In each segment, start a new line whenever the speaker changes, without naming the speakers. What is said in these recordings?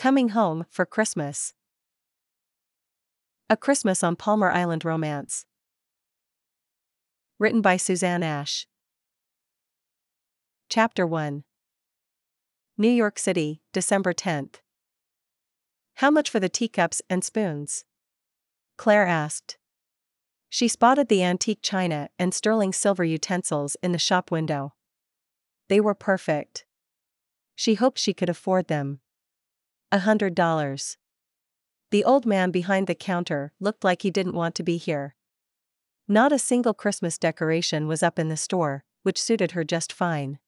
Coming Home for Christmas. A Christmas on Palmar Island Romance. Written by Susanne Ash. Chapter 1 New York City, December 10th. How much for the teacups and spoons? Claire asked. She spotted the antique china and sterling silver utensils in the shop window. They were perfect. She hoped she could afford them. A hundred dollars. The old man behind the counter looked like he didn't want to be here. Not a single Christmas decoration was up in the store, which suited her just fine.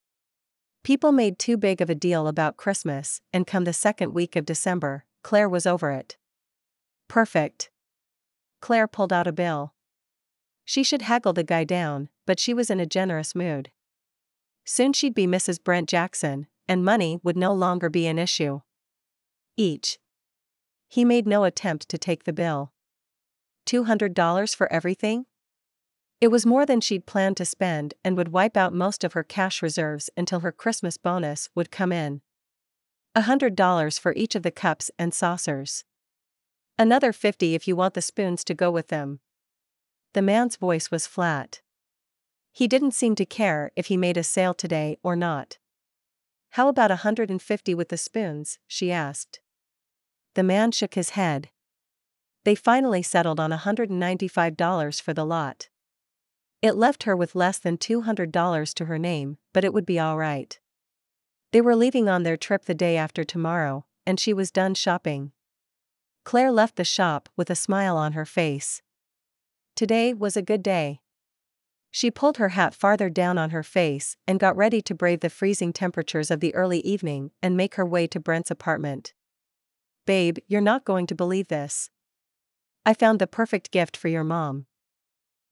People made too big of a deal about Christmas, and come the second week of December, Claire was over it. Perfect. Claire pulled out a bill. She should haggle the guy down, but she was in a generous mood. Soon she'd be Mrs. Brent Jackson, and money would no longer be an issue each. He made no attempt to take the bill. $200 for everything? It was more than she'd planned to spend and would wipe out most of her cash reserves until her Christmas bonus would come in. A hundred dollars for each of the cups and saucers. Another fifty if you want the spoons to go with them. The man's voice was flat. He didn't seem to care if he made a sale today or not. How about a hundred and fifty with the spoons? she asked. The man shook his head. They finally settled on $195 for the lot. It left her with less than $200 to her name, but it would be all right. They were leaving on their trip the day after tomorrow, and she was done shopping. Claire left the shop with a smile on her face. Today was a good day. She pulled her hat farther down on her face and got ready to brave the freezing temperatures of the early evening and make her way to Brent's apartment. Babe, you're not going to believe this. I found the perfect gift for your mom.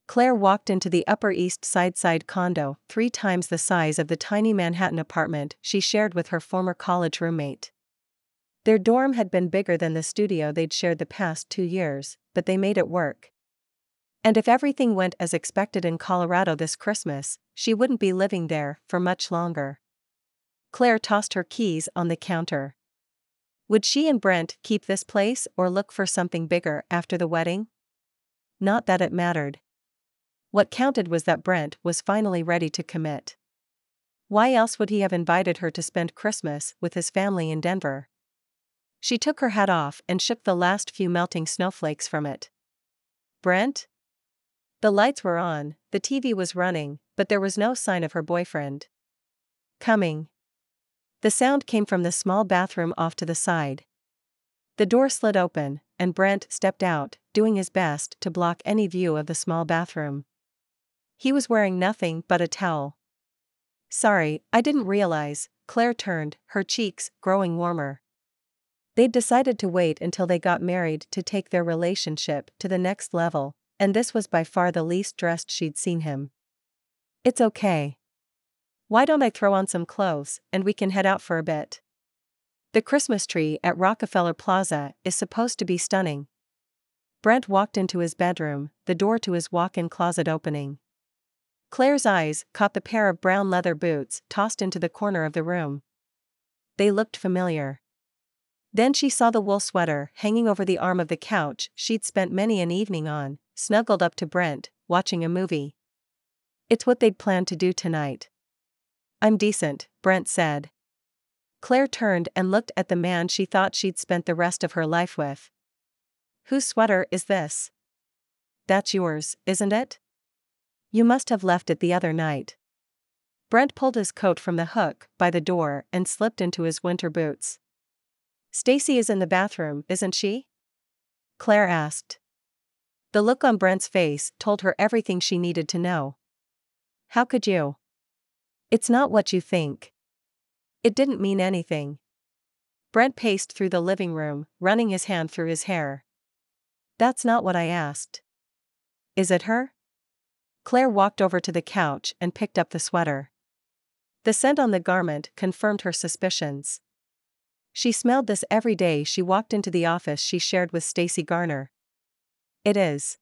Claire walked into the Upper East Side side condo, three times the size of the tiny Manhattan apartment she shared with her former college roommate. Their dorm had been bigger than the studio they'd shared the past two years, but they made it work. And if everything went as expected in Colorado this Christmas, she wouldn't be living there for much longer. Claire tossed her keys on the counter. Would she and Brent keep this place or look for something bigger after the wedding? Not that it mattered. What counted was that Brent was finally ready to commit. Why else would he have invited her to spend Christmas with his family in Denver? She took her hat off and shook the last few melting snowflakes from it. Brent? The lights were on, the TV was running, but there was no sign of her boyfriend. Coming. The sound came from the small bathroom off to the side. The door slid open, and Brent stepped out, doing his best to block any view of the small bathroom. He was wearing nothing but a towel. Sorry, I didn't realize, Claire turned, her cheeks growing warmer. They'd decided to wait until they got married to take their relationship to the next level, and this was by far the least dressed she'd seen him. It's okay. Why don't I throw on some clothes and we can head out for a bit? The Christmas tree at Rockefeller Plaza is supposed to be stunning. Brent walked into his bedroom, the door to his walk in closet opening. Claire's eyes caught the pair of brown leather boots tossed into the corner of the room. They looked familiar. Then she saw the wool sweater hanging over the arm of the couch she'd spent many an evening on, snuggled up to Brent, watching a movie. It's what they'd planned to do tonight. I'm decent, Brent said. Claire turned and looked at the man she thought she'd spent the rest of her life with. Whose sweater is this? That's yours, isn't it? You must have left it the other night. Brent pulled his coat from the hook by the door and slipped into his winter boots. Stacy is in the bathroom, isn't she? Claire asked. The look on Brent's face told her everything she needed to know. How could you? It's not what you think. It didn't mean anything. Brent paced through the living room, running his hand through his hair. That's not what I asked. Is it her? Claire walked over to the couch and picked up the sweater. The scent on the garment confirmed her suspicions. She smelled this every day she walked into the office she shared with Stacy Garner. It is.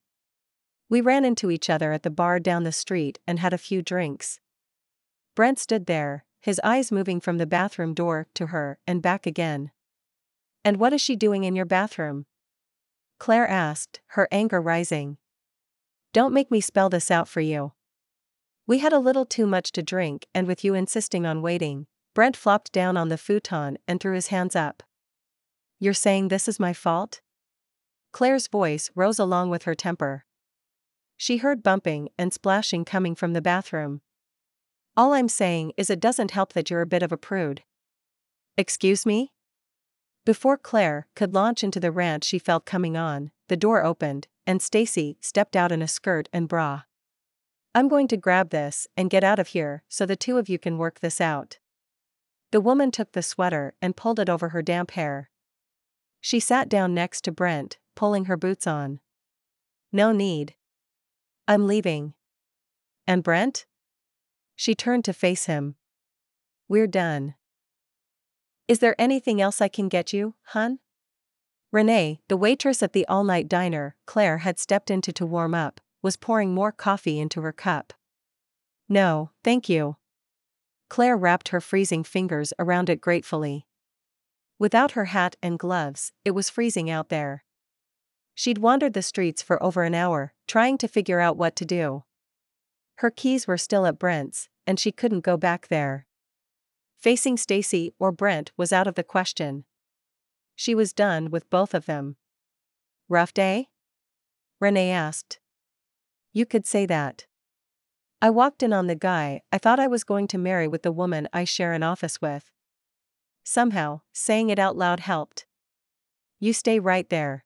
We ran into each other at the bar down the street and had a few drinks. Brent stood there, his eyes moving from the bathroom door to her and back again. And what is she doing in your bathroom? Claire asked, her anger rising. Don't make me spell this out for you. We had a little too much to drink, and with you insisting on waiting, Brent flopped down on the futon and threw his hands up. You're saying this is my fault? Claire's voice rose along with her temper. She heard bumping and splashing coming from the bathroom. All I'm saying is it doesn't help that you're a bit of a prude. Excuse me? Before Claire could launch into the rant she felt coming on, the door opened, and Stacy stepped out in a skirt and bra. I'm going to grab this and get out of here so the two of you can work this out. The woman took the sweater and pulled it over her damp hair. She sat down next to Brent, pulling her boots on. No need. I'm leaving. And Brent? She turned to face him. We're done. Is there anything else I can get you, hun? Renee, the waitress at the all night diner Claire had stepped into to warm up, was pouring more coffee into her cup. No, thank you. Claire wrapped her freezing fingers around it gratefully. Without her hat and gloves, it was freezing out there. She'd wandered the streets for over an hour, trying to figure out what to do. Her keys were still at Brent's, and she couldn't go back there. Facing Stacy or Brent was out of the question. She was done with both of them. Rough day? Renee asked. You could say that. I walked in on the guy I thought I was going to marry with the woman I share an office with. Somehow, saying it out loud helped. You stay right there.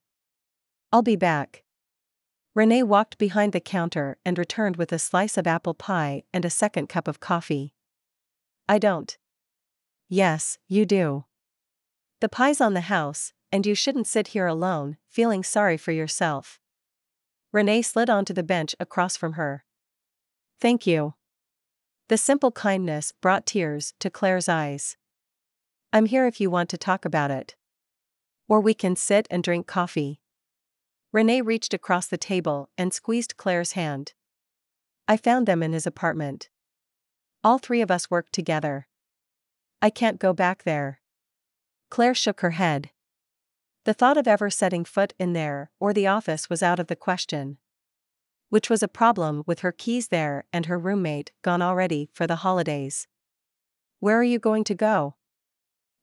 I'll be back. Renee walked behind the counter and returned with a slice of apple pie and a second cup of coffee. I don't. Yes, you do. The pie's on the house, and you shouldn't sit here alone, feeling sorry for yourself. Renee slid onto the bench across from her. Thank you. The simple kindness brought tears to Claire's eyes. I'm here if you want to talk about it. Or we can sit and drink coffee. Renee reached across the table and squeezed Claire's hand. I found them in his apartment. All three of us worked together. I can't go back there. Claire shook her head. The thought of ever setting foot in there or the office was out of the question. Which was a problem with her keys there and her roommate gone already for the holidays. Where are you going to go?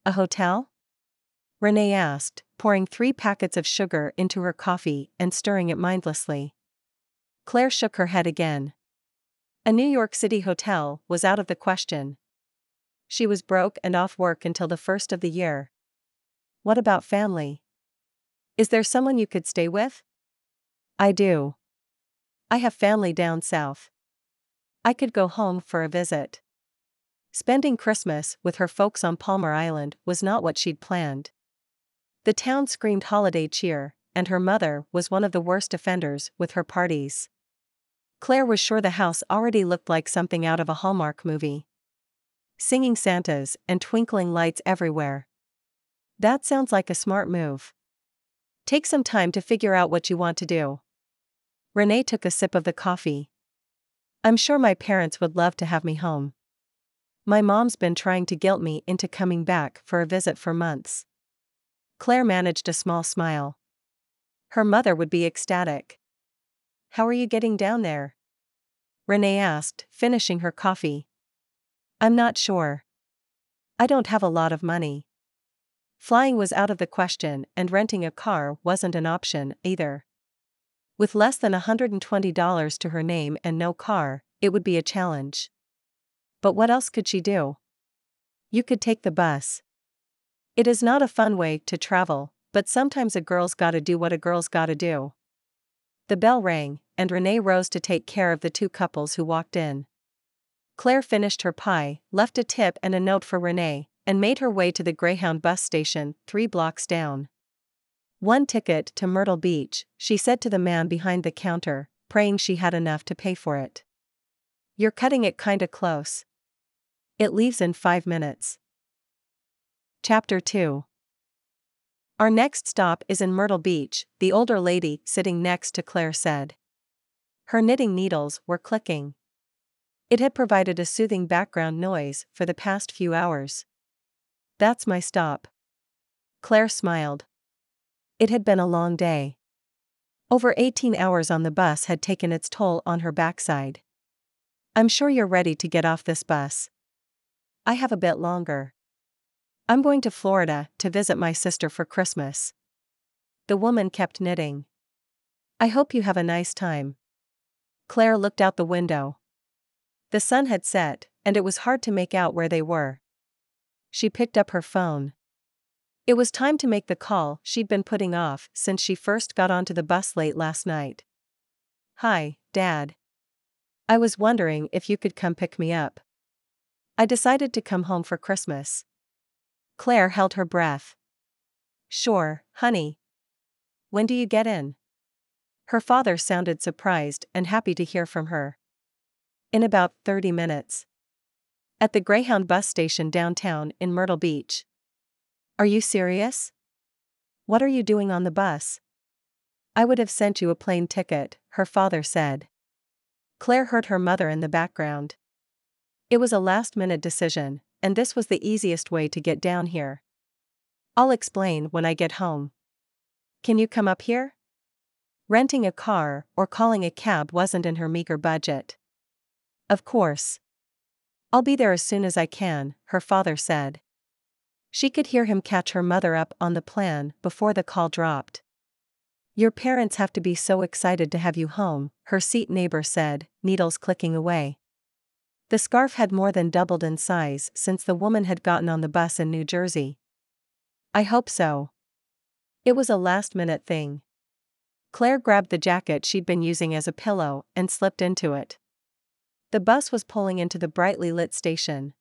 A hotel? Renee asked, pouring three packets of sugar into her coffee and stirring it mindlessly. Claire shook her head again. A New York City hotel was out of the question. She was broke and off work until the first of the year. What about family? Is there someone you could stay with? I do. I have family down south. I could go home for a visit. Spending Christmas with her folks on Palmar Island was not what she'd planned. The town screamed holiday cheer, and her mother was one of the worst offenders with her parties. Claire was sure the house already looked like something out of a Hallmark movie. Singing Santas and twinkling lights everywhere. That sounds like a smart move. Take some time to figure out what you want to do. Renee took a sip of the coffee. I'm sure my parents would love to have me home. My mom's been trying to guilt me into coming back for a visit for months. Claire managed a small smile. Her mother would be ecstatic. How are you getting down there? Renee asked, finishing her coffee. I'm not sure. I don't have a lot of money. Flying was out of the question, and renting a car wasn't an option, either. With less than $120 to her name and no car, it would be a challenge. But what else could she do? You could take the bus. It is not a fun way to travel, but sometimes a girl's gotta do what a girl's gotta do. The bell rang, and Renee rose to take care of the two couples who walked in. Claire finished her pie, left a tip and a note for Renee, and made her way to the Greyhound bus station, three blocks down. One ticket to Myrtle Beach, she said to the man behind the counter, praying she had enough to pay for it. You're cutting it kinda close. It leaves in five minutes. Chapter 2 Our next stop is in Myrtle Beach, the older lady sitting next to Claire said. Her knitting needles were clicking. It had provided a soothing background noise for the past few hours. That's my stop. Claire smiled. It had been a long day. Over 18 hours on the bus had taken its toll on her backside. I'm sure you're ready to get off this bus. I have a bit longer. I'm going to Florida to visit my sister for Christmas. The woman kept knitting. I hope you have a nice time. Claire looked out the window. The sun had set, and it was hard to make out where they were. She picked up her phone. It was time to make the call she'd been putting off since she first got onto the bus late last night. Hi, Dad. I was wondering if you could come pick me up. I decided to come home for Christmas. Claire held her breath. Sure, honey. When do you get in? Her father sounded surprised and happy to hear from her. In about 30 minutes. At the Greyhound bus station downtown in Myrtle Beach. Are you serious? What are you doing on the bus? I would have sent you a plane ticket, her father said. Claire heard her mother in the background. It was a last minute decision, and this was the easiest way to get down here. I'll explain when I get home. Can you come up here? Renting a car or calling a cab wasn't in her meager budget. Of course. I'll be there as soon as I can, her father said. She could hear him catch her mother up on the plan before the call dropped. Your parents have to be so excited to have you home, her seat neighbor said, needles clicking away. The scarf had more than doubled in size since the woman had gotten on the bus in New Jersey. I hope so. It was a last minute thing. Claire grabbed the jacket she'd been using as a pillow and slipped into it. The bus was pulling into the brightly lit station.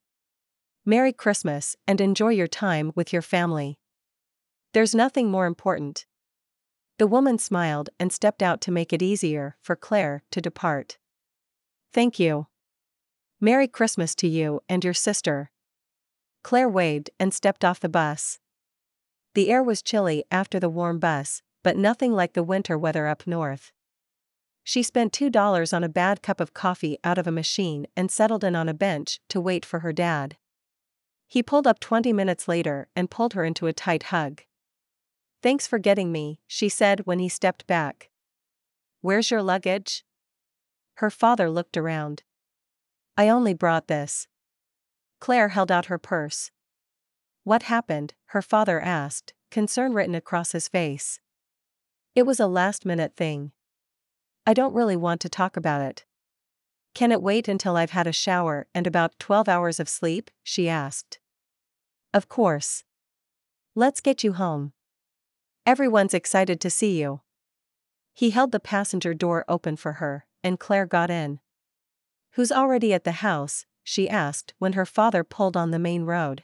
Merry Christmas and enjoy your time with your family. There's nothing more important. The woman smiled and stepped out to make it easier for Claire to depart. Thank you. Merry Christmas to you and your sister. Claire waved and stepped off the bus. The air was chilly after the warm bus, but nothing like the winter weather up north. She spent $2 on a bad cup of coffee out of a machine and settled in on a bench to wait for her dad. He pulled up 20 minutes later and pulled her into a tight hug. Thanks for getting me, she said when he stepped back. Where's your luggage? Her father looked around. I only brought this. Claire held out her purse. What happened? her father asked, concern written across his face. It was a last minute thing. I don't really want to talk about it. Can it wait until I've had a shower and about 12 hours of sleep? she asked. Of course. Let's get you home. Everyone's excited to see you. He held the passenger door open for her, and Claire got in. Who's already at the house? she asked when her father pulled on the main road.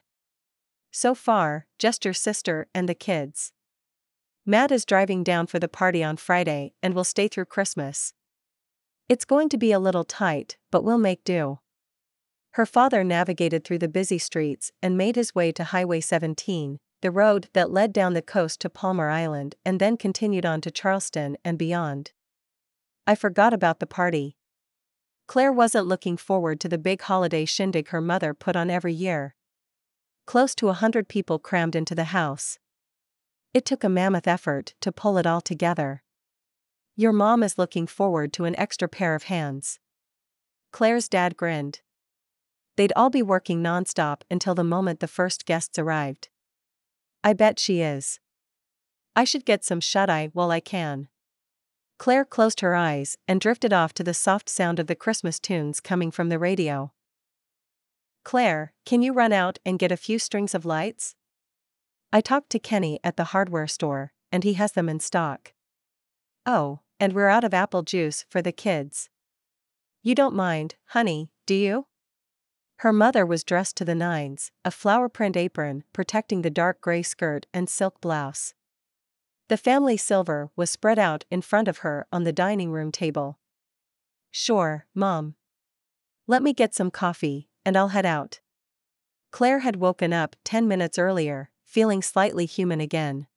So far, just your sister and the kids. Matt is driving down for the party on Friday and will stay through Christmas. It's going to be a little tight, but we'll make do. Her father navigated through the busy streets and made his way to Highway 17, the road that led down the coast to Palmar Island and then continued on to Charleston and beyond. I forgot about the party. Claire wasn't looking forward to the big holiday shindig her mother put on every year. Close to a hundred people crammed into the house. It took a mammoth effort to pull it all together. Your mom is looking forward to an extra pair of hands. Claire's dad grinned. They'd all be working nonstop until the moment the first guests arrived. I bet she is. I should get some shut eye while I can. Claire closed her eyes and drifted off to the soft sound of the Christmas tunes coming from the radio. Claire, can you run out and get a few strings of lights? I talked to Kenny at the hardware store, and he has them in stock. Oh, and we're out of apple juice for the kids. You don't mind, honey, do you? Her mother was dressed to the nines, a flower print apron protecting the dark gray skirt and silk blouse. The family silver was spread out in front of her on the dining room table. Sure, Mom. Let me get some coffee, and I'll head out. Claire had woken up 10 minutes earlier, feeling slightly human again.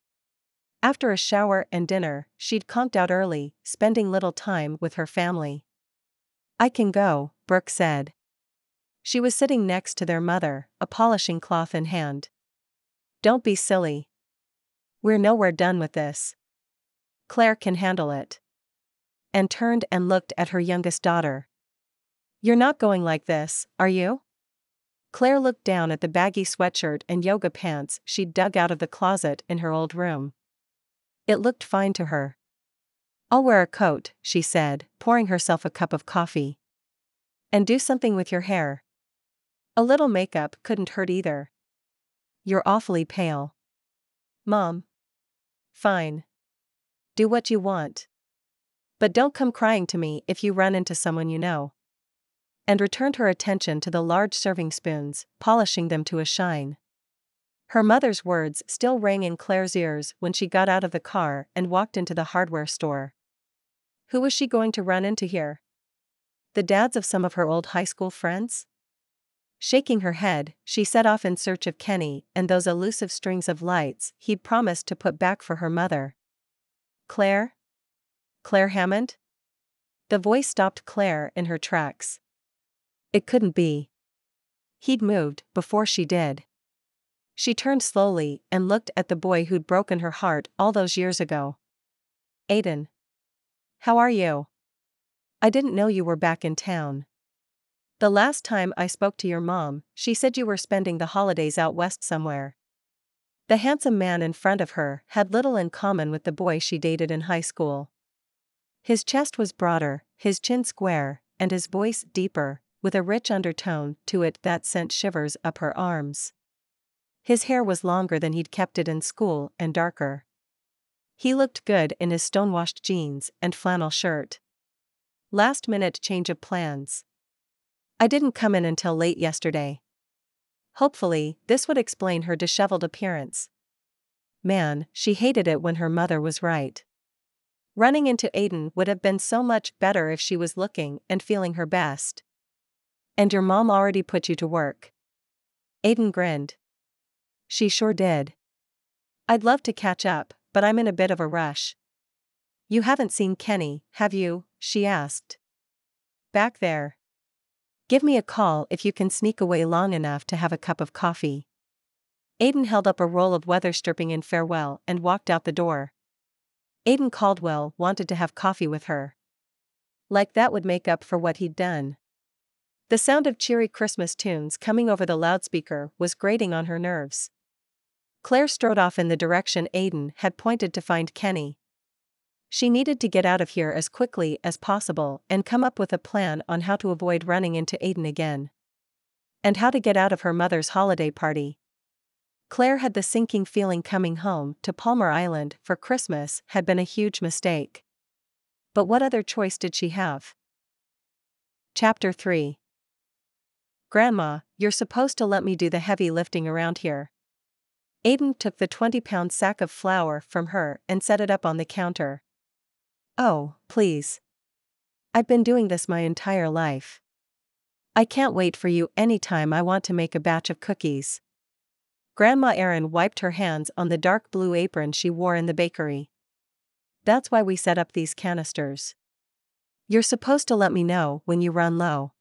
After a shower and dinner, she'd conked out early, spending little time with her family. I can go, Brooke said. She was sitting next to their mother, a polishing cloth in hand. Don't be silly. We're nowhere done with this. Claire can handle it. And turned and looked at her youngest daughter. You're not going like this, are you? Claire looked down at the baggy sweatshirt and yoga pants she'd dug out of the closet in her old room. It looked fine to her. I'll wear a coat, she said, pouring herself a cup of coffee. And do something with your hair. A little makeup couldn't hurt either. You're awfully pale. Mom. Fine. Do what you want. But don't come crying to me if you run into someone you know. And returned her attention to the large serving spoons, polishing them to a shine. Her mother's words still rang in Claire's ears when she got out of the car and walked into the hardware store. Who was she going to run into here? The dads of some of her old high school friends? Shaking her head, she set off in search of Kenny and those elusive strings of lights he'd promised to put back for her mother. Claire? Claire Hammond? The voice stopped Claire in her tracks. It couldn't be. He'd moved before she did. She turned slowly and looked at the boy who'd broken her heart all those years ago. Aiden. How are you? I didn't know you were back in town. The last time I spoke to your mom, she said you were spending the holidays out west somewhere. The handsome man in front of her had little in common with the boy she dated in high school. His chest was broader, his chin square, and his voice deeper, with a rich undertone to it that sent shivers up her arms. His hair was longer than he'd kept it in school and darker. He looked good in his stonewashed jeans and flannel shirt. Last minute change of plans. I didn't come in until late yesterday. Hopefully, this would explain her disheveled appearance. Man, she hated it when her mother was right. Running into Aiden would have been so much better if she was looking and feeling her best. And your mom already put you to work. Aiden grinned. She sure did. I'd love to catch up, but I'm in a bit of a rush. You haven't seen Kenny, have you? she asked. Back there. Give me a call if you can sneak away long enough to have a cup of coffee. Aiden held up a roll of weather stripping in farewell and walked out the door. Aiden Caldwell wanted to have coffee with her. Like that would make up for what he'd done. The sound of cheery Christmas tunes coming over the loudspeaker was grating on her nerves. Claire strode off in the direction Aiden had pointed to find Kenny. She needed to get out of here as quickly as possible and come up with a plan on how to avoid running into Aiden again. And how to get out of her mother's holiday party. Claire had the sinking feeling coming home to Palmar Island for Christmas had been a huge mistake. But what other choice did she have? Chapter 3 Grandma, you're supposed to let me do the heavy lifting around here. Aiden took the 20 pound sack of flour from her and set it up on the counter. Oh, please. I've been doing this my entire life. I can't wait for you anytime I want to make a batch of cookies. Grandma Erin wiped her hands on the dark blue apron she wore in the bakery. That's why we set up these canisters. You're supposed to let me know when you run low.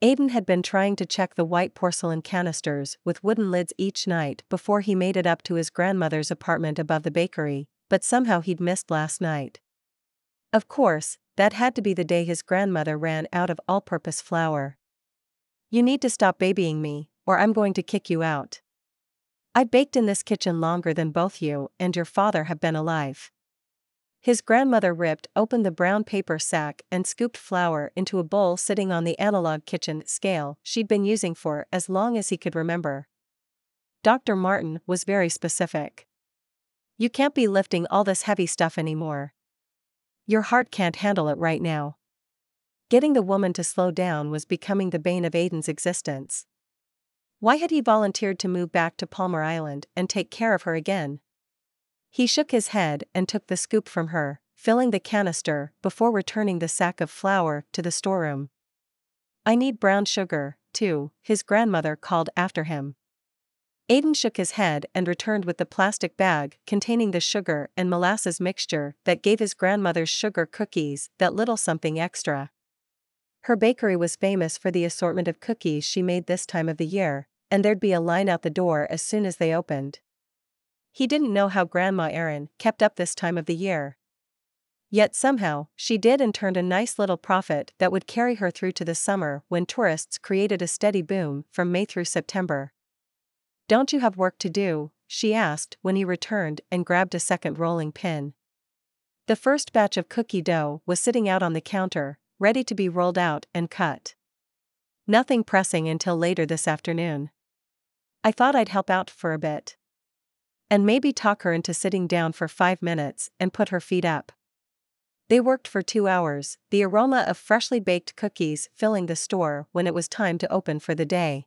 Aiden had been trying to check the white porcelain canisters with wooden lids each night before he made it up to his grandmother's apartment above the bakery, but somehow he'd missed last night. Of course, that had to be the day his grandmother ran out of all purpose flour. You need to stop babying me, or I'm going to kick you out. I baked in this kitchen longer than both you and your father have been alive. His grandmother ripped open the brown paper sack and scooped flour into a bowl sitting on the analog kitchen scale she'd been using for as long as he could remember. Dr. Martin was very specific. You can't be lifting all this heavy stuff anymore. Your heart can't handle it right now. Getting the woman to slow down was becoming the bane of Aiden's existence. Why had he volunteered to move back to Palmar Island and take care of her again? He shook his head and took the scoop from her, filling the canister before returning the sack of flour to the storeroom. I need brown sugar, too, his grandmother called after him. Aiden shook his head and returned with the plastic bag containing the sugar and molasses mixture that gave his grandmother's sugar cookies that little something extra. Her bakery was famous for the assortment of cookies she made this time of the year, and there'd be a line out the door as soon as they opened. He didn't know how Grandma Erin kept up this time of the year. Yet somehow, she did and turned a nice little profit that would carry her through to the summer when tourists created a steady boom from May through September. Don't you have work to do? she asked when he returned and grabbed a second rolling pin. The first batch of cookie dough was sitting out on the counter, ready to be rolled out and cut. Nothing pressing until later this afternoon. I thought I'd help out for a bit. And maybe talk her into sitting down for five minutes and put her feet up. They worked for two hours, the aroma of freshly baked cookies filling the store when it was time to open for the day.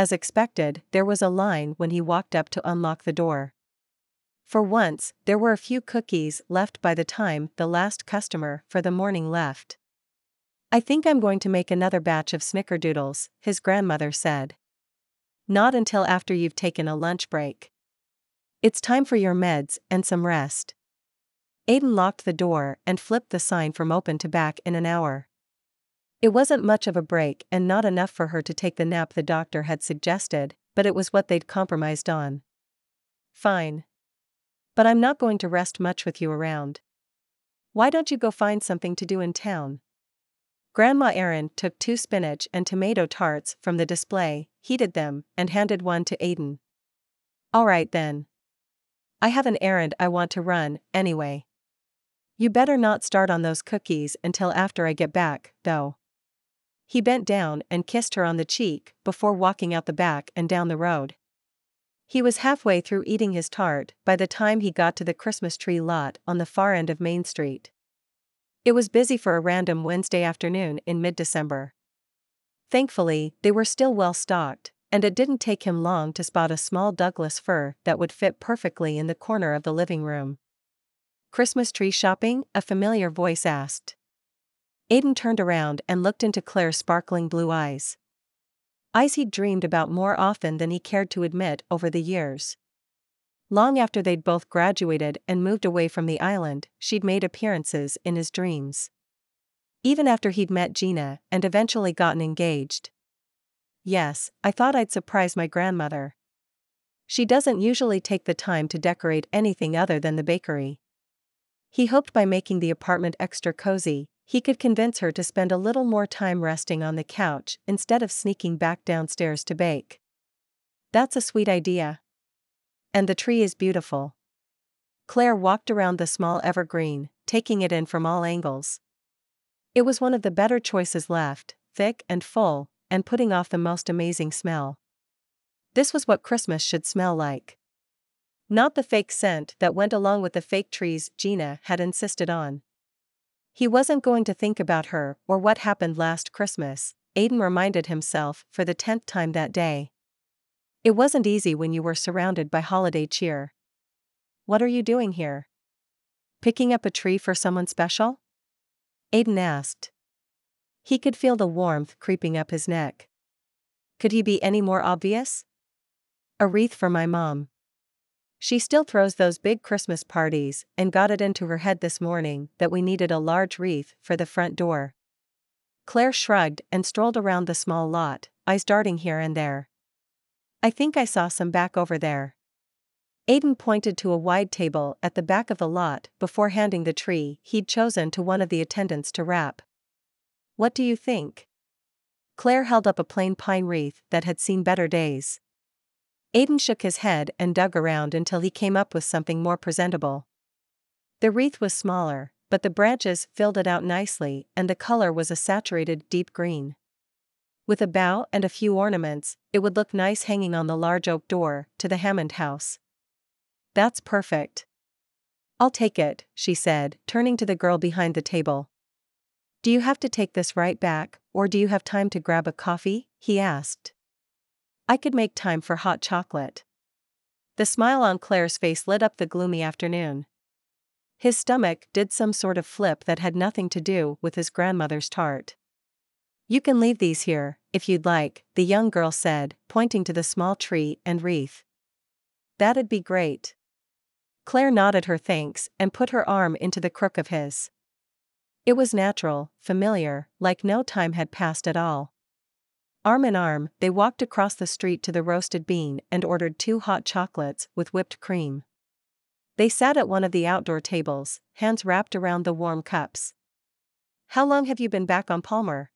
As expected, there was a line when he walked up to unlock the door. For once, there were a few cookies left by the time the last customer for the morning left. I think I'm going to make another batch of snickerdoodles, his grandmother said. Not until after you've taken a lunch break. It's time for your meds and some rest. Aiden locked the door and flipped the sign from open to back in an hour. It wasn't much of a break and not enough for her to take the nap the doctor had suggested, but it was what they'd compromised on. Fine. But I'm not going to rest much with you around. Why don't you go find something to do in town? Grandma Erin took two spinach and tomato tarts from the display, heated them, and handed one to Aiden. All right then. I have an errand I want to run, anyway. You better not start on those cookies until after I get back, though. He bent down and kissed her on the cheek before walking out the back and down the road. He was halfway through eating his tart by the time he got to the Christmas tree lot on the far end of Main Street. It was busy for a random Wednesday afternoon in mid December. Thankfully, they were still well stocked, and it didn't take him long to spot a small Douglas fir that would fit perfectly in the corner of the living room. Christmas tree shopping? A familiar voice asked. Aiden turned around and looked into Claire's sparkling blue eyes. Eyes he'd dreamed about more often than he cared to admit over the years. Long after they'd both graduated and moved away from the island, she'd made appearances in his dreams. Even after he'd met Gina and eventually gotten engaged. Yes, I thought I'd surprise my grandmother. She doesn't usually take the time to decorate anything other than the bakery. He hoped by making the apartment extra cozy, he could convince her to spend a little more time resting on the couch instead of sneaking back downstairs to bake. That's a sweet idea. And the tree is beautiful. Claire walked around the small evergreen, taking it in from all angles. It was one of the better choices left, thick and full, and putting off the most amazing smell. This was what Christmas should smell like. Not the fake scent that went along with the fake trees Gina had insisted on. He wasn't going to think about her or what happened last Christmas, Aiden reminded himself for the tenth time that day. It wasn't easy when you were surrounded by holiday cheer. What are you doing here? Picking up a tree for someone special? Aiden asked. He could feel the warmth creeping up his neck. Could he be any more obvious? A wreath for my mom. She still throws those big Christmas parties and got it into her head this morning that we needed a large wreath for the front door. Claire shrugged and strolled around the small lot, eyes darting here and there. I think I saw some back over there. Aiden pointed to a wide table at the back of the lot before handing the tree he'd chosen to one of the attendants to wrap. What do you think? Claire held up a plain pine wreath that had seen better days. Aiden shook his head and dug around until he came up with something more presentable. The wreath was smaller, but the branches filled it out nicely and the color was a saturated deep green. With a bow and a few ornaments, it would look nice hanging on the large oak door to the Hammond house. That's perfect. I'll take it, she said, turning to the girl behind the table. Do you have to take this right back, or do you have time to grab a coffee? he asked. I could make time for hot chocolate. The smile on Claire's face lit up the gloomy afternoon. His stomach did some sort of flip that had nothing to do with his grandmother's tart. You can leave these here, if you'd like, the young girl said, pointing to the small tree and wreath. That'd be great. Claire nodded her thanks and put her arm into the crook of his. It was natural, familiar, like no time had passed at all. Arm in arm, they walked across the street to the roasted bean and ordered two hot chocolates with whipped cream. They sat at one of the outdoor tables, hands wrapped around the warm cups. How long have you been back on Palmar?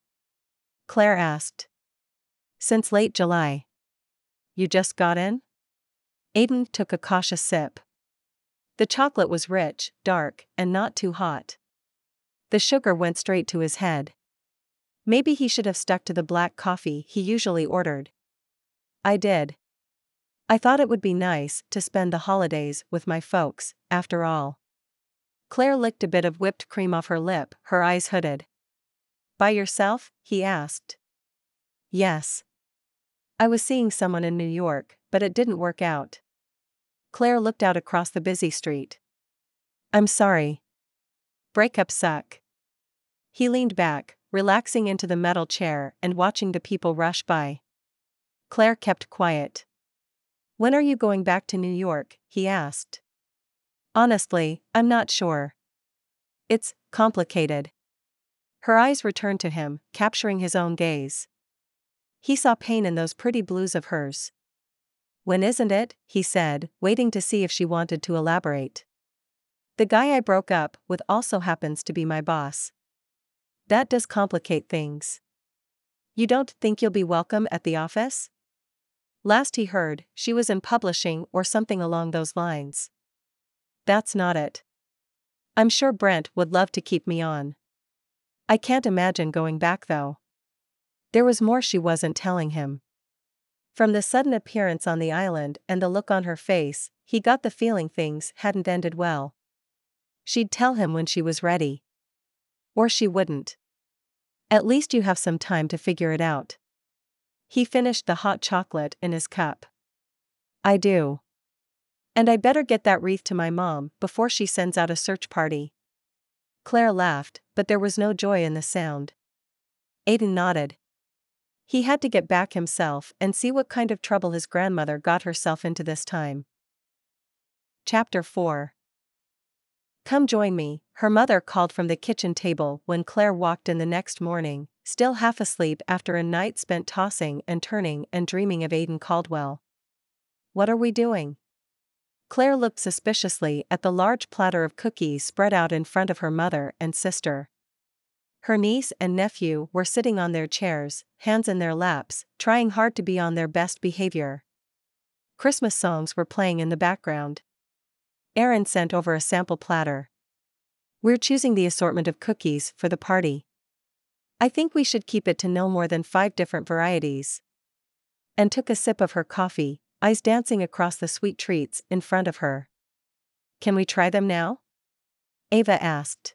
Claire asked. Since late July. You just got in? Aiden took a cautious sip. The chocolate was rich, dark, and not too hot. The sugar went straight to his head. Maybe he should have stuck to the black coffee he usually ordered. I did. I thought it would be nice to spend the holidays with my folks, after all. Claire licked a bit of whipped cream off her lip, her eyes hooded. By yourself? he asked. Yes. I was seeing someone in New York, but it didn't work out. Claire looked out across the busy street. I'm sorry. Breakups suck. He leaned back, relaxing into the metal chair and watching the people rush by. Claire kept quiet. When are you going back to New York? he asked. Honestly, I'm not sure. It's complicated. Her eyes returned to him, capturing his own gaze. He saw pain in those pretty blues of hers. When isn't it? he said, waiting to see if she wanted to elaborate. The guy I broke up with also happens to be my boss. That does complicate things. You don't think you'll be welcome at the office? Last he heard, she was in publishing or something along those lines. That's not it. I'm sure Brent would love to keep me on. I can't imagine going back though. There was more she wasn't telling him. From the sudden appearance on the island and the look on her face, he got the feeling things hadn't ended well. She'd tell him when she was ready. Or she wouldn't. At least you have some time to figure it out. He finished the hot chocolate in his cup. I do. And I better get that wreath to my mom before she sends out a search party. Claire laughed, but there was no joy in the sound. Aiden nodded. He had to get back himself and see what kind of trouble his grandmother got herself into this time. Chapter 4 Come join me, her mother called from the kitchen table when Claire walked in the next morning, still half asleep after a night spent tossing and turning and dreaming of Aiden Caldwell. What are we doing? Claire looked suspiciously at the large platter of cookies spread out in front of her mother and sister. Her niece and nephew were sitting on their chairs, hands in their laps, trying hard to be on their best behavior. Christmas songs were playing in the background. Erin sent over a sample platter. We're choosing the assortment of cookies for the party. I think we should keep it to no more than five different varieties. And took a sip of her coffee, eyes dancing across the sweet treats in front of her. Can we try them now? Ava asked.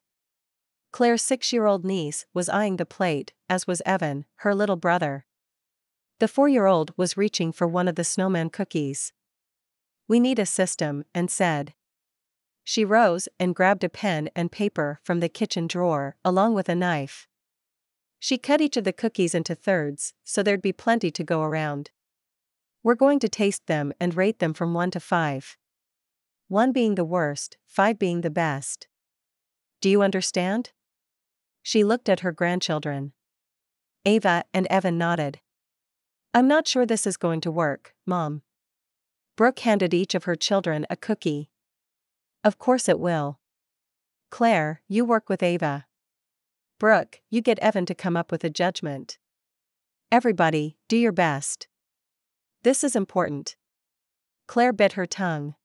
Claire's six year old niece was eyeing the plate, as was Evan, her little brother. The four year old was reaching for one of the snowman cookies. We need a system, and said. She rose and grabbed a pen and paper from the kitchen drawer, along with a knife. She cut each of the cookies into thirds, so there'd be plenty to go around. We're going to taste them and rate them from 1 to 5. 1 being the worst, 5 being the best. Do you understand? She looked at her grandchildren. Ava and Evan nodded. I'm not sure this is going to work, Mom. Brooke handed each of her children a cookie. Of course it will. Claire, you work with Ava. Brooke, you get Evan to come up with a judgment. Everybody, do your best. This is important. Claire bit her tongue.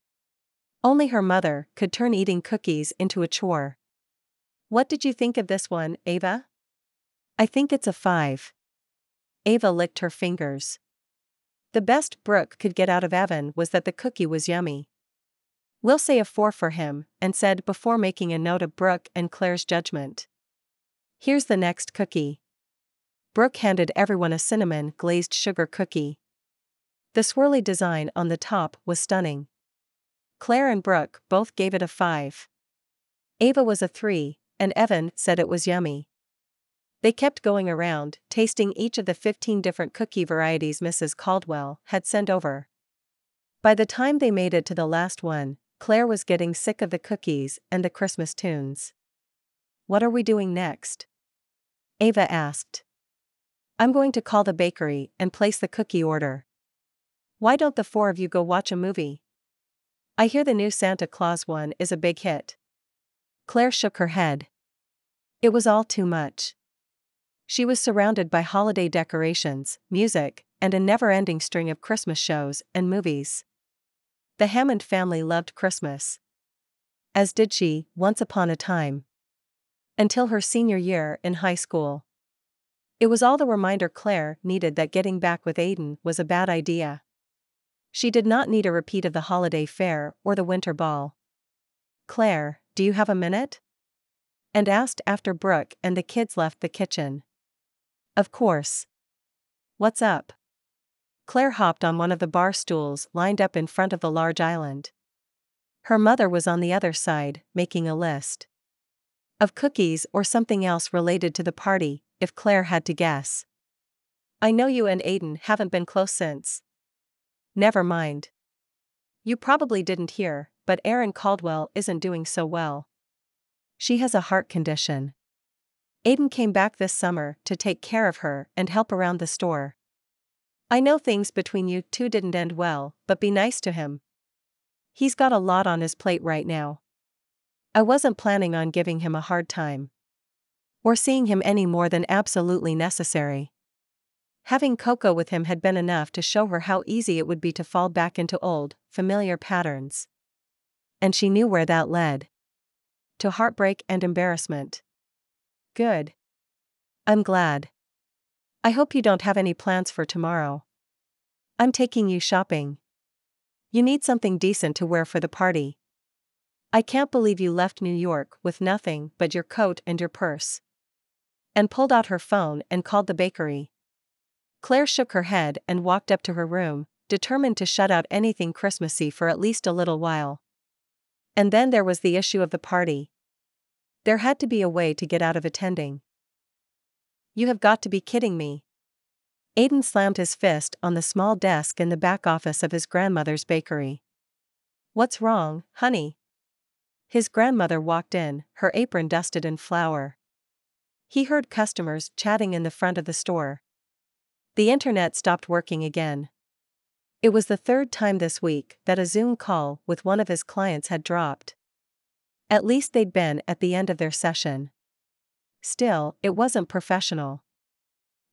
Only her mother could turn eating cookies into a chore. What did you think of this one, Ava? I think it's a five. Ava licked her fingers. The best Brooke could get out of Evan was that the cookie was yummy. We'll say a 4 for him, and said before making a note of Brooke and Claire's judgment. Here's the next cookie. Brooke handed everyone a cinnamon glazed sugar cookie. The swirly design on the top was stunning. Claire and Brooke both gave it a 5. Ava was a 3, and Evan said it was yummy. They kept going around, tasting each of the 15 different cookie varieties Mrs. Caldwell had sent over. By the time they made it to the last one, Claire was getting sick of the cookies and the Christmas tunes. What are we doing next? Ava asked. I'm going to call the bakery and place the cookie order. Why don't the four of you go watch a movie? I hear the new Santa Claus one is a big hit. Claire shook her head. It was all too much. She was surrounded by holiday decorations, music, and a never ending string of Christmas shows and movies. The Hammond family loved Christmas. As did she, once upon a time. Until her senior year in high school. It was all the reminder Claire needed that getting back with Aiden was a bad idea. She did not need a repeat of the holiday fair or the winter ball. Claire, do you have a minute? And asked after Brooke and the kids left the kitchen. Of course. What's up? Claire hopped on one of the bar stools lined up in front of the large island. Her mother was on the other side, making a list. Of cookies or something else related to the party, if Claire had to guess. I know you and Aiden haven't been close since. Never mind. You probably didn't hear, but Erin Caldwell isn't doing so well. She has a heart condition. Aiden came back this summer to take care of her and help around the store. I know things between you two didn't end well, but be nice to him. He's got a lot on his plate right now. I wasn't planning on giving him a hard time. Or seeing him any more than absolutely necessary. Having Coco with him had been enough to show her how easy it would be to fall back into old, familiar patterns. And she knew where that led. To heartbreak and embarrassment. Good. I'm glad. I hope you don't have any plans for tomorrow. I'm taking you shopping. You need something decent to wear for the party. I can't believe you left New York with nothing but your coat and your purse. And pulled out her phone and called the bakery. Claire shook her head and walked up to her room, determined to shut out anything Christmassy for at least a little while. And then there was the issue of the party. There had to be a way to get out of attending. You have got to be kidding me. Aiden slammed his fist on the small desk in the back office of his grandmother's bakery. What's wrong, honey? His grandmother walked in, her apron dusted in flour. He heard customers chatting in the front of the store. The internet stopped working again. It was the third time this week that a Zoom call with one of his clients had dropped. At least they'd been at the end of their session. Still, it wasn't professional.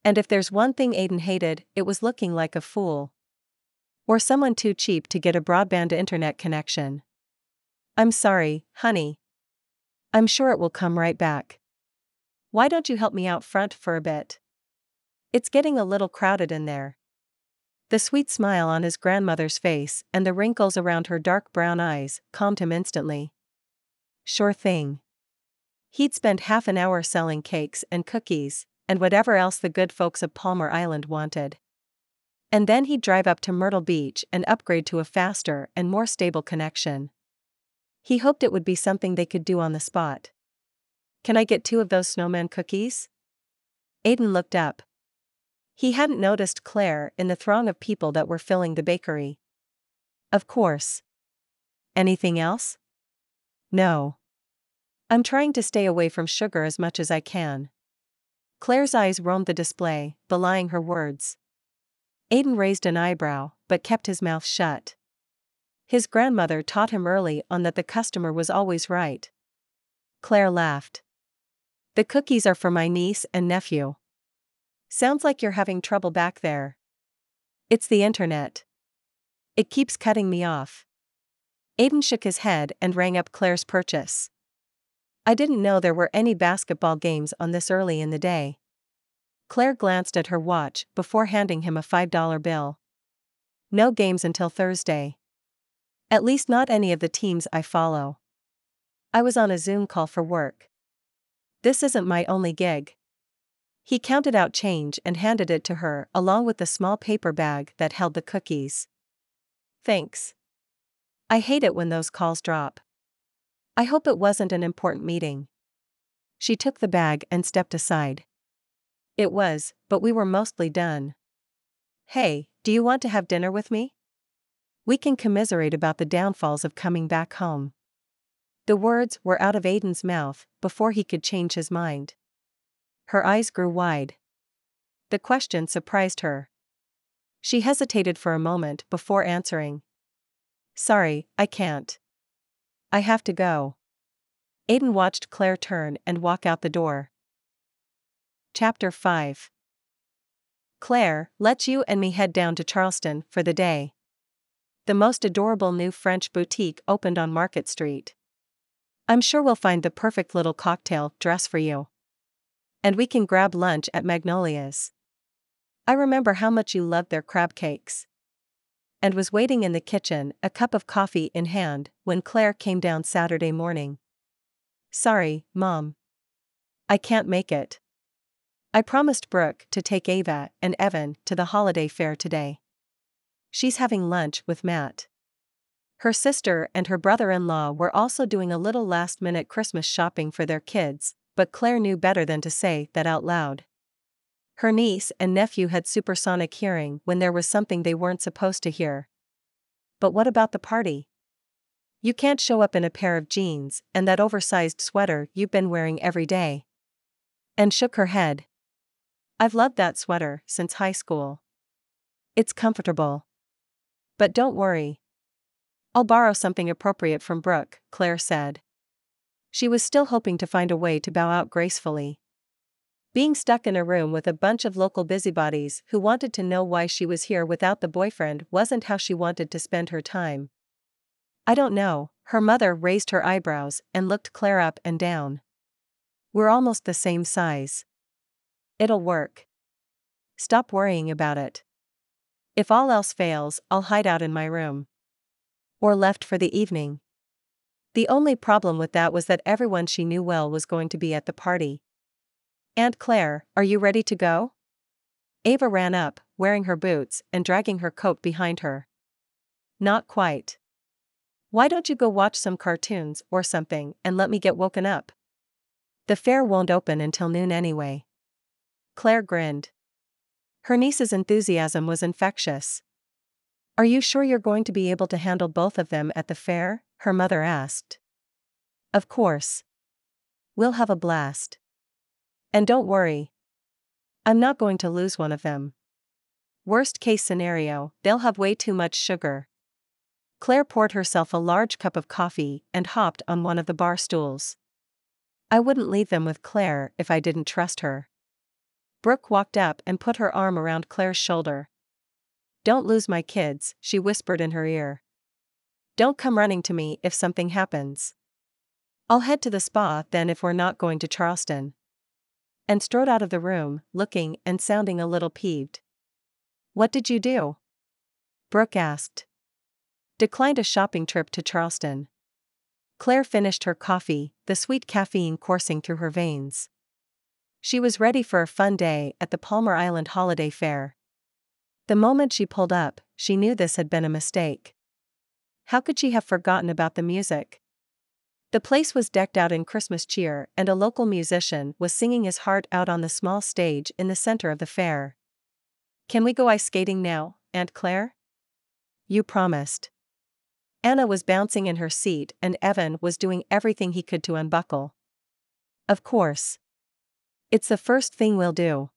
And if there's one thing Aiden hated, it was looking like a fool. Or someone too cheap to get a broadband internet connection. I'm sorry, honey. I'm sure it will come right back. Why don't you help me out front for a bit? It's getting a little crowded in there. The sweet smile on his grandmother's face and the wrinkles around her dark brown eyes calmed him instantly. Sure thing. He'd spend half an hour selling cakes and cookies, and whatever else the good folks of Palmar Island wanted. And then he'd drive up to Myrtle Beach and upgrade to a faster and more stable connection. He hoped it would be something they could do on the spot. Can I get two of those snowman cookies? Aiden looked up. He hadn't noticed Claire in the throng of people that were filling the bakery. Of course. Anything else? No. I'm trying to stay away from sugar as much as I can. Claire's eyes roamed the display, belying her words. Aiden raised an eyebrow, but kept his mouth shut. His grandmother taught him early on that the customer was always right. Claire laughed. The cookies are for my niece and nephew. Sounds like you're having trouble back there. It's the internet. It keeps cutting me off. Aiden shook his head and rang up Claire's purchase. I didn't know there were any basketball games on this early in the day. Claire glanced at her watch before handing him a $5 bill. No games until Thursday. At least not any of the teams I follow. I was on a Zoom call for work. This isn't my only gig. He counted out change and handed it to her along with the small paper bag that held the cookies. Thanks. I hate it when those calls drop. I hope it wasn't an important meeting. She took the bag and stepped aside. It was, but we were mostly done. Hey, do you want to have dinner with me? We can commiserate about the downfalls of coming back home. The words were out of Aiden's mouth before he could change his mind. Her eyes grew wide. The question surprised her. She hesitated for a moment before answering. Sorry, I can't. I have to go. Aiden watched Claire turn and walk out the door. Chapter 5 Claire, let you and me head down to Charleston for the day. The most adorable new French boutique opened on Market Street. I'm sure we'll find the perfect little cocktail dress for you. And we can grab lunch at Magnolia's. I remember how much you loved their crab cakes. And was waiting in the kitchen, a cup of coffee in hand, when Claire came down Saturday morning. Sorry, Mom. I can't make it. I promised Brooke to take Ava and Evan to the holiday fair today. She's having lunch with Matt. Her sister and her brother in law were also doing a little last minute Christmas shopping for their kids, but Claire knew better than to say that out loud. Her niece and nephew had supersonic hearing when there was something they weren't supposed to hear. But what about the party? You can't show up in a pair of jeans and that oversized sweater you've been wearing every day. And shook her head. I've loved that sweater since high school. It's comfortable. But don't worry. I'll borrow something appropriate from Brooke, Claire said. She was still hoping to find a way to bow out gracefully. Being stuck in a room with a bunch of local busybodies who wanted to know why she was here without the boyfriend wasn't how she wanted to spend her time. I don't know, her mother raised her eyebrows and looked Claire up and down. We're almost the same size. It'll work. Stop worrying about it. If all else fails, I'll hide out in my room. Or left for the evening. The only problem with that was that everyone she knew well was going to be at the party. Aunt Claire, are you ready to go? Ava ran up, wearing her boots and dragging her coat behind her. Not quite. Why don't you go watch some cartoons or something and let me get woken up? The fair won't open until noon anyway. Claire grinned. Her niece's enthusiasm was infectious. Are you sure you're going to be able to handle both of them at the fair? her mother asked. Of course. We'll have a blast. And don't worry. I'm not going to lose one of them. Worst case scenario, they'll have way too much sugar. Claire poured herself a large cup of coffee and hopped on one of the bar stools. I wouldn't leave them with Claire if I didn't trust her. Brooke walked up and put her arm around Claire's shoulder. Don't lose my kids, she whispered in her ear. Don't come running to me if something happens. I'll head to the spa then if we're not going to Charleston and strode out of the room, looking and sounding a little peeved. What did you do? Brooke asked. Declined a shopping trip to Charleston. Claire finished her coffee, the sweet caffeine coursing through her veins. She was ready for a fun day at the Palmar Island Holiday Fair. The moment she pulled up, she knew this had been a mistake. How could she have forgotten about the music? The place was decked out in Christmas cheer, and a local musician was singing his heart out on the small stage in the center of the fair. Can we go ice skating now, Aunt Claire? You promised. Anna was bouncing in her seat, and Evan was doing everything he could to unbuckle. Of course. It's the first thing we'll do.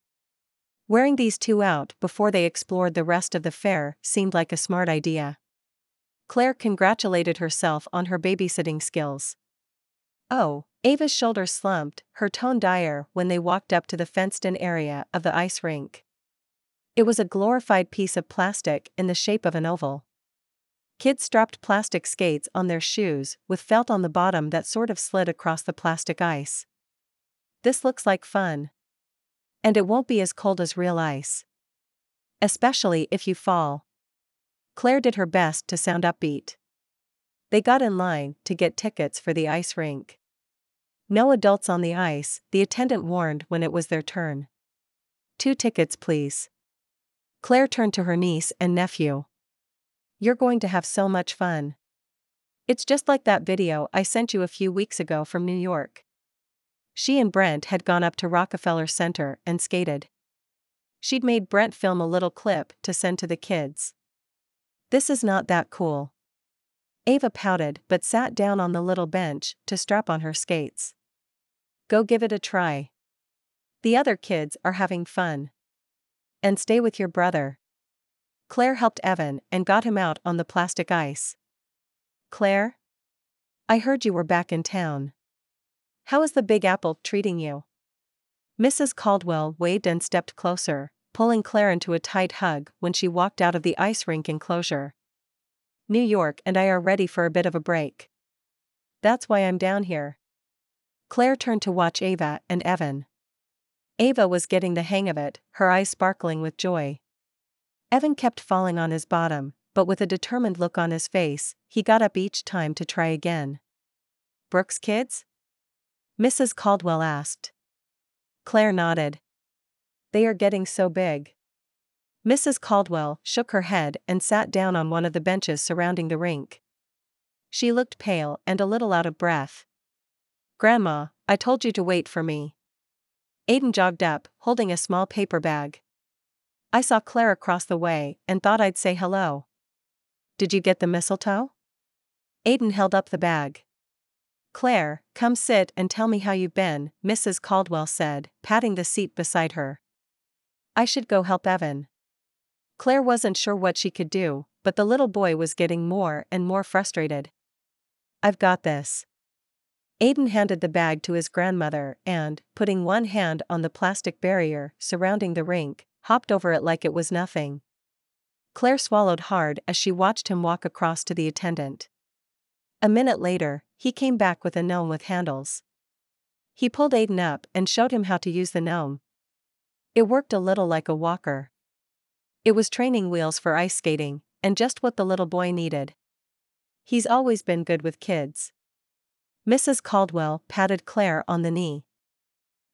Wearing these two out before they explored the rest of the fair seemed like a smart idea. Claire congratulated herself on her babysitting skills. Oh, Ava's shoulders slumped, her tone dire when they walked up to the fenced in area of the ice rink. It was a glorified piece of plastic in the shape of an oval. Kids strapped plastic skates on their shoes with felt on the bottom that sort of slid across the plastic ice. This looks like fun. And it won't be as cold as real ice. Especially if you fall. Claire did her best to sound upbeat. They got in line to get tickets for the ice rink. No adults on the ice, the attendant warned when it was their turn. Two tickets, please. Claire turned to her niece and nephew. You're going to have so much fun. It's just like that video I sent you a few weeks ago from New York. She and Brent had gone up to Rockefeller Center and skated. She'd made Brent film a little clip to send to the kids. This is not that cool. Ava pouted but sat down on the little bench to strap on her skates. Go give it a try. The other kids are having fun. And stay with your brother. Claire helped Evan and got him out on the plastic ice. Claire? I heard you were back in town. How is the Big Apple treating you? Mrs. Caldwell waved and stepped closer, pulling Claire into a tight hug when she walked out of the ice rink enclosure. New York and I are ready for a bit of a break. That's why I'm down here. Claire turned to watch Ava and Evan. Ava was getting the hang of it, her eyes sparkling with joy. Evan kept falling on his bottom, but with a determined look on his face, he got up each time to try again. Brooke's kids? Mrs. Caldwell asked. Claire nodded. They are getting so big. Mrs. Caldwell shook her head and sat down on one of the benches surrounding the rink. She looked pale and a little out of breath. Grandma, I told you to wait for me. Aiden jogged up, holding a small paper bag. I saw Claire across the way and thought I'd say hello. Did you get the mistletoe? Aiden held up the bag. Claire, come sit and tell me how you've been, Mrs. Caldwell said, patting the seat beside her. I should go help Evan. Claire wasn't sure what she could do, but the little boy was getting more and more frustrated. I've got this. Aiden handed the bag to his grandmother and, putting one hand on the plastic barrier surrounding the rink, hopped over it like it was nothing. Claire swallowed hard as she watched him walk across to the attendant. A minute later, he came back with a gnome with handles. He pulled Aiden up and showed him how to use the gnome. It worked a little like a walker. It was training wheels for ice skating, and just what the little boy needed. He's always been good with kids. Mrs. Caldwell patted Claire on the knee.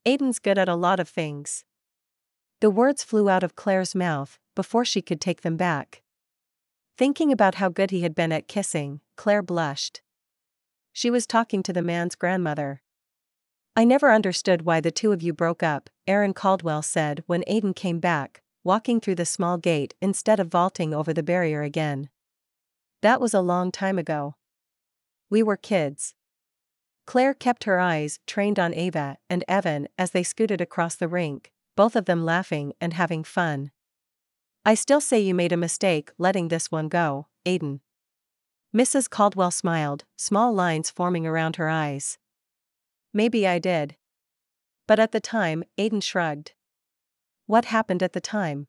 Aiden's good at a lot of things. The words flew out of Claire's mouth before she could take them back. Thinking about how good he had been at kissing, Claire blushed. She was talking to the man's grandmother. I never understood why the two of you broke up, Erin Caldwell said when Aiden came back, walking through the small gate instead of vaulting over the barrier again. That was a long time ago. We were kids. Claire kept her eyes trained on Ava and Evan as they scooted across the rink, both of them laughing and having fun. I still say you made a mistake letting this one go, Aiden. Mrs. Caldwell smiled, small lines forming around her eyes. Maybe I did. But at the time, Aiden shrugged. What happened at the time?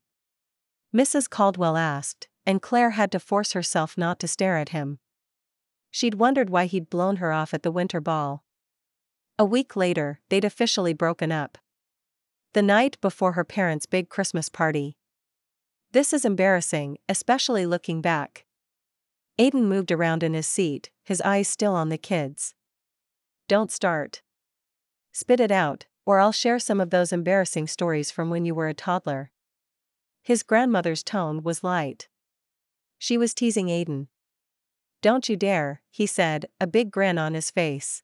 Mrs. Caldwell asked, and Claire had to force herself not to stare at him. She'd wondered why he'd blown her off at the winter ball. A week later, they'd officially broken up. The night before her parents' big Christmas party. This is embarrassing, especially looking back. Aiden moved around in his seat, his eyes still on the kids. Don't start. Spit it out, or I'll share some of those embarrassing stories from when you were a toddler. His grandmother's tone was light. She was teasing Aiden. Don't you dare, he said, a big grin on his face.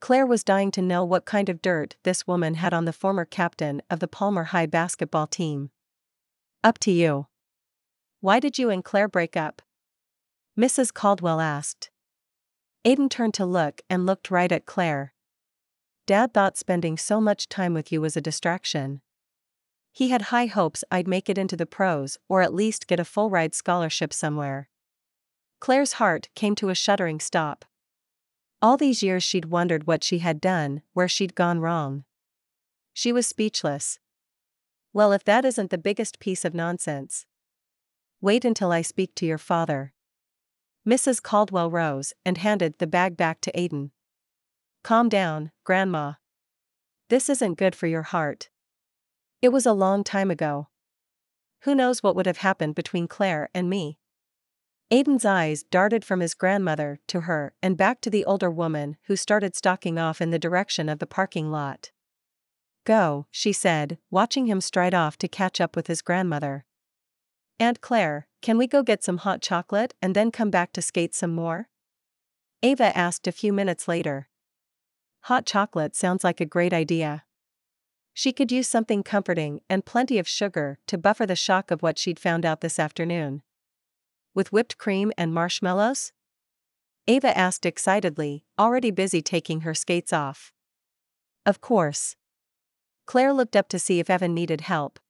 Claire was dying to know what kind of dirt this woman had on the former captain of the Palmar High basketball team. Up to you. Why did you and Claire break up? Mrs. Caldwell asked. Aiden turned to look and looked right at Claire. Dad thought spending so much time with you was a distraction. He had high hopes I'd make it into the pros or at least get a full ride scholarship somewhere. Claire's heart came to a shuddering stop. All these years she'd wondered what she had done, where she'd gone wrong. She was speechless. Well, if that isn't the biggest piece of nonsense. Wait until I speak to your father. Mrs. Caldwell rose and handed the bag back to Aiden. Calm down, Grandma. This isn't good for your heart. It was a long time ago. Who knows what would have happened between Claire and me? Aiden's eyes darted from his grandmother to her and back to the older woman who started stalking off in the direction of the parking lot. Go, she said, watching him stride off to catch up with his grandmother. Aunt Claire, can we go get some hot chocolate and then come back to skate some more? Ava asked a few minutes later. Hot chocolate sounds like a great idea. She could use something comforting and plenty of sugar to buffer the shock of what she'd found out this afternoon. With whipped cream and marshmallows? Ava asked excitedly, already busy taking her skates off. Of course. Claire looked up to see if Evan needed help.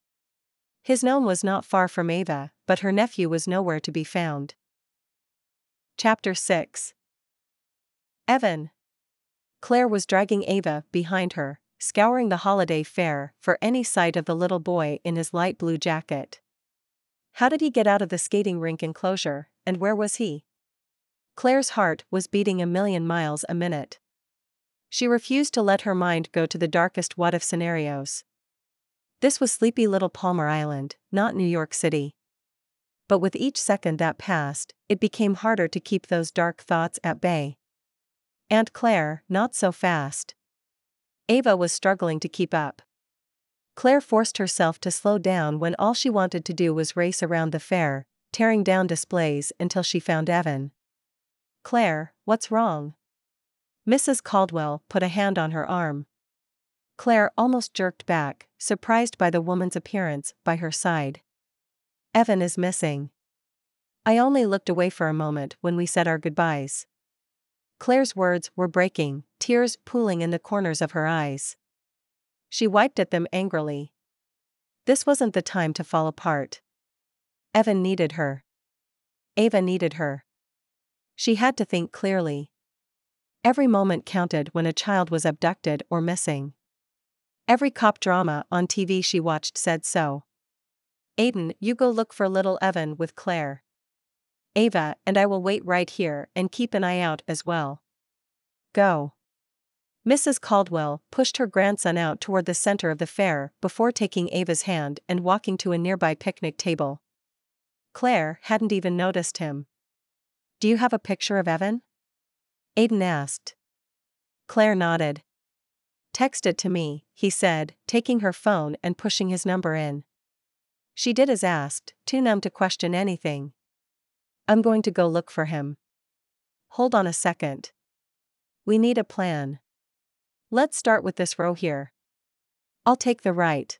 His gnome was not far from Ava, but her nephew was nowhere to be found. Chapter 6 Evan. Claire was dragging Ava behind her, scouring the holiday fair for any sight of the little boy in his light blue jacket. How did he get out of the skating rink enclosure, and where was he? Claire's heart was beating a million miles a minute. She refused to let her mind go to the darkest what if scenarios. This was sleepy little Palmar Island, not New York City. But with each second that passed, it became harder to keep those dark thoughts at bay. Aunt Claire, not so fast. Ava was struggling to keep up. Claire forced herself to slow down when all she wanted to do was race around the fair, tearing down displays until she found Evan. Claire, what's wrong? Mrs. Caldwell put a hand on her arm. Claire almost jerked back, surprised by the woman's appearance by her side. Evan is missing. I only looked away for a moment when we said our goodbyes. Claire's words were breaking, tears pooling in the corners of her eyes. She wiped at them angrily. This wasn't the time to fall apart. Evan needed her. Ava needed her. She had to think clearly. Every moment counted when a child was abducted or missing. Every cop drama on TV she watched said so. Aiden, you go look for little Evan with Claire. Ava and I will wait right here and keep an eye out as well. Go. Mrs. Caldwell pushed her grandson out toward the center of the fair before taking Ava's hand and walking to a nearby picnic table. Claire hadn't even noticed him. Do you have a picture of Evan? Aiden asked. Claire nodded. Text it to me, he said, taking her phone and pushing his number in. She did as asked, too numb to question anything. I'm going to go look for him. Hold on a second. We need a plan. Let's start with this row here. I'll take the right.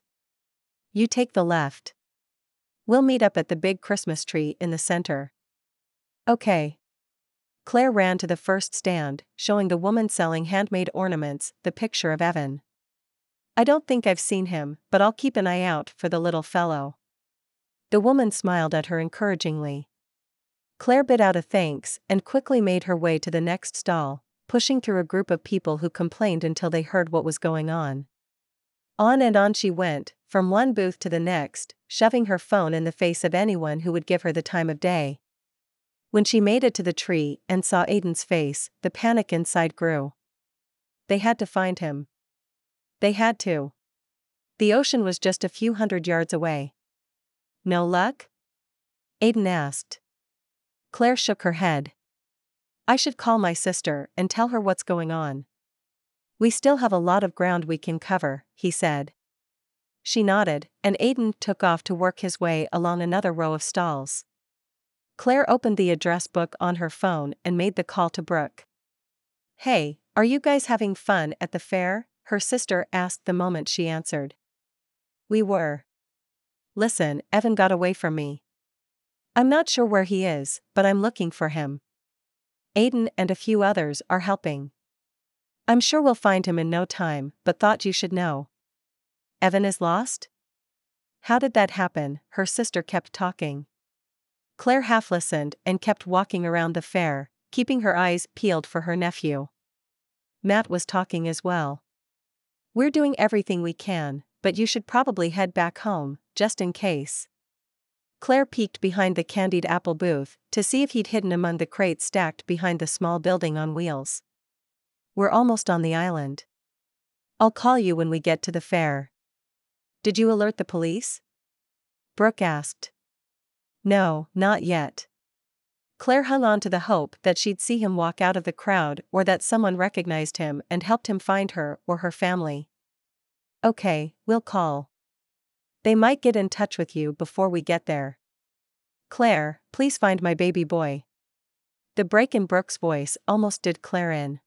You take the left. We'll meet up at the big Christmas tree in the center. Okay. Claire ran to the first stand, showing the woman selling handmade ornaments the picture of Evan. I don't think I've seen him, but I'll keep an eye out for the little fellow. The woman smiled at her encouragingly. Claire bit out a thanks and quickly made her way to the next stall, pushing through a group of people who complained until they heard what was going on. On and on she went, from one booth to the next, shoving her phone in the face of anyone who would give her the time of day. When she made it to the tree and saw Aiden's face, the panic inside grew. They had to find him. They had to. The ocean was just a few hundred yards away. No luck? Aiden asked. Claire shook her head. I should call my sister and tell her what's going on. We still have a lot of ground we can cover, he said. She nodded, and Aiden took off to work his way along another row of stalls. Claire opened the address book on her phone and made the call to Brooke. Hey, are you guys having fun at the fair? Her sister asked the moment she answered. We were. Listen, Evan got away from me. I'm not sure where he is, but I'm looking for him. Aiden and a few others are helping. I'm sure we'll find him in no time, but thought you should know. Evan is lost? How did that happen? Her sister kept talking. Claire half listened and kept walking around the fair, keeping her eyes peeled for her nephew. Matt was talking as well. We're doing everything we can, but you should probably head back home, just in case. Claire peeked behind the candied apple booth to see if he'd hidden among the crates stacked behind the small building on wheels. We're almost on the island. I'll call you when we get to the fair. Did you alert the police? Brooke asked. No, not yet. Claire hung on to the hope that she'd see him walk out of the crowd or that someone recognized him and helped him find her or her family. Okay, we'll call. They might get in touch with you before we get there. Claire, please find my baby boy. The break in Brooke's voice almost did Claire in.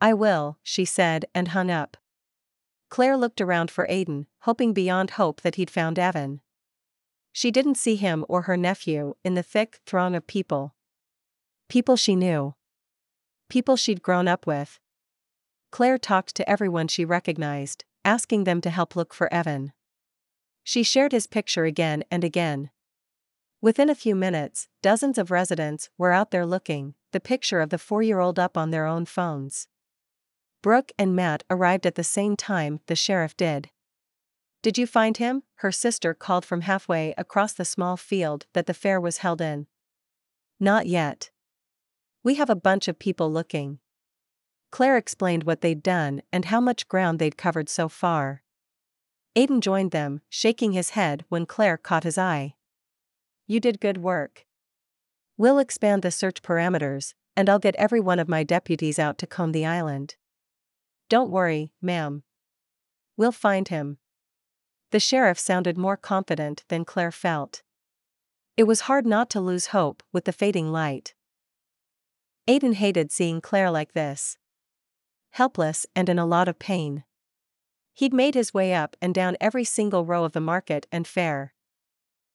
I will, she said and hung up. Claire looked around for Aiden, hoping beyond hope that he'd found Evan. She didn't see him or her nephew in the thick throng of people. People she knew. People she'd grown up with. Claire talked to everyone she recognized, asking them to help look for Evan. She shared his picture again and again. Within a few minutes, dozens of residents were out there looking, the picture of the four year old up on their own phones. Brooke and Matt arrived at the same time the sheriff did. Did you find him? Her sister called from halfway across the small field that the fair was held in. Not yet. We have a bunch of people looking. Claire explained what they'd done and how much ground they'd covered so far. Aiden joined them, shaking his head when Claire caught his eye. You did good work. We'll expand the search parameters, and I'll get every one of my deputies out to comb the island. Don't worry, ma'am. We'll find him. The sheriff sounded more confident than Claire felt. It was hard not to lose hope with the fading light. Aiden hated seeing Claire like this. Helpless and in a lot of pain. He'd made his way up and down every single row of the market and fair.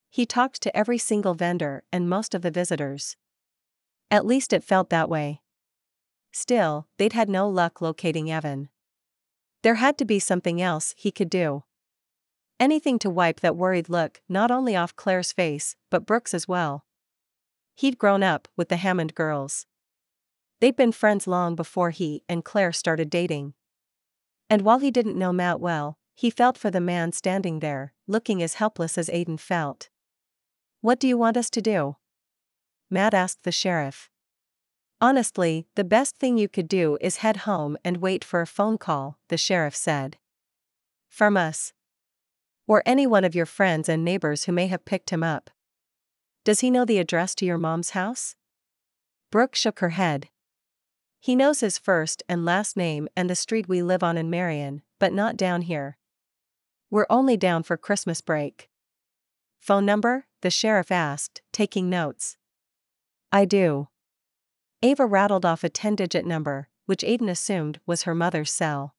He talked to every single vendor and most of the visitors. At least it felt that way. Still, they'd had no luck locating Evan. There had to be something else he could do. Anything to wipe that worried look not only off Claire's face, but Brooke's as well. He'd grown up with the Hammond girls. They'd been friends long before he and Claire started dating. And while he didn't know Matt well, he felt for the man standing there, looking as helpless as Aiden felt. What do you want us to do? Matt asked the sheriff. Honestly, the best thing you could do is head home and wait for a phone call, the sheriff said. From us. Or any one of your friends and neighbors who may have picked him up. Does he know the address to your mom's house? Brooke shook her head. He knows his first and last name and the street we live on in Marion, but not down here. We're only down for Christmas break. Phone number? The sheriff asked, taking notes. I do. Ava rattled off a 10 digit number, which Aiden assumed was her mother's cell.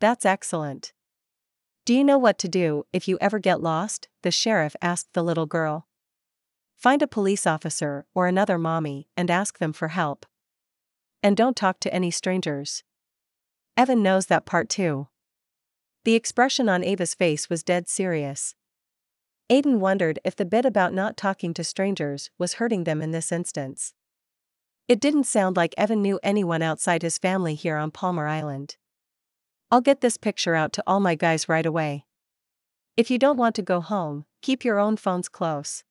That's excellent. Do you know what to do if you ever get lost? The sheriff asked the little girl. Find a police officer or another mommy and ask them for help. And don't talk to any strangers. Evan knows that part too. The expression on Ava's face was dead serious. Aiden wondered if the bit about not talking to strangers was hurting them in this instance. It didn't sound like Evan knew anyone outside his family here on Palmar Island. I'll get this picture out to all my guys right away. If you don't want to go home, keep your own phones close.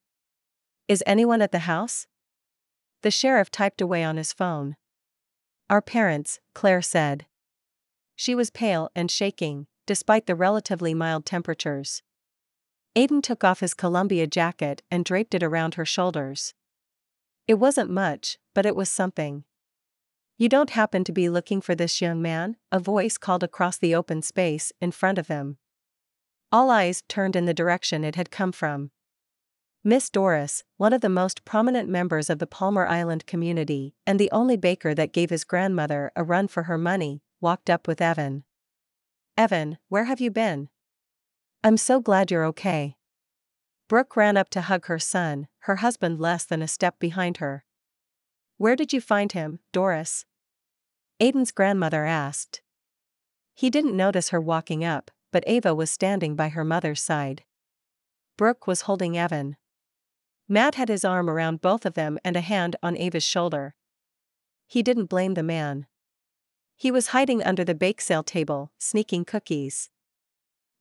Is anyone at the house? The sheriff typed away on his phone. Our parents, Claire said. She was pale and shaking, despite the relatively mild temperatures. Aiden took off his Columbia jacket and draped it around her shoulders. It wasn't much, but it was something. You don't happen to be looking for this young man? A voice called across the open space in front of him. All eyes turned in the direction it had come from. Miss Doris, one of the most prominent members of the Palmar Island community and the only baker that gave his grandmother a run for her money, walked up with Evan. Evan, where have you been? I'm so glad you're okay. Brooke ran up to hug her son, her husband less than a step behind her. Where did you find him, Doris? Aiden's grandmother asked. He didn't notice her walking up, but Ava was standing by her mother's side. Brooke was holding Evan. Matt had his arm around both of them and a hand on Ava's shoulder. He didn't blame the man. He was hiding under the bake sale table, sneaking cookies.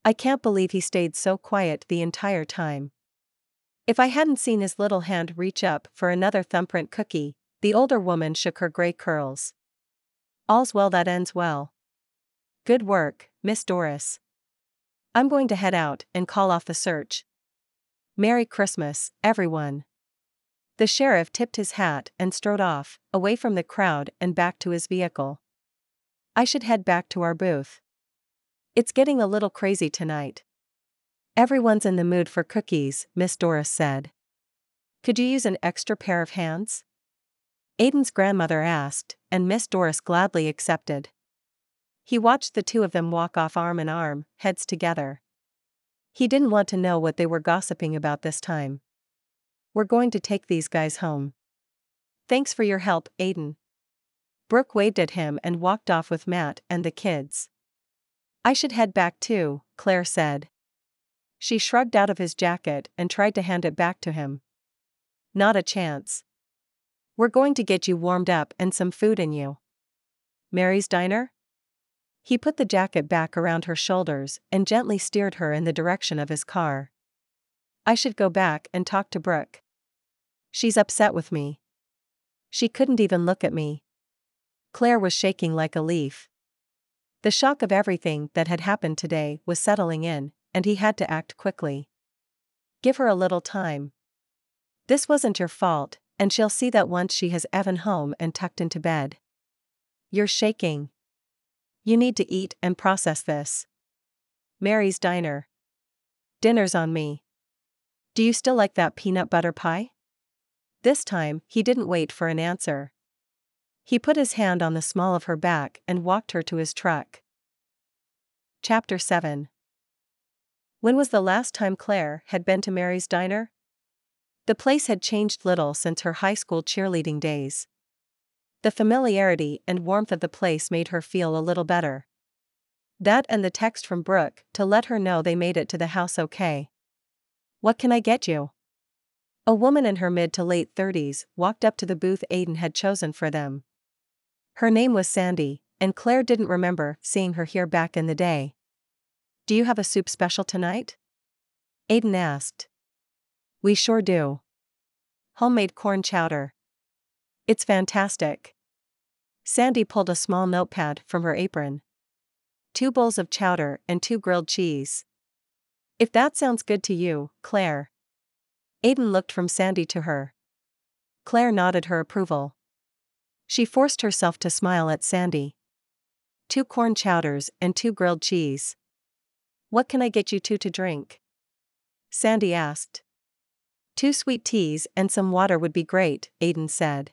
I can't believe he stayed so quiet the entire time. If I hadn't seen his little hand reach up for another thumbprint cookie, the older woman shook her gray curls. All's well that ends well. Good work, Miss Doris. I'm going to head out and call off the search. Merry Christmas, everyone. The sheriff tipped his hat and strode off, away from the crowd and back to his vehicle. I should head back to our booth. It's getting a little crazy tonight. Everyone's in the mood for cookies, Miss Doris said. Could you use an extra pair of hands? Aiden's grandmother asked, and Miss Doris gladly accepted. He watched the two of them walk off arm in arm, heads together. He didn't want to know what they were gossiping about this time. We're going to take these guys home. Thanks for your help, Aiden. Brooke waved at him and walked off with Matt and the kids. I should head back too, Claire said. She shrugged out of his jacket and tried to hand it back to him. Not a chance. We're going to get you warmed up and some food in you. Mary's Diner? He put the jacket back around her shoulders and gently steered her in the direction of his car. I should go back and talk to Brooke. She's upset with me. She couldn't even look at me. Claire was shaking like a leaf. The shock of everything that had happened today was settling in, and he had to act quickly. Give her a little time. This wasn't your fault, and she'll see that once she has Evan home and tucked into bed. You're shaking. You need to eat and process this. Mary's Diner. Dinner's on me. Do you still like that peanut butter pie? This time, he didn't wait for an answer. He put his hand on the small of her back and walked her to his truck. Chapter 7 When was the last time Claire had been to Mary's diner? The place had changed little since her high school cheerleading days. The familiarity and warmth of the place made her feel a little better. That and the text from Brooke to let her know they made it to the house okay. What can I get you? A woman in her mid to late 30s walked up to the booth Aiden had chosen for them. Her name was Sandy, and Claire didn't remember seeing her here back in the day. Do you have a soup special tonight? Aiden asked. We sure do. Homemade corn chowder. It's fantastic. Sandy pulled a small notepad from her apron. Two bowls of chowder and two grilled cheese. If that sounds good to you, Claire. Aiden looked from Sandy to her. Claire nodded her approval. She forced herself to smile at Sandy. Two corn chowders and two grilled cheese. What can I get you two to drink? Sandy asked. Two sweet teas and some water would be great, Aiden said.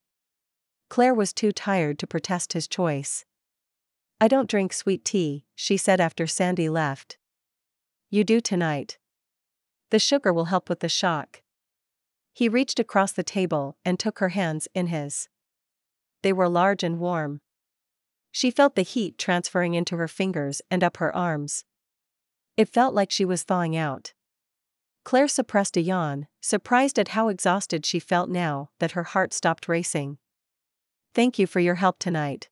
Claire was too tired to protest his choice. I don't drink sweet tea, she said after Sandy left. You do tonight. The sugar will help with the shock. He reached across the table and took her hands in his they were large and warm. She felt the heat transferring into her fingers and up her arms. It felt like she was thawing out. Claire suppressed a yawn, surprised at how exhausted she felt now that her heart stopped racing. Thank you for your help tonight.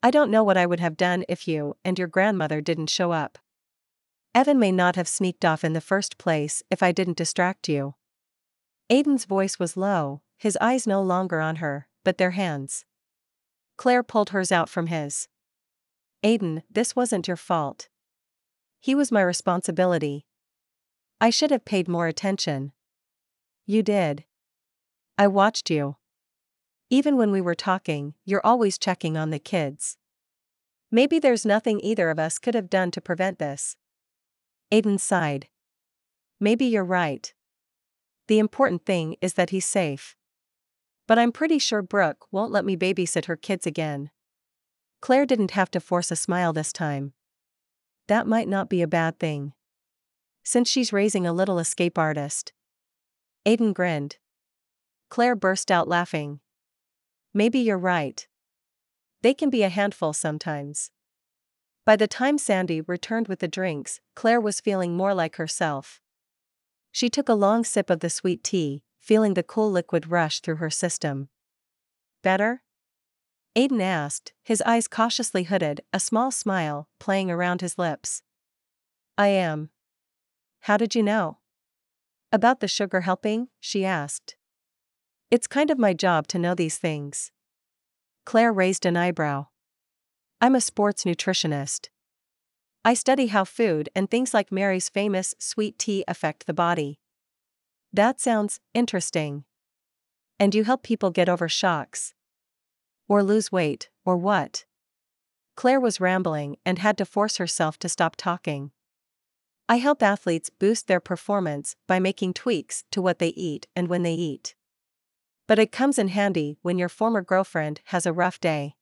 I don't know what I would have done if you and your grandmother didn't show up. Evan may not have sneaked off in the first place if I didn't distract you. Aiden's voice was low, his eyes no longer on her, but their hands. Claire pulled hers out from his. Aiden, this wasn't your fault. He was my responsibility. I should have paid more attention. You did. I watched you. Even when we were talking, you're always checking on the kids. Maybe there's nothing either of us could have done to prevent this. Aiden sighed. Maybe you're right. The important thing is that he's safe. But I'm pretty sure Brooke won't let me babysit her kids again. Claire didn't have to force a smile this time. That might not be a bad thing. Since she's raising a little escape artist. Aiden grinned. Claire burst out laughing. Maybe you're right. They can be a handful sometimes. By the time Sandy returned with the drinks, Claire was feeling more like herself. She took a long sip of the sweet tea, feeling the cool liquid rush through her system. Better? Aiden asked, his eyes cautiously hooded, a small smile playing around his lips. I am. How did you know? About the sugar helping? she asked. It's kind of my job to know these things. Claire raised an eyebrow. I'm a sports nutritionist. I study how food and things like Mary's famous sweet tea affect the body. That sounds interesting. And you help people get over shocks. Or lose weight, or what? Claire was rambling and had to force herself to stop talking. I help athletes boost their performance by making tweaks to what they eat and when they eat. But it comes in handy when your former girlfriend has a rough day.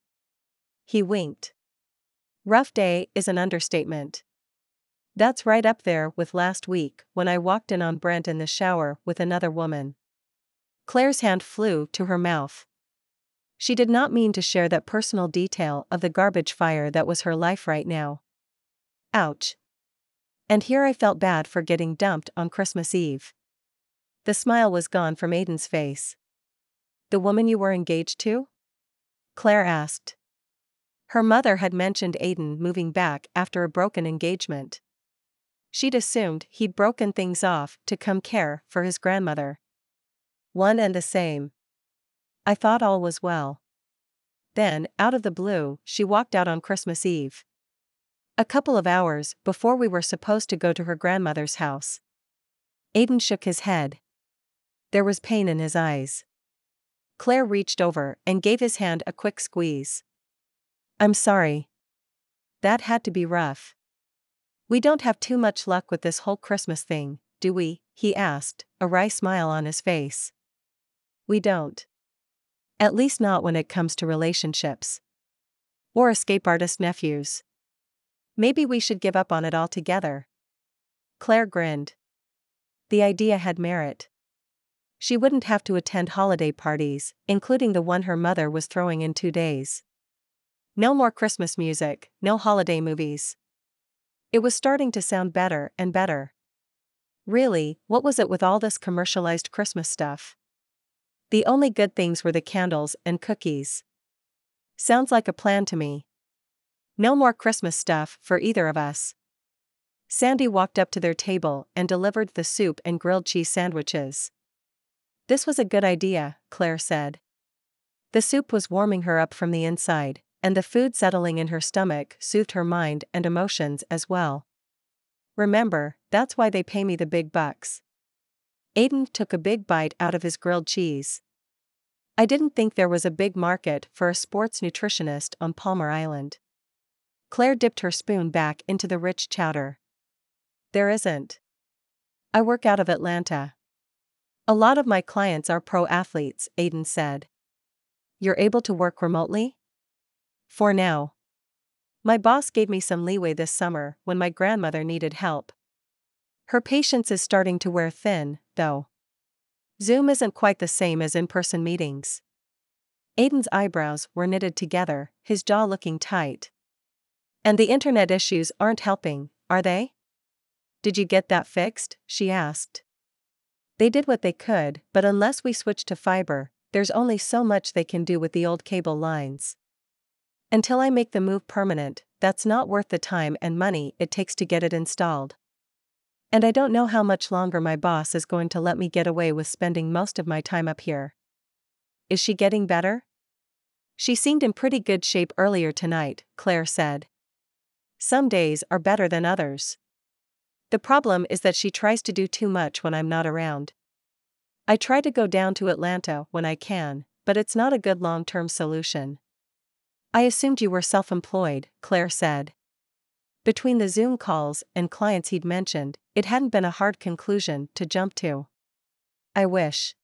He winked. Rough day is an understatement. That's right up there with last week when I walked in on Brent in the shower with another woman. Claire's hand flew to her mouth. She did not mean to share that personal detail of the garbage fire that was her life right now. Ouch. And here I felt bad for getting dumped on Christmas Eve. The smile was gone from Aiden's face. The woman you were engaged to? Claire asked. Her mother had mentioned Aiden moving back after a broken engagement. She'd assumed he'd broken things off to come care for his grandmother. One and the same. I thought all was well. Then, out of the blue, she walked out on Christmas Eve. A couple of hours before we were supposed to go to her grandmother's house. Aiden shook his head. There was pain in his eyes. Claire reached over and gave his hand a quick squeeze. I'm sorry. That had to be rough. We don't have too much luck with this whole Christmas thing, do we? he asked, a wry smile on his face. We don't. At least not when it comes to relationships. Or escape artist nephews. Maybe we should give up on it altogether. Claire grinned. The idea had merit. She wouldn't have to attend holiday parties, including the one her mother was throwing in two days. No more Christmas music, no holiday movies. It was starting to sound better and better. Really, what was it with all this commercialized Christmas stuff? The only good things were the candles and cookies. Sounds like a plan to me. No more Christmas stuff for either of us. Sandy walked up to their table and delivered the soup and grilled cheese sandwiches. This was a good idea, Claire said. The soup was warming her up from the inside, and the food settling in her stomach soothed her mind and emotions as well. Remember, that's why they pay me the big bucks. Aiden took a big bite out of his grilled cheese. I didn't think there was a big market for a sports nutritionist on Palmar Island. Claire dipped her spoon back into the rich chowder. There isn't. I work out of Atlanta. A lot of my clients are pro athletes, Aiden said. You're able to work remotely? For now. My boss gave me some leeway this summer when my grandmother needed help. Her patience is starting to wear thin, though. Zoom isn't quite the same as in person meetings. Aiden's eyebrows were knitted together, his jaw looking tight. And the internet issues aren't helping, are they? Did you get that fixed? she asked. They did what they could, but unless we switch to fiber, there's only so much they can do with the old cable lines. Until I make the move permanent, that's not worth the time and money it takes to get it installed. And I don't know how much longer my boss is going to let me get away with spending most of my time up here. Is she getting better? She seemed in pretty good shape earlier tonight, Claire said. Some days are better than others. The problem is that she tries to do too much when I'm not around. I try to go down to Atlanta when I can, but it's not a good long term solution. I assumed you were self employed, Claire said. Between the Zoom calls and clients he'd mentioned, it hadn't been a hard conclusion to jump to. I wish.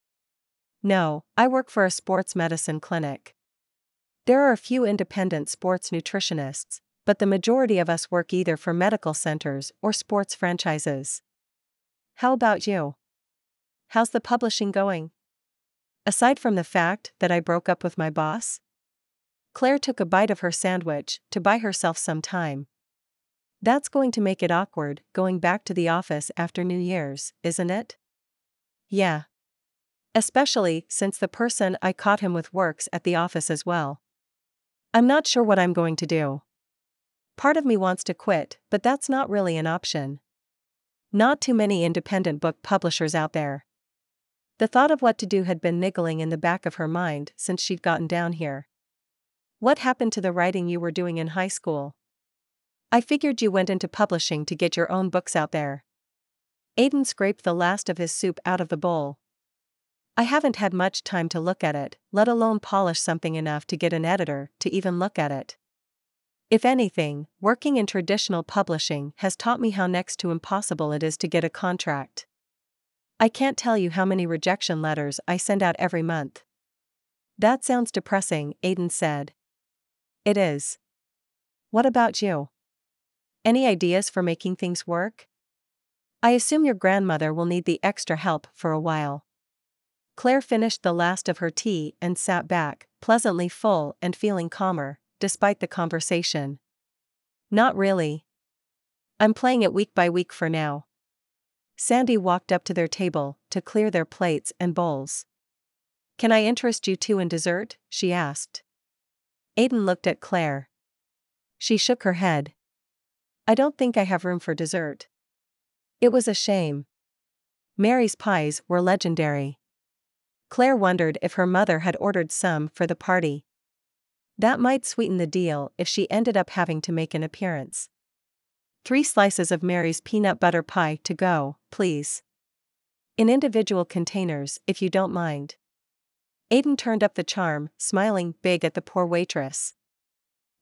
No, I work for a sports medicine clinic. There are a few independent sports nutritionists, but the majority of us work either for medical centers or sports franchises. How about you? How's the publishing going? Aside from the fact that I broke up with my boss? Claire took a bite of her sandwich to buy herself some time. That's going to make it awkward going back to the office after New Year's, isn't it? Yeah. Especially since the person I caught him with works at the office as well. I'm not sure what I'm going to do. Part of me wants to quit, but that's not really an option. Not too many independent book publishers out there. The thought of what to do had been niggling in the back of her mind since she'd gotten down here. What happened to the writing you were doing in high school? I figured you went into publishing to get your own books out there. Aiden scraped the last of his soup out of the bowl. I haven't had much time to look at it, let alone polish something enough to get an editor to even look at it. If anything, working in traditional publishing has taught me how next to impossible it is to get a contract. I can't tell you how many rejection letters I send out every month. That sounds depressing, Aiden said. It is. What about you? Any ideas for making things work? I assume your grandmother will need the extra help for a while. Claire finished the last of her tea and sat back, pleasantly full and feeling calmer, despite the conversation. Not really. I'm playing it week by week for now. Sandy walked up to their table to clear their plates and bowls. Can I interest you two in dessert? she asked. Aiden looked at Claire. She shook her head. I don't think I have room for dessert. It was a shame. Mary's pies were legendary. Claire wondered if her mother had ordered some for the party. That might sweeten the deal if she ended up having to make an appearance. Three slices of Mary's peanut butter pie to go, please. In individual containers, if you don't mind. Aiden turned up the charm, smiling big at the poor waitress.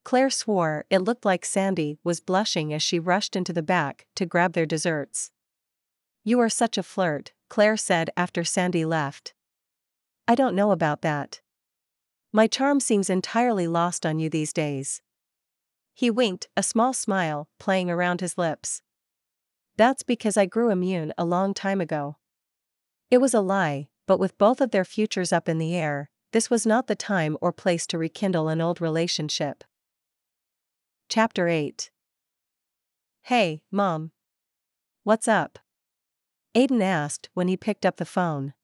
Claire swore it looked like Sandy was blushing as she rushed into the back to grab their desserts. You are such a flirt, Claire said after Sandy left. I don't know about that. My charm seems entirely lost on you these days. He winked, a small smile playing around his lips. That's because I grew immune a long time ago. It was a lie, but with both of their futures up in the air, this was not the time or place to rekindle an old relationship. Chapter 8 Hey, Mom. What's up? Aiden asked when he picked up the phone.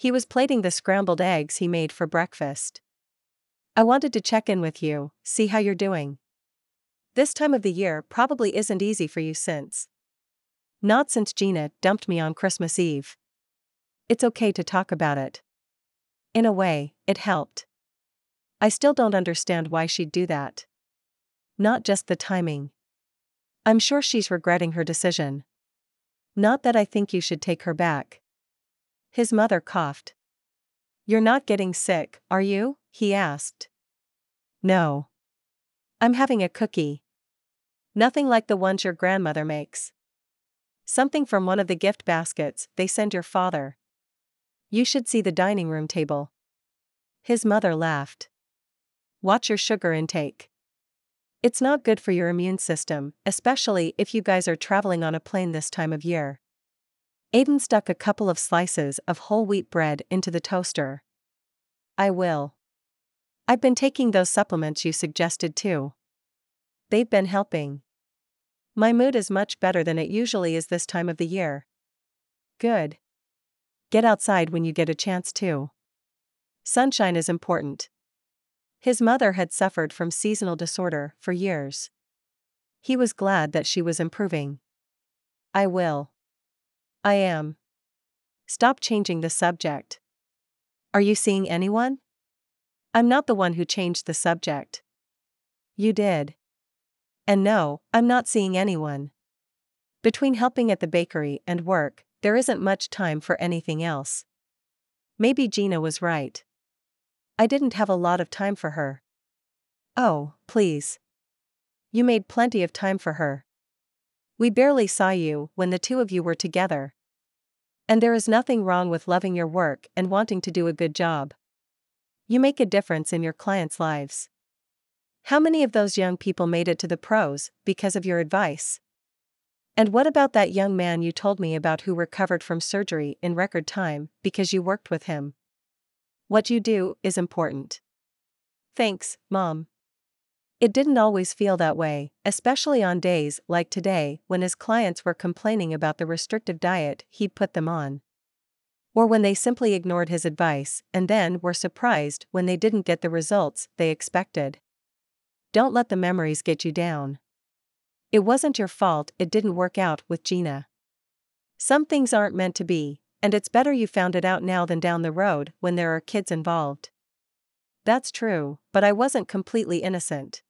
He was plating the scrambled eggs he made for breakfast. I wanted to check in with you, see how you're doing. This time of the year probably isn't easy for you since. Not since Gina dumped me on Christmas Eve. It's okay to talk about it. In a way, it helped. I still don't understand why she'd do that. Not just the timing. I'm sure she's regretting her decision. Not that I think you should take her back. His mother coughed. You're not getting sick, are you? he asked. No. I'm having a cookie. Nothing like the ones your grandmother makes. Something from one of the gift baskets they send your father. You should see the dining room table. His mother laughed. Watch your sugar intake. It's not good for your immune system, especially if you guys are traveling on a plane this time of year. Aiden stuck a couple of slices of whole wheat bread into the toaster. I will. I've been taking those supplements you suggested too. They've been helping. My mood is much better than it usually is this time of the year. Good. Get outside when you get a chance too. Sunshine is important. His mother had suffered from seasonal disorder for years. He was glad that she was improving. I will. I am. Stop changing the subject. Are you seeing anyone? I'm not the one who changed the subject. You did. And no, I'm not seeing anyone. Between helping at the bakery and work, there isn't much time for anything else. Maybe Gina was right. I didn't have a lot of time for her. Oh, please. You made plenty of time for her. We barely saw you when the two of you were together. And there is nothing wrong with loving your work and wanting to do a good job. You make a difference in your clients' lives. How many of those young people made it to the pros because of your advice? And what about that young man you told me about who recovered from surgery in record time because you worked with him? What you do is important. Thanks, Mom. It didn't always feel that way, especially on days like today when his clients were complaining about the restrictive diet he'd put them on. Or when they simply ignored his advice and then were surprised when they didn't get the results they expected. Don't let the memories get you down. It wasn't your fault it didn't work out with Gina. Some things aren't meant to be, and it's better you found it out now than down the road when there are kids involved. That's true, but I wasn't completely innocent.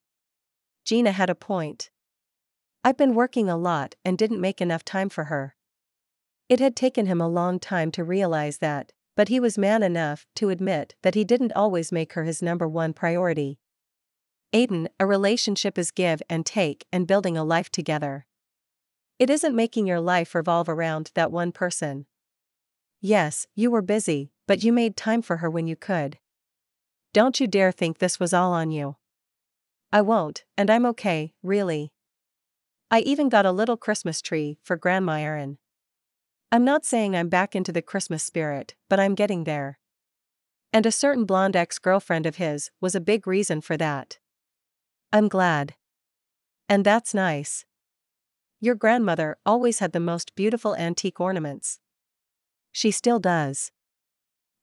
Gina had a point. I've been working a lot and didn't make enough time for her. It had taken him a long time to realize that, but he was man enough to admit that he didn't always make her his number one priority. Aiden, a relationship is give and take and building a life together. It isn't making your life revolve around that one person. Yes, you were busy, but you made time for her when you could. Don't you dare think this was all on you. I won't, and I'm okay, really. I even got a little Christmas tree for Grandma Erin. I'm not saying I'm back into the Christmas spirit, but I'm getting there. And a certain blonde ex girlfriend of his was a big reason for that. I'm glad. And that's nice. Your grandmother always had the most beautiful antique ornaments. She still does.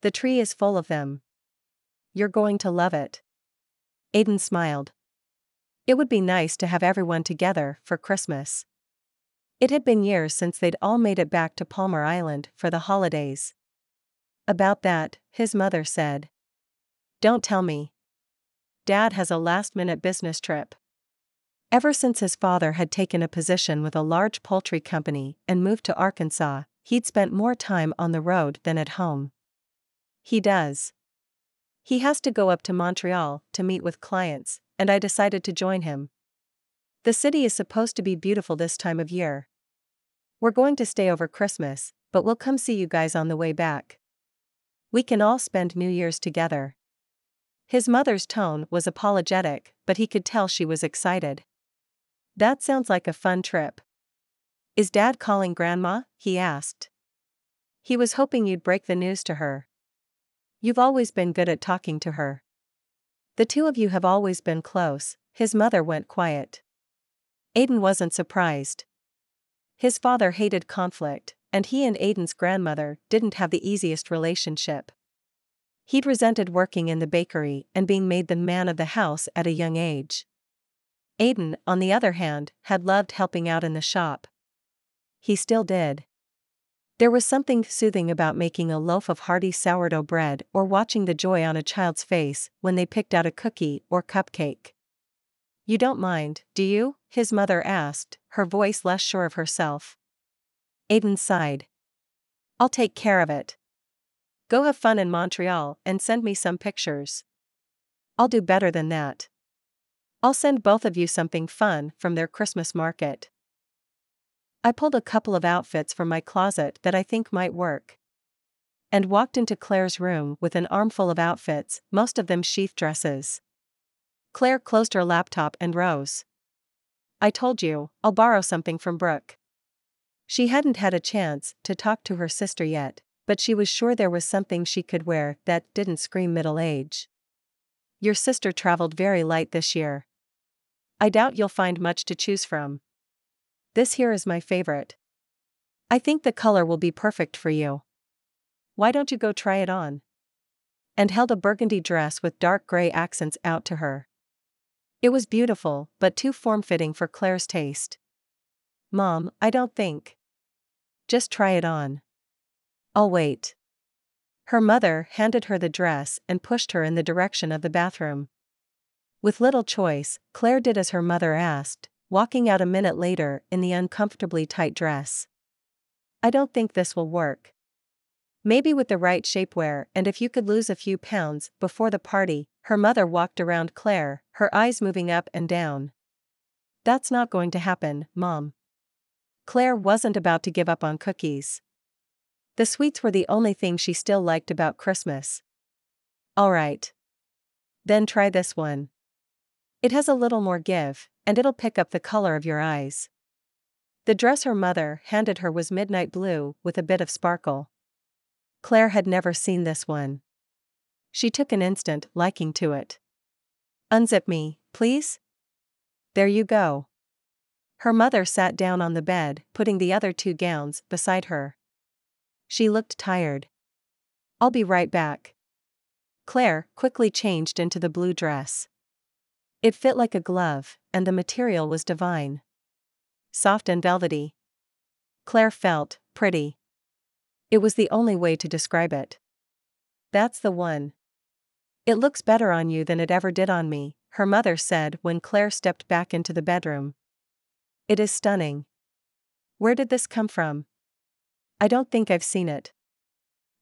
The tree is full of them. You're going to love it. Aiden smiled. It would be nice to have everyone together for Christmas. It had been years since they'd all made it back to Palmar Island for the holidays. About that, his mother said. Don't tell me. Dad has a last minute business trip. Ever since his father had taken a position with a large poultry company and moved to Arkansas, he'd spent more time on the road than at home. He does. He has to go up to Montreal to meet with clients, and I decided to join him. The city is supposed to be beautiful this time of year. We're going to stay over Christmas, but we'll come see you guys on the way back. We can all spend New Year's together. His mother's tone was apologetic, but he could tell she was excited. That sounds like a fun trip. Is Dad calling Grandma? he asked. He was hoping you'd break the news to her. You've always been good at talking to her. The two of you have always been close, his mother went quiet. Aiden wasn't surprised. His father hated conflict, and he and Aiden's grandmother didn't have the easiest relationship. He'd resented working in the bakery and being made the man of the house at a young age. Aiden, on the other hand, had loved helping out in the shop. He still did. There was something soothing about making a loaf of hearty sourdough bread or watching the joy on a child's face when they picked out a cookie or cupcake. You don't mind, do you? his mother asked, her voice less sure of herself. Aiden sighed. I'll take care of it. Go have fun in Montreal and send me some pictures. I'll do better than that. I'll send both of you something fun from their Christmas market. I pulled a couple of outfits from my closet that I think might work. Anne walked into Claire's room with an armful of outfits, most of them sheath dresses. Claire closed her laptop and rose. I told you, I'll borrow something from Brooke. She hadn't had a chance to talk to her sister yet, but she was sure there was something she could wear that didn't scream middle age. Your sister traveled very light this year. I doubt you'll find much to choose from. This here is my favorite. I think the color will be perfect for you. Why don't you go try it on? Anne held a burgundy dress with dark gray accents out to her. It was beautiful, but too form fitting for Claire's taste. Mom, I don't think. Just try it on. I'll wait. Her mother handed her the dress and pushed her in the direction of the bathroom. With little choice, Claire did as her mother asked, walking out a minute later in the uncomfortably tight dress. I don't think this will work. Maybe with the right shapewear and if you could lose a few pounds before the party, her mother walked around Claire, her eyes moving up and down. That's not going to happen, Mom. Claire wasn't about to give up on cookies. The sweets were the only thing she still liked about Christmas. Alright. Then try this one. It has a little more give, and it'll pick up the color of your eyes. The dress her mother handed her was midnight blue with a bit of sparkle. Claire had never seen this one. She took an instant liking to it. Unzip me, please? There you go. Her mother sat down on the bed, putting the other two gowns beside her. She looked tired. I'll be right back. Claire quickly changed into the blue dress. It fit like a glove, and the material was divine. Soft and velvety. Claire felt pretty. It was the only way to describe it. That's the one. It looks better on you than it ever did on me, her mother said when Claire stepped back into the bedroom. It is stunning. Where did this come from? I don't think I've seen it.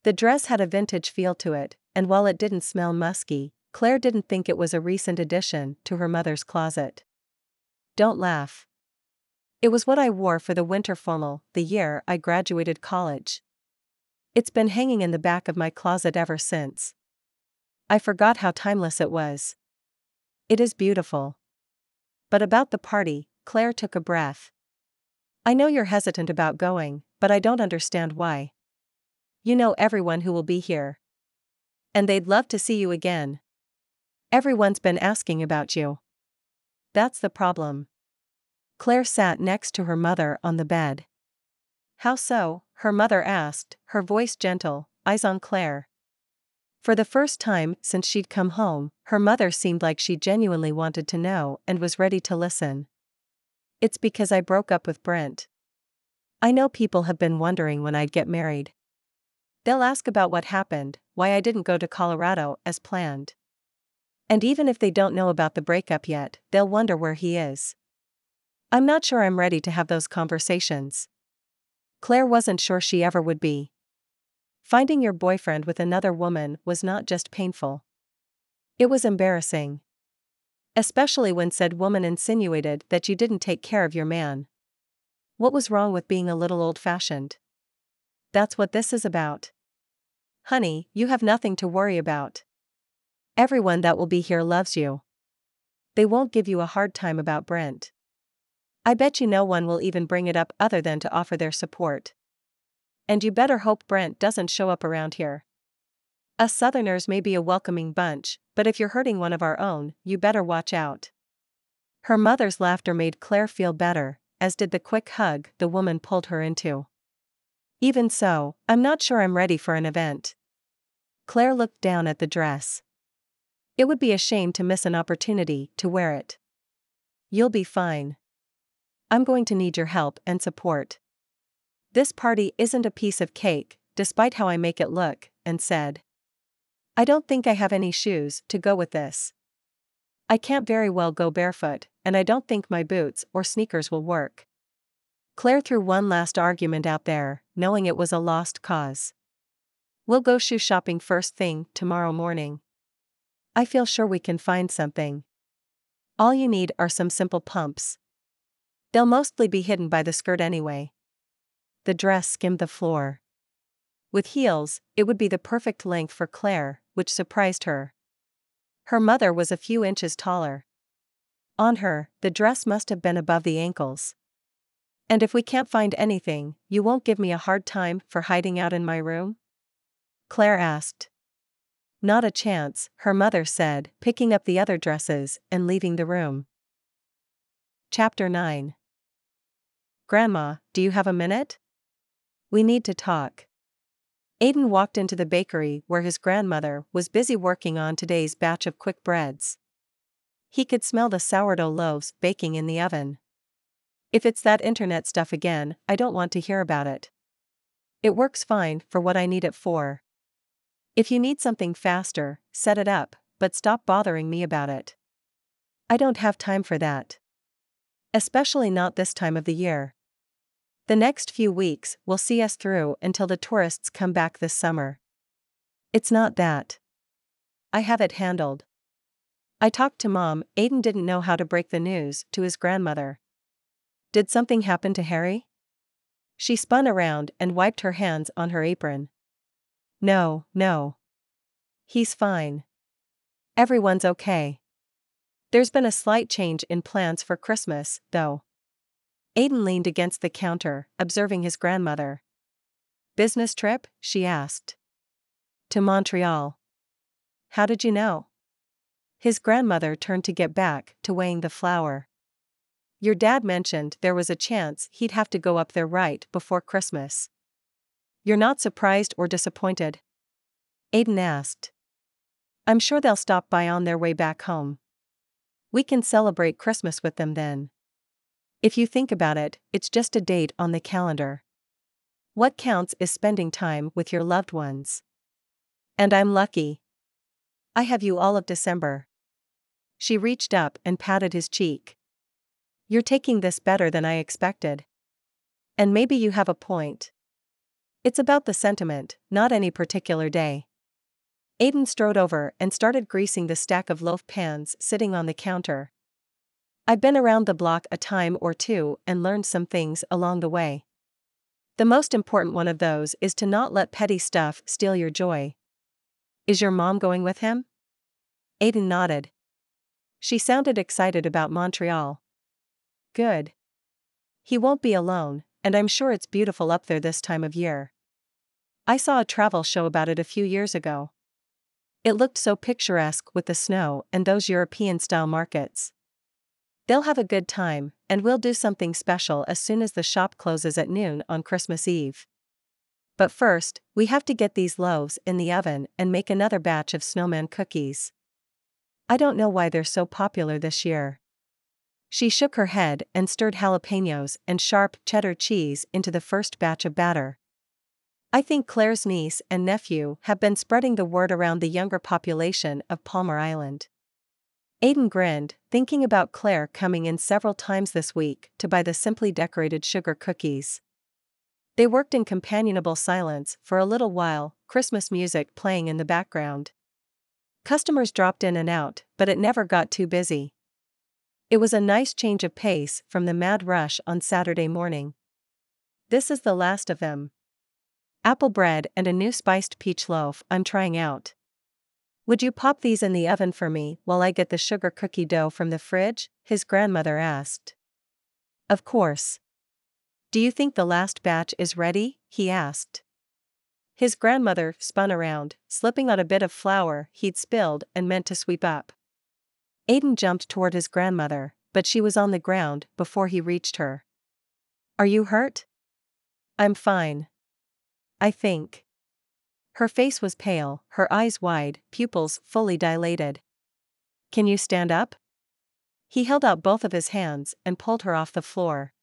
The dress had a vintage feel to it, and while it didn't smell musky, Claire didn't think it was a recent addition to her mother's closet. Don't laugh. It was what I wore for the winter formal the year I graduated college. It's been hanging in the back of my closet ever since. I forgot how timeless it was. It is beautiful. But about the party, Claire took a breath. I know you're hesitant about going, but I don't understand why. You know everyone who will be here. And they'd love to see you again. Everyone's been asking about you. That's the problem. Claire sat next to her mother on the bed. How so? her mother asked, her voice gentle, eyes on Claire. For the first time since she'd come home, her mother seemed like she genuinely wanted to know and was ready to listen. It's because I broke up with Brent. I know people have been wondering when I'd get married. They'll ask about what happened, why I didn't go to Colorado as planned. And even if they don't know about the breakup yet, they'll wonder where he is. I'm not sure I'm ready to have those conversations. Claire wasn't sure she ever would be. Finding your boyfriend with another woman was not just painful. It was embarrassing. Especially when said woman insinuated that you didn't take care of your man. What was wrong with being a little old fashioned? That's what this is about. Honey, you have nothing to worry about. Everyone that will be here loves you. They won't give you a hard time about Brent. I bet you no one will even bring it up other than to offer their support. And you better hope Brent doesn't show up around here. Us Southerners may be a welcoming bunch, but if you're hurting one of our own, you better watch out. Her mother's laughter made Claire feel better, as did the quick hug the woman pulled her into. Even so, I'm not sure I'm ready for an event. Claire looked down at the dress. It would be a shame to miss an opportunity to wear it. You'll be fine. I'm going to need your help and support. This party isn't a piece of cake, despite how I make it look, Anne said. I don't think I have any shoes to go with this. I can't very well go barefoot, and I don't think my boots or sneakers will work. Claire threw one last argument out there, knowing it was a lost cause. We'll go shoe shopping first thing tomorrow morning. I feel sure we can find something. All you need are some simple pumps, They'll mostly be hidden by the skirt anyway. The dress skimmed the floor. With heels, it would be the perfect length for Claire, which surprised her. Her mother was a few inches taller. On her, the dress must have been above the ankles. And if we can't find anything, you won't give me a hard time for hiding out in my room? Claire asked. Not a chance, her mother said, picking up the other dresses and leaving the room. Chapter 9 Grandma, do you have a minute? We need to talk. Aiden walked into the bakery where his grandmother was busy working on today's batch of quick breads. He could smell the sourdough loaves baking in the oven. If it's that internet stuff again, I don't want to hear about it. It works fine for what I need it for. If you need something faster, set it up, but stop bothering me about it. I don't have time for that. Especially not this time of the year. The next few weeks will see us through until the tourists come back this summer. It's not that. I have it handled. I talked to mom, Aiden didn't know how to break the news to his grandmother. Did something happen to Harry? She spun around and wiped her hands on her apron. No, no. He's fine. Everyone's okay. There's been a slight change in plans for Christmas, though. Aiden leaned against the counter, observing his grandmother. Business trip? she asked. To Montreal. How did you know? His grandmother turned to get back to weighing the flour. Your dad mentioned there was a chance he'd have to go up there right before Christmas. You're not surprised or disappointed? Aiden asked. I'm sure they'll stop by on their way back home. We can celebrate Christmas with them then. If you think about it, it's just a date on the calendar. What counts is spending time with your loved ones. And I'm lucky. I have you all of December. She reached up and patted his cheek. You're taking this better than I expected. And maybe you have a point. It's about the sentiment, not any particular day. Aiden strode over and started greasing the stack of loaf pans sitting on the counter. I've been around the block a time or two and learned some things along the way. The most important one of those is to not let petty stuff steal your joy. Is your mom going with him? Aiden nodded. She sounded excited about Montreal. Good. He won't be alone, and I'm sure it's beautiful up there this time of year. I saw a travel show about it a few years ago. It looked so picturesque with the snow and those European style markets. They'll have a good time, and we'll do something special as soon as the shop closes at noon on Christmas Eve. But first, we have to get these loaves in the oven and make another batch of snowman cookies. I don't know why they're so popular this year. She shook her head and stirred jalapenos and sharp cheddar cheese into the first batch of batter. I think Claire's niece and nephew have been spreading the word around the younger population of Palmar Island. Aiden grinned, thinking about Claire coming in several times this week to buy the simply decorated sugar cookies. They worked in companionable silence for a little while, Christmas music playing in the background. Customers dropped in and out, but it never got too busy. It was a nice change of pace from the mad rush on Saturday morning. This is the last of them. Apple bread and a new spiced peach loaf I'm trying out. Would you pop these in the oven for me while I get the sugar cookie dough from the fridge? His grandmother asked. Of course. Do you think the last batch is ready? he asked. His grandmother spun around, slipping on a bit of flour he'd spilled and meant to sweep up. Aiden jumped toward his grandmother, but she was on the ground before he reached her. Are you hurt? I'm fine. I think. Her face was pale, her eyes wide, pupils fully dilated. Can you stand up? He held out both of his hands and pulled her off the floor.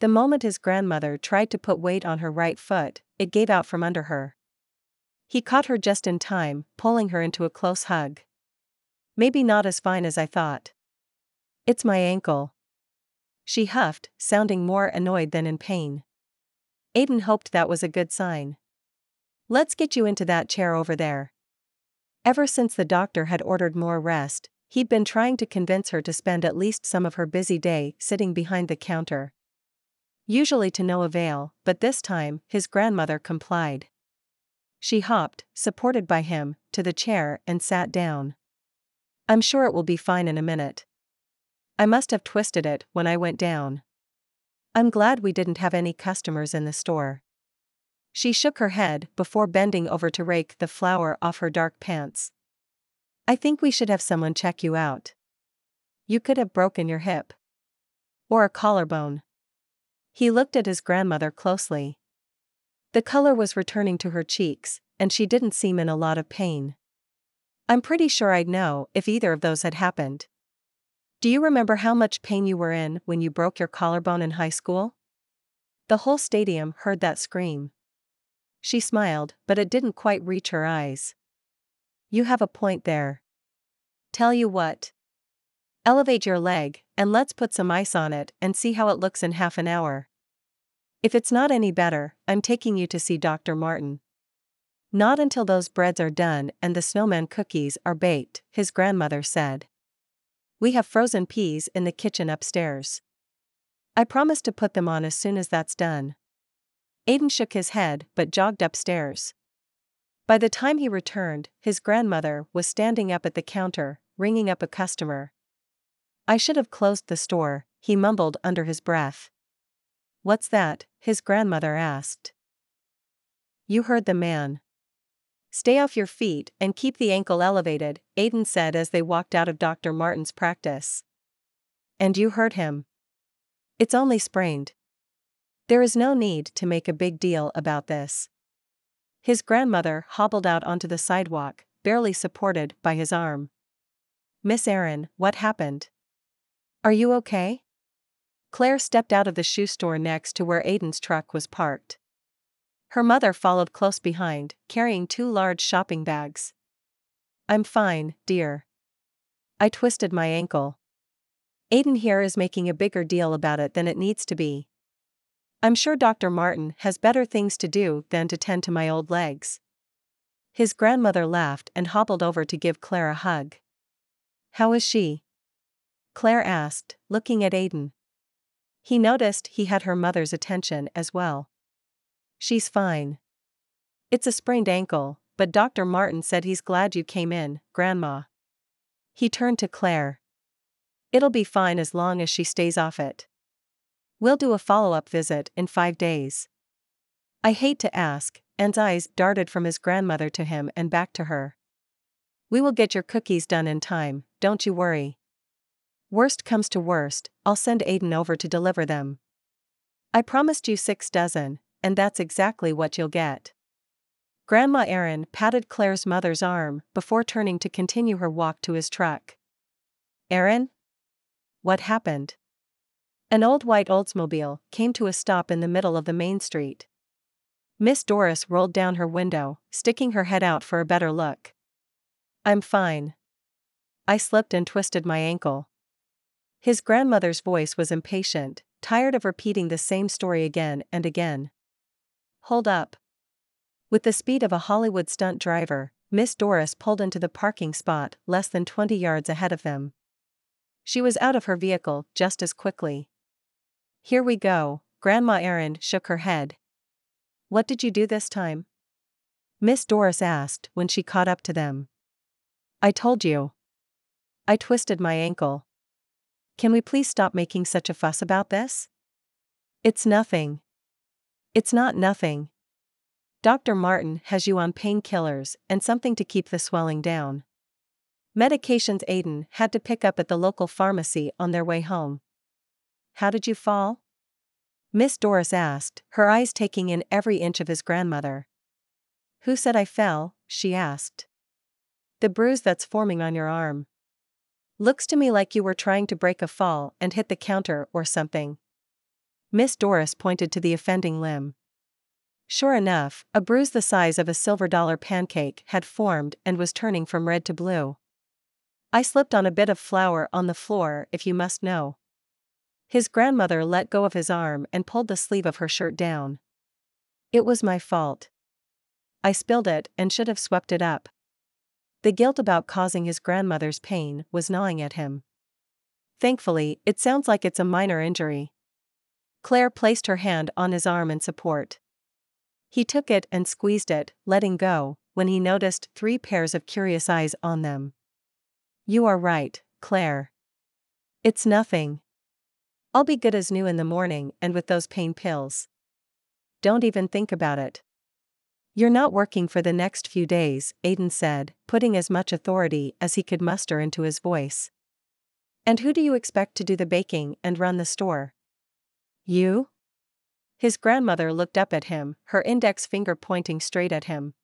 The moment his grandmother tried to put weight on her right foot, it gave out from under her. He caught her just in time, pulling her into a close hug. Maybe not as fine as I thought. It's my ankle. She huffed, sounding more annoyed than in pain. Aiden hoped that was a good sign. Let's get you into that chair over there. Ever since the doctor had ordered more rest, he'd been trying to convince her to spend at least some of her busy day sitting behind the counter, Usually to no avail, but this time, his grandmother complied. She hopped, supported by him, to the chair and sat down. I'm sure it will be fine in a minute. I must have twisted it when I went down. I'm glad we didn't have any customers in the store. She shook her head before bending over to rake the flour off her dark pants. I think we should have someone check you out. You could have broken your hip. Or a collarbone. He looked at his grandmother closely. The color was returning to her cheeks, and she didn't seem in a lot of pain. I'm pretty sure I'd know if either of those had happened. Do you remember how much pain you were in when you broke your collarbone in high school? The whole stadium heard that scream. She smiled, but it didn't quite reach her eyes. You have a point there. Tell you what. Elevate your leg, and let's put some ice on it and see how it looks in half an hour. If it's not any better, I'm taking you to see Dr. Martin. Not until those breads are done and the snowman cookies are baked, his grandmother said. We have frozen peas in the kitchen upstairs. I promise to put them on as soon as that's done. Aiden shook his head but jogged upstairs. By the time he returned, his grandmother was standing up at the counter, ringing up a customer. I should have closed the store, he mumbled under his breath. What's that? his grandmother asked. You heard the man. Stay off your feet and keep the ankle elevated, Aiden said as they walked out of Dr. Martin's practice. And you hurt him. It's only sprained. There is no need to make a big deal about this. His grandmother hobbled out onto the sidewalk, barely supported by his arm. Miss Erin, what happened? Are you okay? Claire stepped out of the shoe store next to where Aiden's truck was parked. Her mother followed close behind, carrying two large shopping bags. I'm fine, dear. I twisted my ankle. Aiden here is making a bigger deal about it than it needs to be. I'm sure Dr. Martin has better things to do than to tend to my old legs. His grandmother laughed and hobbled over to give Claire a hug. How is she? Claire asked, looking at Aiden. He noticed he had her mother's attention as well. She's fine. It's a sprained ankle, but Dr. Martin said he's glad you came in, Grandma. He turned to Claire. It'll be fine as long as she stays off it. We'll do a follow up visit in five days. I hate to ask, Anne's eyes darted from his grandmother to him and back to her. We will get your cookies done in time, don't you worry. Worst comes to worst, I'll send Aiden over to deliver them. I promised you six dozen, and that's exactly what you'll get. Grandma Erin patted Claire's mother's arm before turning to continue her walk to his truck. Erin? What happened? An old white Oldsmobile came to a stop in the middle of the main street. Miss Doris rolled down her window, sticking her head out for a better look. I'm fine. I slipped and twisted my ankle. His grandmother's voice was impatient, tired of repeating the same story again and again. Hold up. With the speed of a Hollywood stunt driver, Miss Doris pulled into the parking spot less than 20 yards ahead of them. She was out of her vehicle just as quickly. Here we go, Grandma Erin shook her head. What did you do this time? Miss Doris asked when she caught up to them. I told you. I twisted my ankle. Can we please stop making such a fuss about this? It's nothing. It's not nothing. Dr. Martin has you on painkillers and something to keep the swelling down. Medications Aiden had to pick up at the local pharmacy on their way home. How did you fall? Miss Doris asked, her eyes taking in every inch of his grandmother. Who said I fell? she asked. The bruise that's forming on your arm. Looks to me like you were trying to break a fall and hit the counter or something. Miss Doris pointed to the offending limb. Sure enough, a bruise the size of a silver dollar pancake had formed and was turning from red to blue. I slipped on a bit of flour on the floor, if you must know. His grandmother let go of his arm and pulled the sleeve of her shirt down. It was my fault. I spilled it and should have swept it up. The guilt about causing his grandmother's pain was gnawing at him. Thankfully, it sounds like it's a minor injury. Claire placed her hand on his arm in support. He took it and squeezed it, letting go, when he noticed three pairs of curious eyes on them. You are right, Claire. It's nothing. I'll be good as new in the morning and with those pain pills. Don't even think about it. You're not working for the next few days, Aiden said, putting as much authority as he could muster into his voice. And who do you expect to do the baking and run the store? You? His grandmother looked up at him, her index finger pointing straight at him.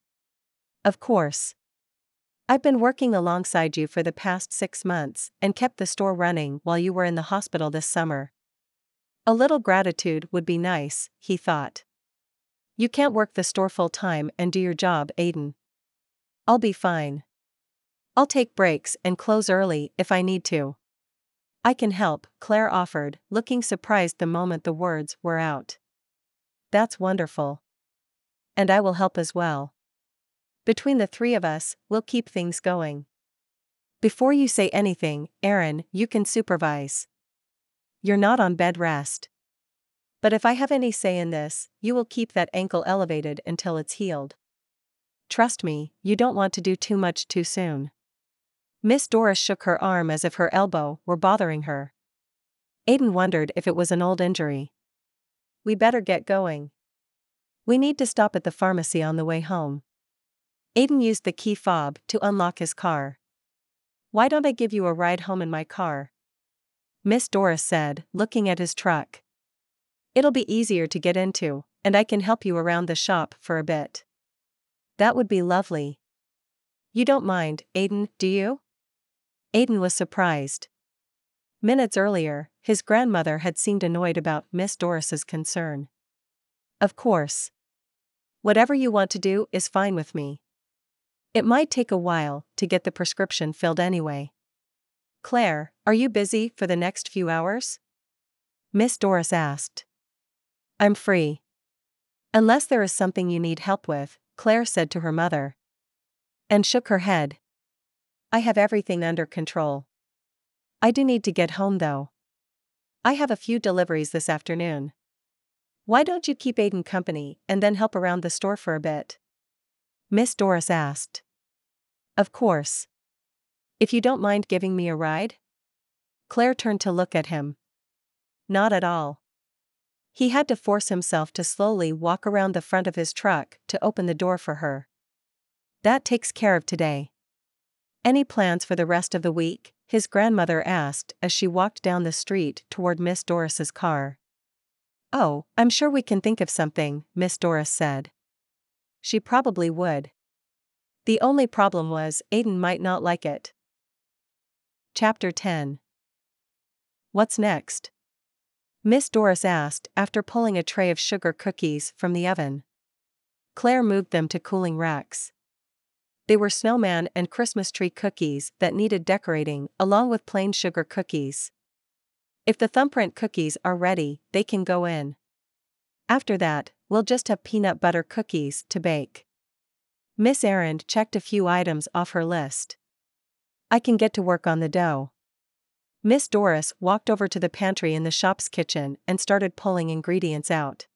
Of course. I've been working alongside you for the past six months and kept the store running while you were in the hospital this summer. A little gratitude would be nice, he thought. You can't work the store full time and do your job, Aiden. I'll be fine. I'll take breaks and close early if I need to. I can help, Claire offered, looking surprised the moment the words were out. That's wonderful. And I will help as well. Between the three of us, we'll keep things going. Before you say anything, Erin, you can supervise. You're not on bed rest. But if I have any say in this, you will keep that ankle elevated until it's healed. Trust me, you don't want to do too much too soon. Miss Doris shook her arm as if her elbow were bothering her. Aiden wondered if it was an old injury. We better get going. We need to stop at the pharmacy on the way home. Aiden used the key fob to unlock his car. Why don't I give you a ride home in my car? Miss Doris said, looking at his truck. It'll be easier to get into, and I can help you around the shop for a bit. That would be lovely. You don't mind, Aiden, do you? Aiden was surprised. Minutes earlier, his grandmother had seemed annoyed about Miss Doris's concern. Of course. Whatever you want to do is fine with me. It might take a while to get the prescription filled anyway. Claire, are you busy for the next few hours? Miss Doris asked. I'm free. Unless there is something you need help with, Claire said to her mother. Anne shook her head. I have everything under control. I do need to get home though. I have a few deliveries this afternoon. Why don't you keep Aiden company and then help around the store for a bit? Miss Doris asked. Of course. If you don't mind giving me a ride? Claire turned to look at him. Not at all. He had to force himself to slowly walk around the front of his truck to open the door for her. That takes care of today. Any plans for the rest of the week? His grandmother asked as she walked down the street toward Miss Doris's car. Oh, I'm sure we can think of something, Miss Doris said. She probably would. The only problem was, Aiden might not like it. Chapter 10 What's next? Miss Doris asked after pulling a tray of sugar cookies from the oven. Claire moved them to cooling racks. They were snowman and Christmas tree cookies that needed decorating, along with plain sugar cookies. If the thumbprint cookies are ready, they can go in. After that, we'll just have peanut butter cookies to bake. Miss Erin checked a few items off her list. I can get to work on the dough. Miss Doris walked over to the pantry in the shop's kitchen and started pulling ingredients out.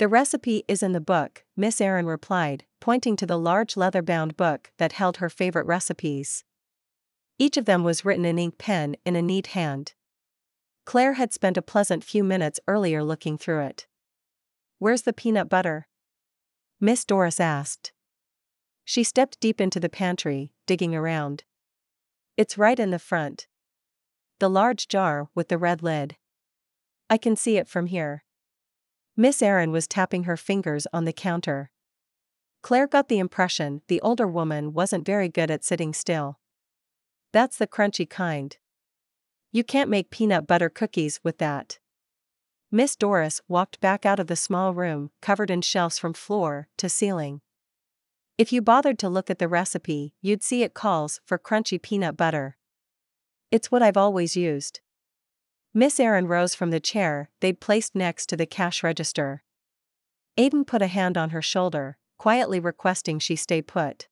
The recipe is in the book, Miss Erin replied, pointing to the large leather bound book that held her favorite recipes. Each of them was written in ink pen in a neat hand. Claire had spent a pleasant few minutes earlier looking through it. Where's the peanut butter? Miss Doris asked. She stepped deep into the pantry, digging around. It's right in the front, the large jar with the red lid. I can see it from here. Miss Erin was tapping her fingers on the counter. Claire got the impression the older woman wasn't very good at sitting still. That's the crunchy kind. You can't make peanut butter cookies with that. Miss Doris walked back out of the small room, covered in shelves from floor to ceiling. If you bothered to look at the recipe, you'd see it calls for crunchy peanut butter. It's what I've always used. Miss Erin rose from the chair they'd placed next to the cash register. Aiden put a hand on her shoulder, quietly requesting she stay put.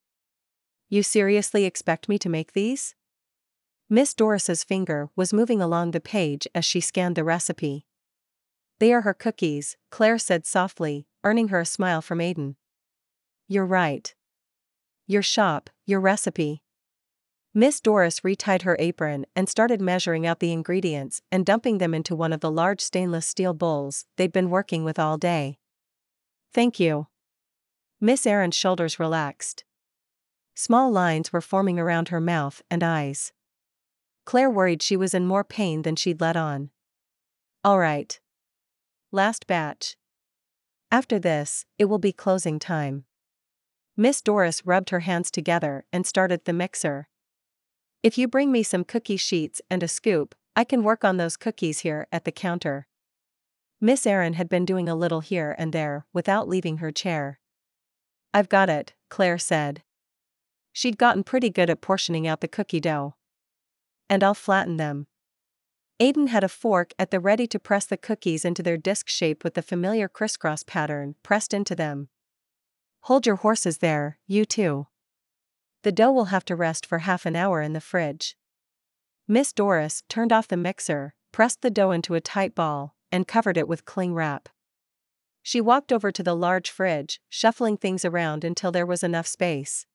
You seriously expect me to make these? Miss Doris's finger was moving along the page as she scanned the recipe. They are her cookies, Claire said softly, earning her a smile from Aiden. You're right. Your shop, your recipe. Miss Doris retied her apron and started measuring out the ingredients and dumping them into one of the large stainless steel bowls they'd been working with all day. Thank you. Miss Erin's shoulders relaxed. Small lines were forming around her mouth and eyes. Claire worried she was in more pain than she'd let on. All right. Last batch. After this, it will be closing time. Miss Doris rubbed her hands together and started the mixer. If you bring me some cookie sheets and a scoop, I can work on those cookies here at the counter. Miss Erin had been doing a little here and there without leaving her chair. I've got it, Claire said. She'd gotten pretty good at portioning out the cookie dough. And I'll flatten them. Aiden had a fork at the ready to press the cookies into their disc shape with the familiar crisscross pattern pressed into them. Hold your horses there, you two the dough will have to rest for half an hour in the fridge. Miss Doris turned off the mixer, pressed the dough into a tight ball, and covered it with cling wrap. She walked over to the large fridge, shuffling things around until there was enough space.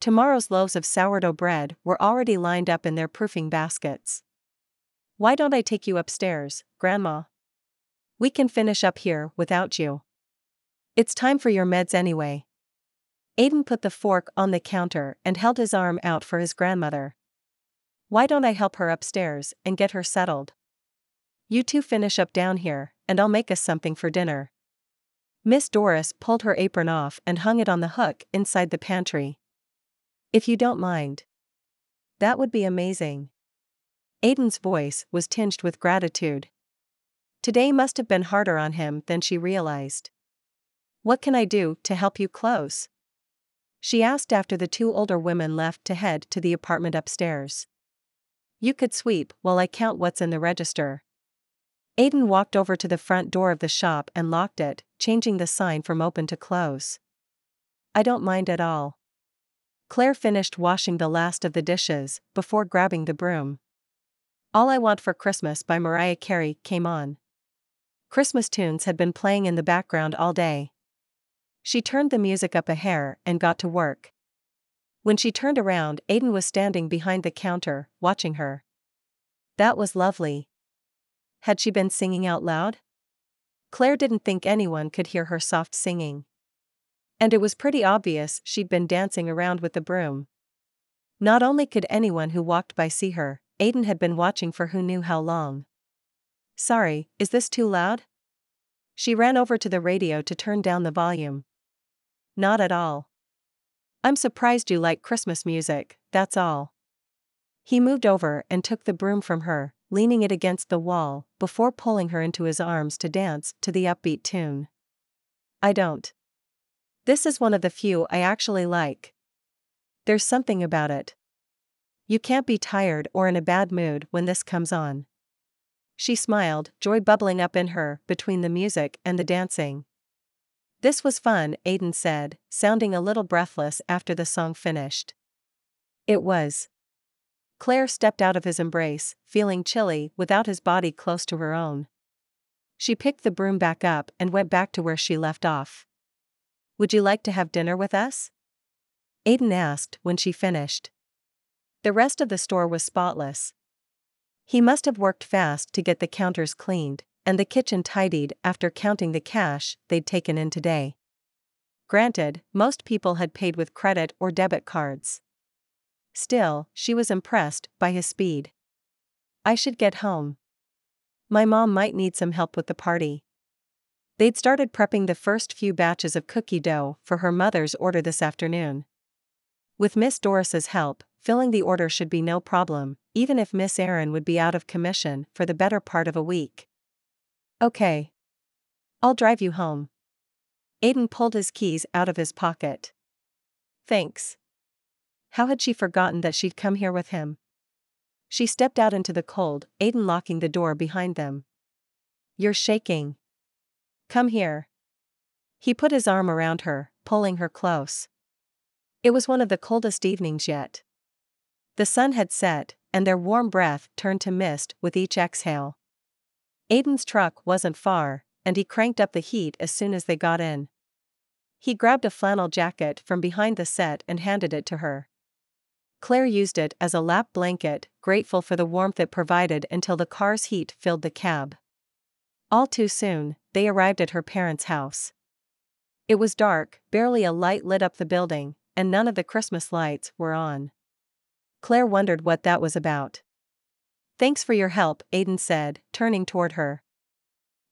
Tomorrow's loaves of sourdough bread were already lined up in their proofing baskets. Why don't I take you upstairs, Grandma? We can finish up here without you. It's time for your meds anyway. Aiden put the fork on the counter and held his arm out for his grandmother. Why don't I help her upstairs and get her settled? You two finish up down here, and I'll make us something for dinner. Miss Doris pulled her apron off and hung it on the hook inside the pantry. If you don't mind. That would be amazing. Aiden's voice was tinged with gratitude. Today must have been harder on him than she realized. What can I do to help you close? She asked after the two older women left to head to the apartment upstairs. You could sweep while I count what's in the register. Aiden walked over to the front door of the shop and locked it, changing the sign from open to close. I don't mind at all. Claire finished washing the last of the dishes before grabbing the broom. All I Want for Christmas by Mariah Carey came on. Christmas tunes had been playing in the background all day. She turned the music up a hair and got to work. When she turned around, Aiden was standing behind the counter, watching her. That was lovely. Had she been singing out loud? Claire didn't think anyone could hear her soft singing. And it was pretty obvious she'd been dancing around with the broom. Not only could anyone who walked by see her, Aiden had been watching for who knew how long. Sorry, is this too loud? She ran over to the radio to turn down the volume. Not at all. I'm surprised you like Christmas music, that's all. He moved over and took the broom from her, leaning it against the wall, before pulling her into his arms to dance to the upbeat tune. I don't. This is one of the few I actually like. There's something about it. You can't be tired or in a bad mood when this comes on. She smiled, joy bubbling up in her between the music and the dancing. This was fun, Aiden said, sounding a little breathless after the song finished. It was. Claire stepped out of his embrace, feeling chilly without his body close to her own. She picked the broom back up and went back to where she left off. Would you like to have dinner with us? Aiden asked when she finished. The rest of the store was spotless. He must have worked fast to get the counters cleaned, and the kitchen tidied after counting the cash they'd taken in today. Granted, most people had paid with credit or debit cards. Still, she was impressed by his speed. I should get home. My mom might need some help with the party. They'd started prepping the first few batches of cookie dough for her mother's order this afternoon. With Miss Doris's help, filling the order should be no problem, even if Miss Erin would be out of commission for the better part of a week. Okay. I'll drive you home. Aiden pulled his keys out of his pocket. Thanks. How had she forgotten that she'd come here with him? She stepped out into the cold, Aiden locking the door behind them. You're shaking. Come here. He put his arm around her, pulling her close. It was one of the coldest evenings yet. The sun had set, and their warm breath turned to mist with each exhale. Aiden's truck wasn't far, and he cranked up the heat as soon as they got in. He grabbed a flannel jacket from behind the set and handed it to her. Claire used it as a lap blanket, grateful for the warmth it provided until the car's heat filled the cab. All too soon, they arrived at her parents' house. It was dark, barely a light lit up the building, and none of the Christmas lights were on. Claire wondered what that was about. Thanks for your help, Aiden said, turning toward her.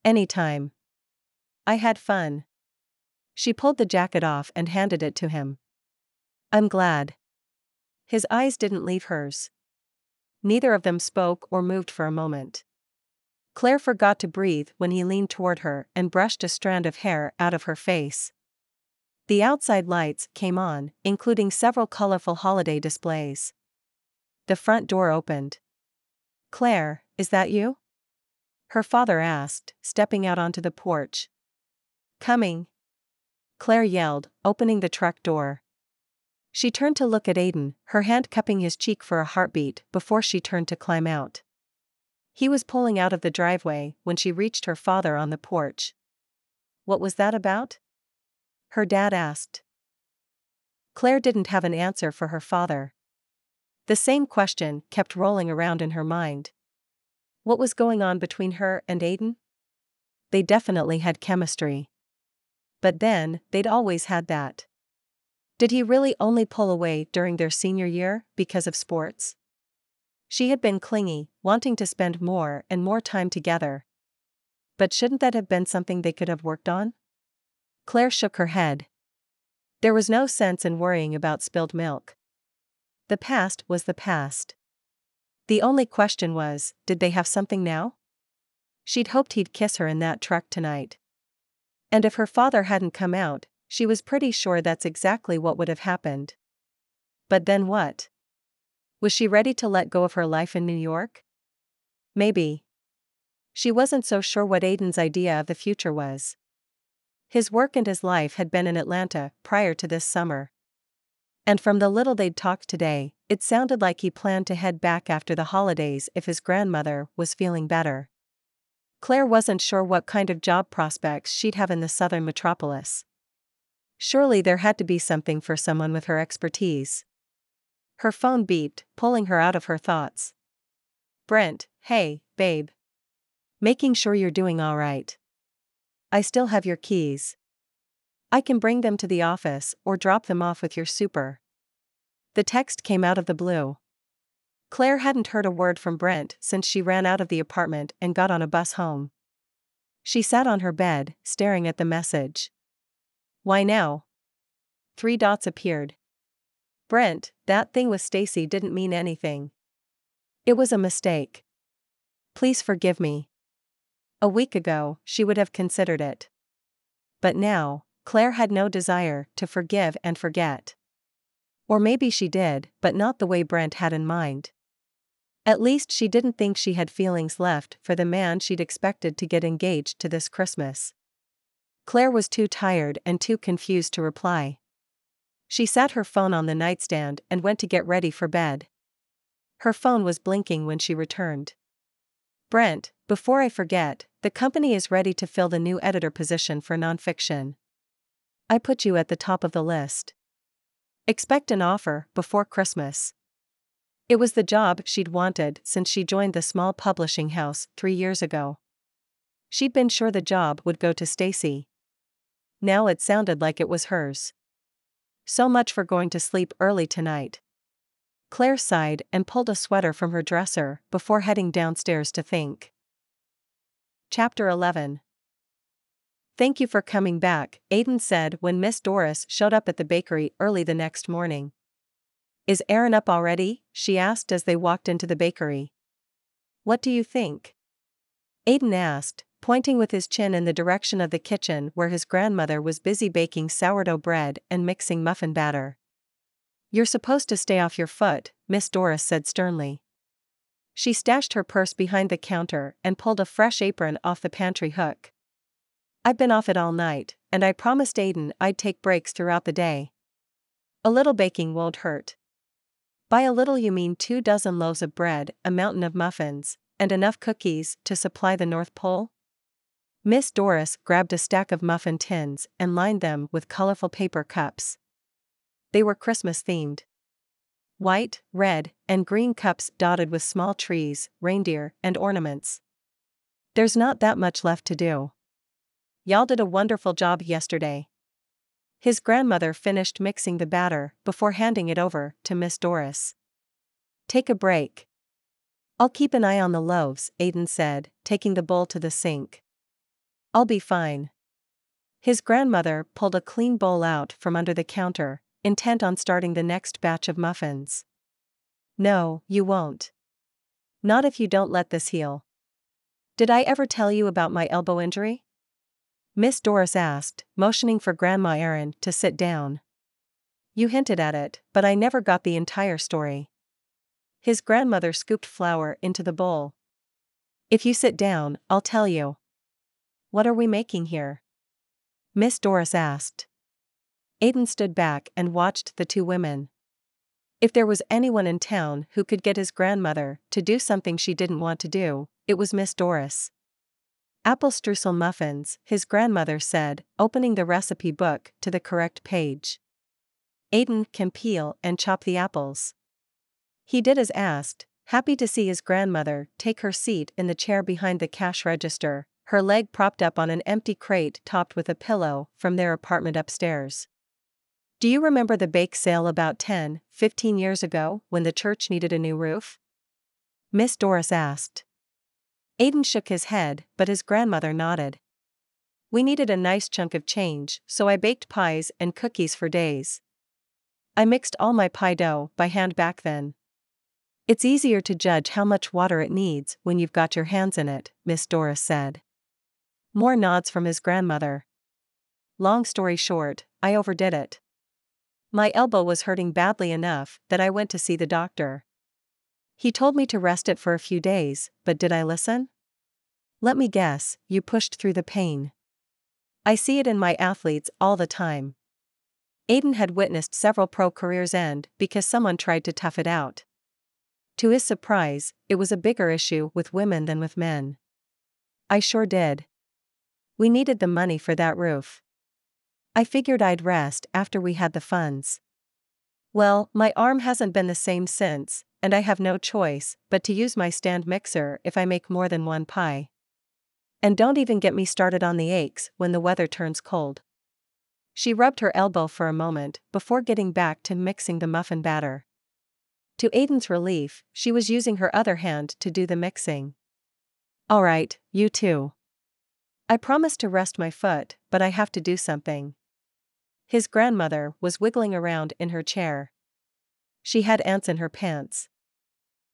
Anytime. I had fun. She pulled the jacket off and handed it to him. I'm glad. His eyes didn't leave hers. Neither of them spoke or moved for a moment. Claire forgot to breathe when he leaned toward her and brushed a strand of hair out of her face. The outside lights came on, including several colorful holiday displays. The front door opened. Claire, is that you? Her father asked, stepping out onto the porch. Coming. Claire yelled, opening the truck door. She turned to look at Aiden, her hand cupping his cheek for a heartbeat before she turned to climb out. He was pulling out of the driveway when she reached her father on the porch. What was that about? Her dad asked. Claire didn't have an answer for her father. The same question kept rolling around in her mind. What was going on between her and Aiden? They definitely had chemistry. But then, they'd always had that. Did he really only pull away during their senior year because of sports? She had been clingy, wanting to spend more and more time together. But shouldn't that have been something they could have worked on? Claire shook her head. There was no sense in worrying about spilled milk. The past was the past. The only question was did they have something now? She'd hoped he'd kiss her in that truck tonight. And if her father hadn't come out, she was pretty sure that's exactly what would have happened. But then what? Was she ready to let go of her life in New York? Maybe. She wasn't so sure what Aiden's idea of the future was. His work and his life had been in Atlanta prior to this summer. And from the little they'd talked today, it sounded like he planned to head back after the holidays if his grandmother was feeling better. Claire wasn't sure what kind of job prospects she'd have in the southern metropolis. Surely there had to be something for someone with her expertise. Her phone beeped, pulling her out of her thoughts. Brent, hey, babe. Making sure you're doing alright. I still have your keys. I can bring them to the office or drop them off with your super. The text came out of the blue. Claire hadn't heard a word from Brent since she ran out of the apartment and got on a bus home. She sat on her bed, staring at the message. Why now? Three dots appeared. Brent, that thing with Stacy didn't mean anything. It was a mistake. Please forgive me. A week ago, she would have considered it. But now, Claire had no desire to forgive and forget. Or maybe she did, but not the way Brent had in mind. At least she didn't think she had feelings left for the man she'd expected to get engaged to this Christmas. Claire was too tired and too confused to reply. She sat her phone on the nightstand and went to get ready for bed. Her phone was blinking when she returned. Brent, before I forget, the company is ready to fill the new editor position for nonfiction. I put you at the top of the list. Expect an offer before Christmas. It was the job she'd wanted since she joined the small publishing house three years ago. She'd been sure the job would go to Stacy. Now it sounded like it was hers. So much for going to sleep early tonight. Claire sighed and pulled a sweater from her dresser before heading downstairs to think. Chapter 11 Thank you for coming back, Aiden said when Miss Doris showed up at the bakery early the next morning. Is Erin up already? she asked as they walked into the bakery. What do you think? Aiden asked, pointing with his chin in the direction of the kitchen where his grandmother was busy baking sourdough bread and mixing muffin batter. You're supposed to stay off your foot, Miss Doris said sternly. She stashed her purse behind the counter and pulled a fresh apron off the pantry hook. I've been off it all night, and I promised Aiden I'd take breaks throughout the day. A little baking won't hurt. By a little, you mean two dozen loaves of bread, a mountain of muffins, and enough cookies to supply the North Pole? Miss Doris grabbed a stack of muffin tins and lined them with colorful paper cups. They were Christmas themed. White, red, and green cups dotted with small trees, reindeer, and ornaments. There's not that much left to do. Y'all did a wonderful job yesterday. His grandmother finished mixing the batter before handing it over to Miss Doris. Take a break. I'll keep an eye on the loaves, Aiden said, taking the bowl to the sink. I'll be fine. His grandmother pulled a clean bowl out from under the counter, intent on starting the next batch of muffins. No, you won't. Not if you don't let this heal. Did I ever tell you about my elbow injury? Miss Doris asked, motioning for Grandma Erin to sit down. You hinted at it, but I never got the entire story. His grandmother scooped flour into the bowl. If you sit down, I'll tell you. What are we making here? Miss Doris asked. Aiden stood back and watched the two women. If there was anyone in town who could get his grandmother to do something she didn't want to do, it was Miss Doris. Apple streusel muffins, his grandmother said, opening the recipe book to the correct page. Aiden can peel and chop the apples. He did as asked, happy to see his grandmother take her seat in the chair behind the cash register, her leg propped up on an empty crate topped with a pillow from their apartment upstairs. Do you remember the bake sale about 10, 15 years ago when the church needed a new roof? Miss Doris asked. Aiden shook his head, but his grandmother nodded. We needed a nice chunk of change, so I baked pies and cookies for days. I mixed all my pie dough by hand back then. It's easier to judge how much water it needs when you've got your hands in it, Miss Doris said. More nods from his grandmother. Long story short, I overdid it. My elbow was hurting badly enough that I went to see the doctor. He told me to rest it for a few days, but did I listen? Let me guess, you pushed through the pain. I see it in my athletes all the time. Aiden had witnessed several pro careers end because someone tried to tough it out. To his surprise, it was a bigger issue with women than with men. I sure did. We needed the money for that roof. I figured I'd rest after we had the funds. Well, my arm hasn't been the same since, and I have no choice but to use my stand mixer if I make more than one pie. And don't even get me started on the aches when the weather turns cold. She rubbed her elbow for a moment before getting back to mixing the muffin batter. To Aiden's relief, she was using her other hand to do the mixing. Alright, you too. I promised to rest my foot, but I have to do something. His grandmother was wiggling around in her chair. She had ants in her pants.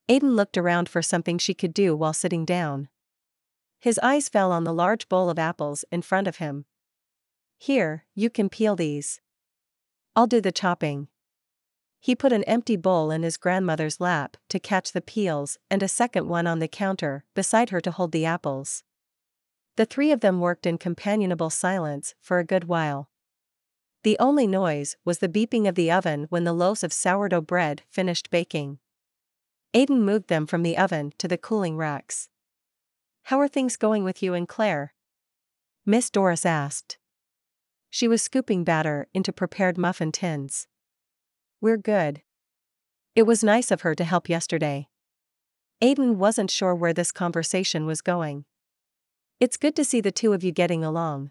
Aiden looked around for something she could do while sitting down. His eyes fell on the large bowl of apples in front of him. Here, you can peel these. I'll do the chopping. He put an empty bowl in his grandmother's lap to catch the peels and a second one on the counter beside her to hold the apples. The three of them worked in companionable silence for a good while. The only noise was the beeping of the oven when the loaves of sourdough bread finished baking. Aiden moved them from the oven to the cooling racks. How are things going with you and Claire? Miss Doris asked. She was scooping batter into prepared muffin tins. We're good. It was nice of her to help yesterday. Aiden wasn't sure where this conversation was going. It's good to see the two of you getting along.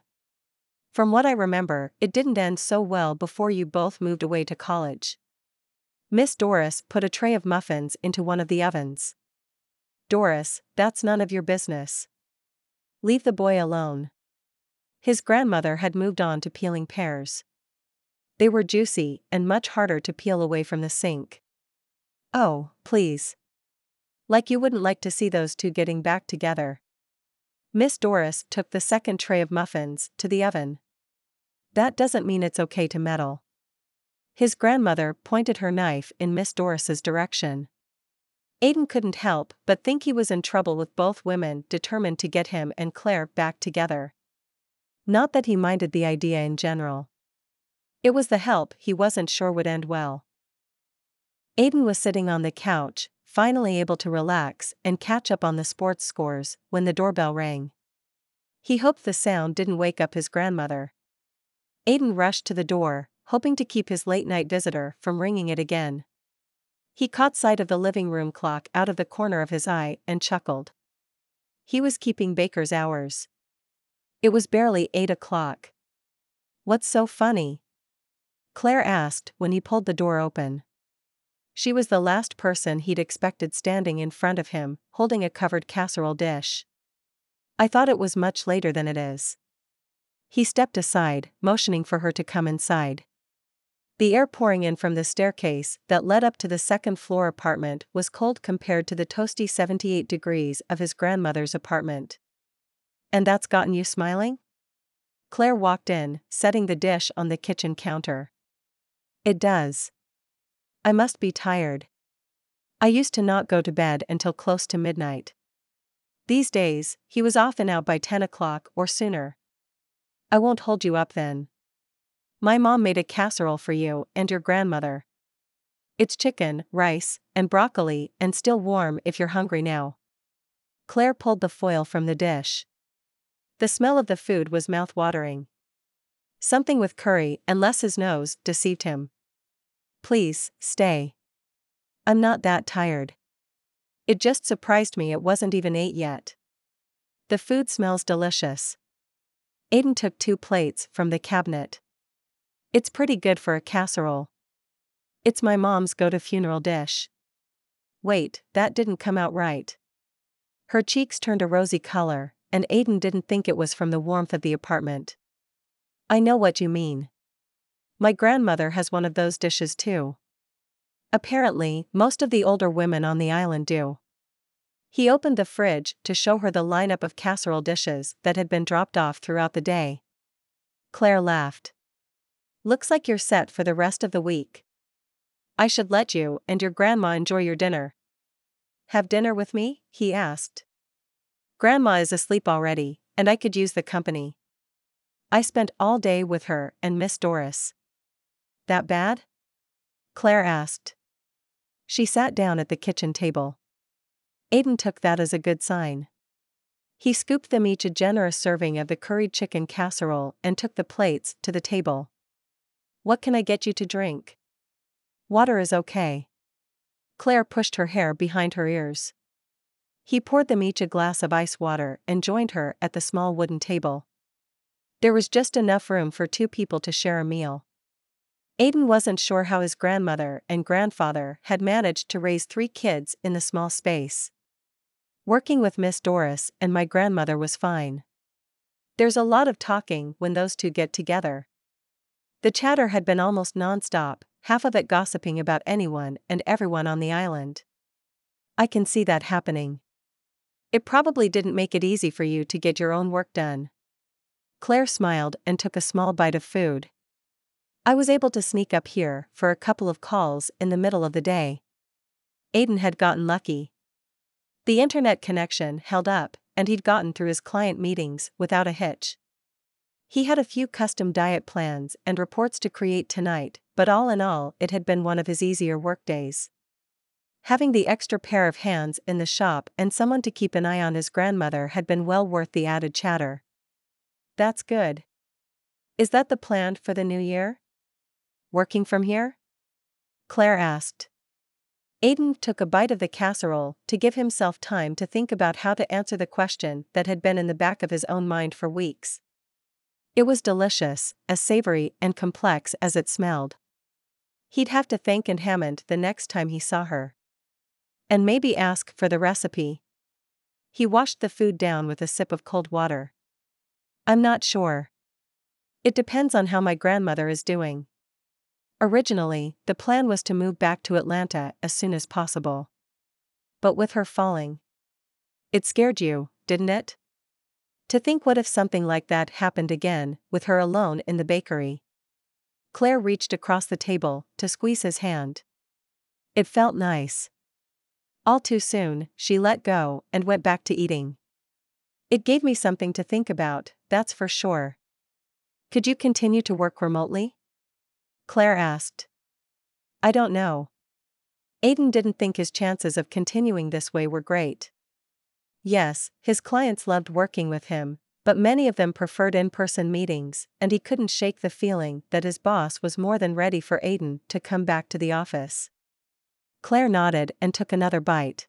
From what I remember, it didn't end so well before you both moved away to college. Miss Doris put a tray of muffins into one of the ovens. Doris, that's none of your business. Leave the boy alone. His grandmother had moved on to peeling pears. They were juicy and much harder to peel away from the sink. Oh, please. Like you wouldn't like to see those two getting back together. Miss Doris took the second tray of muffins to the oven. That doesn't mean it's okay to meddle. His grandmother pointed her knife in Miss Doris's direction. Aiden couldn't help but think he was in trouble with both women determined to get him and Claire back together. Not that he minded the idea in general. It was the help he wasn't sure would end well. Aiden was sitting on the couch, finally able to relax and catch up on the sports scores, when the doorbell rang. He hoped the sound didn't wake up his grandmother. Aiden rushed to the door, hoping to keep his late night visitor from ringing it again. He caught sight of the living room clock out of the corner of his eye and chuckled. He was keeping Baker's hours. It was barely eight o'clock. What's so funny? Claire asked when he pulled the door open. She was the last person he'd expected standing in front of him, holding a covered casserole dish. I thought it was much later than it is. He stepped aside, motioning for her to come inside. The air pouring in from the staircase that led up to the second floor apartment was cold compared to the toasty 78 degrees of his grandmother's apartment. And that's gotten you smiling? Claire walked in, setting the dish on the kitchen counter. It does. I must be tired. I used to not go to bed until close to midnight. These days, he was often out by 10 o'clock or sooner. I won't hold you up then. My mom made a casserole for you and your grandmother. It's chicken, rice, and broccoli, and still warm if you're hungry now. Claire pulled the foil from the dish. The smell of the food was mouth-watering. Something with curry and less his nose deceived him. Please, stay. I'm not that tired. It just surprised me it wasn't even eight yet. The food smells delicious. Aiden took two plates from the cabinet. It's pretty good for a casserole. It's my mom's go to funeral dish. Wait, that didn't come out right. Her cheeks turned a rosy color, and Aiden didn't think it was from the warmth of the apartment. I know what you mean. My grandmother has one of those dishes too. Apparently, most of the older women on the island do. He opened the fridge to show her the lineup of casserole dishes that had been dropped off throughout the day. Claire laughed. Looks like you're set for the rest of the week. I should let you and your grandma enjoy your dinner. Have dinner with me? he asked. Grandma is asleep already, and I could use the company. I spent all day with her and Miss Doris. That bad? Claire asked. She sat down at the kitchen table. Aiden took that as a good sign. He scooped them each a generous serving of the curried chicken casserole and took the plates to the table. What can I get you to drink? Water is okay. Claire pushed her hair behind her ears. He poured them each a glass of ice water and joined her at the small wooden table. There was just enough room for two people to share a meal. Aiden wasn't sure how his grandmother and grandfather had managed to raise three kids in the small space. Working with Miss Doris and my grandmother was fine. There's a lot of talking when those two get together. The chatter had been almost nonstop, half of it gossiping about anyone and everyone on the island. I can see that happening. It probably didn't make it easy for you to get your own work done. Claire smiled and took a small bite of food. I was able to sneak up here for a couple of calls in the middle of the day. Aiden had gotten lucky. The internet connection held up, and he'd gotten through his client meetings without a hitch. He had a few custom diet plans and reports to create tonight, but all in all, it had been one of his easier workdays. Having the extra pair of hands in the shop and someone to keep an eye on his grandmother had been well worth the added chatter. That's good. Is that the plan for the new year? Working from here? Claire asked. Aiden took a bite of the casserole to give himself time to think about how to answer the question that had been in the back of his own mind for weeks. It was delicious, as savory and complex as it smelled. He'd have to thank Aunt Hammond the next time he saw her. And maybe ask for the recipe. He washed the food down with a sip of cold water. I'm not sure. It depends on how my grandmother is doing. Originally, the plan was to move back to Atlanta as soon as possible. But with her falling, it scared you, didn't it? To think what if something like that happened again, with her alone in the bakery. Claire reached across the table to squeeze his hand. It felt nice. All too soon, she let go and went back to eating. It gave me something to think about, that's for sure. Could you continue to work remotely? Claire asked. I don't know. Aiden didn't think his chances of continuing this way were great. Yes, his clients loved working with him, but many of them preferred in person meetings, and he couldn't shake the feeling that his boss was more than ready for Aiden to come back to the office. Claire nodded and took another bite.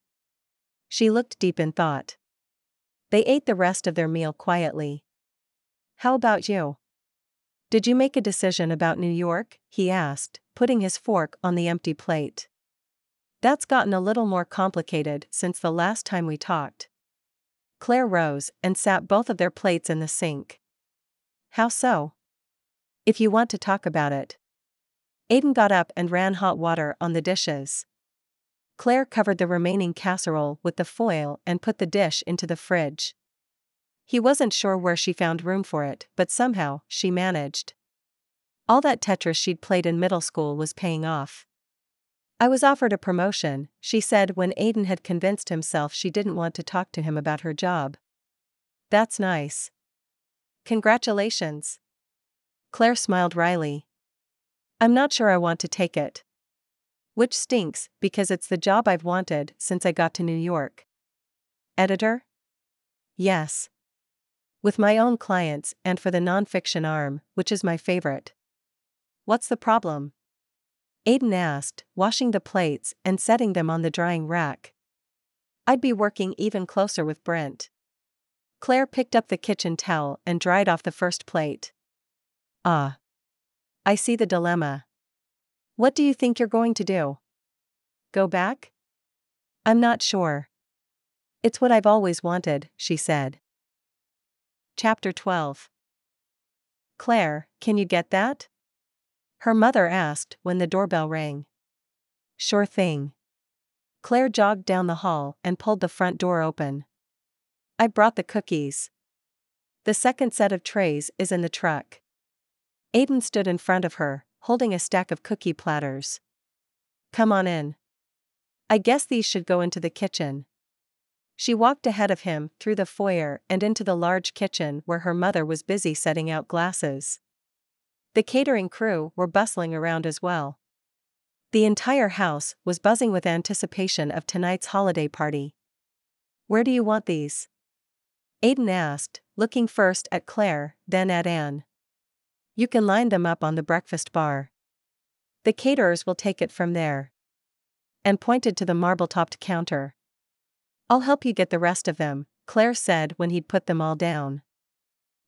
She looked deep in thought. They ate the rest of their meal quietly. How about you? Did you make a decision about New York? he asked, putting his fork on the empty plate. That's gotten a little more complicated since the last time we talked. Claire rose and sat both of their plates in the sink. How so? If you want to talk about it. Aiden got up and ran hot water on the dishes. Claire covered the remaining casserole with the foil and put the dish into the fridge. He wasn't sure where she found room for it, but somehow, she managed. All that Tetris she'd played in middle school was paying off. I was offered a promotion, she said when Aiden had convinced himself she didn't want to talk to him about her job. That's nice. Congratulations. Claire smiled wryly. I'm not sure I want to take it. Which stinks, because it's the job I've wanted since I got to New York. Editor? Yes with my own clients and for the nonfiction arm, which is my favorite. What's the problem? Aiden asked, washing the plates and setting them on the drying rack. I'd be working even closer with Brent. Claire picked up the kitchen towel and dried off the first plate. Ah. I see the dilemma. What do you think you're going to do? Go back? I'm not sure. It's what I've always wanted, she said. Chapter 12 Claire, can you get that? Her mother asked when the doorbell rang. Sure thing. Claire jogged down the hall and pulled the front door open. I brought the cookies. The second set of trays is in the truck. Aiden stood in front of her, holding a stack of cookie platters. Come on in. I guess these should go into the kitchen. She walked ahead of him through the foyer and into the large kitchen where her mother was busy setting out glasses. The catering crew were bustling around as well. The entire house was buzzing with anticipation of tonight's holiday party. Where do you want these? Aiden asked, looking first at Claire, then at Anne. You can line them up on the breakfast bar. The caterers will take it from there. Anne pointed to the marble topped counter. I'll help you get the rest of them, Claire said when he'd put them all down.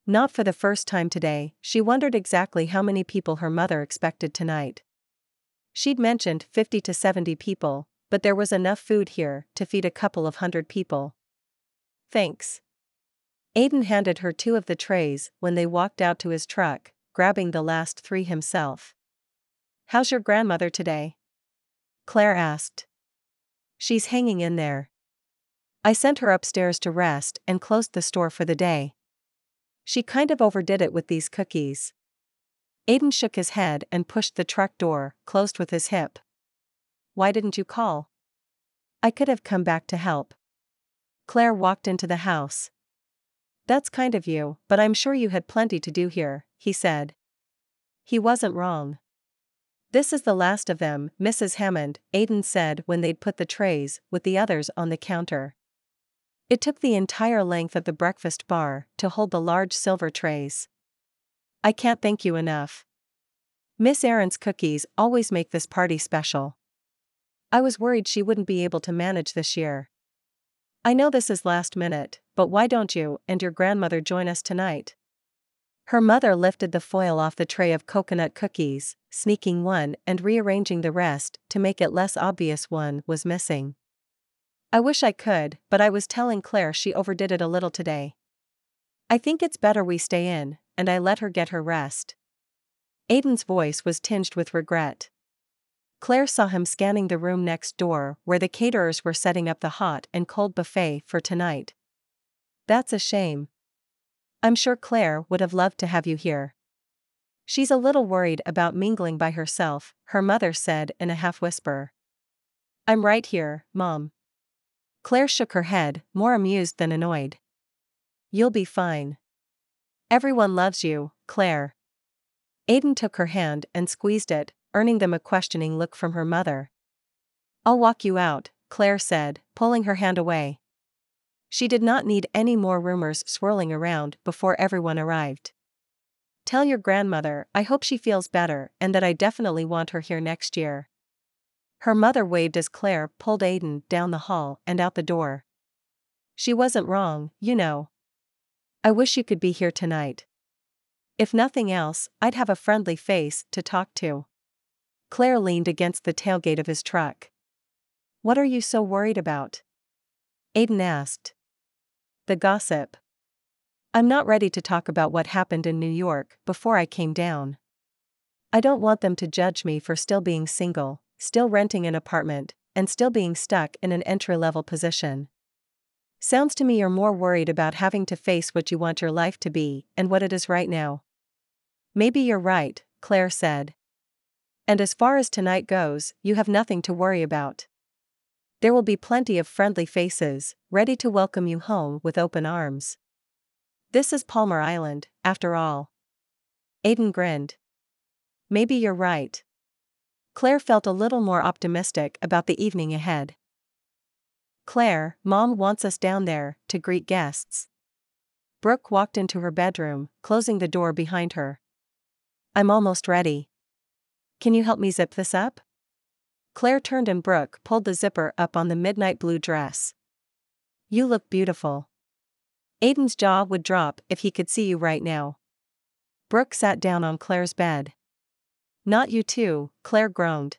Not for the first time today, she wondered exactly how many people her mother expected tonight. She'd mentioned 50 to 70 people, but there was enough food here to feed a couple of hundred people. Thanks. Aiden handed her two of the trays when they walked out to his truck, grabbing the last three himself. How's your grandmother today? Claire asked. She's hanging in there. I sent her upstairs to rest and closed the store for the day. She kind of overdid it with these cookies. Aiden shook his head and pushed the truck door, closed with his hip. Why didn't you call? I could have come back to help. Claire walked into the house. That's kind of you, but I'm sure you had plenty to do here, he said. He wasn't wrong. This is the last of them, Mrs. Hammond, Aiden said when they'd put the trays, with the others on the counter. It took the entire length of the breakfast bar to hold the large silver trays. I can't thank you enough. Miss Erin's cookies always make this party special. I was worried she wouldn't be able to manage this year. I know this is last minute, but why don't you and your grandmother join us tonight? Her mother lifted the foil off the tray of coconut cookies, sneaking one and rearranging the rest to make it less obvious one was missing. I wish I could, but I was telling Claire she overdid it a little today. I think it's better we stay in, and I let her get her rest. Aiden's voice was tinged with regret. Claire saw him scanning the room next door where the caterers were setting up the hot and cold buffet for tonight. That's a shame. I'm sure Claire would have loved to have you here. She's a little worried about mingling by herself, her mother said in a half whisper. I'm right here, Mom. Claire shook her head, more amused than annoyed. You'll be fine. Everyone loves you, Claire. Aiden took her hand and squeezed it, earning them a questioning look from her mother. I'll walk you out, Claire said, pulling her hand away. She did not need any more rumors swirling around before everyone arrived. Tell your grandmother I hope she feels better and that I definitely want her here next year. Her mother waved as Claire pulled Aiden down the hall and out the door. She wasn't wrong, you know. I wish you could be here tonight. If nothing else, I'd have a friendly face to talk to. Claire leaned against the tailgate of his truck. What are you so worried about? Aiden asked. The gossip. I'm not ready to talk about what happened in New York before I came down. I don't want them to judge me for still being single, still renting an apartment, and still being stuck in an entry level position. Sounds to me you're more worried about having to face what you want your life to be and what it is right now. Maybe you're right, Claire said. And as far as tonight goes, you have nothing to worry about. There will be plenty of friendly faces, ready to welcome you home with open arms. This is Palmar Island, after all. Aiden grinned. Maybe you're right. Claire felt a little more optimistic about the evening ahead. Claire, Mom wants us down there to greet guests. Brooke walked into her bedroom, closing the door behind her. I'm almost ready. Can you help me zip this up? Claire turned and Brooke pulled the zipper up on the midnight blue dress. You look beautiful. Aiden's jaw would drop if he could see you right now. Brooke sat down on Claire's bed. Not you too, Claire groaned.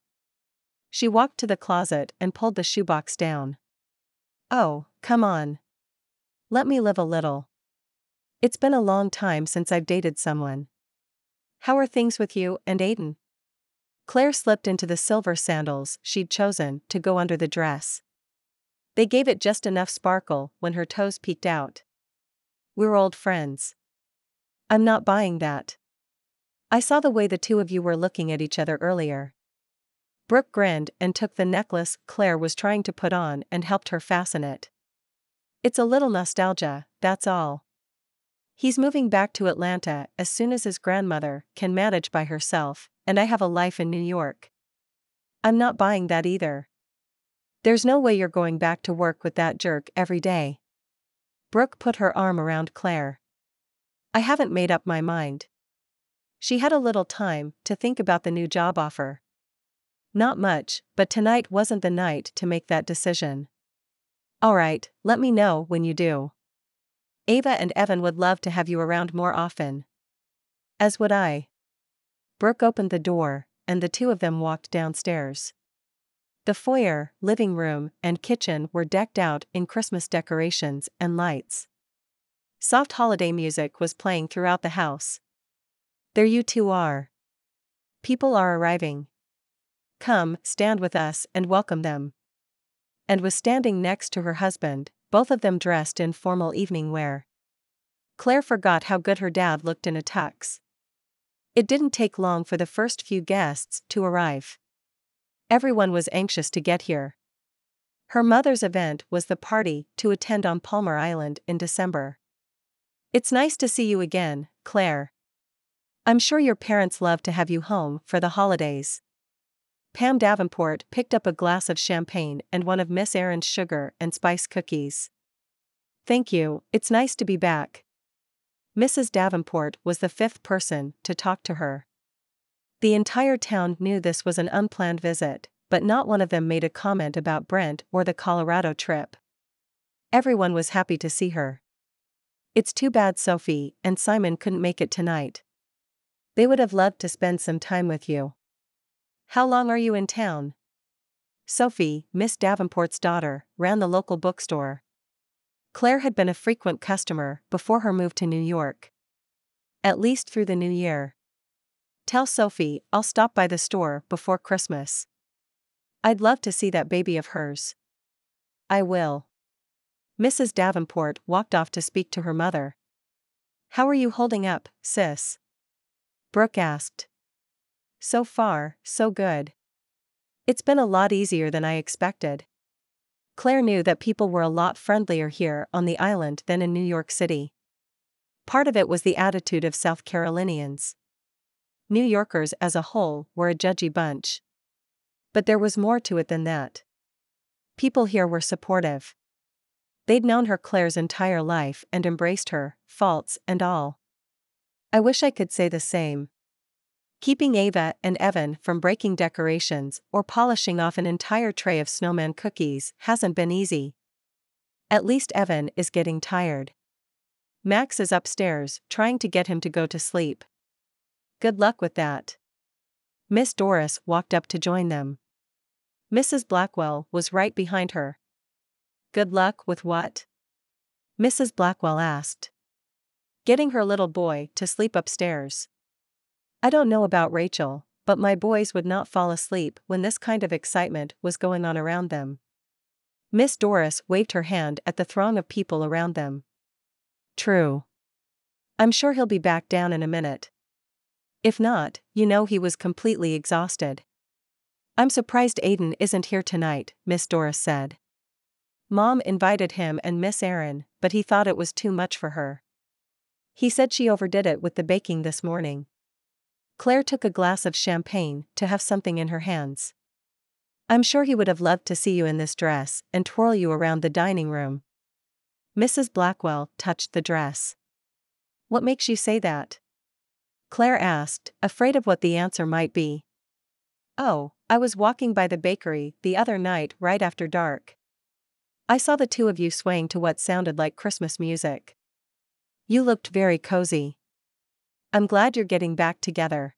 She walked to the closet and pulled the shoebox down. Oh, come on. Let me live a little. It's been a long time since I've dated someone. How are things with you and Aiden? Claire slipped into the silver sandals she'd chosen to go under the dress. They gave it just enough sparkle when her toes peeked out. We're old friends. I'm not buying that. I saw the way the two of you were looking at each other earlier. Brooke grinned and took the necklace Claire was trying to put on and helped her fasten it. It's a little nostalgia, that's all. He's moving back to Atlanta as soon as his grandmother can manage by herself, and I have a life in New York. I'm not buying that either. There's no way you're going back to work with that jerk every day. Brooke put her arm around Claire. I haven't made up my mind. She had a little time to think about the new job offer. Not much, but tonight wasn't the night to make that decision. Alright, let me know when you do. Ava and Evan would love to have you around more often. As would I. Brooke opened the door, and the two of them walked downstairs. The foyer, living room, and kitchen were decked out in Christmas decorations and lights. Soft holiday music was playing throughout the house. There you two are. People are arriving. Come, stand with us and welcome them. Anne was standing next to her husband, both of them dressed in formal evening wear. Claire forgot how good her dad looked in a tux. It didn't take long for the first few guests to arrive. Everyone was anxious to get here. Her mother's event was the party to attend on Palmar Island in December. It's nice to see you again, Claire. I'm sure your parents love to have you home for the holidays. Pam Davenport picked up a glass of champagne and one of Miss Erin's sugar and spice cookies. Thank you, it's nice to be back. Mrs. Davenport was the fifth person to talk to her. The entire town knew this was an unplanned visit, but not one of them made a comment about Brent or the Colorado trip. Everyone was happy to see her. It's too bad Sophie and Simon couldn't make it tonight. They would have loved to spend some time with you. How long are you in town? Sophie, Miss Davenport's daughter, ran the local bookstore. Claire had been a frequent customer before her move to New York. At least through the new year. Tell Sophie I'll stop by the store before Christmas. I'd love to see that baby of hers. I will. Mrs. Davenport walked off to speak to her mother. How are you holding up, sis? Brooke asked. So far, so good. It's been a lot easier than I expected. Claire knew that people were a lot friendlier here on the island than in New York City. Part of it was the attitude of South Carolinians. New Yorkers as a whole were a judgy bunch. But there was more to it than that. People here were supportive. They'd known her Claire's entire life and embraced her, faults and all. I wish I could say the same. Keeping Ava and Evan from breaking decorations or polishing off an entire tray of snowman cookies hasn't been easy. At least Evan is getting tired. Max is upstairs, trying to get him to go to sleep. Good luck with that. Miss Doris walked up to join them. Mrs. Blackwell was right behind her. Good luck with what? Mrs. Blackwell asked. Getting her little boy to sleep upstairs. I don't know about Rachel, but my boys would not fall asleep when this kind of excitement was going on around them. Miss Doris waved her hand at the throng of people around them. True. I'm sure he'll be back down in a minute. If not, you know he was completely exhausted. I'm surprised Aiden isn't here tonight, Miss Doris said. Mom invited him and Miss Erin, but he thought it was too much for her. He said she overdid it with the baking this morning. Claire took a glass of champagne to have something in her hands. I'm sure he would have loved to see you in this dress and twirl you around the dining room. Mrs. Blackwell touched the dress. What makes you say that? Claire asked, afraid of what the answer might be. Oh, I was walking by the bakery the other night right after dark. I saw the two of you swaying to what sounded like Christmas music. You looked very cozy. I'm glad you're getting back together.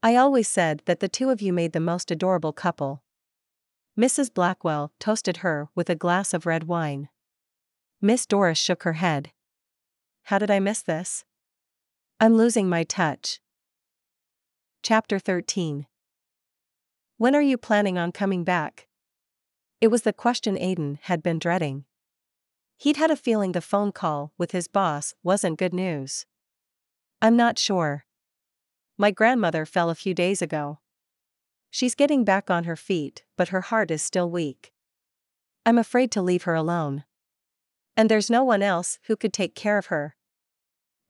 I always said that the two of you made the most adorable couple. Mrs. Blackwell toasted her with a glass of red wine. Miss Doris shook her head. How did I miss this? I'm losing my touch. Chapter 13 When are you planning on coming back? It was the question Aiden had been dreading. He'd had a feeling the phone call with his boss wasn't good news. I'm not sure. My grandmother fell a few days ago. She's getting back on her feet, but her heart is still weak. I'm afraid to leave her alone. And there's no one else who could take care of her.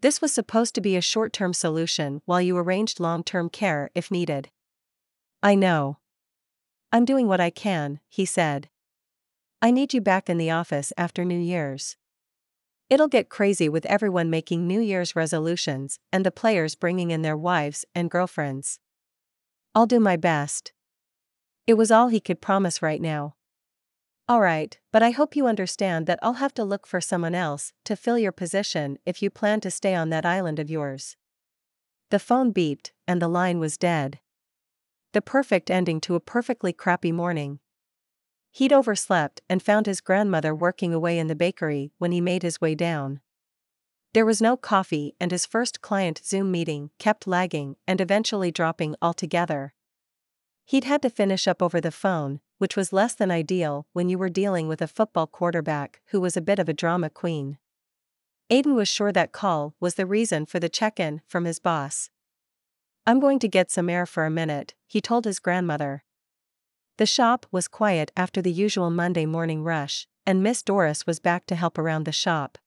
This was supposed to be a short term solution while you arranged long term care if needed. I know. I'm doing what I can, he said. I need you back in the office after New Year's. It'll get crazy with everyone making New Year's resolutions and the players bringing in their wives and girlfriends. I'll do my best. It was all he could promise right now. Alright, but I hope you understand that I'll have to look for someone else to fill your position if you plan to stay on that island of yours. The phone beeped, and the line was dead. The perfect ending to a perfectly crappy morning. He'd overslept and found his grandmother working away in the bakery when he made his way down. There was no coffee, and his first client Zoom meeting kept lagging and eventually dropping altogether. He'd had to finish up over the phone, which was less than ideal when you were dealing with a football quarterback who was a bit of a drama queen. Aiden was sure that call was the reason for the check in from his boss. I'm going to get some air for a minute, he told his grandmother. The shop was quiet after the usual Monday morning rush, and Miss Doris was back to help around the shop.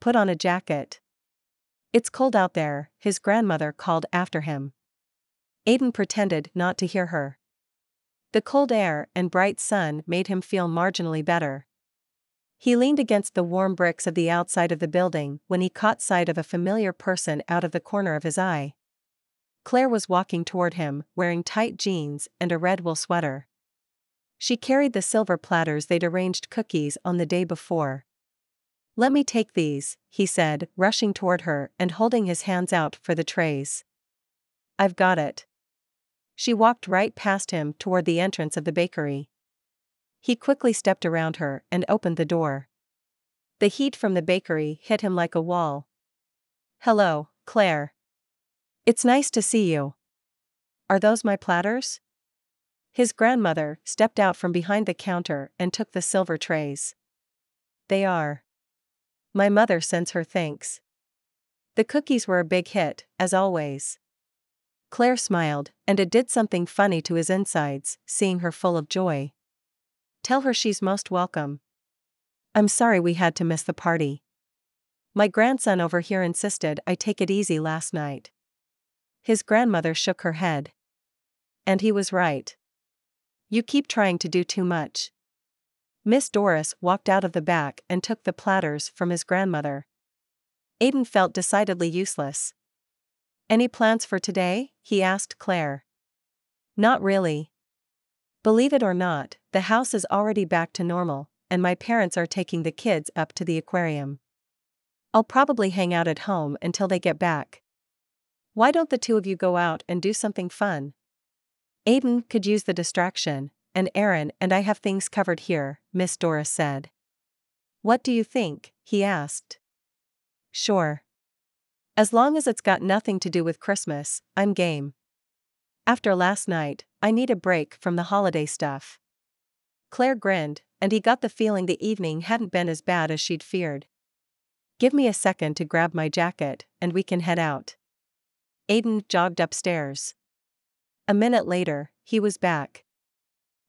Put on a jacket. It's cold out there, his grandmother called after him. Aiden pretended not to hear her. The cold air and bright sun made him feel marginally better. He leaned against the warm bricks of the outside of the building when he caught sight of a familiar person out of the corner of his eye. Claire was walking toward him, wearing tight jeans and a red wool sweater. She carried the silver platters they'd arranged cookies on the day before. Let me take these, he said, rushing toward her and holding his hands out for the trays. I've got it. She walked right past him toward the entrance of the bakery. He quickly stepped around her and opened the door. The heat from the bakery hit him like a wall. Hello, Claire. It's nice to see you. Are those my platters? His grandmother stepped out from behind the counter and took the silver trays. They are. My mother sends her thanks. The cookies were a big hit, as always. Claire smiled, and it did something funny to his insides, seeing her full of joy. Tell her she's most welcome. I'm sorry we had to miss the party. My grandson over here insisted I take it easy last night. His grandmother shook her head. And he was right. You keep trying to do too much. Miss Doris walked out of the back and took the platters from his grandmother. Aiden felt decidedly useless. Any plans for today? he asked Claire. Not really. Believe it or not, the house is already back to normal, and my parents are taking the kids up to the aquarium. I'll probably hang out at home until they get back. Why don't the two of you go out and do something fun? Aiden could use the distraction, and Erin and I have things covered here, Miss Doris said. What do you think? he asked. Sure. As long as it's got nothing to do with Christmas, I'm game. After last night, I need a break from the holiday stuff. Claire grinned, and he got the feeling the evening hadn't been as bad as she'd feared. Give me a second to grab my jacket, and we can head out. Aiden jogged upstairs. A minute later, he was back.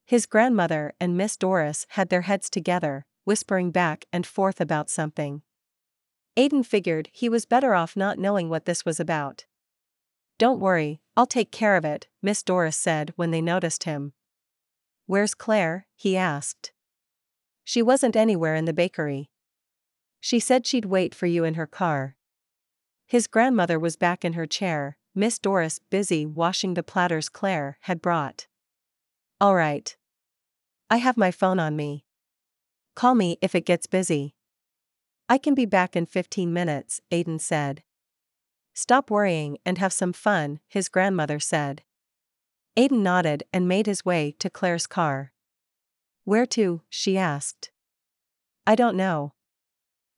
His grandmother and Miss Doris had their heads together, whispering back and forth about something. Aiden figured he was better off not knowing what this was about. Don't worry, I'll take care of it, Miss Doris said when they noticed him. Where's Claire? he asked. She wasn't anywhere in the bakery. She said she'd wait for you in her car. His grandmother was back in her chair, Miss Doris busy washing the platters Claire had brought. All right. I have my phone on me. Call me if it gets busy. I can be back in 15 minutes, Aiden said. Stop worrying and have some fun, his grandmother said. Aiden nodded and made his way to Claire's car. Where to? she asked. I don't know.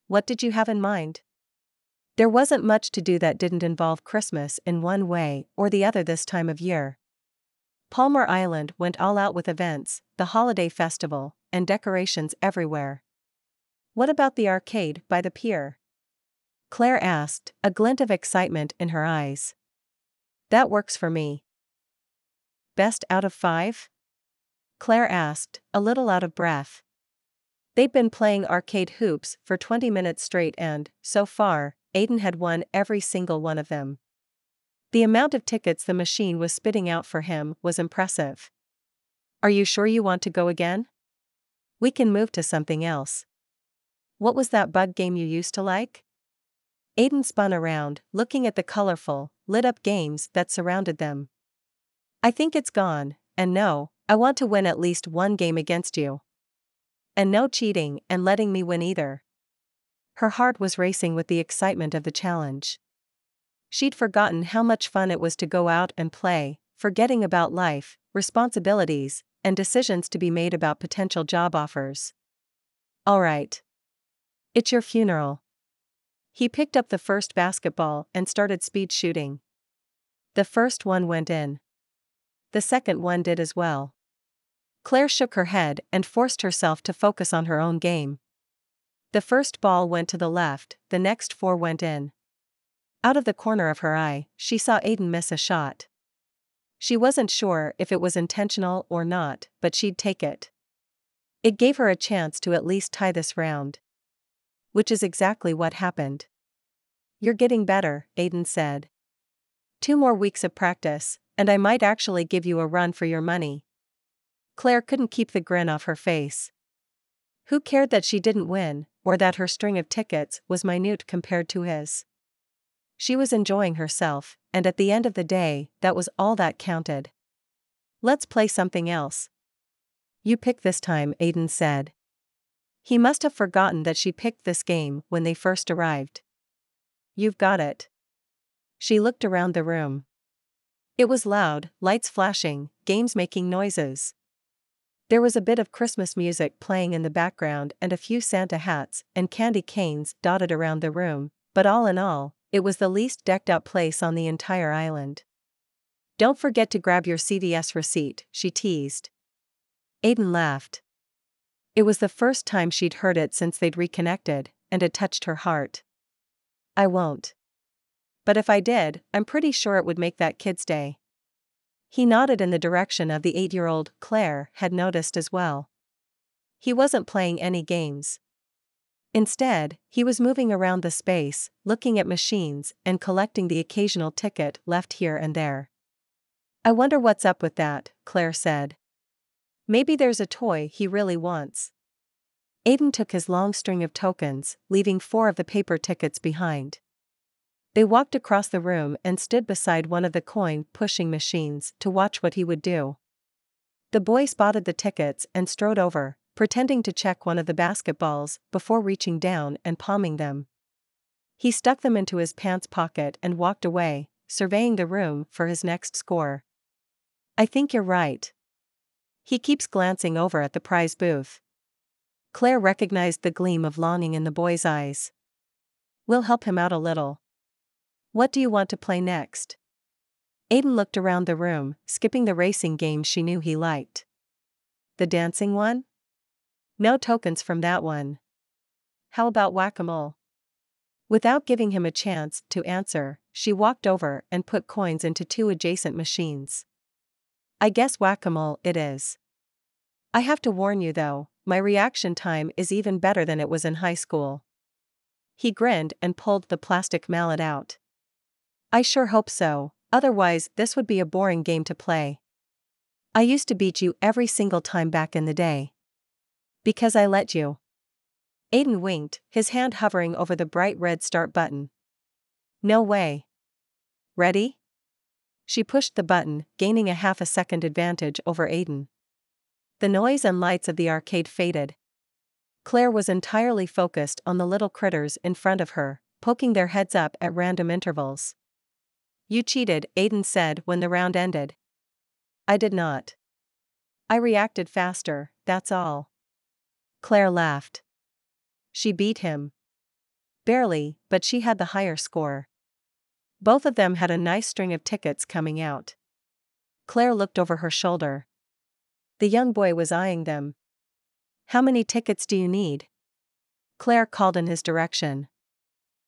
What did you have in mind? There wasn't much to do that didn't involve Christmas in one way or the other this time of year. Palmar Island went all out with events, the holiday festival, and decorations everywhere. What about the arcade by the pier? Claire asked, a glint of excitement in her eyes. That works for me. Best out of five? Claire asked, a little out of breath. They'd been playing arcade hoops for 20 minutes straight and, so far, Aiden had won every single one of them. The amount of tickets the machine was spitting out for him was impressive. Are you sure you want to go again? We can move to something else. What was that bug game you used to like? Aiden spun around, looking at the colorful, lit up games that surrounded them. I think it's gone, and no, I want to win at least one game against you. And no cheating and letting me win either. Her heart was racing with the excitement of the challenge. She'd forgotten how much fun it was to go out and play, forgetting about life, responsibilities, and decisions to be made about potential job offers. All right. It's your funeral. He picked up the first basketball and started speed shooting. The first one went in. The second one did as well. Claire shook her head and forced herself to focus on her own game. The first ball went to the left, the next four went in. Out of the corner of her eye, she saw Aiden miss a shot. She wasn't sure if it was intentional or not, but she'd take it. It gave her a chance to at least tie this round. Which is exactly what happened. You're getting better, Aiden said. Two more weeks of practice, and I might actually give you a run for your money. Claire couldn't keep the grin off her face. Who cared that she didn't win, or that her string of tickets was minute compared to his? She was enjoying herself, and at the end of the day, that was all that counted. Let's play something else. You pick this time, Aiden said. He must have forgotten that she picked this game when they first arrived. You've got it. She looked around the room. It was loud, lights flashing, games making noises. There was a bit of Christmas music playing in the background and a few Santa hats and candy canes dotted around the room, but all in all, it was the least decked out place on the entire island. Don't forget to grab your CVS receipt, she teased. Aiden laughed. It was the first time she'd heard it since they'd reconnected, and it touched her heart. I won't. But if I did, I'm pretty sure it would make that kid's day. He nodded in the direction of the eight year old Claire had noticed as well. He wasn't playing any games. Instead, he was moving around the space, looking at machines and collecting the occasional ticket left here and there. I wonder what's up with that, Claire said. Maybe there's a toy he really wants. Aiden took his long string of tokens, leaving four of the paper tickets behind. They walked across the room and stood beside one of the coin pushing machines to watch what he would do. The boy spotted the tickets and strode over, pretending to check one of the basketballs before reaching down and palming them. He stuck them into his pants pocket and walked away, surveying the room for his next score. I think you're right. He keeps glancing over at the prize booth. Claire recognized the gleam of longing in the boy's eyes. We'll help him out a little. What do you want to play next? Aiden looked around the room, skipping the racing game she knew he liked. The dancing one? No tokens from that one. How about whack a mole? Without giving him a chance to answer, she walked over and put coins into two adjacent machines. I guess whack a mole it is. I have to warn you though, my reaction time is even better than it was in high school. He grinned and pulled the plastic mallet out. I sure hope so, otherwise, this would be a boring game to play. I used to beat you every single time back in the day. Because I let you. Aiden winked, his hand hovering over the bright red start button. No way. Ready? She pushed the button, gaining a half a second advantage over Aiden. The noise and lights of the arcade faded. Claire was entirely focused on the little critters in front of her, poking their heads up at random intervals. You cheated, Aiden said when the round ended. I did not. I reacted faster, that's all. Claire laughed. She beat him. Barely, but she had the higher score. Both of them had a nice string of tickets coming out. Claire looked over her shoulder. The young boy was eyeing them. How many tickets do you need? Claire called in his direction.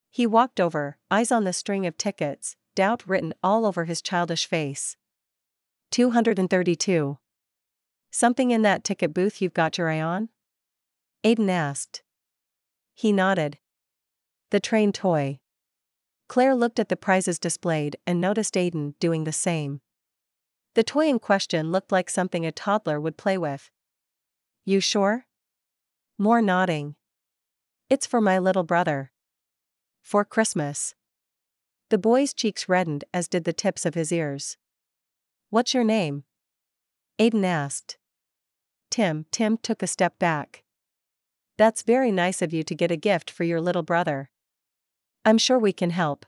He walked over, eyes on the string of tickets, doubt written all over his childish face. 232. Something in that ticket booth you've got your eye on? Aiden asked. He nodded. The train toy. Claire looked at the prizes displayed and noticed Aiden doing the same. The toy in question looked like something a toddler would play with. You sure? More nodding. It's for my little brother. For Christmas. The boy's cheeks reddened as did the tips of his ears. What's your name? Aiden asked. Tim. Tim took a step back. That's very nice of you to get a gift for your little brother. I'm sure we can help.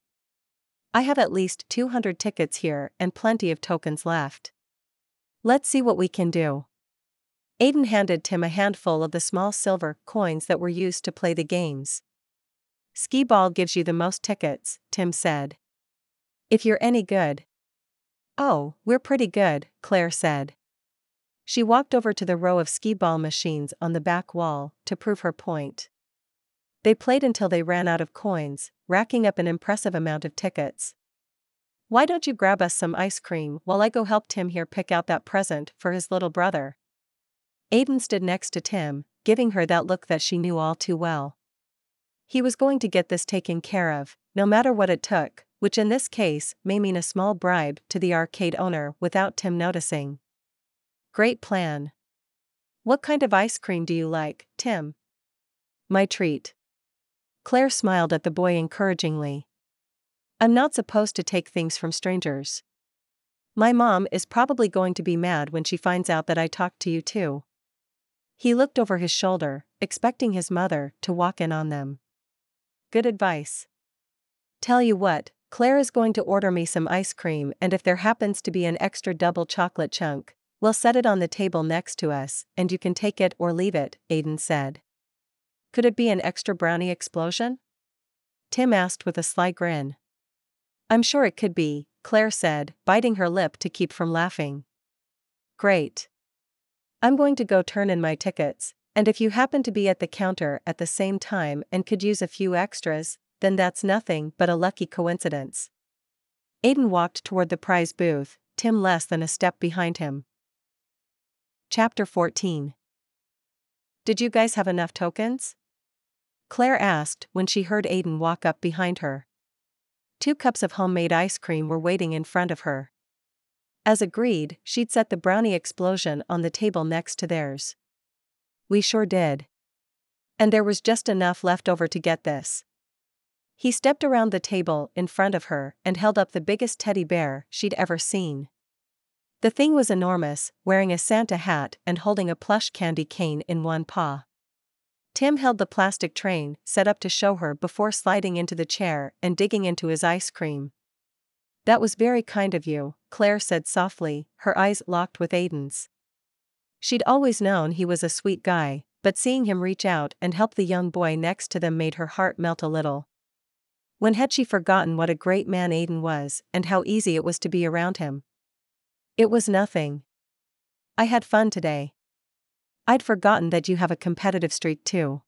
I have at least 200 tickets here and plenty of tokens left. Let's see what we can do. Aiden handed Tim a handful of the small silver coins that were used to play the games. Skee ball gives you the most tickets, Tim said. If you're any good. Oh, we're pretty good, Claire said. She walked over to the row of skee ball machines on the back wall to prove her point. They played until they ran out of coins, racking up an impressive amount of tickets. Why don't you grab us some ice cream while I go help Tim here pick out that present for his little brother? Aiden stood next to Tim, giving her that look that she knew all too well. He was going to get this taken care of, no matter what it took, which in this case may mean a small bribe to the arcade owner without Tim noticing. Great plan. What kind of ice cream do you like, Tim? My treat. Claire smiled at the boy encouragingly. I'm not supposed to take things from strangers. My mom is probably going to be mad when she finds out that I talked to you too. He looked over his shoulder, expecting his mother to walk in on them. Good advice. Tell you what, Claire is going to order me some ice cream, and if there happens to be an extra double chocolate chunk, we'll set it on the table next to us, and you can take it or leave it, Aiden said. Could it be an extra brownie explosion? Tim asked with a sly grin. I'm sure it could be, Claire said, biting her lip to keep from laughing. Great. I'm going to go turn in my tickets, and if you happen to be at the counter at the same time and could use a few extras, then that's nothing but a lucky coincidence. Aiden walked toward the prize booth, Tim less than a step behind him. Chapter 14 Did you guys have enough tokens? Claire asked when she heard Aiden walk up behind her. Two cups of homemade ice cream were waiting in front of her. As agreed, she'd set the brownie explosion on the table next to theirs. We sure did. And there was just enough left over to get this. He stepped around the table in front of her and held up the biggest teddy bear she'd ever seen. The thing was enormous, wearing a Santa hat and holding a plush candy cane in one paw. Tim held the plastic train set up to show her before sliding into the chair and digging into his ice cream. That was very kind of you, Claire said softly, her eyes locked with Aiden's. She'd always known he was a sweet guy, but seeing him reach out and help the young boy next to them made her heart melt a little. When had she forgotten what a great man Aiden was and how easy it was to be around him? It was nothing. I had fun today. I'd forgotten that you have a competitive streak too.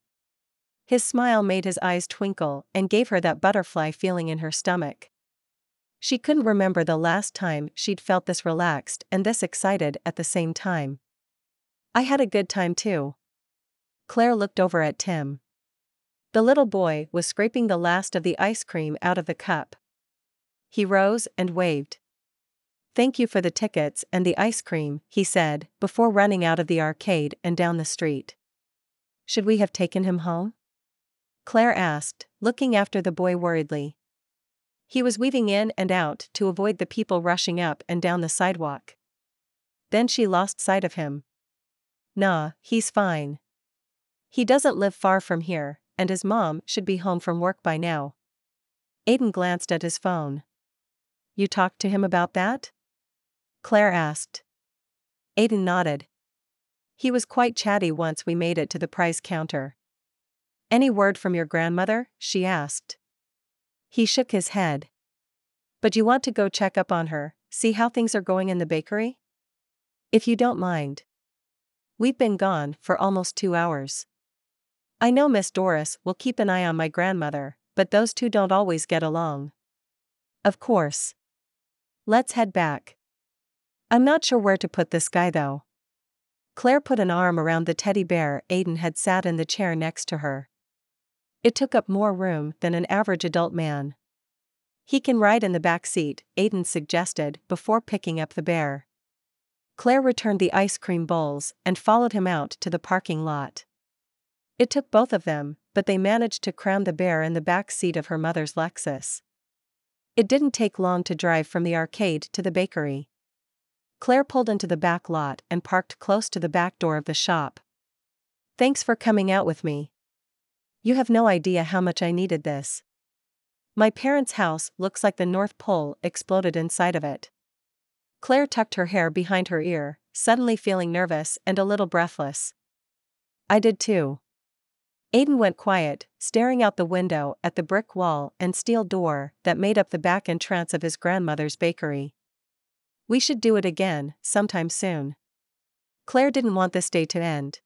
His smile made his eyes twinkle and gave her that butterfly feeling in her stomach. She couldn't remember the last time she'd felt this relaxed and this excited at the same time. I had a good time too. Claire looked over at Tim. The little boy was scraping the last of the ice cream out of the cup. He rose and waved. Thank you for the tickets and the ice cream, he said, before running out of the arcade and down the street. Should we have taken him home? Claire asked, looking after the boy worriedly. He was weaving in and out to avoid the people rushing up and down the sidewalk. Then she lost sight of him. Nah, he's fine. He doesn't live far from here, and his mom should be home from work by now. Aiden glanced at his phone. You talked to him about that? Claire asked. Aiden nodded. He was quite chatty once we made it to the prize counter. Any word from your grandmother? she asked. He shook his head. But you want to go check up on her, see how things are going in the bakery? If you don't mind. We've been gone for almost two hours. I know Miss Doris will keep an eye on my grandmother, but those two don't always get along. Of course. Let's head back. I'm not sure where to put this guy though. Claire put an arm around the teddy bear Aiden had sat in the chair next to her. It took up more room than an average adult man. He can ride in the back seat, Aiden suggested before picking up the bear. Claire returned the ice cream bowls and followed him out to the parking lot. It took both of them, but they managed to cram the bear in the back seat of her mother's Lexus. It didn't take long to drive from the arcade to the bakery. Claire pulled into the back lot and parked close to the back door of the shop. Thanks for coming out with me, You have no idea how much I needed this. My parents' house looks like the North Pole exploded inside of it. Claire tucked her hair behind her ear, suddenly feeling nervous and a little breathless. I did too. Aiden went quiet, staring out the window at the brick wall and steel door that made up the back entrance of his grandmother's bakery. We should do it again, sometime soon. Claire didn't want this day to end.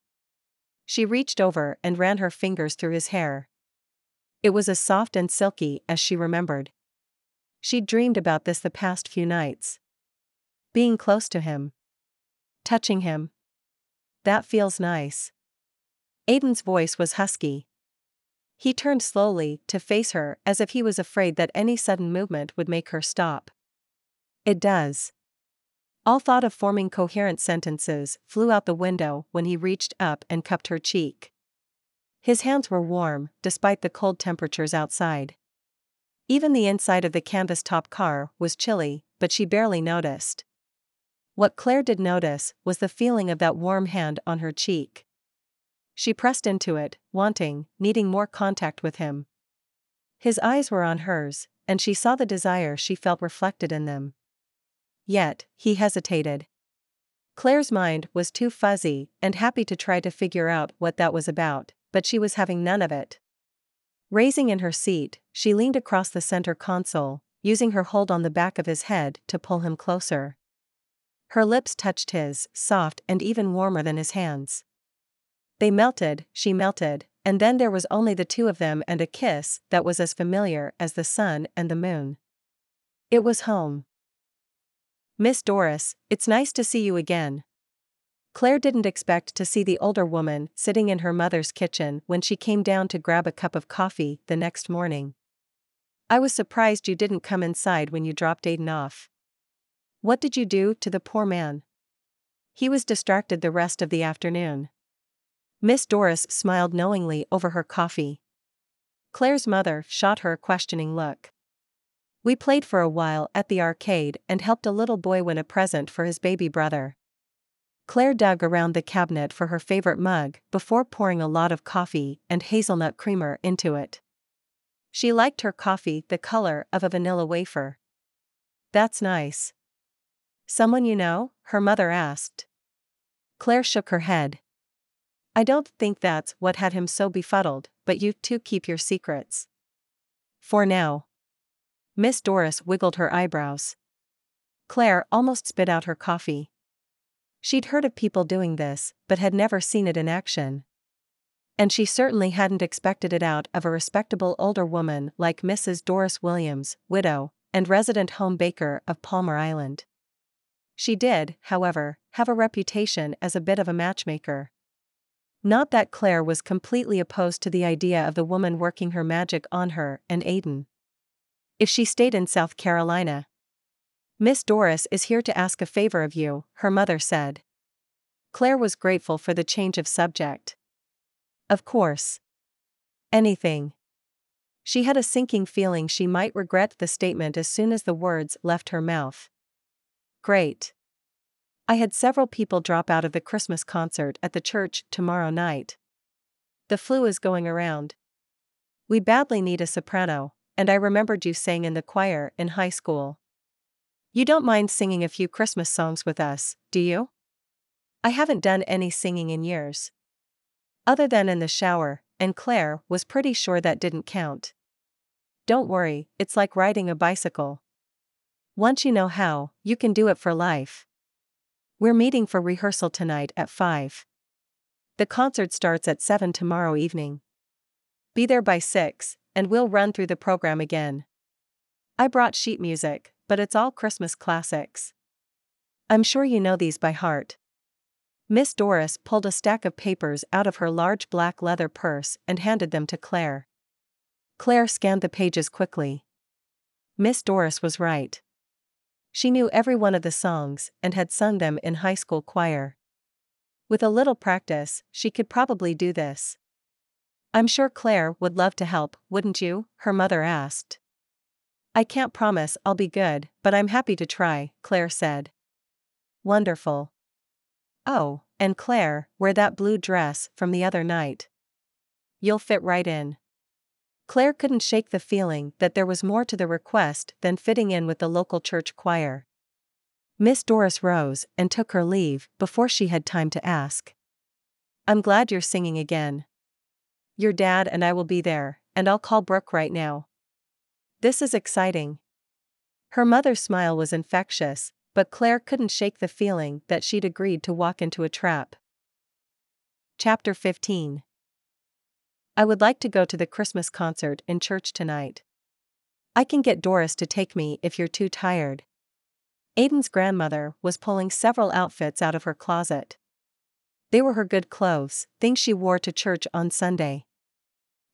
She reached over and ran her fingers through his hair. It was as soft and silky as she remembered. She'd dreamed about this the past few nights. Being close to him. Touching him. That feels nice. Aiden's voice was husky. He turned slowly to face her as if he was afraid that any sudden movement would make her stop. It does. All thought of forming coherent sentences flew out the window when he reached up and cupped her cheek. His hands were warm, despite the cold temperatures outside. Even the inside of the canvas top car was chilly, but she barely noticed. What Claire did notice was the feeling of that warm hand on her cheek. She pressed into it, wanting, needing more contact with him. His eyes were on hers, and she saw the desire she felt reflected in them. Yet, he hesitated. Claire's mind was too fuzzy and happy to try to figure out what that was about but she was having none of it. Raising in her seat, she leaned across the center console, using her hold on the back of his head to pull him closer. Her lips touched his, soft and even warmer than his hands. They melted, she melted, and then there was only the two of them and a kiss that was as familiar as the sun and the moon. It was home. Miss Doris, it's nice to see you again, Claire didn't expect to see the older woman sitting in her mother's kitchen when she came down to grab a cup of coffee the next morning. I was surprised you didn't come inside when you dropped Aiden off. What did you do to the poor man? He was distracted the rest of the afternoon. Miss Doris smiled knowingly over her coffee. Claire's mother shot her a questioning look. We played for a while at the arcade and helped a little boy win a present for his baby brother. Claire dug around the cabinet for her favorite mug before pouring a lot of coffee and hazelnut creamer into it. She liked her coffee the color of a vanilla wafer. That's nice. Someone you know? her mother asked. Claire shook her head. I don't think that's what had him so befuddled, but you two keep your secrets. For now. Miss Doris wiggled her eyebrows. Claire almost spit out her coffee. She'd heard of people doing this, but had never seen it in action. And she certainly hadn't expected it out of a respectable older woman like Mrs. Doris Williams, widow, and resident home baker of Palmar Island. She did, however, have a reputation as a bit of a matchmaker. Not that Claire was completely opposed to the idea of the woman working her magic on her and Aiden. If she stayed in South Carolina, Miss Doris is here to ask a favor of you, her mother said. Claire was grateful for the change of subject. Of course. Anything. She had a sinking feeling she might regret the statement as soon as the words left her mouth. Great. I had several people drop out of the Christmas concert at the church tomorrow night. The flu is going around. We badly need a soprano, and I remembered you sang in the choir in high school. You don't mind singing a few Christmas songs with us, do you? I haven't done any singing in years. Other than in the shower, and Claire was pretty sure that didn't count. Don't worry, it's like riding a bicycle. Once you know how, you can do it for life. We're meeting for rehearsal tonight at 5. The concert starts at 7 tomorrow evening. Be there by 6, and we'll run through the program again. I brought sheet music, but it's all Christmas classics. I'm sure you know these by heart. Miss Doris pulled a stack of papers out of her large black leather purse and handed them to Claire. Claire scanned the pages quickly. Miss Doris was right. She knew every one of the songs and had sung them in high school choir. With a little practice, she could probably do this. I'm sure Claire would love to help, wouldn't you? her mother asked. I can't promise I'll be good, but I'm happy to try, Claire said. Wonderful. Oh, and Claire, wear that blue dress from the other night. you'll fit right in. Claire couldn't shake the feeling that there was more to the request than fitting in with the local church choir. Miss Doris rose and took her leave before she had time to ask. I'm glad you're singing again. Your dad and I will be there, and I'll call Brooke right now. This is exciting. Her mother's smile was infectious, but Claire couldn't shake the feeling that she'd agreed to walk into a trap. Chapter 15 I would like to go to the Christmas concert in church tonight. I can get Doris to take me if you're too tired. Aiden's grandmother was pulling several outfits out of her closet. They were her good clothes, things she wore to church on Sunday.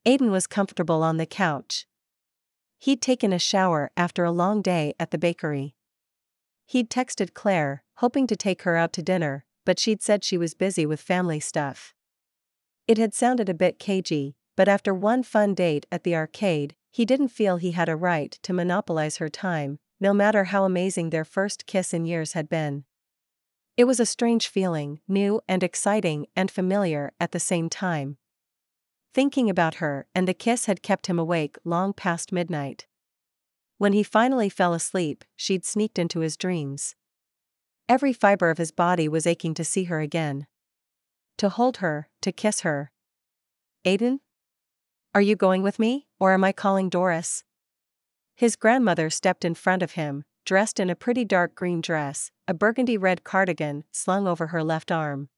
Aiden was comfortable on the couch. He'd taken a shower after a long day at the bakery. He'd texted Claire, hoping to take her out to dinner, but she'd said she was busy with family stuff. It had sounded a bit cagey, but after one fun date at the arcade, he didn't feel he had a right to monopolize her time, no matter how amazing their first kiss in years had been. It was a strange feeling, new and exciting and familiar at the same time. Thinking about her and the kiss had kept him awake long past midnight. When he finally fell asleep, she'd sneaked into his dreams. Every fiber of his body was aching to see her again. To hold her, to kiss her. Aiden? Are you going with me, or am I calling Doris? His grandmother stepped in front of him, dressed in a pretty dark green dress, a burgundy red cardigan slung over her left arm.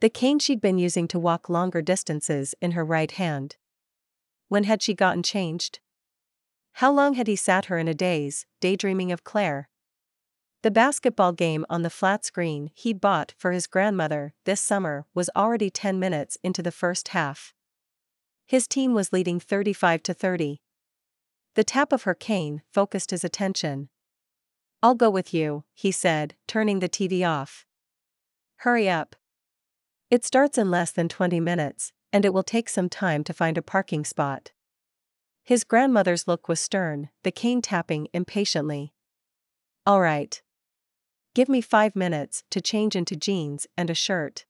The cane she'd been using to walk longer distances in her right hand. When had she gotten changed? How long had he sat her in a daze, daydreaming of Claire? The basketball game on the flat screen he'd bought for his grandmother this summer was already 10 minutes into the first half. His team was leading 35 to 30. The tap of her cane focused his attention. I'll go with you, he said, turning the TV off. Hurry up. It starts in less than 20 minutes, and it will take some time to find a parking spot. His grandmother's look was stern, the cane tapping impatiently. All right. Give me five minutes to change into jeans and a shirt.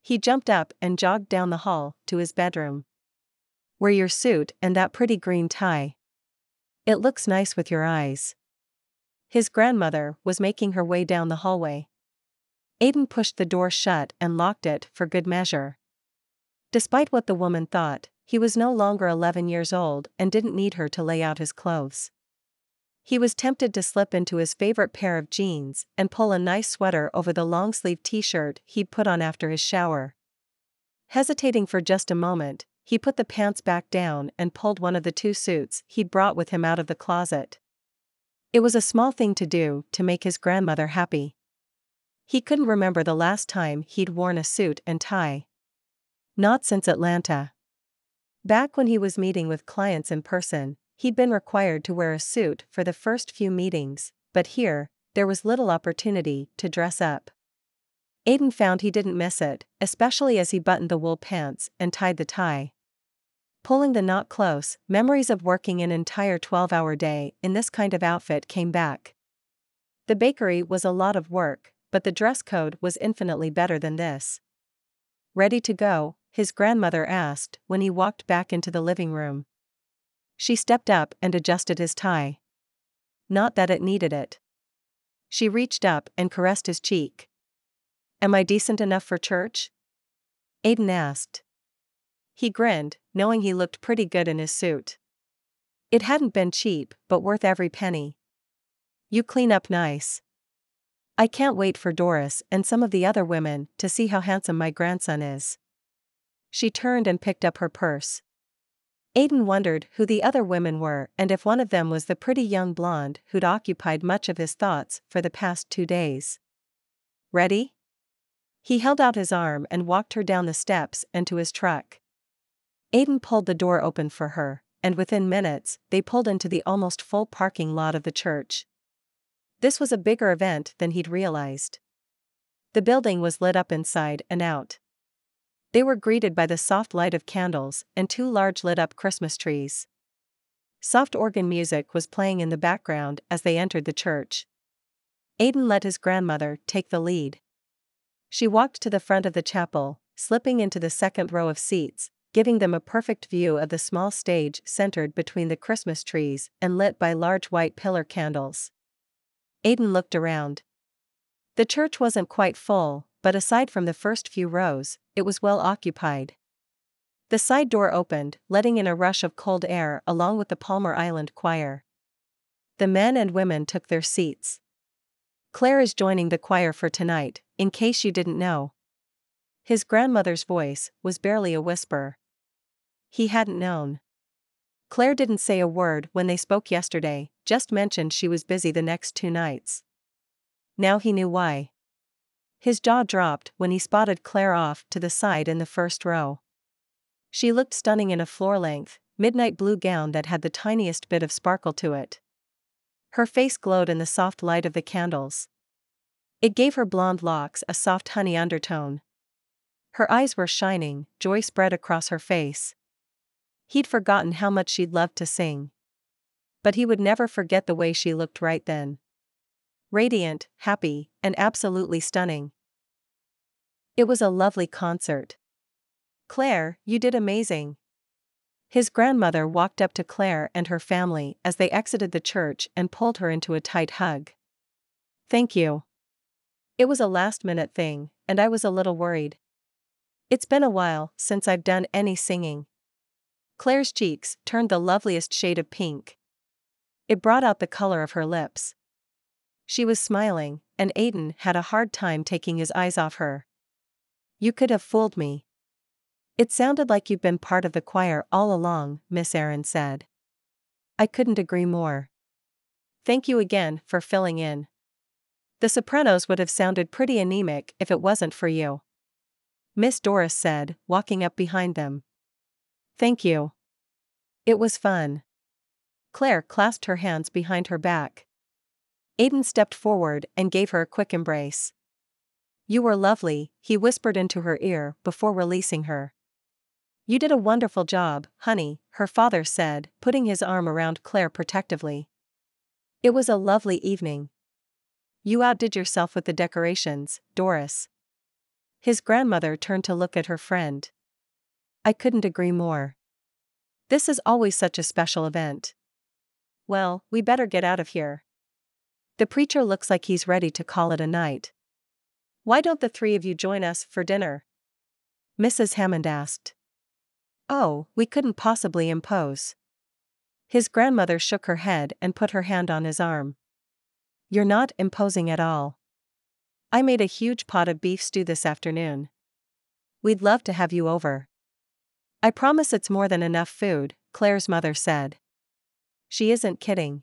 He jumped up and jogged down the hall to his bedroom. Wear your suit and that pretty green tie. It looks nice with your eyes. His grandmother was making her way down the hallway. Aiden pushed the door shut and locked it for good measure. Despite what the woman thought, he was no longer 11 years old and didn't need her to lay out his clothes. He was tempted to slip into his favorite pair of jeans and pull a nice sweater over the long sleeve t shirt he'd put on after his shower. Hesitating for just a moment, he put the pants back down and pulled one of the two suits he'd brought with him out of the closet. It was a small thing to do to make his grandmother happy. He couldn't remember the last time he'd worn a suit and tie. Not since Atlanta. Back when he was meeting with clients in person, He'd been required to wear a suit for the first few meetings, but here, there was little opportunity to dress up. Aiden found he didn't miss it, especially as he buttoned the wool pants and tied the tie. Pulling the knot close, memories of working an entire 12 hour day in this kind of outfit came back. The bakery was a lot of work, but the dress code was infinitely better than this. Ready to go? his grandmother asked when he walked back into the living room. She stepped up and adjusted his tie. Not that it needed it. She reached up and caressed his cheek. Am I decent enough for church? Aiden asked. He grinned, knowing he looked pretty good in his suit. It hadn't been cheap, but worth every penny. You clean up nice. I can't wait for Doris and some of the other women to see how handsome my grandson is. She turned and picked up her purse. Aiden wondered who the other women were and if one of them was the pretty young blonde who'd occupied much of his thoughts for the past two days. Ready? He held out his arm and walked her down the steps and to his truck. Aiden pulled the door open for her, and within minutes, they pulled into the almost full parking lot of the church. This was a bigger event than he'd realized. The building was lit up inside and out. They were greeted by the soft light of candles and two large lit up Christmas trees. Soft organ music was playing in the background as they entered the church. Aiden let his grandmother take the lead. She walked to the front of the chapel, slipping into the second row of seats, giving them a perfect view of the small stage centered between the Christmas trees and lit by large white pillar candles. Aiden looked around. The church wasn't quite full, but aside from the first few rows, it was well occupied. The side door opened, letting in a rush of cold air along with the Palmar Island choir. The men and women took their seats. Claire is joining the choir for tonight, in case you didn't know. His grandmother's voice was barely a whisper. He hadn't known. Claire didn't say a word when they spoke yesterday, just mentioned she was busy the next two nights. Now he knew why. His jaw dropped when he spotted Claire off to the side in the first row. She looked stunning in a floor length, midnight blue gown that had the tiniest bit of sparkle to it. Her face glowed in the soft light of the candles. It gave her blonde locks a soft honey undertone. Her eyes were shining, joy spread across her face. He'd forgotten how much she'd loved to sing. But he would never forget the way she looked right then. Radiant, happy, and absolutely stunning. It was a lovely concert. Claire, you did amazing. His grandmother walked up to Claire and her family as they exited the church and pulled her into a tight hug. Thank you. It was a last minute thing, and I was a little worried. It's been a while since I've done any singing. Claire's cheeks turned the loveliest shade of pink. It brought out the color of her lips. She was smiling, and Aiden had a hard time taking his eyes off her. You could have fooled me. It sounded like you've been part of the choir all along, Miss Erin said. I couldn't agree more. Thank you again for filling in. The sopranos would have sounded pretty anemic if it wasn't for you. Miss Doris said, walking up behind them. Thank you. It was fun. Claire clasped her hands behind her back. Aiden stepped forward and gave her a quick embrace. You were lovely, he whispered into her ear before releasing her. You did a wonderful job, honey, her father said, putting his arm around Claire protectively. It was a lovely evening. You outdid yourself with the decorations, Doris. His grandmother turned to look at her friend. I couldn't agree more. This is always such a special event. Well, we better get out of here. The preacher looks like he's ready to call it a night. Why don't the three of you join us for dinner? Mrs. Hammond asked. Oh, we couldn't possibly impose. His grandmother shook her head and put her hand on his arm. You're not imposing at all. I made a huge pot of beef stew this afternoon. We'd love to have you over. I promise it's more than enough food, Claire's mother said. She isn't kidding.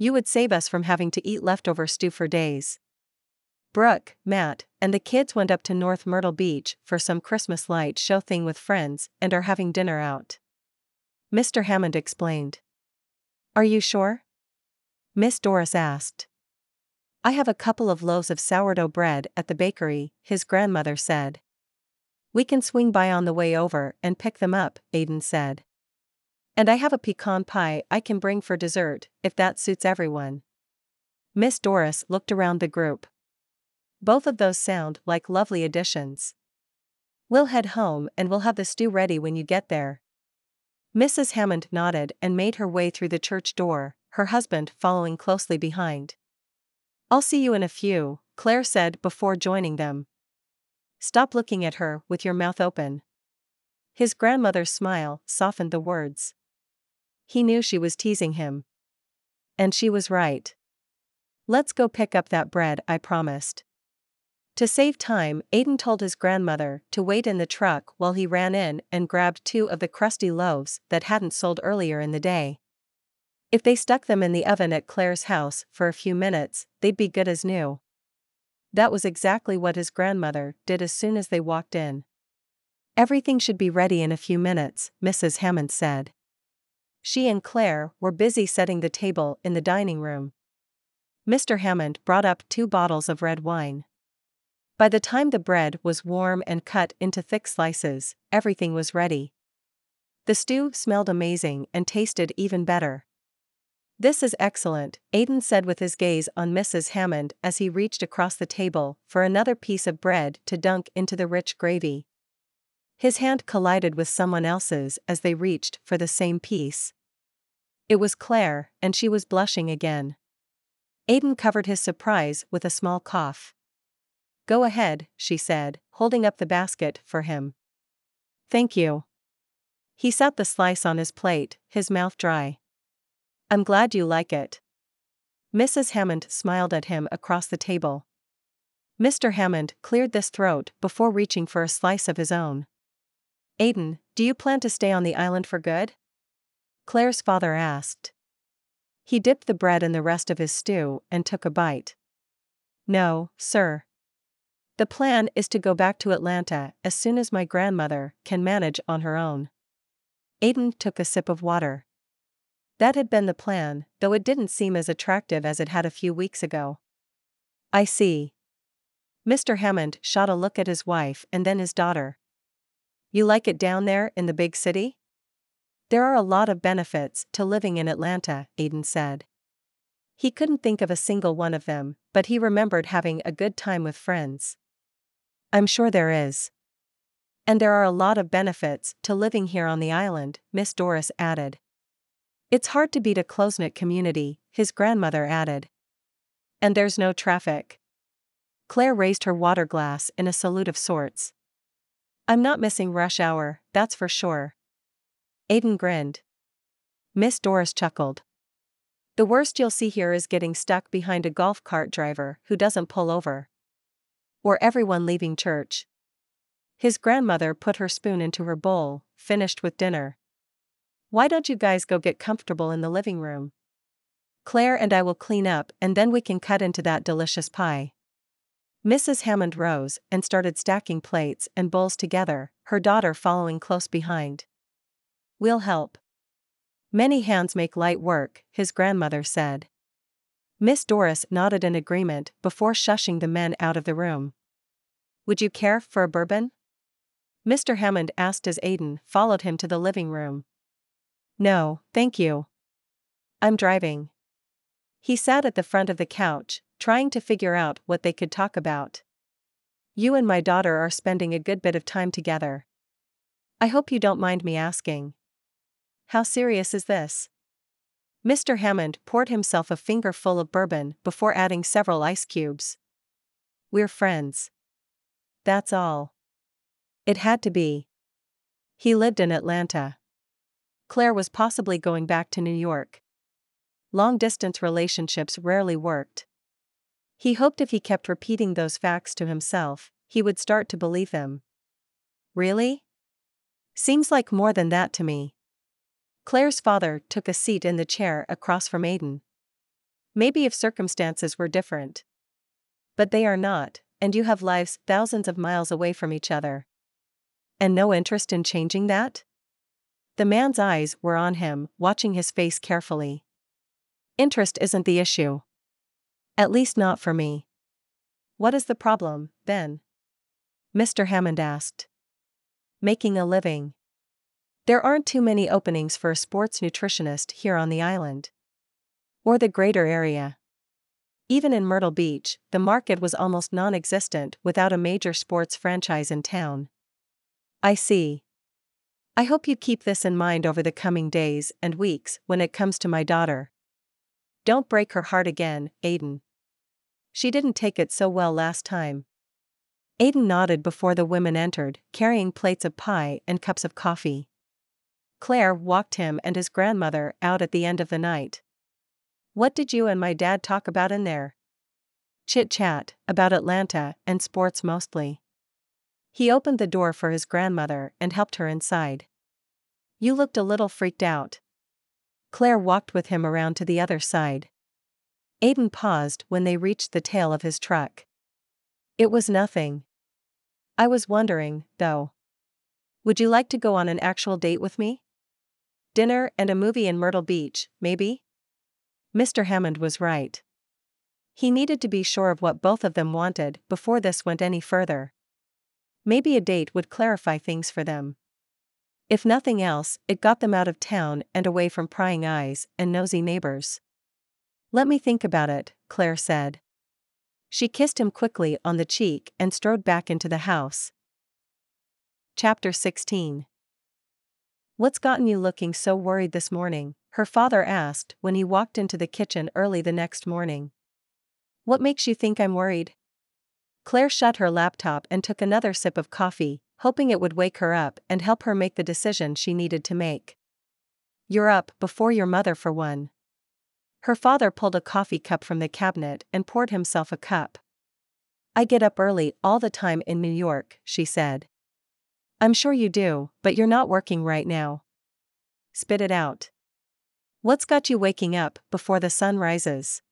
You would save us from having to eat leftover stew for days. Brooke, Matt, and the kids went up to North Myrtle Beach for some Christmas light show thing with friends and are having dinner out. Mr. Hammond explained. Are you sure? Miss Doris asked. I have a couple of loaves of sourdough bread at the bakery, his grandmother said. We can swing by on the way over and pick them up, Aiden said. And I have a pecan pie I can bring for dessert, if that suits everyone. Miss Doris looked around the group. Both of those sound like lovely additions. We'll head home and we'll have the stew ready when you get there. Mrs. Hammond nodded and made her way through the church door, her husband following closely behind. I'll see you in a few, Claire said before joining them. Stop looking at her with your mouth open. His grandmother's smile softened the words. He knew she was teasing him. And she was right. Let's go pick up that bread I promised. To save time, Aiden told his grandmother to wait in the truck while he ran in and grabbed two of the crusty loaves that hadn't sold earlier in the day. If they stuck them in the oven at Claire's house for a few minutes, they'd be good as new. That was exactly what his grandmother did as soon as they walked in. Everything should be ready in a few minutes, Mrs. Hammond said. She and Claire were busy setting the table in the dining room. Mr. Hammond brought up two bottles of red wine. By the time the bread was warm and cut into thick slices, everything was ready. The stew smelled amazing and tasted even better. This is excellent, Aiden said with his gaze on Mrs. Hammond as he reached across the table for another piece of bread to dunk into the rich gravy. His hand collided with someone else's as they reached for the same piece. It was Claire, and she was blushing again. Aiden covered his surprise with a small cough. Go ahead, she said, holding up the basket for him. Thank you. He set the slice on his plate, his mouth dry. I'm glad you like it. Mrs. Hammond smiled at him across the table. Mr. Hammond cleared his throat before reaching for a slice of his own. Aiden, do you plan to stay on the island for good? Claire's father asked. He dipped the bread in the rest of his stew and took a bite. No, sir. The plan is to go back to Atlanta as soon as my grandmother can manage on her own. Aiden took a sip of water. That had been the plan, though it didn't seem as attractive as it had a few weeks ago. I see. Mr. Hammond shot a look at his wife and then his daughter. You like it down there in the big city? There are a lot of benefits to living in Atlanta, Aiden said. He couldn't think of a single one of them, but he remembered having a good time with friends. I'm sure there is. And there are a lot of benefits to living here on the island, Miss Doris added. It's hard to beat a close knit community, his grandmother added. And there's no traffic. Claire raised her water glass in a salute of sorts. I'm not missing rush hour, that's for sure. Aiden grinned. Miss Doris chuckled. The worst you'll see here is getting stuck behind a golf cart driver who doesn't pull over. Or everyone leaving church. His grandmother put her spoon into her bowl, finished with dinner. Why don't you guys go get comfortable in the living room? Claire and I will clean up and then we can cut into that delicious pie. Mrs. Hammond rose and started stacking plates and bowls together, her daughter following close behind. We'll help. Many hands make light work, his grandmother said. Miss Doris nodded in agreement before shushing the men out of the room. Would you care for a bourbon? Mr. Hammond asked as Aiden followed him to the living room. No, thank you. I'm driving. He sat at the front of the couch, trying to figure out what they could talk about. You and my daughter are spending a good bit of time together. I hope you don't mind me asking. How serious is this? Mr. Hammond poured himself a fingerful of bourbon before adding several ice cubes. We're friends. That's all. It had to be. He lived in Atlanta. Claire was possibly going back to New York. Long distance relationships rarely worked. He hoped if he kept repeating those facts to himself, he would start to believe them. Really? Seems like more than that to me. Claire's father took a seat in the chair across from Aiden. Maybe if circumstances were different. But they are not, and you have lives thousands of miles away from each other. And no interest in changing that? The man's eyes were on him, watching his face carefully. Interest isn't the issue. At least not for me. What is the problem, then? Mr. Hammond asked. Making a living. There aren't too many openings for a sports nutritionist here on the island. Or the greater area. Even in Myrtle Beach, the market was almost non existent without a major sports franchise in town. I see. I hope you keep this in mind over the coming days and weeks when it comes to my daughter. Don't break her heart again, Aiden. She didn't take it so well last time. Aiden nodded before the women entered, carrying plates of pie and cups of coffee. Claire walked him and his grandmother out at the end of the night. What did you and my dad talk about in there? Chit chat, about Atlanta and sports mostly. He opened the door for his grandmother and helped her inside. You looked a little freaked out. Claire walked with him around to the other side. Aiden paused when they reached the tail of his truck. It was nothing. I was wondering, though. Would you like to go on an actual date with me? Dinner and a movie in Myrtle Beach, maybe? Mr. Hammond was right. He needed to be sure of what both of them wanted before this went any further. Maybe a date would clarify things for them. If nothing else, it got them out of town and away from prying eyes and nosy neighbors. Let me think about it, Claire said. She kissed him quickly on the cheek and strode back into the house. Chapter 16 What's gotten you looking so worried this morning? Her father asked when he walked into the kitchen early the next morning. What makes you think I'm worried? Claire shut her laptop and took another sip of coffee, hoping it would wake her up and help her make the decision she needed to make. You're up before your mother for one. Her father pulled a coffee cup from the cabinet and poured himself a cup. I get up early all the time in New York, she said. I'm sure you do, but you're not working right now. Spit it out. What's got you waking up before the sun rises?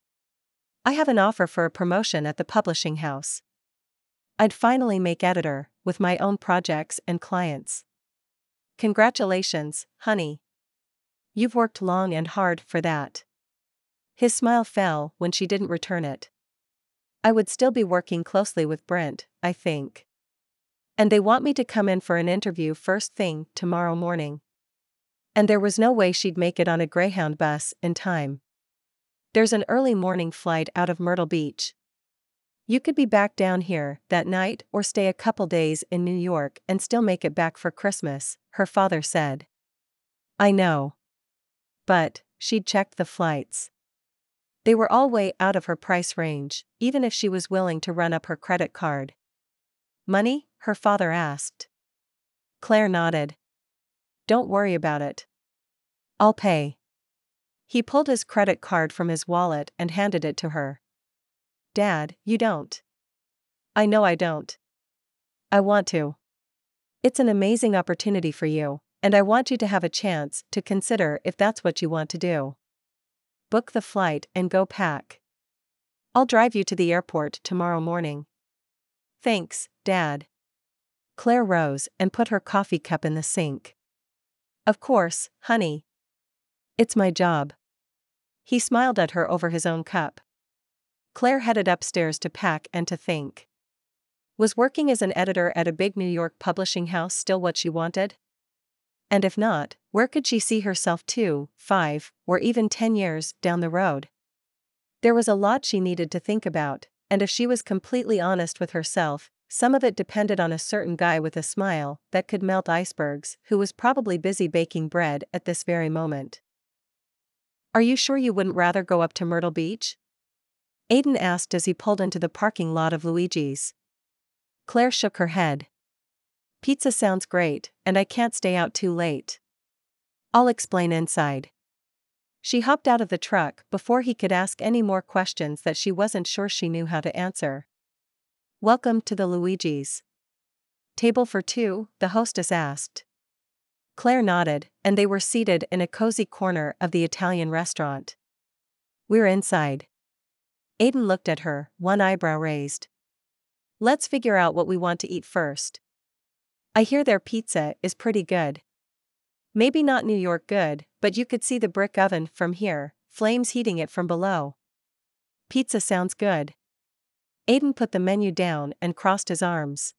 I have an offer for a promotion at the publishing house. I'd finally make editor, with my own projects and clients. Congratulations, honey. You've worked long and hard for that. His smile fell when she didn't return it. I would still be working closely with Brent, I think. And they want me to come in for an interview first thing tomorrow morning. And there was no way she'd make it on a Greyhound bus in time. There's an early morning flight out of Myrtle Beach. You could be back down here that night or stay a couple days in New York and still make it back for Christmas, her father said. I know. But, she'd checked the flights. They were all way out of her price range, even if she was willing to run up her credit card. Money? her father asked. Claire nodded. Don't worry about it. I'll pay. He pulled his credit card from his wallet and handed it to her. Dad, you don't. I know I don't. I want to. It's an amazing opportunity for you, and I want you to have a chance to consider if that's what you want to do. Book the flight and go pack. I'll drive you to the airport tomorrow morning. Thanks, Dad. Claire rose and put her coffee cup in the sink. Of course, honey. It's my job. He smiled at her over his own cup. Claire headed upstairs to pack and to think. Was working as an editor at a big New York publishing house still what she wanted? And if not, where could she see herself two, five, or even ten years down the road? There was a lot she needed to think about, and if she was completely honest with herself, some of it depended on a certain guy with a smile that could melt icebergs who was probably busy baking bread at this very moment. Are you sure you wouldn't rather go up to Myrtle Beach? Aiden asked as he pulled into the parking lot of Luigi's. Claire shook her head. Pizza sounds great, and I can't stay out too late. I'll explain inside. She hopped out of the truck before he could ask any more questions that she wasn't sure she knew how to answer. Welcome to the Luigi's. Table for two, the hostess asked. Claire nodded, and they were seated in a cozy corner of the Italian restaurant. We're inside. Aiden looked at her, one eyebrow raised. Let's figure out what we want to eat first. I hear their pizza is pretty good. Maybe not New York good, but you could see the brick oven from here, flames heating it from below. Pizza sounds good. Aiden put the menu down and crossed his arms.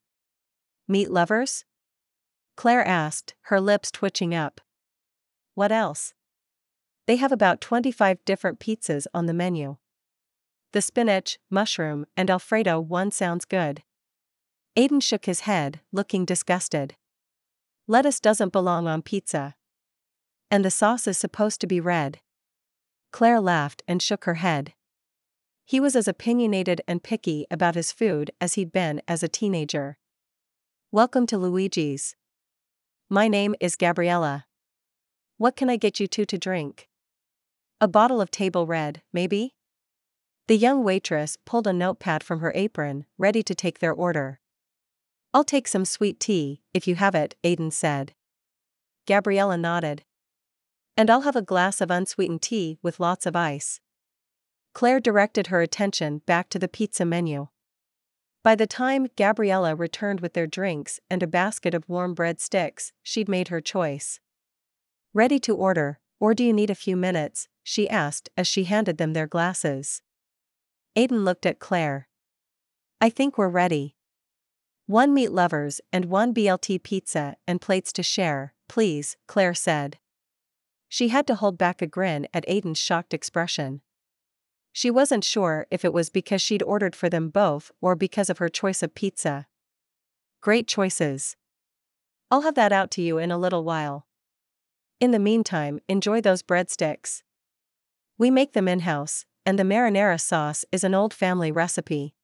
Meat lovers? Claire asked, her lips twitching up. What else? They have about 25 different pizzas on the menu. The spinach, mushroom, and Alfredo one sounds good. Aiden shook his head, looking disgusted. Lettuce doesn't belong on pizza. And the sauce is supposed to be red. Claire laughed and shook her head. He was as opinionated and picky about his food as he'd been as a teenager. Welcome to Luigi's. My name is Gabriella. What can I get you two to drink? A bottle of table red, maybe? The young waitress pulled a notepad from her apron, ready to take their order. I'll take some sweet tea, if you have it, Aiden said. Gabriella nodded. And I'll have a glass of unsweetened tea with lots of ice. Claire directed her attention back to the pizza menu. By the time Gabriella returned with their drinks and a basket of warm bread sticks, she'd made her choice. Ready to order, or do you need a few minutes? she asked as she handed them their glasses. Aiden looked at Claire. I think we're ready. One meat lovers and one BLT pizza and plates to share, please, Claire said. She had to hold back a grin at Aiden's shocked expression. She wasn't sure if it was because she'd ordered for them both or because of her choice of pizza. Great choices. I'll have that out to you in a little while. In the meantime, enjoy those breadsticks. We make them in house, and the marinara sauce is an old family recipe.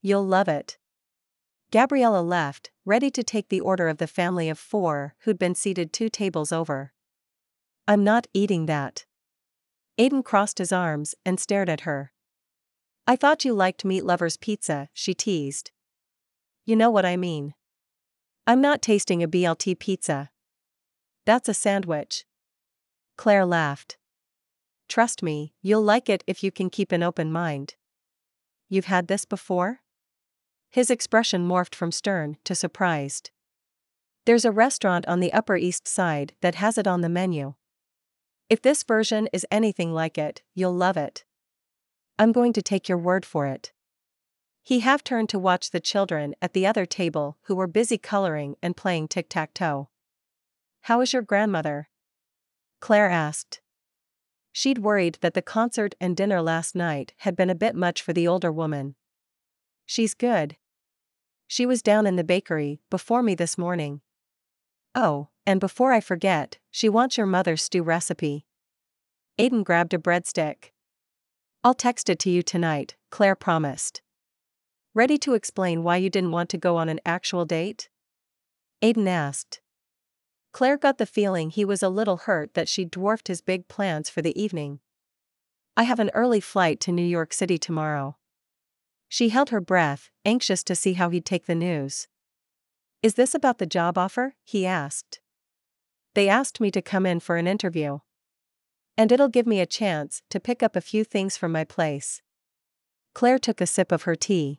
You'll love it. Gabriella left, ready to take the order of the family of four who'd been seated two tables over. I'm not eating that. Aiden crossed his arms and stared at her. I thought you liked meat lovers pizza, she teased. You know what I mean. I'm not tasting a BLT pizza. That's a sandwich. Claire laughed. Trust me, you'll like it if you can keep an open mind. You've had this before? His expression morphed from stern to surprised. There's a restaurant on the Upper East Side that has it on the menu. If this version is anything like it, you'll love it. I'm going to take your word for it. He half turned to watch the children at the other table who were busy coloring and playing tic tac toe. How is your grandmother? Claire asked. She'd worried that the concert and dinner last night had been a bit much for the older woman. She's good. She was down in the bakery before me this morning. Oh, and before I forget, she wants your mother's stew recipe. Aiden grabbed a breadstick. I'll text it to you tonight, Claire promised. Ready to explain why you didn't want to go on an actual date? Aiden asked. Claire got the feeling he was a little hurt that she dwarfed his big plans for the evening. I have an early flight to New York City tomorrow. She held her breath, anxious to see how he'd take the news. Is this about the job offer? he asked. They asked me to come in for an interview. And it'll give me a chance to pick up a few things from my place. Claire took a sip of her tea.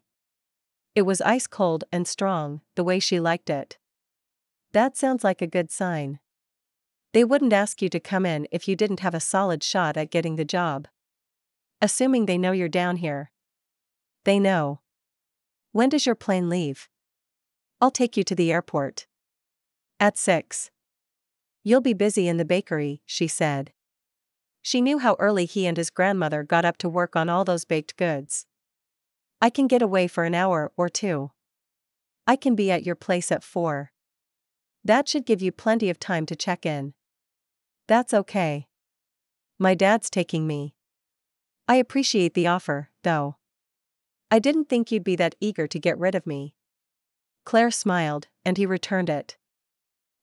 It was ice cold and strong, the way she liked it. That sounds like a good sign. They wouldn't ask you to come in if you didn't have a solid shot at getting the job. Assuming they know you're down here. They know. When does your plane leave? I'll take you to the airport. At 6. You'll be busy in the bakery, she said. She knew how early he and his grandmother got up to work on all those baked goods. I can get away for an hour or two. I can be at your place at 4. That should give you plenty of time to check in. That's okay. My dad's taking me. I appreciate the offer, though. I didn't think you'd be that eager to get rid of me. Claire smiled, and he returned it.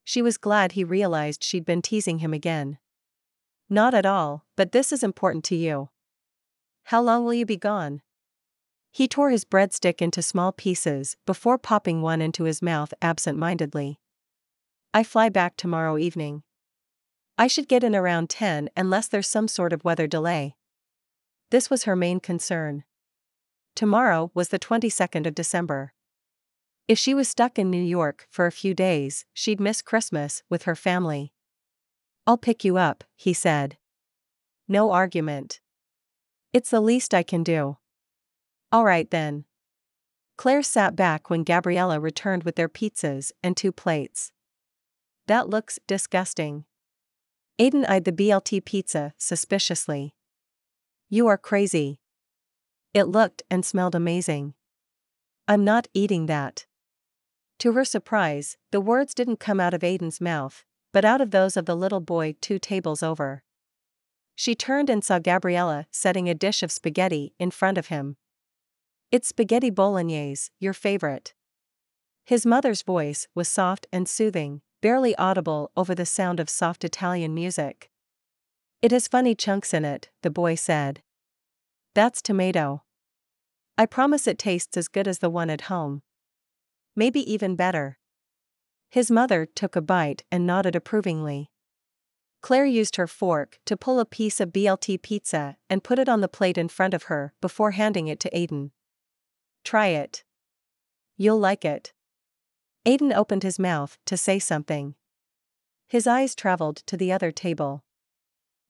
She was glad he realized she'd been teasing him again. Not at all, but this is important to you. How long will you be gone? He tore his breadstick into small pieces before popping one into his mouth absent mindedly. I fly back tomorrow evening. I should get in around 10 unless there's some sort of weather delay. This was her main concern. Tomorrow was the 22nd of December. If she was stuck in New York for a few days, she'd miss Christmas with her family. I'll pick you up, he said. No argument. It's the least I can do. All right then. Claire sat back when Gabriella returned with their pizzas and two plates. That looks disgusting. Aiden eyed the BLT pizza suspiciously. You are crazy. It looked and smelled amazing. I'm not eating that. To her surprise, the words didn't come out of Aiden's mouth, but out of those of the little boy two tables over. She turned and saw Gabriella setting a dish of spaghetti in front of him. It's spaghetti bolognese, your favorite. His mother's voice was soft and soothing, barely audible over the sound of soft Italian music. It has funny chunks in it, the boy said. That's tomato. I promise it tastes as good as the one at home. Maybe even better. His mother took a bite and nodded approvingly. Claire used her fork to pull a piece of BLT pizza and put it on the plate in front of her before handing it to Aiden. Try it. You'll like it. Aiden opened his mouth to say something. His eyes traveled to the other table.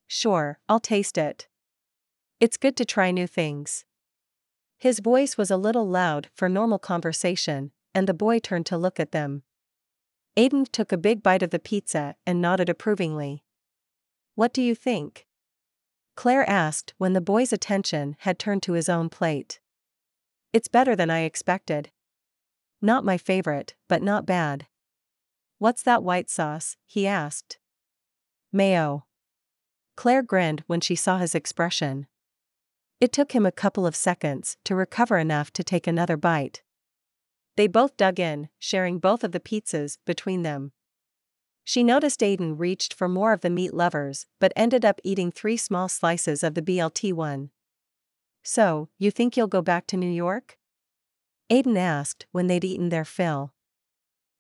Sure, I'll taste it. It's good to try new things. His voice was a little loud for normal conversation, and the boy turned to look at them. Aiden took a big bite of the pizza and nodded approvingly. What do you think? Claire asked when the boy's attention had turned to his own plate. It's better than I expected. Not my favorite, but not bad. What's that white sauce? he asked. Mayo. Claire grinned when she saw his expression. It took him a couple of seconds to recover enough to take another bite. They both dug in, sharing both of the pizzas between them. She noticed Aiden reached for more of the meat lovers but ended up eating three small slices of the BLT one. So, you think you'll go back to New York? Aiden asked when they'd eaten their fill.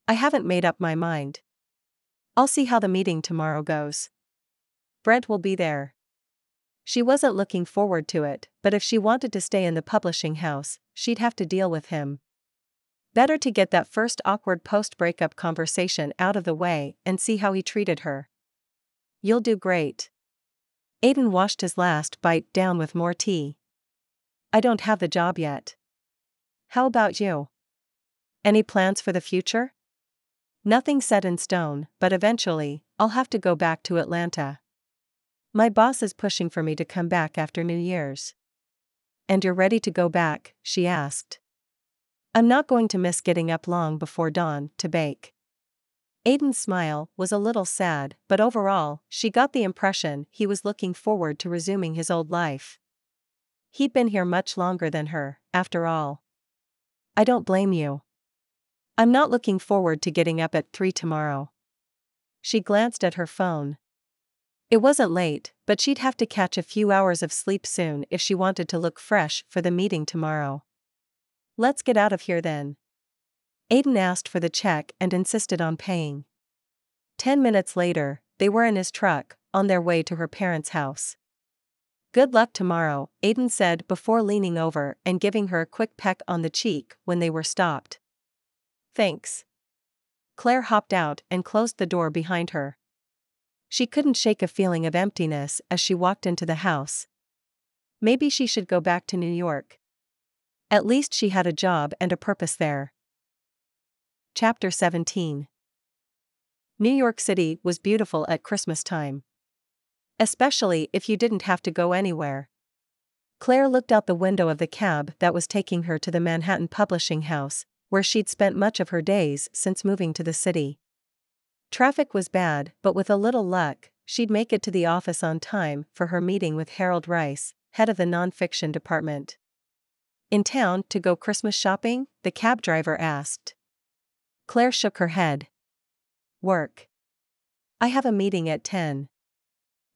I haven't made up my mind. I'll see how the meeting tomorrow goes. Brent will be there. She wasn't looking forward to it, but if she wanted to stay in the publishing house, she'd have to deal with him. Better to get that first awkward post breakup conversation out of the way and see how he treated her. You'll do great. Aiden washed his last bite down with more tea. I don't have the job yet. How about you? Any plans for the future? Nothing set in stone, but eventually, I'll have to go back to Atlanta. My boss is pushing for me to come back after New Year's. And you're ready to go back? she asked. I'm not going to miss getting up long before dawn to bake. Aiden's smile was a little sad, but overall, she got the impression he was looking forward to resuming his old life. He'd been here much longer than her, after all. I don't blame you. I'm not looking forward to getting up at 3 tomorrow. She glanced at her phone. It wasn't late, but she'd have to catch a few hours of sleep soon if she wanted to look fresh for the meeting tomorrow. Let's get out of here then. Aiden asked for the check and insisted on paying. Ten minutes later, they were in his truck, on their way to her parents' house. Good luck tomorrow, Aiden said before leaning over and giving her a quick peck on the cheek when they were stopped. Thanks. Claire hopped out and closed the door behind her. She couldn't shake a feeling of emptiness as she walked into the house. Maybe she should go back to New York. At least she had a job and a purpose there. Chapter 17 New York City was beautiful at Christmas time. Especially if you didn't have to go anywhere. Claire looked out the window of the cab that was taking her to the Manhattan publishing house, where she'd spent much of her days since moving to the city. Traffic was bad, but with a little luck, she'd make it to the office on time for her meeting with Harold Rice, head of the nonfiction department. In town to go Christmas shopping? the cab driver asked. Claire shook her head. Work. I have a meeting at 10.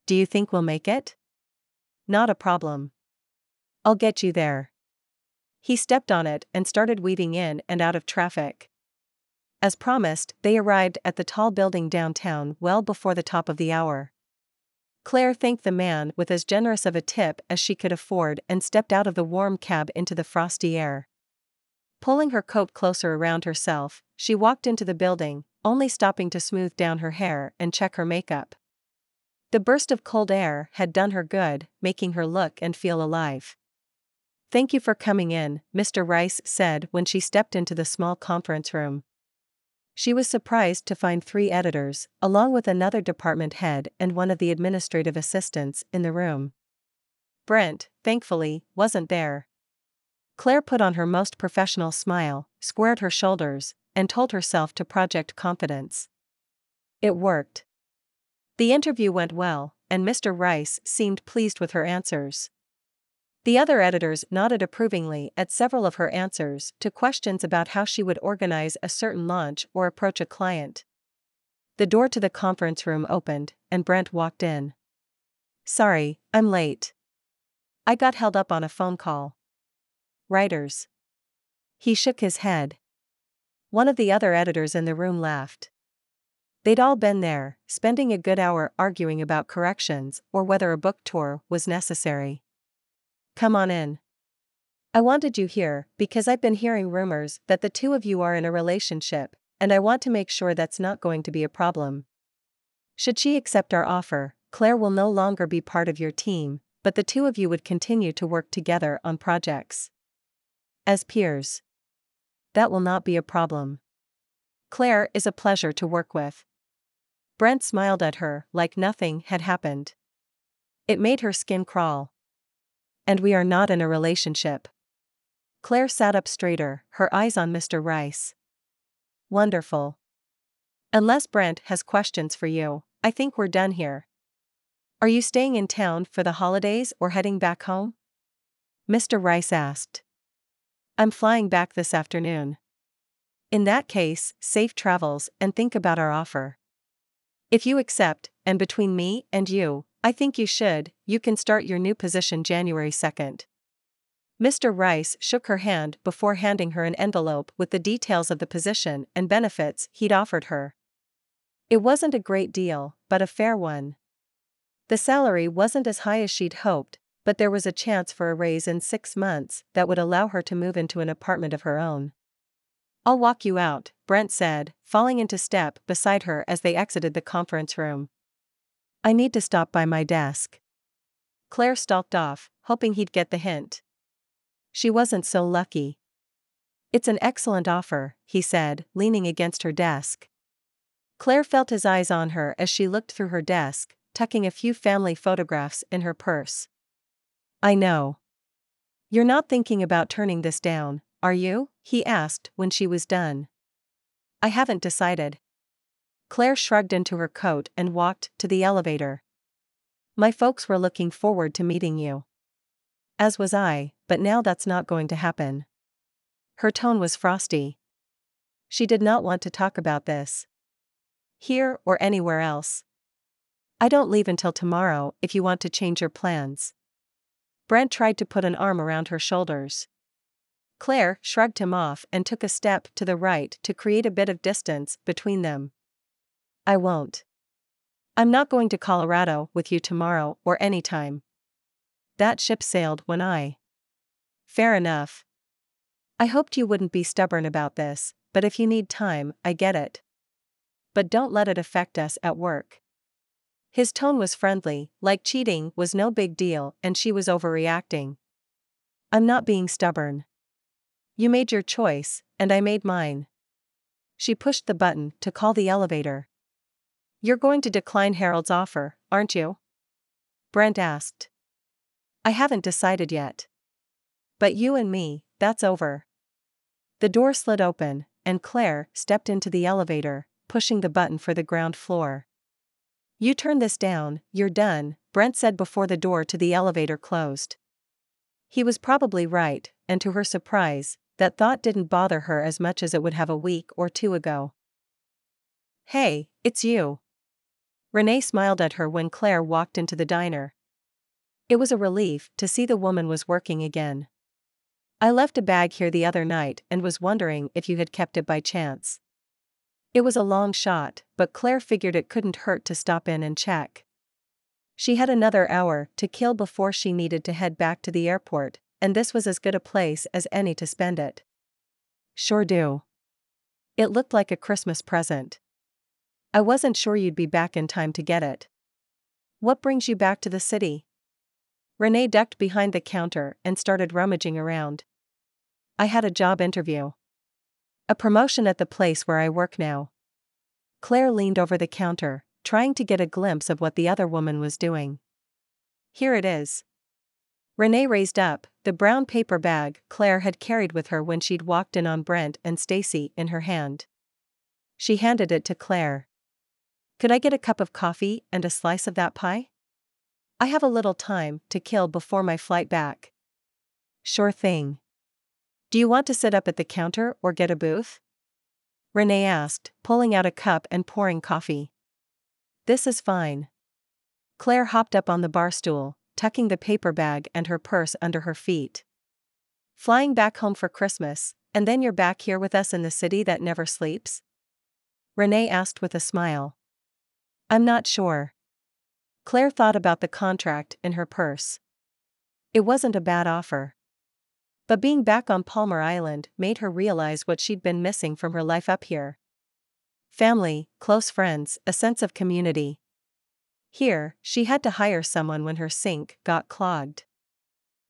Do you think we'll make it? Not a problem. I'll get you there. He stepped on it and started weaving in and out of traffic. As promised, they arrived at the tall building downtown well before the top of the hour. Claire thanked the man with as generous of a tip as she could afford and stepped out of the warm cab into the frosty air. Pulling her coat closer around herself, she walked into the building, only stopping to smooth down her hair and check her makeup. The burst of cold air had done her good, making her look and feel alive. Thank you for coming in, Mr. Rice said when she stepped into the small conference room. She was surprised to find three editors, along with another department head and one of the administrative assistants, in the room. Brent, thankfully, wasn't there. Claire put on her most professional smile, squared her shoulders, and told herself to project confidence. It worked. The interview went well, and Mr. Rice seemed pleased with her answers. The other editors nodded approvingly at several of her answers to questions about how she would organize a certain launch or approach a client. The door to the conference room opened, and Brent walked in. Sorry, I'm late. I got held up on a phone call. Writers. He shook his head. One of the other editors in the room laughed. They'd all been there, spending a good hour arguing about corrections or whether a book tour was necessary. Come on in. I wanted you here because I've been hearing rumors that the two of you are in a relationship, and I want to make sure that's not going to be a problem. Should she accept our offer, Claire will no longer be part of your team, but the two of you would continue to work together on projects. As peers. That will not be a problem. Claire is a pleasure to work with. Brent smiled at her like nothing had happened. It made her skin crawl. And we are not in a relationship. Claire sat up straighter, her eyes on Mr. Rice. Wonderful. Unless Brent has questions for you, I think we're done here. Are you staying in town for the holidays or heading back home? Mr. Rice asked. I'm flying back this afternoon. In that case, safe travels and think about our offer. If you accept, and between me and you, I think you should, you can start your new position January 2nd. Mr. Rice shook her hand before handing her an envelope with the details of the position and benefits he'd offered her. It wasn't a great deal, but a fair one. The salary wasn't as high as she'd hoped, but there was a chance for a raise in six months that would allow her to move into an apartment of her own. I'll walk you out, Brent said, falling into step beside her as they exited the conference room. I need to stop by my desk. Claire stalked off, hoping he'd get the hint. She wasn't so lucky. It's an excellent offer, he said, leaning against her desk. Claire felt his eyes on her as she looked through her desk, tucking a few family photographs in her purse. I know. You're not thinking about turning this down, are you? he asked when she was done. I haven't decided. Claire shrugged into her coat and walked to the elevator. My folks were looking forward to meeting you. As was I, but now that's not going to happen. Her tone was frosty. She did not want to talk about this. Here or anywhere else. I don't leave until tomorrow if you want to change your plans. Brent tried to put an arm around her shoulders. Claire shrugged him off and took a step to the right to create a bit of distance between them. I won't. I'm not going to Colorado with you tomorrow or any time. That ship sailed when I. Fair enough. I hoped you wouldn't be stubborn about this, but if you need time, I get it. But don't let it affect us at work. His tone was friendly, like cheating was no big deal and she was overreacting. I'm not being stubborn. You made your choice, and I made mine. She pushed the button to call the elevator. You're going to decline Harold's offer, aren't you? Brent asked. I haven't decided yet. But you and me, that's over. The door slid open, and Claire stepped into the elevator, pushing the button for the ground floor. You turn this down, you're done, Brent said before the door to the elevator closed. He was probably right, and to her surprise, that thought didn't bother her as much as it would have a week or two ago. Hey, it's you. Renee smiled at her when Claire walked into the diner. It was a relief to see the woman was working again. I left a bag here the other night and was wondering if you had kept it by chance. It was a long shot, but Claire figured it couldn't hurt to stop in and check. She had another hour to kill before she needed to head back to the airport, and this was as good a place as any to spend it. Sure do. It looked like a Christmas present. I wasn't sure you'd be back in time to get it. What brings you back to the city? Renee ducked behind the counter and started rummaging around. I had a job interview. A promotion at the place where I work now. Claire leaned over the counter, trying to get a glimpse of what the other woman was doing. Here it is. Renee raised up, the brown paper bag Claire had carried with her when she'd walked in on Brent and Stacy in her hand. She handed it to Claire. Could I get a cup of coffee and a slice of that pie? I have a little time to kill before my flight back. Sure thing. Do you want to sit up at the counter or get a booth? Renee asked, pulling out a cup and pouring coffee. This is fine. Claire hopped up on the bar stool, tucking the paper bag and her purse under her feet. Flying back home for Christmas, and then you're back here with us in the city that never sleeps? Renee asked with a smile. I'm not sure. Claire thought about the contract in her purse. It wasn't a bad offer. But being back on Palmar Island made her realize what she'd been missing from her life up here family, close friends, a sense of community. Here, she had to hire someone when her sink got clogged.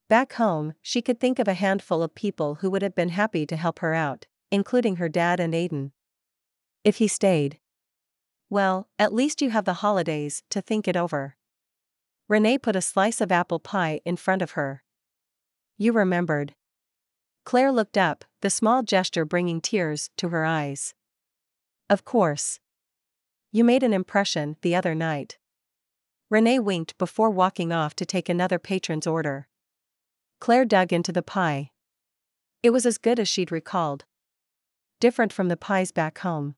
Back home, she could think of a handful of people who would have been happy to help her out, including her dad and Aiden. If he stayed. Well, at least you have the holidays to think it over. Renee put a slice of apple pie in front of her. You remembered. Claire looked up, the small gesture bringing tears to her eyes. Of course. You made an impression the other night. Renee winked before walking off to take another patron's order. Claire dug into the pie. It was as good as she'd recalled. Different from the pies back home.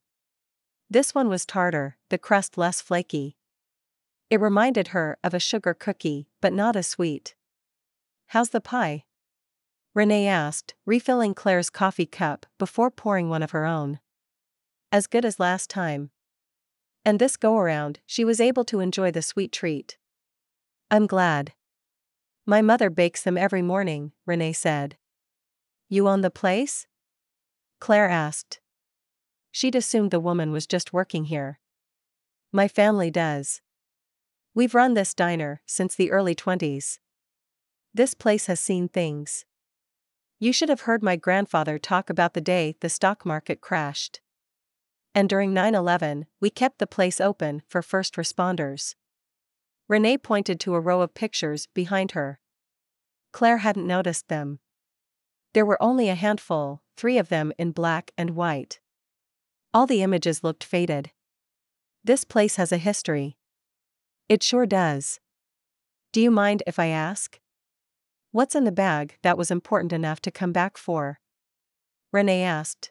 This one was tartar, the crust less flaky. It reminded her of a sugar cookie, but not as sweet. How's the pie? Renee asked, refilling Claire's coffee cup before pouring one of her own. As good as last time. And this go around, she was able to enjoy the sweet treat. I'm glad. My mother bakes them every morning, Renee said. You own the place? Claire asked. She'd assumed the woman was just working here. My family does. We've run this diner since the early 20s. This place has seen things. You should have heard my grandfather talk about the day the stock market crashed. And during 9 11, we kept the place open for first responders. Renee pointed to a row of pictures behind her. Claire hadn't noticed them. There were only a handful, three of them in black and white. All the images looked faded. This place has a history. It sure does. Do you mind if I ask? What's in the bag that was important enough to come back for? Renee asked.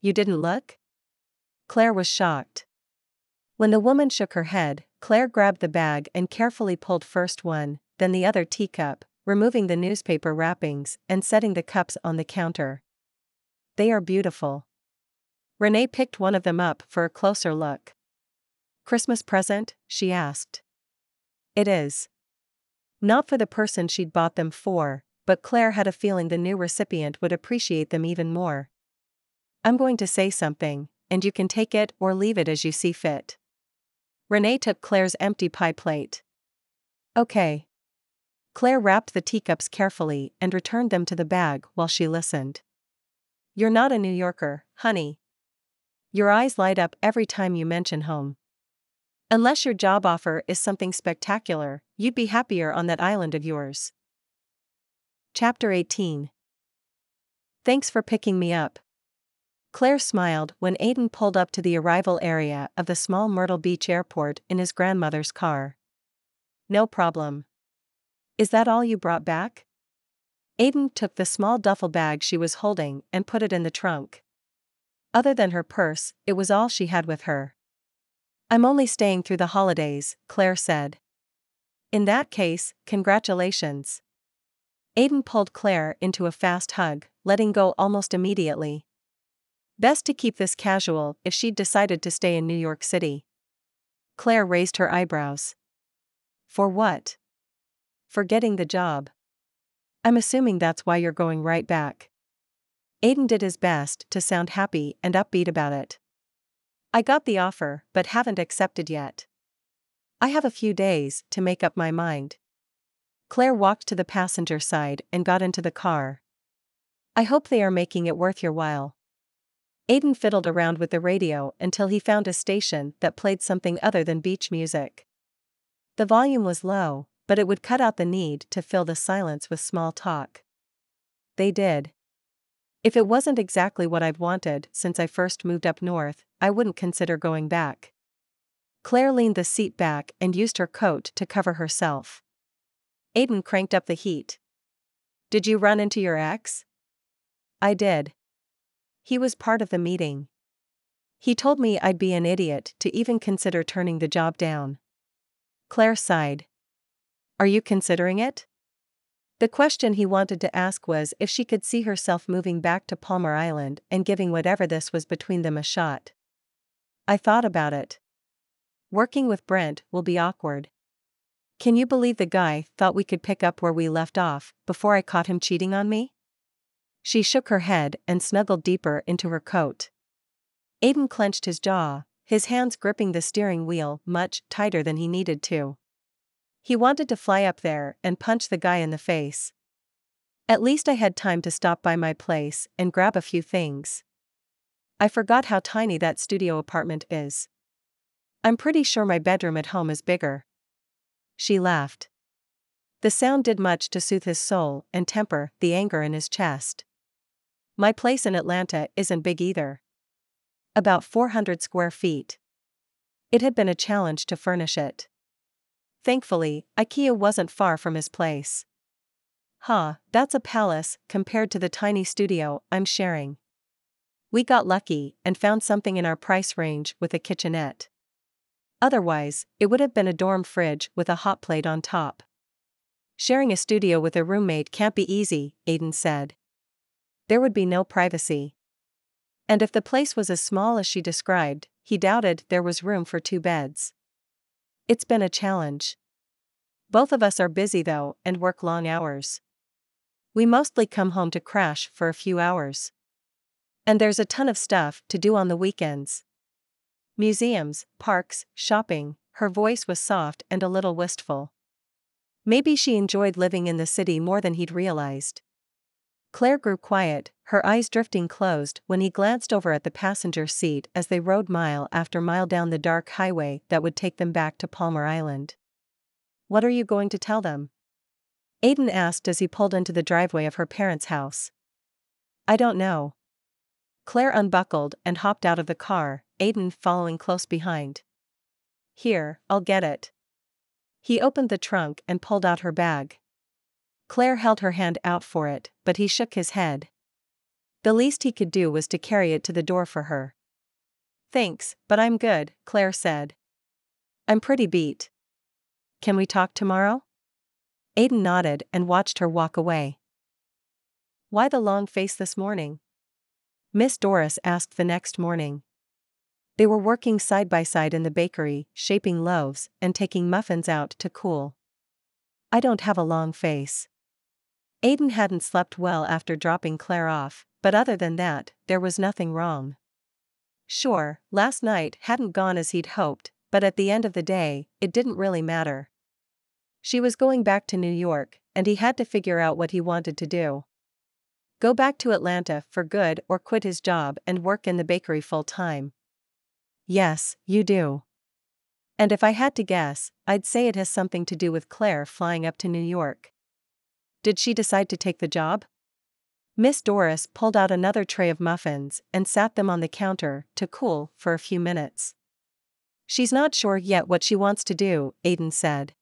You didn't look? Claire was shocked. When the woman shook her head, Claire grabbed the bag and carefully pulled first one, then the other teacup, removing the newspaper wrappings and setting the cups on the counter. They are beautiful. Renee picked one of them up for a closer look. Christmas present? she asked. It is. Not for the person she'd bought them for, but Claire had a feeling the new recipient would appreciate them even more. I'm going to say something, and you can take it or leave it as you see fit. Renee took Claire's empty pie plate. Okay. Claire wrapped the teacups carefully and returned them to the bag while she listened. You're not a New Yorker, honey. Your eyes light up every time you mention home. Unless your job offer is something spectacular, you'd be happier on that island of yours. Chapter 18 Thanks for picking me up. Claire smiled when Aiden pulled up to the arrival area of the small Myrtle Beach airport in his grandmother's car. No problem. Is that all you brought back? Aiden took the small duffel bag she was holding and put it in the trunk. Other than her purse, it was all she had with her. I'm only staying through the holidays, Claire said. In that case, congratulations. Aiden pulled Claire into a fast hug, letting go almost immediately. Best to keep this casual if she'd decided to stay in New York City. Claire raised her eyebrows. For what? For getting the job. I'm assuming that's why you're going right back. Aiden did his best to sound happy and upbeat about it. I got the offer, but haven't accepted yet. I have a few days to make up my mind. Claire walked to the passenger side and got into the car. I hope they are making it worth your while. Aiden fiddled around with the radio until he found a station that played something other than beach music. The volume was low, but it would cut out the need to fill the silence with small talk. They did. If it wasn't exactly what I've wanted since I first moved up north, I wouldn't consider going back. Claire leaned the seat back and used her coat to cover herself. Aiden cranked up the heat. Did you run into your ex? I did. He was part of the meeting. He told me I'd be an idiot to even consider turning the job down. Claire sighed. Are you considering it? The question he wanted to ask was if she could see herself moving back to Palmar Island and giving whatever this was between them a shot. I thought about it. Working with Brent will be awkward. Can you believe the guy thought we could pick up where we left off before I caught him cheating on me? She shook her head and snuggled deeper into her coat. Aiden clenched his jaw, his hands gripping the steering wheel much tighter than he needed to. He wanted to fly up there and punch the guy in the face. At least I had time to stop by my place and grab a few things. I forgot how tiny that studio apartment is. I'm pretty sure my bedroom at home is bigger. She laughed. The sound did much to soothe his soul and temper the anger in his chest. My place in Atlanta isn't big either. About 400 square feet. It had been a challenge to furnish it. Thankfully, IKEA wasn't far from his place. Huh, that's a palace compared to the tiny studio I'm sharing. We got lucky and found something in our price range with a kitchenette. Otherwise, it would have been a dorm fridge with a hot plate on top. Sharing a studio with a roommate can't be easy, Aiden said. There would be no privacy. And if the place was as small as she described, he doubted there was room for two beds. It's been a challenge. Both of us are busy though and work long hours. We mostly come home to crash for a few hours. And there's a ton of stuff to do on the weekends. Museums, parks, shopping, her voice was soft and a little wistful. Maybe she enjoyed living in the city more than he'd realized. Claire grew quiet, her eyes drifting closed when he glanced over at the passenger seat as they rode mile after mile down the dark highway that would take them back to Palmar Island. What are you going to tell them? Aiden asked as he pulled into the driveway of her parents' house. I don't know. Claire unbuckled and hopped out of the car, Aiden following close behind. Here, I'll get it. He opened the trunk and pulled out her bag. Claire held her hand out for it, but he shook his head. The least he could do was to carry it to the door for her. Thanks, but I'm good, Claire said. I'm pretty beat. Can we talk tomorrow? Aiden nodded and watched her walk away. Why the long face this morning? Miss Doris asked the next morning. They were working side by side in the bakery, shaping loaves and taking muffins out to cool. I don't have a long face. Aiden hadn't slept well after dropping Claire off, but other than that, there was nothing wrong. Sure, last night hadn't gone as he'd hoped, but at the end of the day, it didn't really matter. She was going back to New York, and he had to figure out what he wanted to do. Go back to Atlanta for good or quit his job and work in the bakery full time. Yes, you do. And if I had to guess, I'd say it has something to do with Claire flying up to New York. Did she decide to take the job? Miss Doris pulled out another tray of muffins and sat them on the counter to cool for a few minutes. She's not sure yet what she wants to do, Aiden said.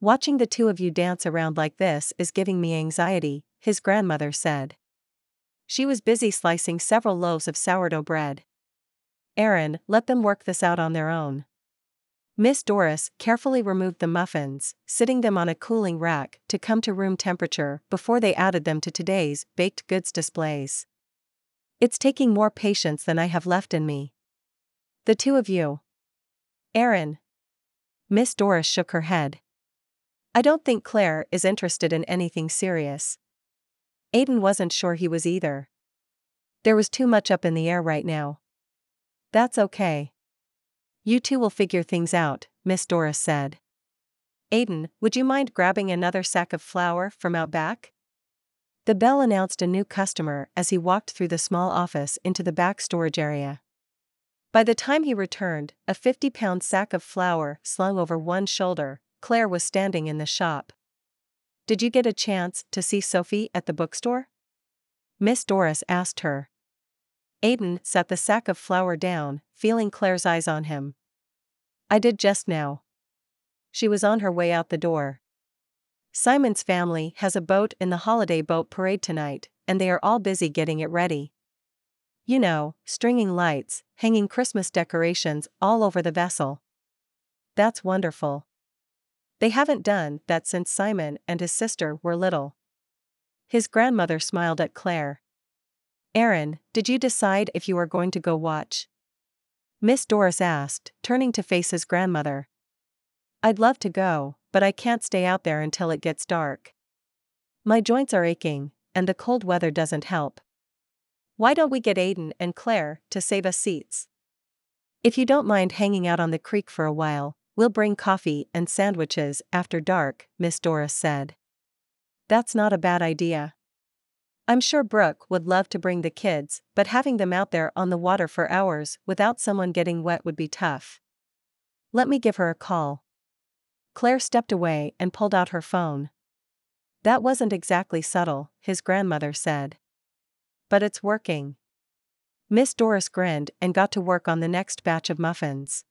Watching the two of you dance around like this is giving me anxiety, his grandmother said. She was busy slicing several loaves of sourdough bread. Erin, let them work this out on their own. Miss Doris carefully removed the muffins, sitting them on a cooling rack to come to room temperature before they added them to today's baked goods displays. It's taking more patience than I have left in me. The two of you. Erin. Miss Doris shook her head. I don't think Claire is interested in anything serious. Aiden wasn't sure he was either. There was too much up in the air right now. That's okay. You two will figure things out, Miss Doris said. Aiden, would you mind grabbing another sack of flour from out back? The bell announced a new customer as he walked through the small office into the back storage area. By the time he returned, a 50 pound sack of flour slung over one shoulder, Claire was standing in the shop. Did you get a chance to see Sophie at the bookstore? Miss Doris asked her. Aiden set the sack of flour down, feeling Claire's eyes on him. I did just now. She was on her way out the door. Simon's family has a boat in the holiday boat parade tonight, and they are all busy getting it ready. You know, stringing lights, hanging Christmas decorations all over the vessel. That's wonderful. They haven't done that since Simon and his sister were little. His grandmother smiled at Claire. Erin, did you decide if you are going to go watch? Miss Doris asked, turning to face his grandmother. I'd love to go, but I can't stay out there until it gets dark. My joints are aching, and the cold weather doesn't help. Why don't we get Aiden and Claire to save us seats? If you don't mind hanging out on the creek for a while, We'll bring coffee and sandwiches after dark, Miss Doris said. That's not a bad idea. I'm sure Brooke would love to bring the kids, but having them out there on the water for hours without someone getting wet would be tough. Let me give her a call. Claire stepped away and pulled out her phone. That wasn't exactly subtle, his grandmother said. But it's working. Miss Doris grinned and got to work on the next batch of muffins.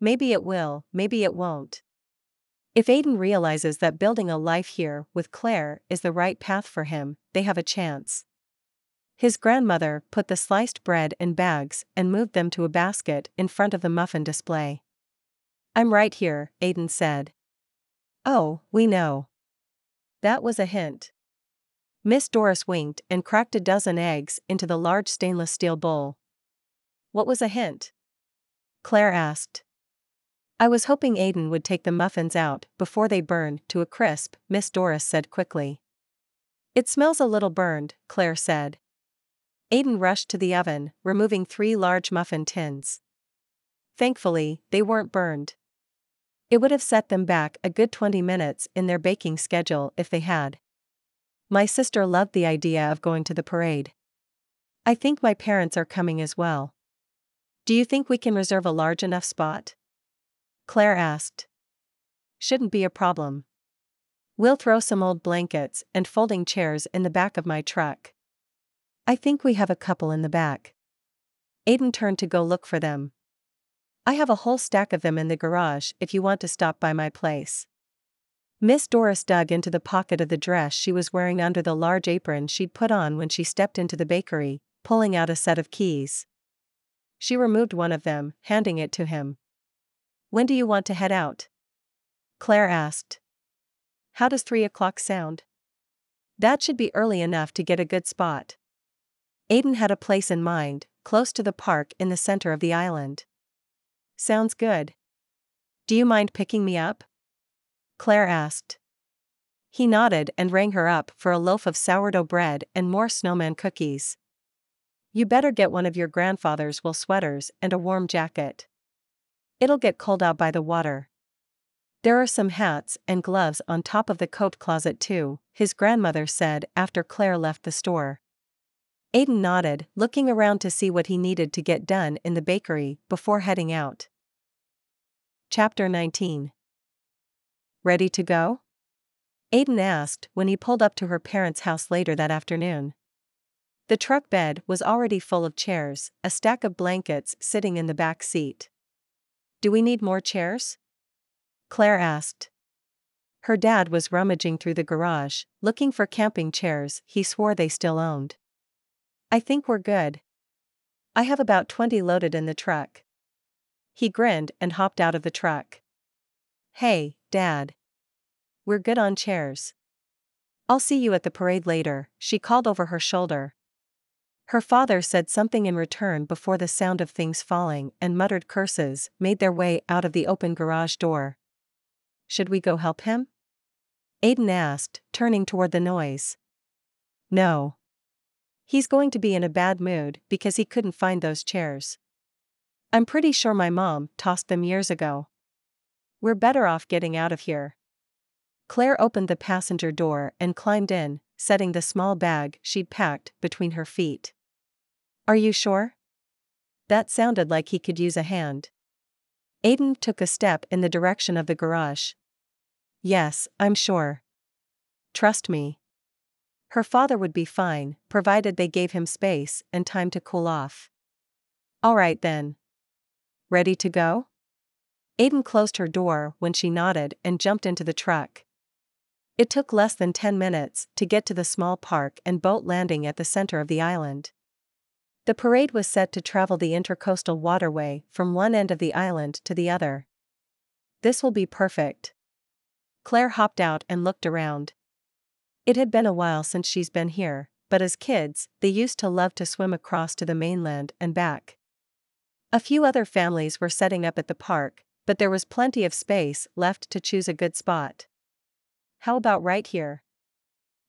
Maybe it will, maybe it won't. If Aiden realizes that building a life here with Claire is the right path for him, they have a chance. His grandmother put the sliced bread in bags and moved them to a basket in front of the muffin display. I'm right here, Aiden said. Oh, we know. That was a hint. Miss Doris winked and cracked a dozen eggs into the large stainless steel bowl. What was a hint? Claire asked. I was hoping Aiden would take the muffins out before they burn to a crisp, Miss Doris said quickly. It smells a little burned, Claire said. Aiden rushed to the oven, removing three large muffin tins. Thankfully, they weren't burned. It would have set them back a good 20 minutes in their baking schedule if they had. My sister loved the idea of going to the parade. I think my parents are coming as well. Do you think we can reserve a large enough spot? Claire asked. Shouldn't be a problem. We'll throw some old blankets and folding chairs in the back of my truck. I think we have a couple in the back. Aiden turned to go look for them. I have a whole stack of them in the garage if you want to stop by my place. Miss Doris dug into the pocket of the dress she was wearing under the large apron she'd put on when she stepped into the bakery, pulling out a set of keys. She removed one of them, handing it to him. When do you want to head out? Claire asked. How does three o'clock sound? That should be early enough to get a good spot. Aiden had a place in mind, close to the park in the center of the island. Sounds good. Do you mind picking me up? Claire asked. He nodded and rang her up for a loaf of sourdough bread and more snowman cookies. You better get one of your grandfather's wool sweaters and a warm jacket. It'll get cold out by the water. There are some hats and gloves on top of the coat closet too, his grandmother said after Claire left the store. Aiden nodded, looking around to see what he needed to get done in the bakery before heading out. Chapter 19 Ready to go? Aiden asked when he pulled up to her parents' house later that afternoon. The truck bed was already full of chairs, a stack of blankets sitting in the back seat. Do we need more chairs? Claire asked. Her dad was rummaging through the garage, looking for camping chairs he swore they still owned. I think we're good. I have about 20 loaded in the truck. He grinned and hopped out of the truck. Hey, Dad. We're good on chairs. I'll see you at the parade later, she called over her shoulder. Her father said something in return before the sound of things falling and muttered curses made their way out of the open garage door. Should we go help him? Aiden asked, turning toward the noise. No. He's going to be in a bad mood because he couldn't find those chairs. I'm pretty sure my mom tossed them years ago. We're better off getting out of here. Claire opened the passenger door and climbed in, setting the small bag she'd packed between her feet. Are you sure? That sounded like he could use a hand. Aiden took a step in the direction of the garage. Yes, I'm sure. Trust me. Her father would be fine, provided they gave him space and time to cool off. All right then. Ready to go? Aiden closed her door when she nodded and jumped into the truck. It took less than 10 minutes to get to the small park and boat landing at the center of the island. The parade was set to travel the intercoastal waterway from one end of the island to the other. This will be perfect. Claire hopped out and looked around. It had been a while since she's been here, but as kids, they used to love to swim across to the mainland and back. A few other families were setting up at the park, but there was plenty of space left to choose a good spot. How about right here?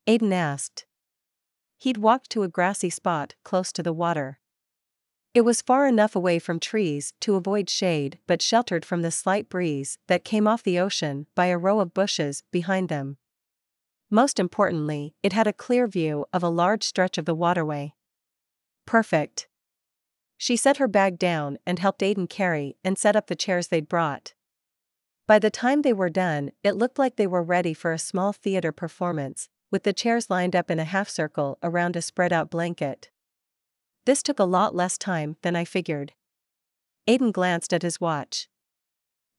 Aiden asked. He'd walked to a grassy spot close to the water. It was far enough away from trees to avoid shade but sheltered from the slight breeze that came off the ocean by a row of bushes behind them. Most importantly, it had a clear view of a large stretch of the waterway. Perfect. She set her bag down and helped Aiden carry and set up the chairs they'd brought. By the time they were done, it looked like they were ready for a small theater performance, with the chairs lined up in a half circle around a spread out blanket. This took a lot less time than I figured. Aiden glanced at his watch.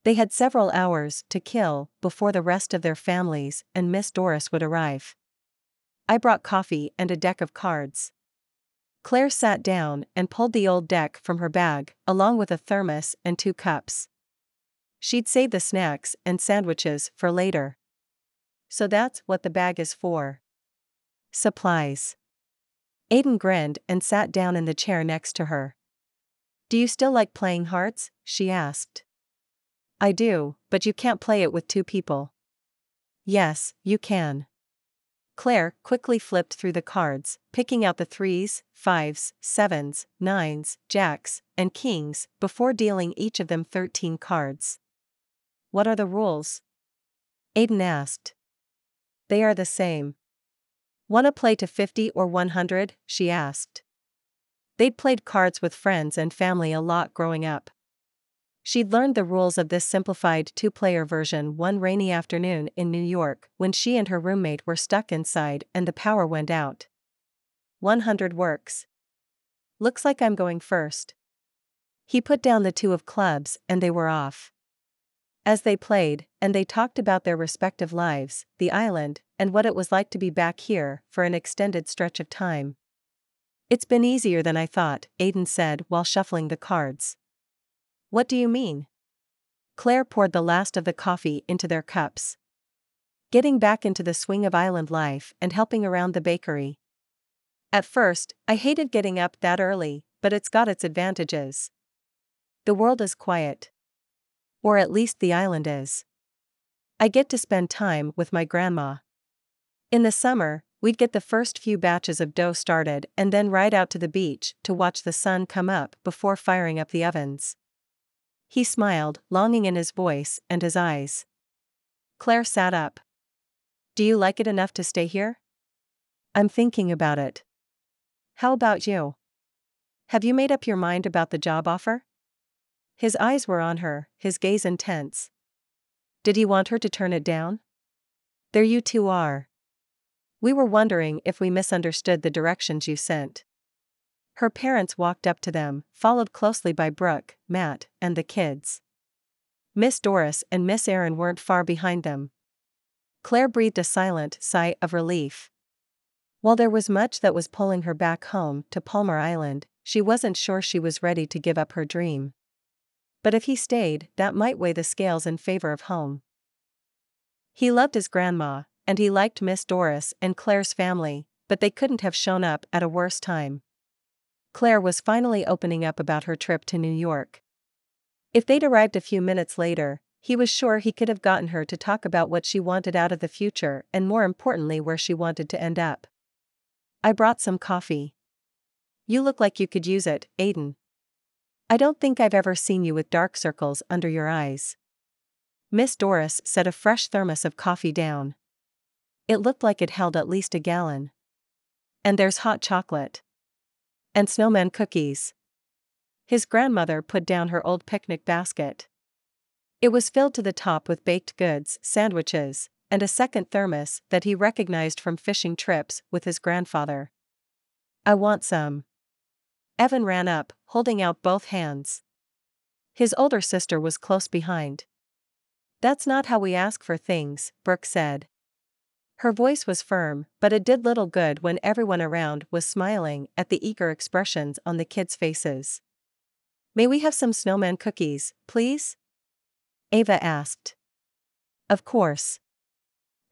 They had several hours to kill before the rest of their families and Miss Doris would arrive. I brought coffee and a deck of cards. Claire sat down and pulled the old deck from her bag, along with a thermos and two cups. She'd save the snacks and sandwiches for later. So that's what the bag is for. Supplies. Aiden grinned and sat down in the chair next to her. Do you still like playing hearts? she asked. I do, but you can't play it with two people. Yes, you can. Claire quickly flipped through the cards, picking out the threes, fives, sevens, nines, jacks, and kings, before dealing each of them 13 cards. What are the rules? Aiden asked. They are the same. Wanna play to 50 or 100? she asked. They'd played cards with friends and family a lot growing up. She'd learned the rules of this simplified two player version one rainy afternoon in New York when she and her roommate were stuck inside and the power went out. 100 works. Looks like I'm going first. He put down the two of clubs and they were off. As they played, and they talked about their respective lives, the island, and what it was like to be back here for an extended stretch of time. It's been easier than I thought, Aiden said while shuffling the cards. What do you mean? Claire poured the last of the coffee into their cups. Getting back into the swing of island life and helping around the bakery. At first, I hated getting up that early, but it's got its advantages. The world is quiet. Or at least the island is. I get to spend time with my grandma. In the summer, we'd get the first few batches of dough started and then ride out to the beach to watch the sun come up before firing up the ovens. He smiled, longing in his voice and his eyes. Claire sat up. Do you like it enough to stay here? I'm thinking about it. How about you? Have you made up your mind about the job offer? His eyes were on her, his gaze intense. Did he want her to turn it down? There you two are. We were wondering if we misunderstood the directions you sent. Her parents walked up to them, followed closely by Brooke, Matt, and the kids. Miss Doris and Miss Erin weren't far behind them. Claire breathed a silent sigh of relief. While there was much that was pulling her back home to Palmar Island, she wasn't sure she was ready to give up her dream. But if he stayed, that might weigh the scales in favor of home. He loved his grandma, and he liked Miss Doris and Claire's family, but they couldn't have shown up at a worse time. Claire was finally opening up about her trip to New York. If they'd arrived a few minutes later, he was sure he could have gotten her to talk about what she wanted out of the future and more importantly where she wanted to end up. I brought some coffee. You look like you could use it, Aiden. I don't think I've ever seen you with dark circles under your eyes. Miss Doris set a fresh thermos of coffee down. It looked like it held at least a gallon. And there's hot chocolate. And snowman cookies. His grandmother put down her old picnic basket. It was filled to the top with baked goods, sandwiches, and a second thermos that he recognized from fishing trips with his grandfather. I want some. Evan ran up, holding out both hands. His older sister was close behind. That's not how we ask for things, Brooke said. Her voice was firm, but it did little good when everyone around was smiling at the eager expressions on the kids' faces. May we have some snowman cookies, please? Ava asked. Of course.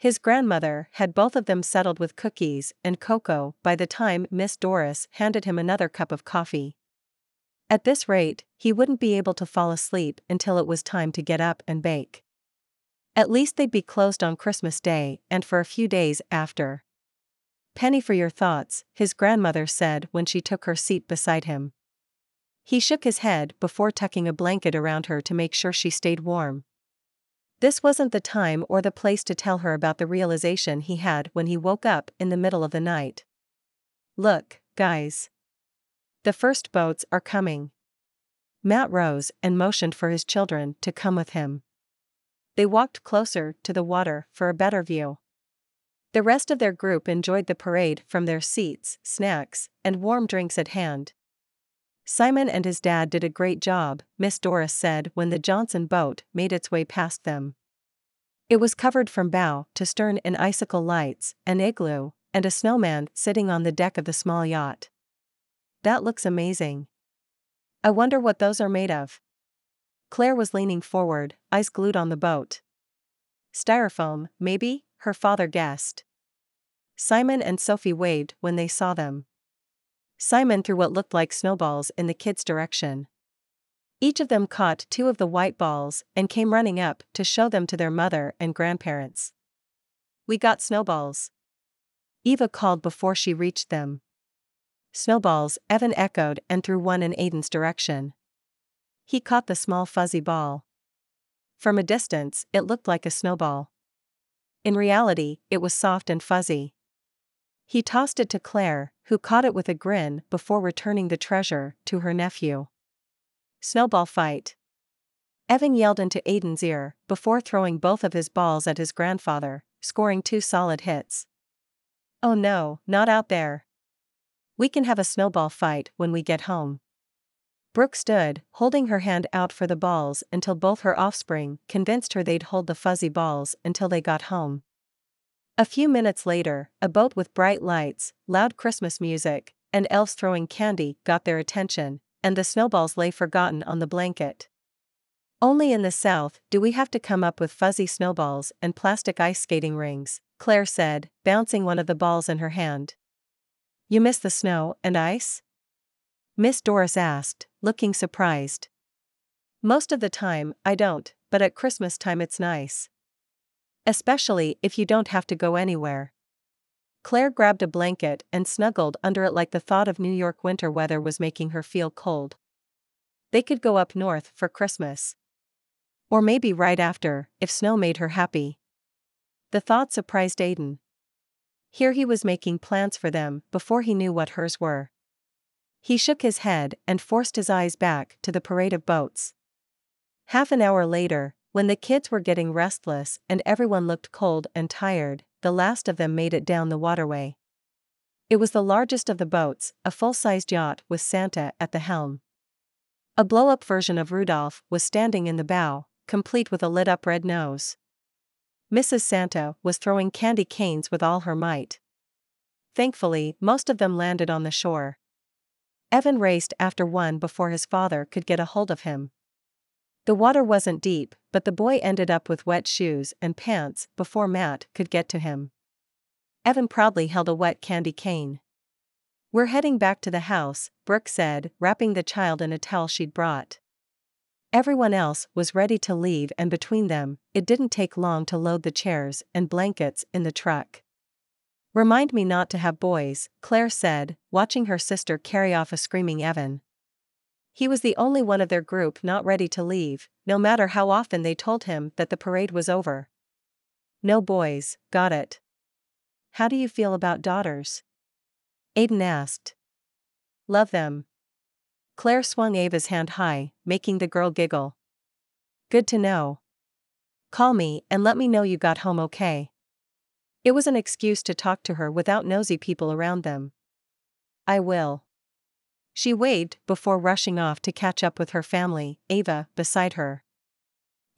His grandmother had both of them settled with cookies and cocoa by the time Miss Doris handed him another cup of coffee. At this rate, he wouldn't be able to fall asleep until it was time to get up and bake. At least they'd be closed on Christmas Day and for a few days after. Penny for your thoughts, his grandmother said when she took her seat beside him. He shook his head before tucking a blanket around her to make sure she stayed warm. This wasn't the time or the place to tell her about the realization he had when he woke up in the middle of the night. Look, guys. The first boats are coming. Matt rose and motioned for his children to come with him they walked closer to the water for a better view. The rest of their group enjoyed the parade from their seats, snacks, and warm drinks at hand. Simon and his dad did a great job, Miss Doris said when the Johnson boat made its way past them. It was covered from bow to stern in icicle lights, an igloo, and a snowman sitting on the deck of the small yacht. That looks amazing. I wonder what those are made of. Claire was leaning forward, eyes glued on the boat. Styrofoam, maybe, her father guessed. Simon and Sophie waved when they saw them. Simon threw what looked like snowballs in the kids' direction. Each of them caught two of the white balls and came running up to show them to their mother and grandparents. We got snowballs. Eva called before she reached them. Snowballs, Evan echoed and threw one in Aiden's direction. He caught the small fuzzy ball. From a distance, it looked like a snowball. In reality, it was soft and fuzzy. He tossed it to Claire, who caught it with a grin before returning the treasure to her nephew. Snowball fight. Evan yelled into Aiden's ear before throwing both of his balls at his grandfather, scoring two solid hits. Oh no, not out there. We can have a snowball fight when we get home. Brooke stood, holding her hand out for the balls until both her offspring convinced her they'd hold the fuzzy balls until they got home. A few minutes later, a boat with bright lights, loud Christmas music, and elves throwing candy got their attention, and the snowballs lay forgotten on the blanket. Only in the South do we have to come up with fuzzy snowballs and plastic ice skating rings, Claire said, bouncing one of the balls in her hand. You miss the snow and ice? Miss Doris asked, looking surprised. Most of the time, I don't, but at Christmas time it's nice. Especially if you don't have to go anywhere. Claire grabbed a blanket and snuggled under it like the thought of New York winter weather was making her feel cold. They could go up north for Christmas. Or maybe right after, if snow made her happy. The thought surprised Aiden. Here he was making plans for them before he knew what hers were. He shook his head and forced his eyes back to the parade of boats. Half an hour later, when the kids were getting restless and everyone looked cold and tired, the last of them made it down the waterway. It was the largest of the boats, a full sized yacht with Santa at the helm. A blow up version of Rudolph was standing in the bow, complete with a lit up red nose. Mrs. Santa was throwing candy canes with all her might. Thankfully, most of them landed on the shore. Evan raced after one before his father could get a hold of him. The water wasn't deep, but the boy ended up with wet shoes and pants before Matt could get to him. Evan proudly held a wet candy cane. We're heading back to the house, Brooke said, wrapping the child in a towel she'd brought. Everyone else was ready to leave, and between them, it didn't take long to load the chairs and blankets in the truck. Remind me not to have boys, Claire said, watching her sister carry off a screaming Evan. He was the only one of their group not ready to leave, no matter how often they told him that the parade was over. No boys, got it. How do you feel about daughters? Aiden asked. Love them. Claire swung Ava's hand high, making the girl giggle. Good to know. Call me and let me know you got home okay. It was an excuse to talk to her without nosy people around them. I will. She waved before rushing off to catch up with her family, Ava, beside her.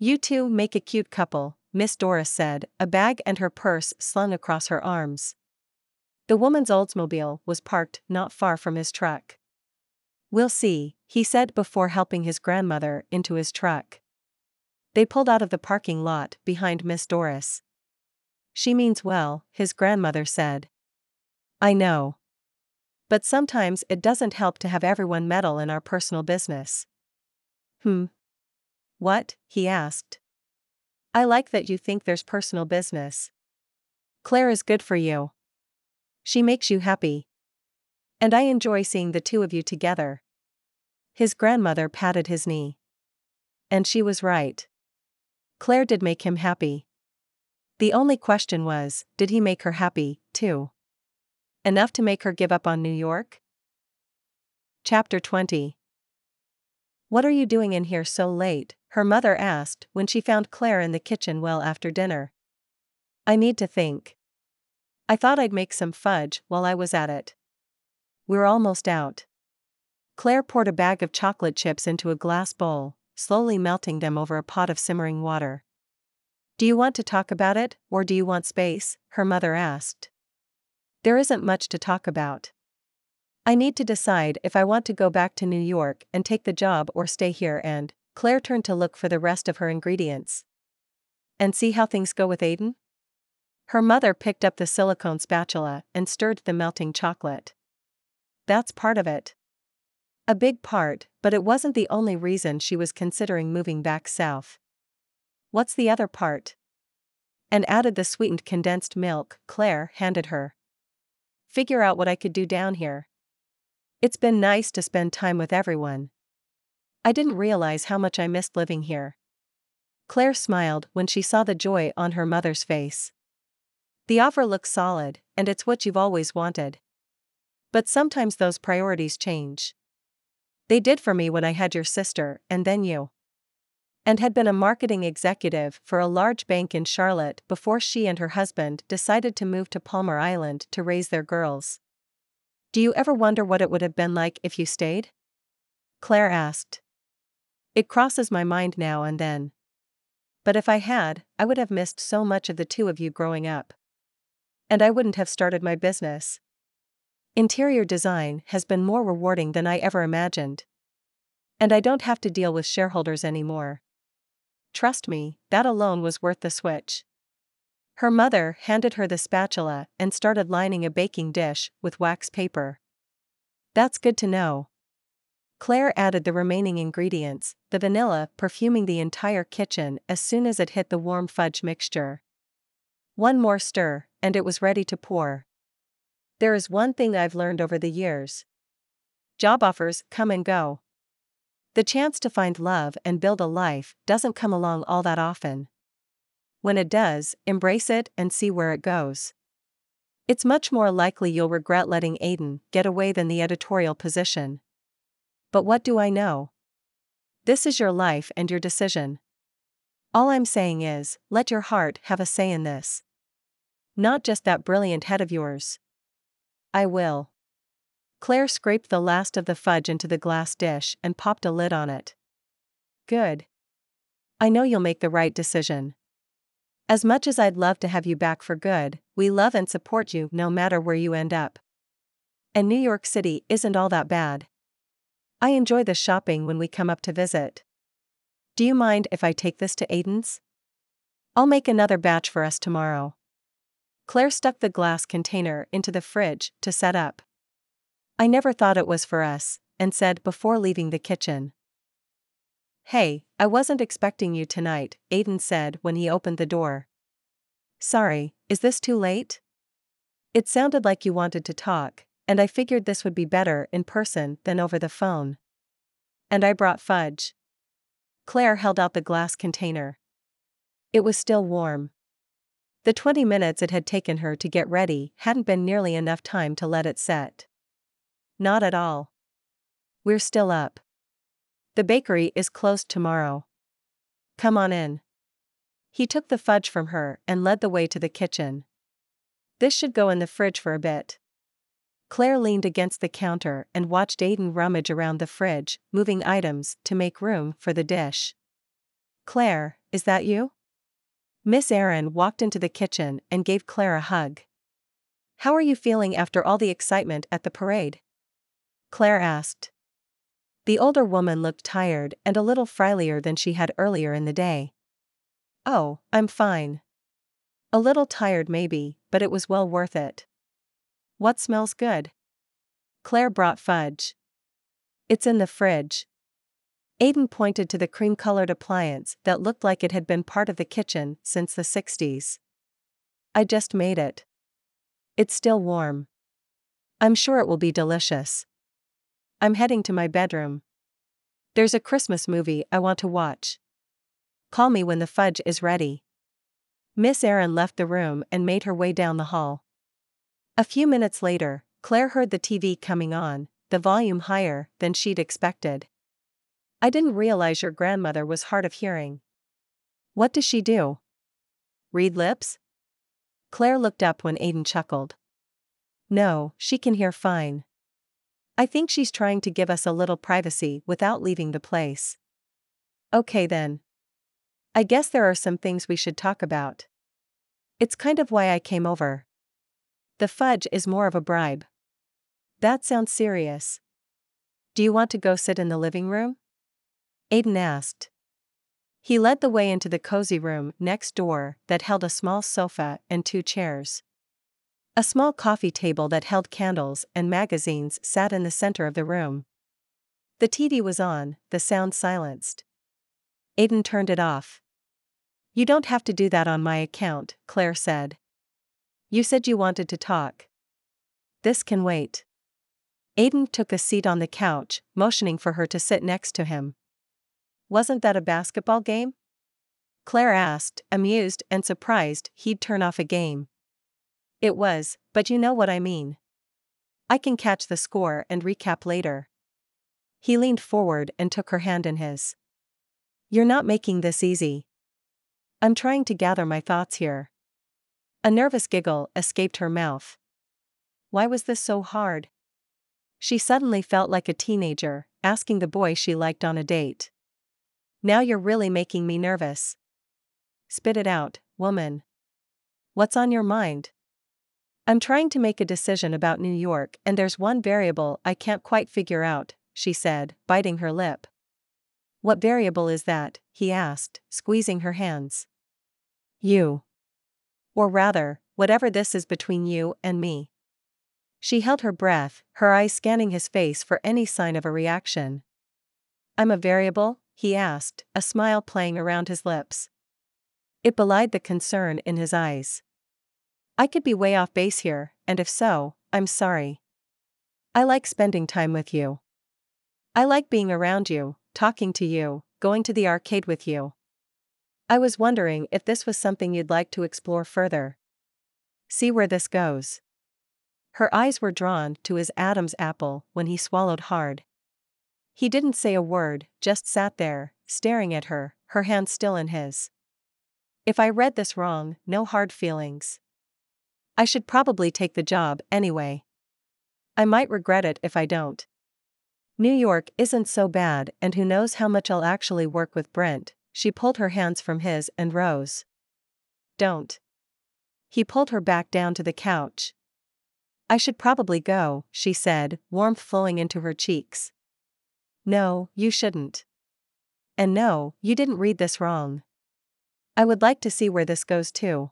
You two make a cute couple, Miss Doris said, a bag and her purse slung across her arms. The woman's Oldsmobile was parked not far from his truck. We'll see, he said before helping his grandmother into his truck. They pulled out of the parking lot behind Miss Doris. She means well, his grandmother said. I know. But sometimes it doesn't help to have everyone meddle in our personal business. Hmm. What? he asked. I like that you think there's personal business. Claire is good for you. She makes you happy. And I enjoy seeing the two of you together. His grandmother patted his knee. And she was right. Claire did make him happy. The only question was did he make her happy, too? Enough to make her give up on New York? Chapter 20 What are you doing in here so late? her mother asked when she found Claire in the kitchen well after dinner. I need to think. I thought I'd make some fudge while I was at it. We're almost out. Claire poured a bag of chocolate chips into a glass bowl, slowly melting them over a pot of simmering water. Do you want to talk about it, or do you want space? her mother asked. There isn't much to talk about. I need to decide if I want to go back to New York and take the job or stay here and, Claire turned to look for the rest of her ingredients. And see how things go with Aiden? Her mother picked up the silicone spatula and stirred the melting chocolate. That's part of it. A big part, but it wasn't the only reason she was considering moving back south. What's the other part? Anne added the sweetened condensed milk Claire handed her. Figure out what I could do down here. It's been nice to spend time with everyone. I didn't realize how much I missed living here. Claire smiled when she saw the joy on her mother's face. The offer looks solid, and it's what you've always wanted. But sometimes those priorities change. They did for me when I had your sister, and then you. Anne had been a marketing executive for a large bank in Charlotte before she and her husband decided to move to Palmar Island to raise their girls. Do you ever wonder what it would have been like if you stayed? Claire asked. It crosses my mind now and then. But if I had, I would have missed so much of the two of you growing up. And I wouldn't have started my business. Interior design has been more rewarding than I ever imagined. And I don't have to deal with shareholders anymore. Trust me, that alone was worth the switch. Her mother handed her the spatula and started lining a baking dish with wax paper. That's good to know. Claire added the remaining ingredients, the vanilla perfuming the entire kitchen as soon as it hit the warm fudge mixture. One more stir, and it was ready to pour. There is one thing I've learned over the years job offers come and go. The chance to find love and build a life doesn't come along all that often. When it does, embrace it and see where it goes. It's much more likely you'll regret letting Aiden get away than the editorial position. But what do I know? This is your life and your decision. All I'm saying is, let your heart have a say in this. Not just that brilliant head of yours. I will. Claire scraped the last of the fudge into the glass dish and popped a lid on it. Good. I know you'll make the right decision. As much as I'd love to have you back for good, we love and support you no matter where you end up. And New York City isn't all that bad. I enjoy the shopping when we come up to visit. Do you mind if I take this to Aiden's? I'll make another batch for us tomorrow. Claire stuck the glass container into the fridge to set up. I never thought it was for us, Anne said before leaving the kitchen. Hey, I wasn't expecting you tonight, Aiden said when he opened the door. Sorry, is this too late? It sounded like you wanted to talk, and I figured this would be better in person than over the phone. And I brought fudge. Claire held out the glass container. It was still warm. The 20 minutes it had taken her to get ready hadn't been nearly enough time to let it set. Not at all. We're still up. The bakery is closed tomorrow. Come on in. He took the fudge from her and led the way to the kitchen. This should go in the fridge for a bit. Claire leaned against the counter and watched Aiden rummage around the fridge, moving items to make room for the dish. Claire, is that you? Miss Erin walked into the kitchen and gave Claire a hug. How are you feeling after all the excitement at the parade? Claire asked. The older woman looked tired and a little frilier than she had earlier in the day. Oh, I'm fine. A little tired maybe, but it was well worth it. What smells good? Claire brought fudge. It's in the fridge. Aiden pointed to the cream colored appliance that looked like it had been part of the kitchen since the 60s. I just made it. It's still warm. I'm sure it will be delicious. I'm heading to my bedroom. There's a Christmas movie I want to watch. Call me when the fudge is ready. Miss Erin left the room and made her way down the hall. A few minutes later, Claire heard the TV coming on, the volume higher than she'd expected. I didn't realize your grandmother was hard of hearing. What does she do? Read lips? Claire looked up when Aiden chuckled. No, she can hear fine. I think she's trying to give us a little privacy without leaving the place. Okay then. I guess there are some things we should talk about. It's kind of why I came over. The fudge is more of a bribe. That sounds serious. Do you want to go sit in the living room? Aiden asked. He led the way into the cozy room next door that held a small sofa and two chairs. A small coffee table that held candles and magazines sat in the center of the room. The TV was on, the sound silenced. Aiden turned it off. You don't have to do that on my account, Claire said. You said you wanted to talk. This can wait. Aiden took a seat on the couch, motioning for her to sit next to him. Wasn't that a basketball game? Claire asked, amused and surprised he'd turn off a game. It was, but you know what I mean. I can catch the score and recap later. He leaned forward and took her hand in his. You're not making this easy. I'm trying to gather my thoughts here. A nervous giggle escaped her mouth. Why was this so hard? She suddenly felt like a teenager, asking the boy she liked on a date. Now you're really making me nervous. Spit it out, woman. What's on your mind? I'm trying to make a decision about New York and there's one variable I can't quite figure out, she said, biting her lip. What variable is that? he asked, squeezing her hands. You. Or rather, whatever this is between you and me. She held her breath, her eyes scanning his face for any sign of a reaction. I'm a variable? he asked, a smile playing around his lips. It belied the concern in his eyes. I could be way off base here, and if so, I'm sorry. I like spending time with you. I like being around you, talking to you, going to the arcade with you. I was wondering if this was something you'd like to explore further. See where this goes. Her eyes were drawn to his Adam's apple when he swallowed hard. He didn't say a word, just sat there, staring at her, her hand still in his. If I read this wrong, no hard feelings. I should probably take the job anyway. I might regret it if I don't. New York isn't so bad, and who knows how much I'll actually work with Brent. She pulled her hands from his and rose. Don't. He pulled her back down to the couch. I should probably go, she said, warmth flowing into her cheeks. No, you shouldn't. And no, you didn't read this wrong. I would like to see where this goes too.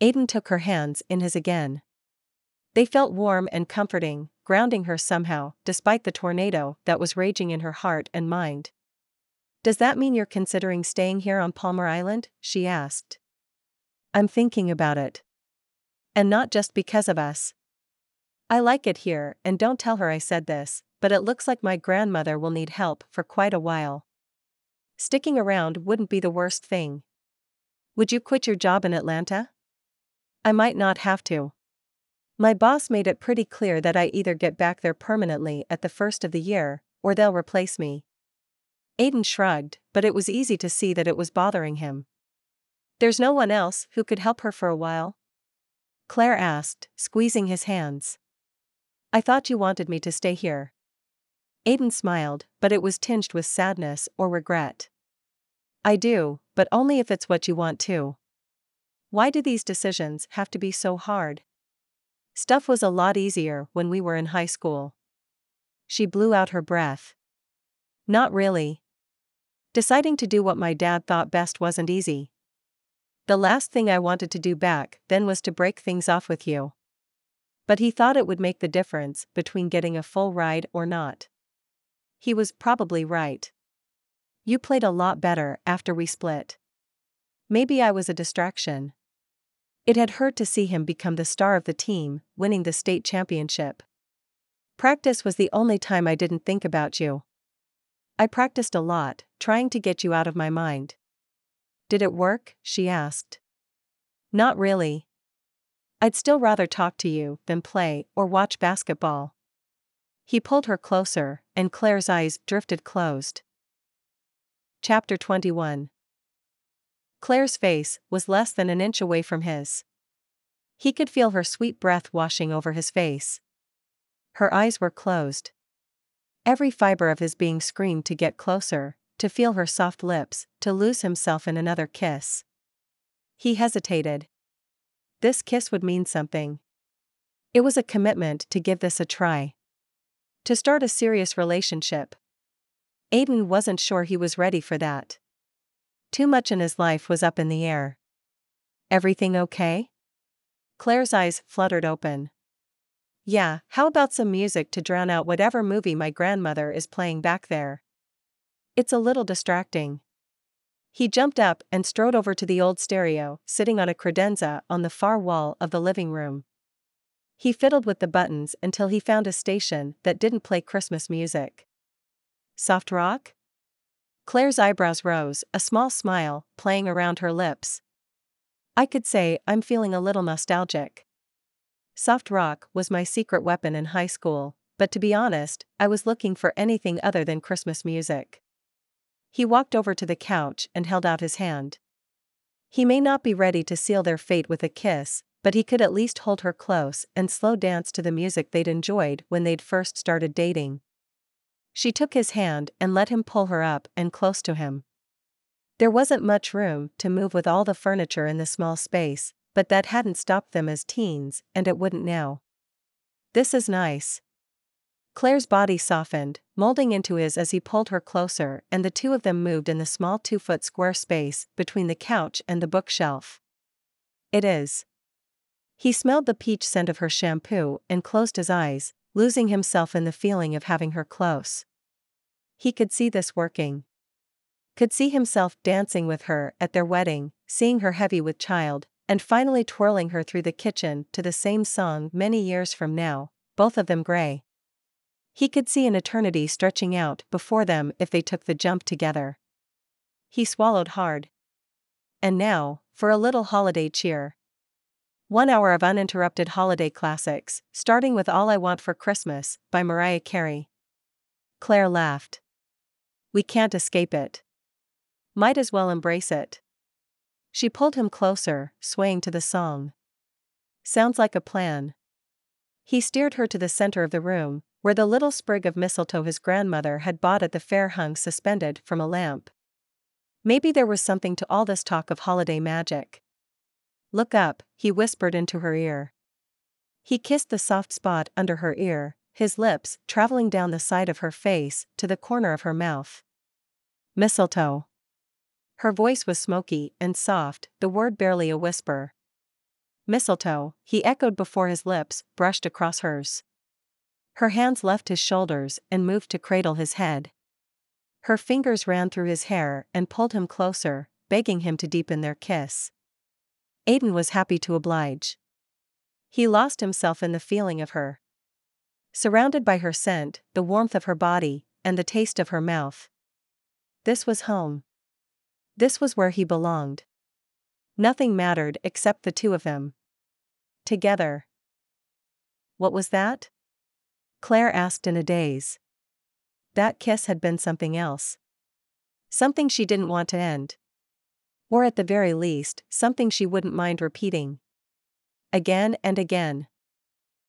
Aiden took her hands in his again. They felt warm and comforting, grounding her somehow, despite the tornado that was raging in her heart and mind. Does that mean you're considering staying here on Palmar Island? she asked. I'm thinking about it. And not just because of us. I like it here, and don't tell her I said this, but it looks like my grandmother will need help for quite a while. Sticking around wouldn't be the worst thing. Would you quit your job in Atlanta? I might not have to. My boss made it pretty clear that I either get back there permanently at the first of the year, or they'll replace me. Aiden shrugged, but it was easy to see that it was bothering him. There's no one else who could help her for a while? Claire asked, squeezing his hands. I thought you wanted me to stay here. Aiden smiled, but it was tinged with sadness or regret. I do, but only if it's what you want to. Why do these decisions have to be so hard? Stuff was a lot easier when we were in high school. She blew out her breath. Not really. Deciding to do what my dad thought best wasn't easy. The last thing I wanted to do back then was to break things off with you. But he thought it would make the difference between getting a full ride or not. He was probably right. You played a lot better after we split. Maybe I was a distraction. It had hurt to see him become the star of the team, winning the state championship. Practice was the only time I didn't think about you. I practiced a lot, trying to get you out of my mind. Did it work? she asked. Not really. I'd still rather talk to you than play or watch basketball. He pulled her closer, and Claire's eyes drifted closed. Chapter 21 Claire's face was less than an inch away from his. He could feel her sweet breath washing over his face. Her eyes were closed. Every fiber of his being screamed to get closer, to feel her soft lips, to lose himself in another kiss. He hesitated. This kiss would mean something. It was a commitment to give this a try. To start a serious relationship. Aiden wasn't sure he was ready for that. Too much in his life was up in the air. Everything okay? Claire's eyes fluttered open. Yeah, how about some music to drown out whatever movie my grandmother is playing back there? It's a little distracting. He jumped up and strode over to the old stereo, sitting on a credenza on the far wall of the living room. He fiddled with the buttons until he found a station that didn't play Christmas music. Soft rock? Claire's eyebrows rose, a small smile playing around her lips. I could say I'm feeling a little nostalgic. Soft rock was my secret weapon in high school, but to be honest, I was looking for anything other than Christmas music. He walked over to the couch and held out his hand. He may not be ready to seal their fate with a kiss, but he could at least hold her close and slow dance to the music they'd enjoyed when they'd first started dating. She took his hand and let him pull her up and close to him. There wasn't much room to move with all the furniture in the small space, but that hadn't stopped them as teens, and it wouldn't now. This is nice. Claire's body softened, molding into his as he pulled her closer, and the two of them moved in the small two foot square space between the couch and the bookshelf. It is. He smelled the peach scent of her shampoo and closed his eyes, losing himself in the feeling of having her close. He could see this working. Could see himself dancing with her at their wedding, seeing her heavy with child, and finally twirling her through the kitchen to the same song many years from now, both of them gray. He could see an eternity stretching out before them if they took the jump together. He swallowed hard. And now, for a little holiday cheer. One hour of uninterrupted holiday classics, starting with All I Want for Christmas by Mariah Carey. Claire laughed. We can't escape it. Might as well embrace it. She pulled him closer, swaying to the song. Sounds like a plan. He steered her to the center of the room, where the little sprig of mistletoe his grandmother had bought at the fair hung suspended from a lamp. Maybe there was something to all this talk of holiday magic. Look up, he whispered into her ear. He kissed the soft spot under her ear, his lips traveling down the side of her face to the corner of her mouth. Mistletoe. Her voice was smoky and soft, the word barely a whisper. Mistletoe, he echoed before his lips brushed across hers. Her hands left his shoulders and moved to cradle his head. Her fingers ran through his hair and pulled him closer, begging him to deepen their kiss. Aiden was happy to oblige. He lost himself in the feeling of her. Surrounded by her scent, the warmth of her body, and the taste of her mouth. This was home. This was where he belonged. Nothing mattered except the two of them. Together. What was that? Claire asked in a daze. That kiss had been something else. Something she didn't want to end. Or at the very least, something she wouldn't mind repeating. Again and again.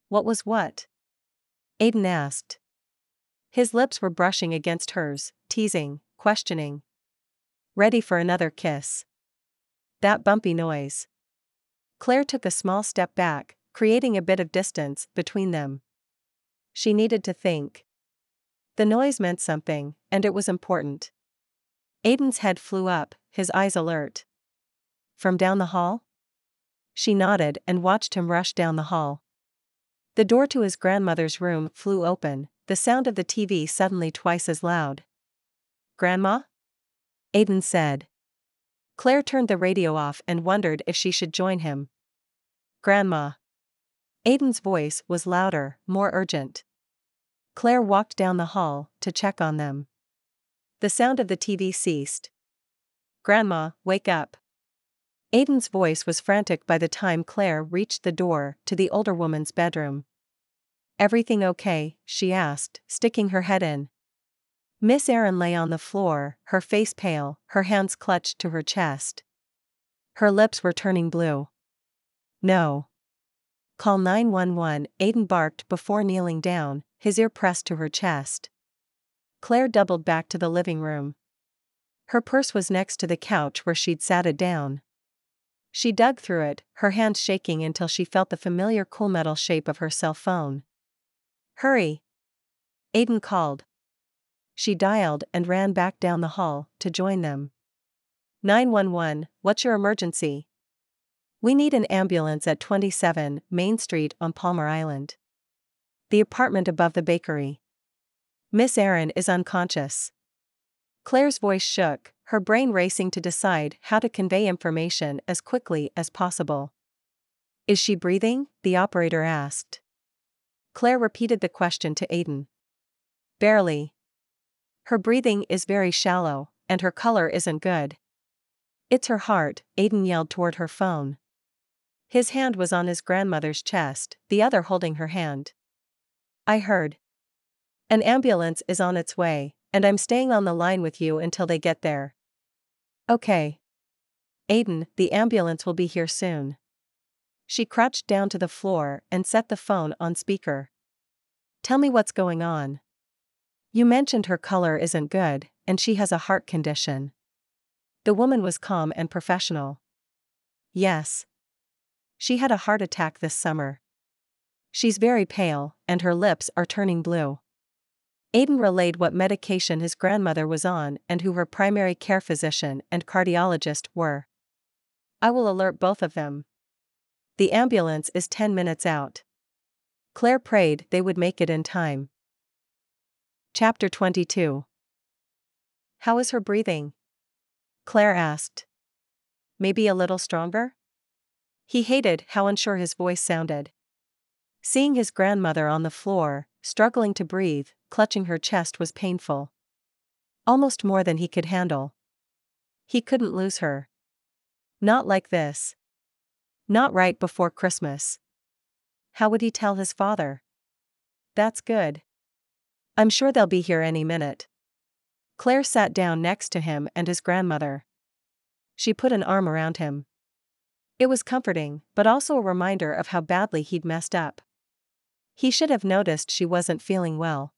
What was what? Aiden asked. His lips were brushing against hers, teasing, questioning. Ready for another kiss. That bumpy noise. Claire took a small step back, creating a bit of distance between them. She needed to think. The noise meant something, and it was important. Aiden's head flew up, his eyes alert. From down the hall? She nodded and watched him rush down the hall. The door to his grandmother's room flew open, the sound of the TV suddenly twice as loud. Grandma? Aiden said. Claire turned the radio off and wondered if she should join him. Grandma. Aiden's voice was louder, more urgent. Claire walked down the hall to check on them. The sound of the TV ceased. Grandma, wake up. Aiden's voice was frantic by the time Claire reached the door to the older woman's bedroom. Everything okay? she asked, sticking her head in. Miss Erin lay on the floor, her face pale, her hands clutched to her chest. Her lips were turning blue. No. call 911, Aiden barked before kneeling down, his ear pressed to her chest. Claire doubled back to the living room. Her purse was next to the couch where she'd sat it down. She dug through it, her hand shaking until she felt the familiar cool metal shape of her cell phone. Hurry! Aiden called. She dialed and ran back down the hall to join them. 911, what's your emergency? We need an ambulance at 27 Main Street on Palmar Island. The apartment above the bakery. Miss Erin is unconscious. Claire's voice shook, her brain racing to decide how to convey information as quickly as possible. Is she breathing? the operator asked. Claire repeated the question to Aiden. Barely. Her breathing is very shallow, and her color isn't good. It's her heart, Aiden yelled toward her phone. His hand was on his grandmother's chest, the other holding her hand. I heard. An ambulance is on its way, and I'm staying on the line with you until they get there. Okay. Aiden, the ambulance will be here soon. She crouched down to the floor and set the phone on speaker. Tell me what's going on. You mentioned her color isn't good, and she has a heart condition. The woman was calm and professional. Yes. She had a heart attack this summer. She's very pale, and her lips are turning blue. Aiden relayed what medication his grandmother was on and who her primary care physician and cardiologist were. I will alert both of them. The ambulance is 10 minutes out. Claire prayed they would make it in time. Chapter 22 How is her breathing? Claire asked. Maybe a little stronger? He hated how unsure his voice sounded. Seeing his grandmother on the floor, struggling to breathe, clutching her chest was painful. Almost more than he could handle. He couldn't lose her. Not like this. Not right before Christmas. How would he tell his father? That's good. I'm sure they'll be here any minute. Claire sat down next to him and his grandmother. She put an arm around him. It was comforting, but also a reminder of how badly he'd messed up. He should have noticed she wasn't feeling well.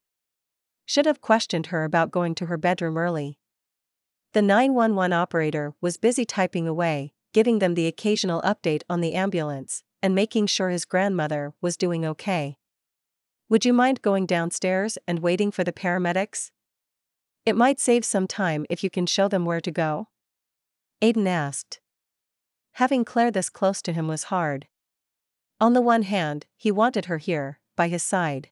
Should have questioned her about going to her bedroom early. The 911 operator was busy typing away, giving them the occasional update on the ambulance, and making sure his grandmother was doing okay. Would you mind going downstairs and waiting for the paramedics? It might save some time if you can show them where to go. Aiden asked. Having Claire this close to him was hard. On the one hand, he wanted her here, by his side.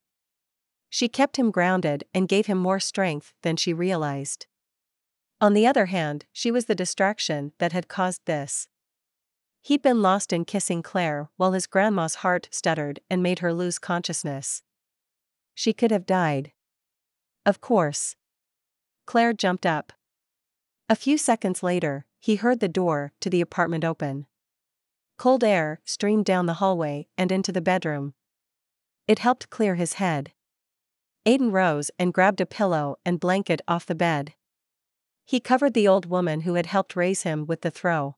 She kept him grounded and gave him more strength than she realized. On the other hand, she was the distraction that had caused this. He'd been lost in kissing Claire while his grandma's heart stuttered and made her lose consciousness. She could have died. Of course. Claire jumped up. A few seconds later, he heard the door to the apartment open. Cold air streamed down the hallway and into the bedroom. It helped clear his head. Aiden rose and grabbed a pillow and blanket off the bed. He covered the old woman who had helped raise him with the throw.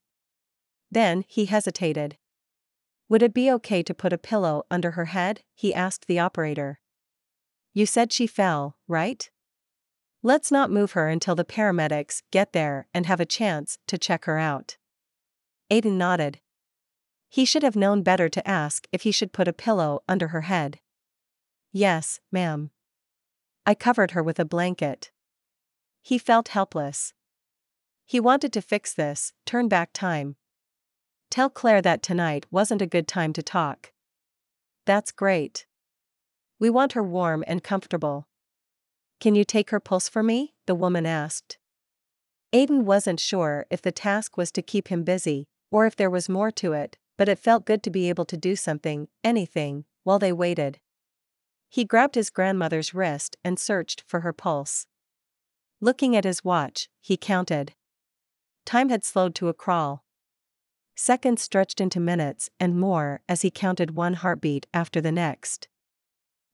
Then, he hesitated. Would it be okay to put a pillow under her head? he asked the operator. You said she fell, right? Let's not move her until the paramedics get there and have a chance to check her out. Aiden nodded. He should have known better to ask if he should put a pillow under her head. Yes, ma'am. I covered her with a blanket. He felt helpless. He wanted to fix this, turn back time. Tell Claire that tonight wasn't a good time to talk. That's great. We want her warm and comfortable. Can you take her pulse for me? the woman asked. Aiden wasn't sure if the task was to keep him busy, or if there was more to it, but it felt good to be able to do something, anything, while they waited. He grabbed his grandmother's wrist and searched for her pulse. Looking at his watch, he counted. Time had slowed to a crawl. Seconds stretched into minutes and more as he counted one heartbeat after the next.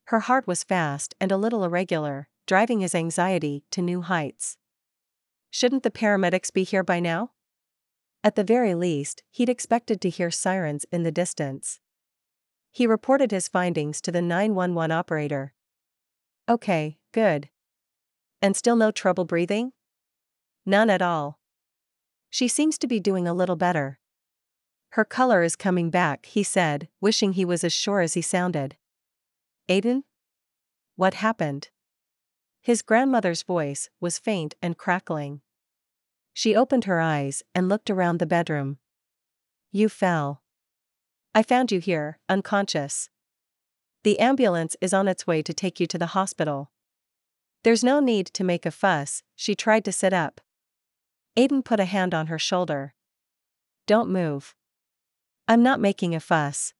Her heart was fast and a little irregular, driving his anxiety to new heights. Shouldn't the paramedics be here by now? At the very least, he'd expected to hear sirens in the distance. He reported his findings to the 911 operator. Okay, good. And still no trouble breathing? None at all. She seems to be doing a little better. Her color is coming back, he said, wishing he was as sure as he sounded. Aiden? What happened? His grandmother's voice was faint and crackling. She opened her eyes and looked around the bedroom. You fell. I found you here, unconscious. The ambulance is on its way to take you to the hospital. There's no need to make a fuss, she tried to sit up. Aiden put a hand on her shoulder. Don't move. I'm not making a fuss.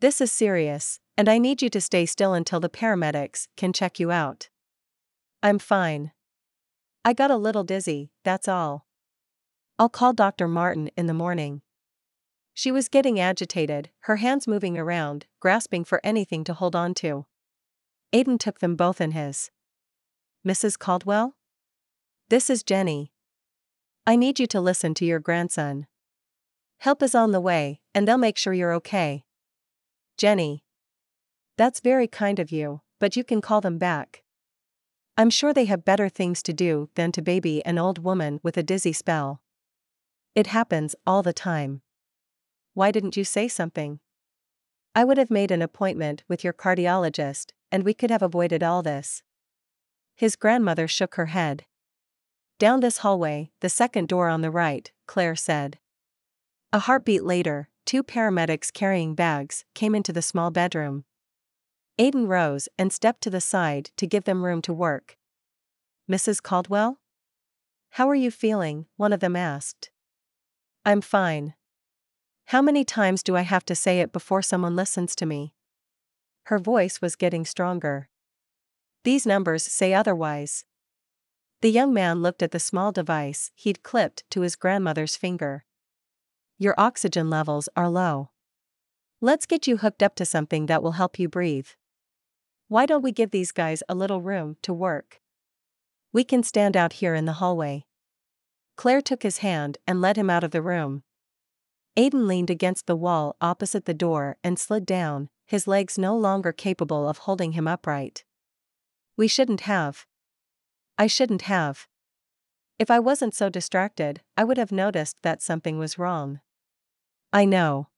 This is serious, and I need you to stay still until the paramedics can check you out. I'm fine. I got a little dizzy, that's all. I'll call Dr. Martin in the morning. She was getting agitated, her hands moving around, grasping for anything to hold on to. Aiden took them both in his. Mrs. Caldwell? This is Jenny. I need you to listen to your grandson. Help is on the way, and they'll make sure you're okay. Jenny. That's very kind of you, but you can call them back. I'm sure they have better things to do than to baby an old woman with a dizzy spell. It happens all the time. Why didn't you say something? I would have made an appointment with your cardiologist, and we could have avoided all this. His grandmother shook her head. Down this hallway, the second door on the right, Claire said. A heartbeat later, two paramedics carrying bags came into the small bedroom. Aiden rose and stepped to the side to give them room to work. Mrs. Caldwell? How are you feeling? One of them asked. I'm fine, how many times do I have to say it before someone listens to me? Her voice was getting stronger. These numbers say otherwise. The young man looked at the small device he'd clipped to his grandmother's finger. Your oxygen levels are low. Let's get you hooked up to something that will help you breathe. Why don't we give these guys a little room to work? We can stand out here in the hallway. Claire took his hand and led him out of the room. Aiden leaned against the wall opposite the door and slid down, his legs no longer capable of holding him upright. We shouldn't have. I shouldn't have. If I wasn't so distracted, I would have noticed that something was wrong. I know.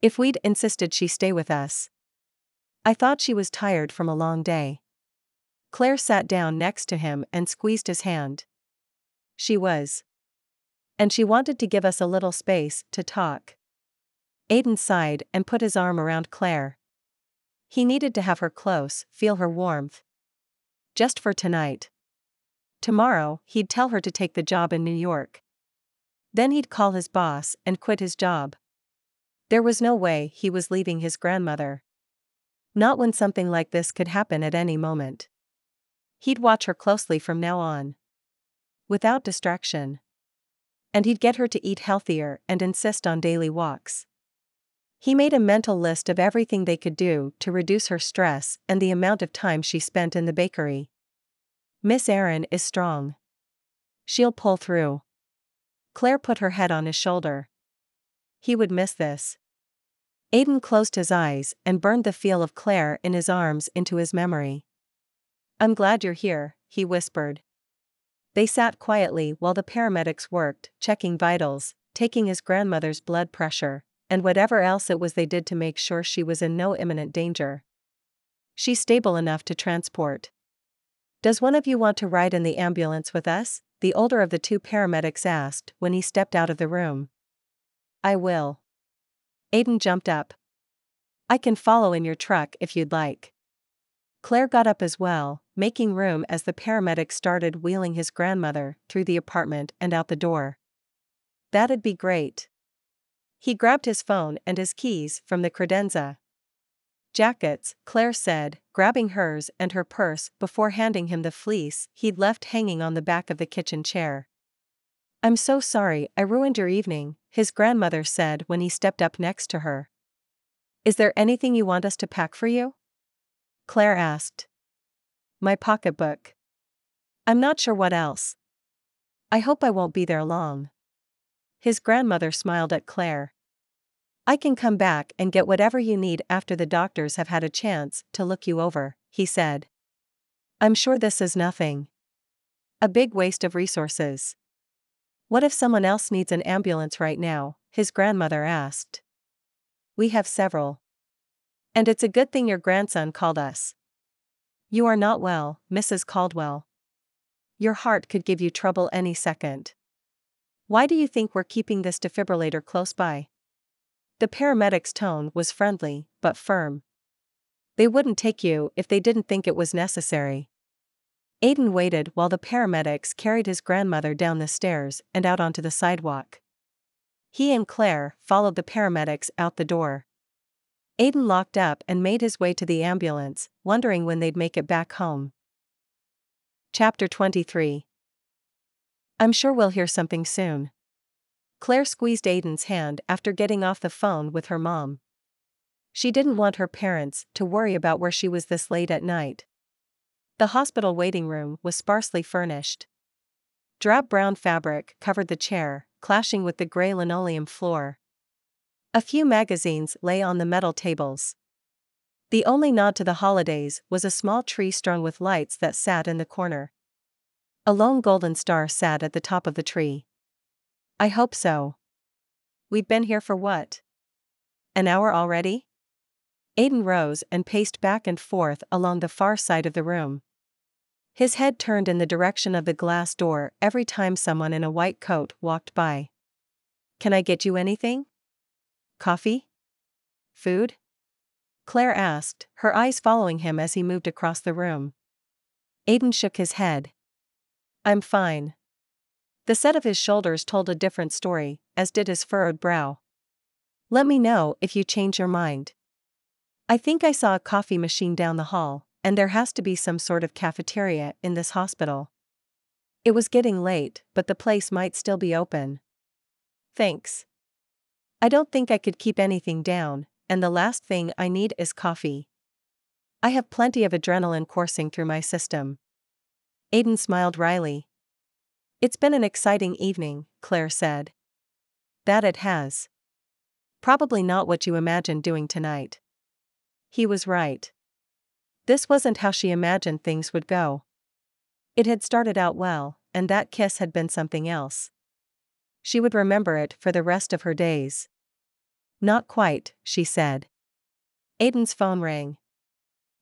If we'd insisted she stay with us. I thought she was tired from a long day. Claire sat down next to him and squeezed his hand. She was and she wanted to give us a little space to talk. Aiden sighed and put his arm around Claire. He needed to have her close, feel her warmth. Just for tonight. Tomorrow, he'd tell her to take the job in New York. Then he'd call his boss and quit his job. There was no way he was leaving his grandmother. Not when something like this could happen at any moment. He'd watch her closely from now on. Without distraction and he'd get her to eat healthier and insist on daily walks. He made a mental list of everything they could do to reduce her stress and the amount of time she spent in the bakery. Miss Erin is strong. She'll pull through. Claire put her head on his shoulder. He would miss this. Aiden closed his eyes and burned the feel of Claire in his arms into his memory. I'm glad you're here, he whispered. They sat quietly while the paramedics worked, checking vitals, taking his grandmother's blood pressure, and whatever else it was they did to make sure she was in no imminent danger. She's stable enough to transport. Does one of you want to ride in the ambulance with us? The older of the two paramedics asked when he stepped out of the room. I will. Aiden jumped up. I can follow in your truck if you'd like. Claire got up as well, making room as the paramedic started wheeling his grandmother through the apartment and out the door. That'd be great. He grabbed his phone and his keys from the credenza. Jackets, Claire said, grabbing hers and her purse before handing him the fleece he'd left hanging on the back of the kitchen chair. I'm so sorry I ruined your evening, his grandmother said when he stepped up next to her. Is there anything you want us to pack for you? Claire asked. My pocketbook. I'm not sure what else. I hope I won't be there long. His grandmother smiled at Claire. I can come back and get whatever you need after the doctors have had a chance to look you over, he said. I'm sure this is nothing. A big waste of resources. What if someone else needs an ambulance right now? His grandmother asked. We have several. And it's a good thing your grandson called us. You are not well, Mrs. Caldwell. Your heart could give you trouble any second. Why do you think we're keeping this defibrillator close by? The paramedic's tone was friendly, but firm. They wouldn't take you if they didn't think it was necessary. Aiden waited while the paramedics carried his grandmother down the stairs and out onto the sidewalk. He and Claire followed the paramedics out the door. Aiden locked up and made his way to the ambulance, wondering when they'd make it back home. Chapter 23 I'm sure we'll hear something soon. Claire squeezed Aiden's hand after getting off the phone with her mom. She didn't want her parents to worry about where she was this late at night. The hospital waiting room was sparsely furnished. Drab brown fabric covered the chair, clashing with the gray linoleum floor. A few magazines lay on the metal tables. The only nod to the holidays was a small tree strung with lights that sat in the corner. A lone golden star sat at the top of the tree. I hope so. We've been here for what? An hour already? Aiden rose and paced back and forth along the far side of the room. His head turned in the direction of the glass door every time someone in a white coat walked by. Can I get you anything? Coffee? Food? Claire asked, her eyes following him as he moved across the room. Aiden shook his head. I'm fine. The set of his shoulders told a different story, as did his furrowed brow. Let me know if you change your mind. I think I saw a coffee machine down the hall and there has to be some sort of cafeteria in this hospital. It was getting late, but the place might still be open. Thanks. I don't think I could keep anything down, and the last thing I need is coffee. I have plenty of adrenaline coursing through my system. Aiden smiled wryly. It's been an exciting evening, Claire said. That it has. Probably not what you imagined doing tonight. He was right. This wasn't how she imagined things would go. It had started out well, and that kiss had been something else. She would remember it for the rest of her days. Not quite, she said. Aiden's phone rang.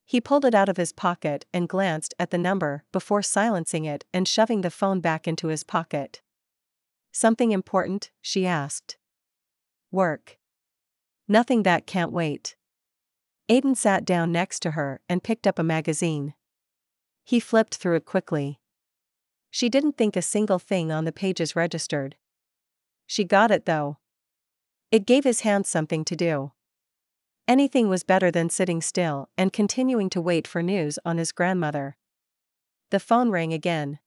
He pulled it out of his pocket and glanced at the number before silencing it and shoving the phone back into his pocket. Something important? she asked. Work. Nothing that can't wait. Aiden sat down next to her and picked up a magazine. He flipped through it quickly. She didn't think a single thing on the pages registered. She got it though. It gave his hands something to do. Anything was better than sitting still and continuing to wait for news on his grandmother. The phone rang again.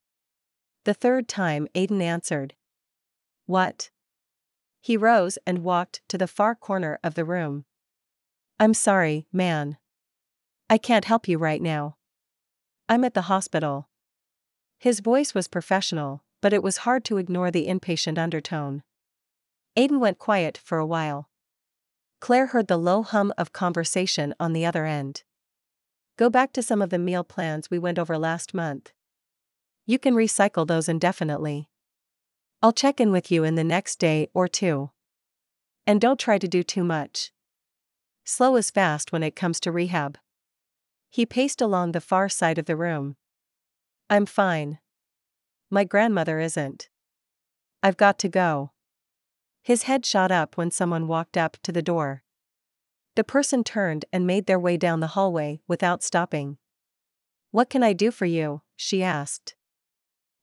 The third time Aiden answered. What? He rose and walked to the far corner of the room. I'm sorry, man. I can't help you right now. I'm at the hospital. His voice was professional, but it was hard to ignore the impatient undertone. Aiden went quiet for a while. Claire heard the low hum of conversation on the other end. Go back to some of the meal plans we went over last month. You can recycle those indefinitely. I'll check in with you in the next day or two. And don't try to do too much. Slow is fast when it comes to rehab. He paced along the far side of the room. I'm fine. My grandmother isn't. I've got to go. His head shot up when someone walked up to the door. The person turned and made their way down the hallway without stopping. What can I do for you? she asked.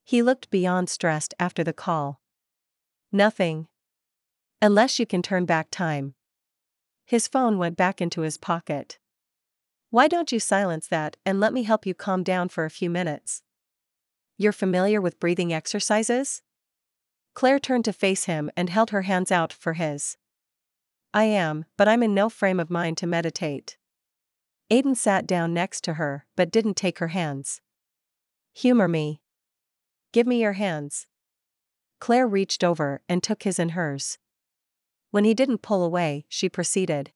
He looked beyond stressed after the call. Nothing. Unless you can turn back time. His phone went back into his pocket. Why don't you silence that and let me help you calm down for a few minutes? You're familiar with breathing exercises? Claire turned to face him and held her hands out for his. I am, but I'm in no frame of mind to meditate. Aiden sat down next to her but didn't take her hands. Humor me. Give me your hands. Claire reached over and took his in hers. When he didn't pull away, she proceeded.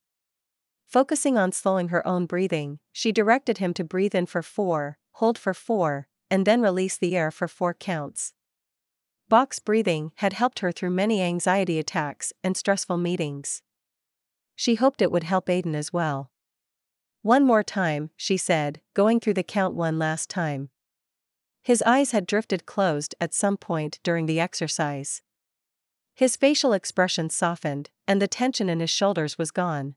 Focusing on slowing her own breathing, she directed him to breathe in for four, hold for four, and then release the air for four counts. Box breathing had helped her through many anxiety attacks and stressful meetings. She hoped it would help Aiden as well. One more time, she said, going through the count one last time. His eyes had drifted closed at some point during the exercise. His facial expression softened, and the tension in his shoulders was gone.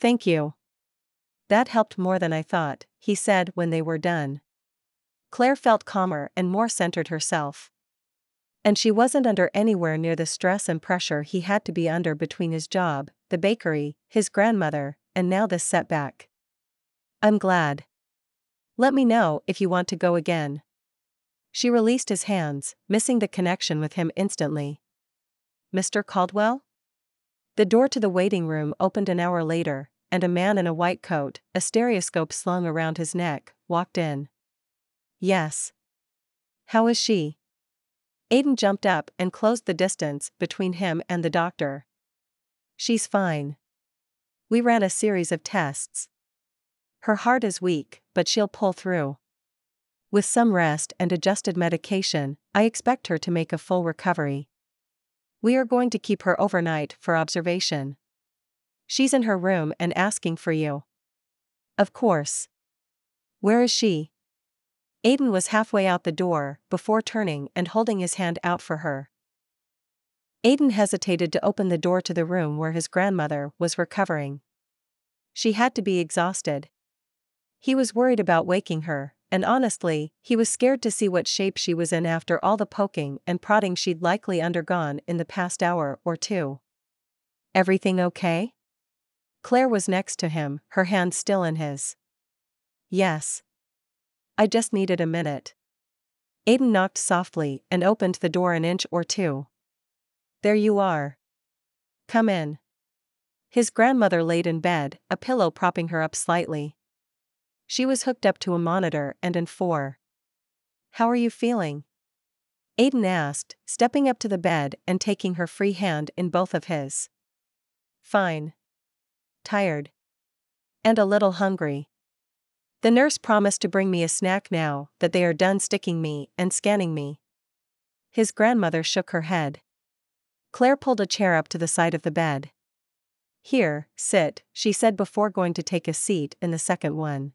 Thank you. That helped more than I thought, he said when they were done. Claire felt calmer and more centered herself. And she wasn't under anywhere near the stress and pressure he had to be under between his job, the bakery, his grandmother, and now this setback. I'm glad. Let me know if you want to go again. She released his hands, missing the connection with him instantly. Mr. Caldwell? The door to the waiting room opened an hour later, and a man in a white coat, a stereoscope slung around his neck, walked in. Yes. How is she? Aiden jumped up and closed the distance between him and the doctor. She's fine. We ran a series of tests. Her heart is weak, but she'll pull through. With some rest and adjusted medication, I expect her to make a full recovery. We are going to keep her overnight for observation. She's in her room and asking for you. Of course. Where is she? Aiden was halfway out the door before turning and holding his hand out for her. Aiden hesitated to open the door to the room where his grandmother was recovering. She had to be exhausted. He was worried about waking her, and honestly, he was scared to see what shape she was in after all the poking and prodding she'd likely undergone in the past hour or two. Everything okay? Claire was next to him, her hand still in his. Yes. I just needed a minute. Aiden knocked softly and opened the door an inch or two. There you are. Come in. His grandmother laid in bed, a pillow propping her up slightly. She was hooked up to a monitor and in four. How are you feeling? Aiden asked, stepping up to the bed and taking her free hand in both of his. Fine. Tired. And a little hungry. The nurse promised to bring me a snack now that they are done sticking me and scanning me. His grandmother shook her head. Claire pulled a chair up to the side of the bed. Here, sit, she said before going to take a seat in the second one.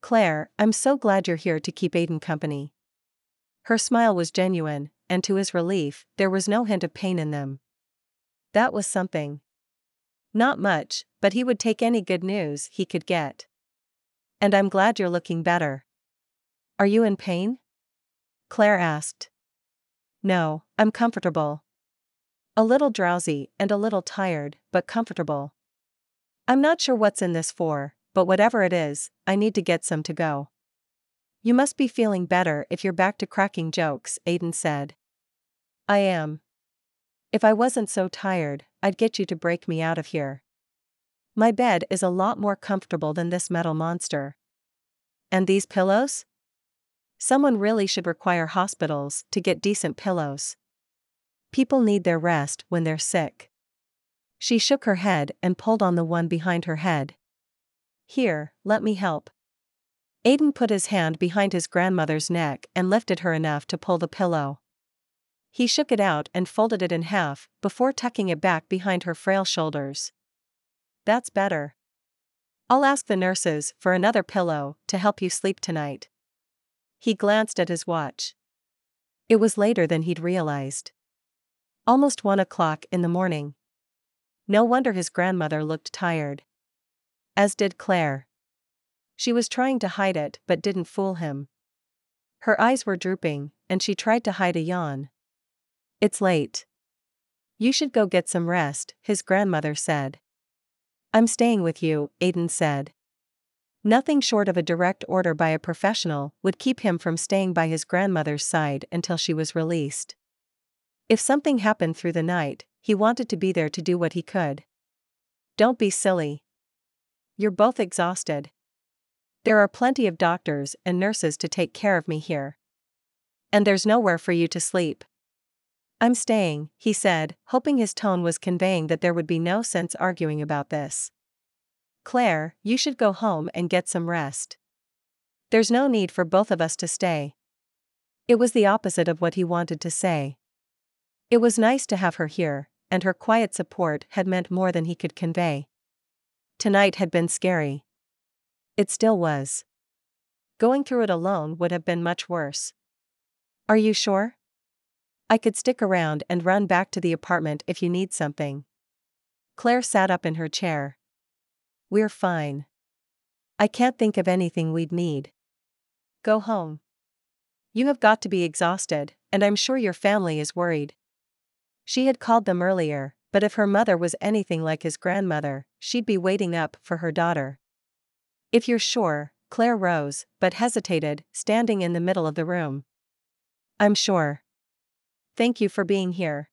Claire, I'm so glad you're here to keep Aiden company. Her smile was genuine, and to his relief, there was no hint of pain in them. That was something. Not much, but he would take any good news he could get. And I'm glad you're looking better. Are you in pain? Claire asked. No, I'm comfortable. A little drowsy and a little tired, but comfortable. I'm not sure what's in this for, but whatever it is, I need to get some to go. You must be feeling better if you're back to cracking jokes, Aiden said. I am. If I wasn't so tired, I'd get you to break me out of here. My bed is a lot more comfortable than this metal monster. And these pillows? Someone really should require hospitals to get decent pillows. People need their rest when they're sick. She shook her head and pulled on the one behind her head. Here, let me help. Aiden put his hand behind his grandmother's neck and lifted her enough to pull the pillow. He shook it out and folded it in half before tucking it back behind her frail shoulders. That's better. I'll ask the nurses for another pillow to help you sleep tonight. He glanced at his watch. It was later than he'd realized. Almost one o'clock in the morning. No wonder his grandmother looked tired. As did Claire. She was trying to hide it but didn't fool him. Her eyes were drooping, and she tried to hide a yawn. It's late. You should go get some rest, his grandmother said. I'm staying with you, Aiden said. Nothing short of a direct order by a professional would keep him from staying by his grandmother's side until she was released. If something happened through the night, he wanted to be there to do what he could. Don't be silly. You're both exhausted. There are plenty of doctors and nurses to take care of me here. And there's nowhere for you to sleep. I'm staying, he said, hoping his tone was conveying that there would be no sense arguing about this. Claire, you should go home and get some rest. There's no need for both of us to stay. It was the opposite of what he wanted to say. It was nice to have her here, and her quiet support had meant more than he could convey. Tonight had been scary. It still was. Going through it alone would have been much worse. Are you sure? I could stick around and run back to the apartment if you need something. Claire sat up in her chair. We're fine. I can't think of anything we'd need. Go home. You have got to be exhausted, and I'm sure your family is worried. She had called them earlier, but if her mother was anything like his grandmother, she'd be waiting up for her daughter. If you're sure, Claire rose, but hesitated, standing in the middle of the room. I'm sure. Thank you for being here.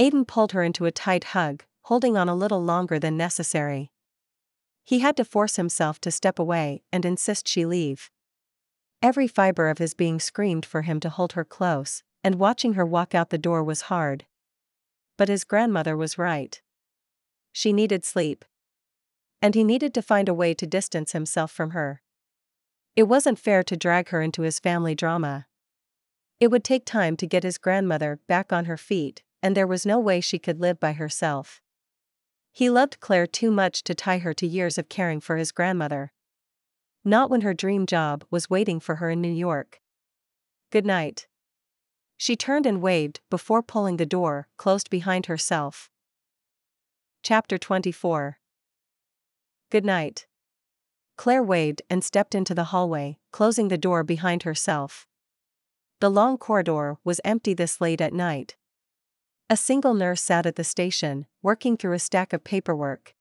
Aiden pulled her into a tight hug, holding on a little longer than necessary. He had to force himself to step away and insist she leave. Every fiber of his being screamed for him to hold her close, and watching her walk out the door was hard. But his grandmother was right. She needed sleep. And he needed to find a way to distance himself from her. It wasn't fair to drag her into his family drama. It would take time to get his grandmother back on her feet, and there was no way she could live by herself. He loved Claire too much to tie her to years of caring for his grandmother. Not when her dream job was waiting for her in New York. Good night. She turned and waved before pulling the door closed behind herself. Chapter 24 Good night. Claire waved and stepped into the hallway, closing the door behind herself. The long corridor was empty this late at night. A single nurse sat at the station, working through a stack of paperwork.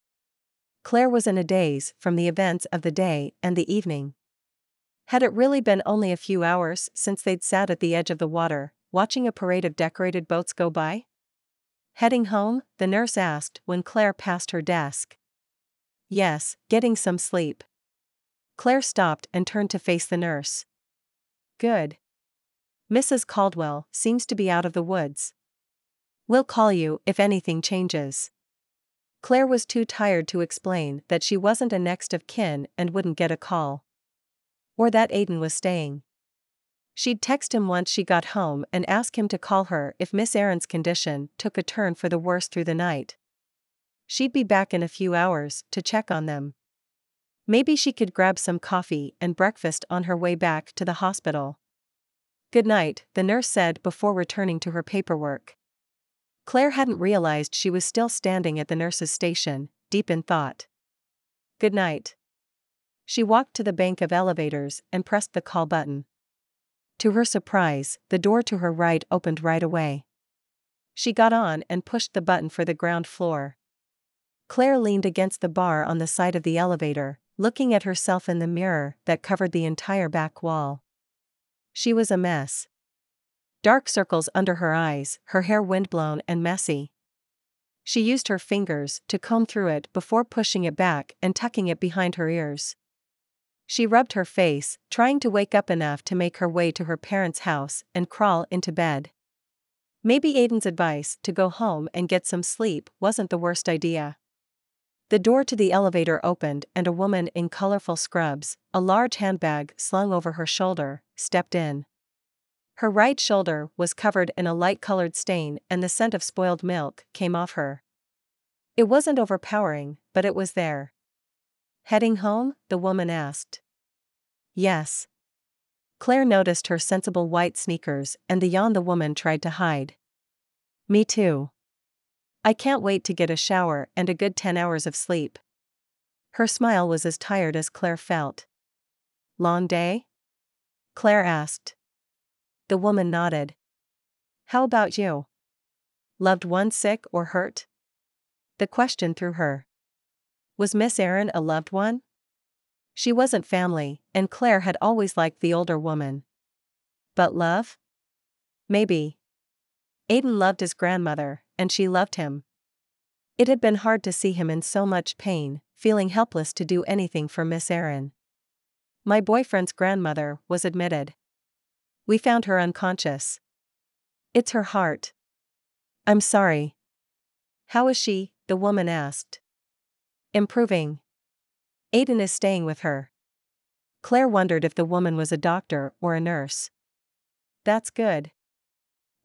Claire was in a daze from the events of the day and the evening. Had it really been only a few hours since they'd sat at the edge of the water, watching a parade of decorated boats go by? Heading home, the nurse asked when Claire passed her desk. Yes, getting some sleep. Claire stopped and turned to face the nurse. Good. Mrs. Caldwell seems to be out of the woods. We'll call you if anything changes. Claire was too tired to explain that she wasn't a next of kin and wouldn't get a call. Or that Aiden was staying. She'd text him once she got home and ask him to call her if Miss Erin's condition took a turn for the worse through the night. She'd be back in a few hours to check on them. Maybe she could grab some coffee and breakfast on her way back to the hospital. Good night, the nurse said before returning to her paperwork. Claire hadn't realized she was still standing at the nurse's station, deep in thought. Good night. She walked to the bank of elevators and pressed the call button. To her surprise, the door to her right opened right away. She got on and pushed the button for the ground floor. Claire leaned against the bar on the side of the elevator, looking at herself in the mirror that covered the entire back wall. She was a mess. Dark circles under her eyes, her hair windblown and messy. She used her fingers to comb through it before pushing it back and tucking it behind her ears. She rubbed her face, trying to wake up enough to make her way to her parents' house and crawl into bed. Maybe Aiden's advice to go home and get some sleep wasn't the worst idea. The door to the elevator opened and a woman in colorful scrubs, a large handbag slung over her shoulder, stepped in. Her right shoulder was covered in a light colored stain and the scent of spoiled milk came off her. It wasn't overpowering, but it was there. Heading home? the woman asked. Yes. Claire noticed her sensible white sneakers and the yawn the woman tried to hide. Me too. I can't wait to get a shower and a good 10 hours of sleep. Her smile was as tired as Claire felt. Long day? Claire asked. The woman nodded. How about you? Loved one sick or hurt? The question threw her. Was Miss Erin a loved one? She wasn't family, and Claire had always liked the older woman. But love? Maybe. Aiden loved his grandmother, and she loved him. It had been hard to see him in so much pain, feeling helpless to do anything for Miss Erin. My boyfriend's grandmother was admitted. We found her unconscious. It's her heart, I'm sorry. How is she? the woman asked. Improving. Aiden is staying with her. Claire wondered if the woman was a doctor or a nurse. That's good.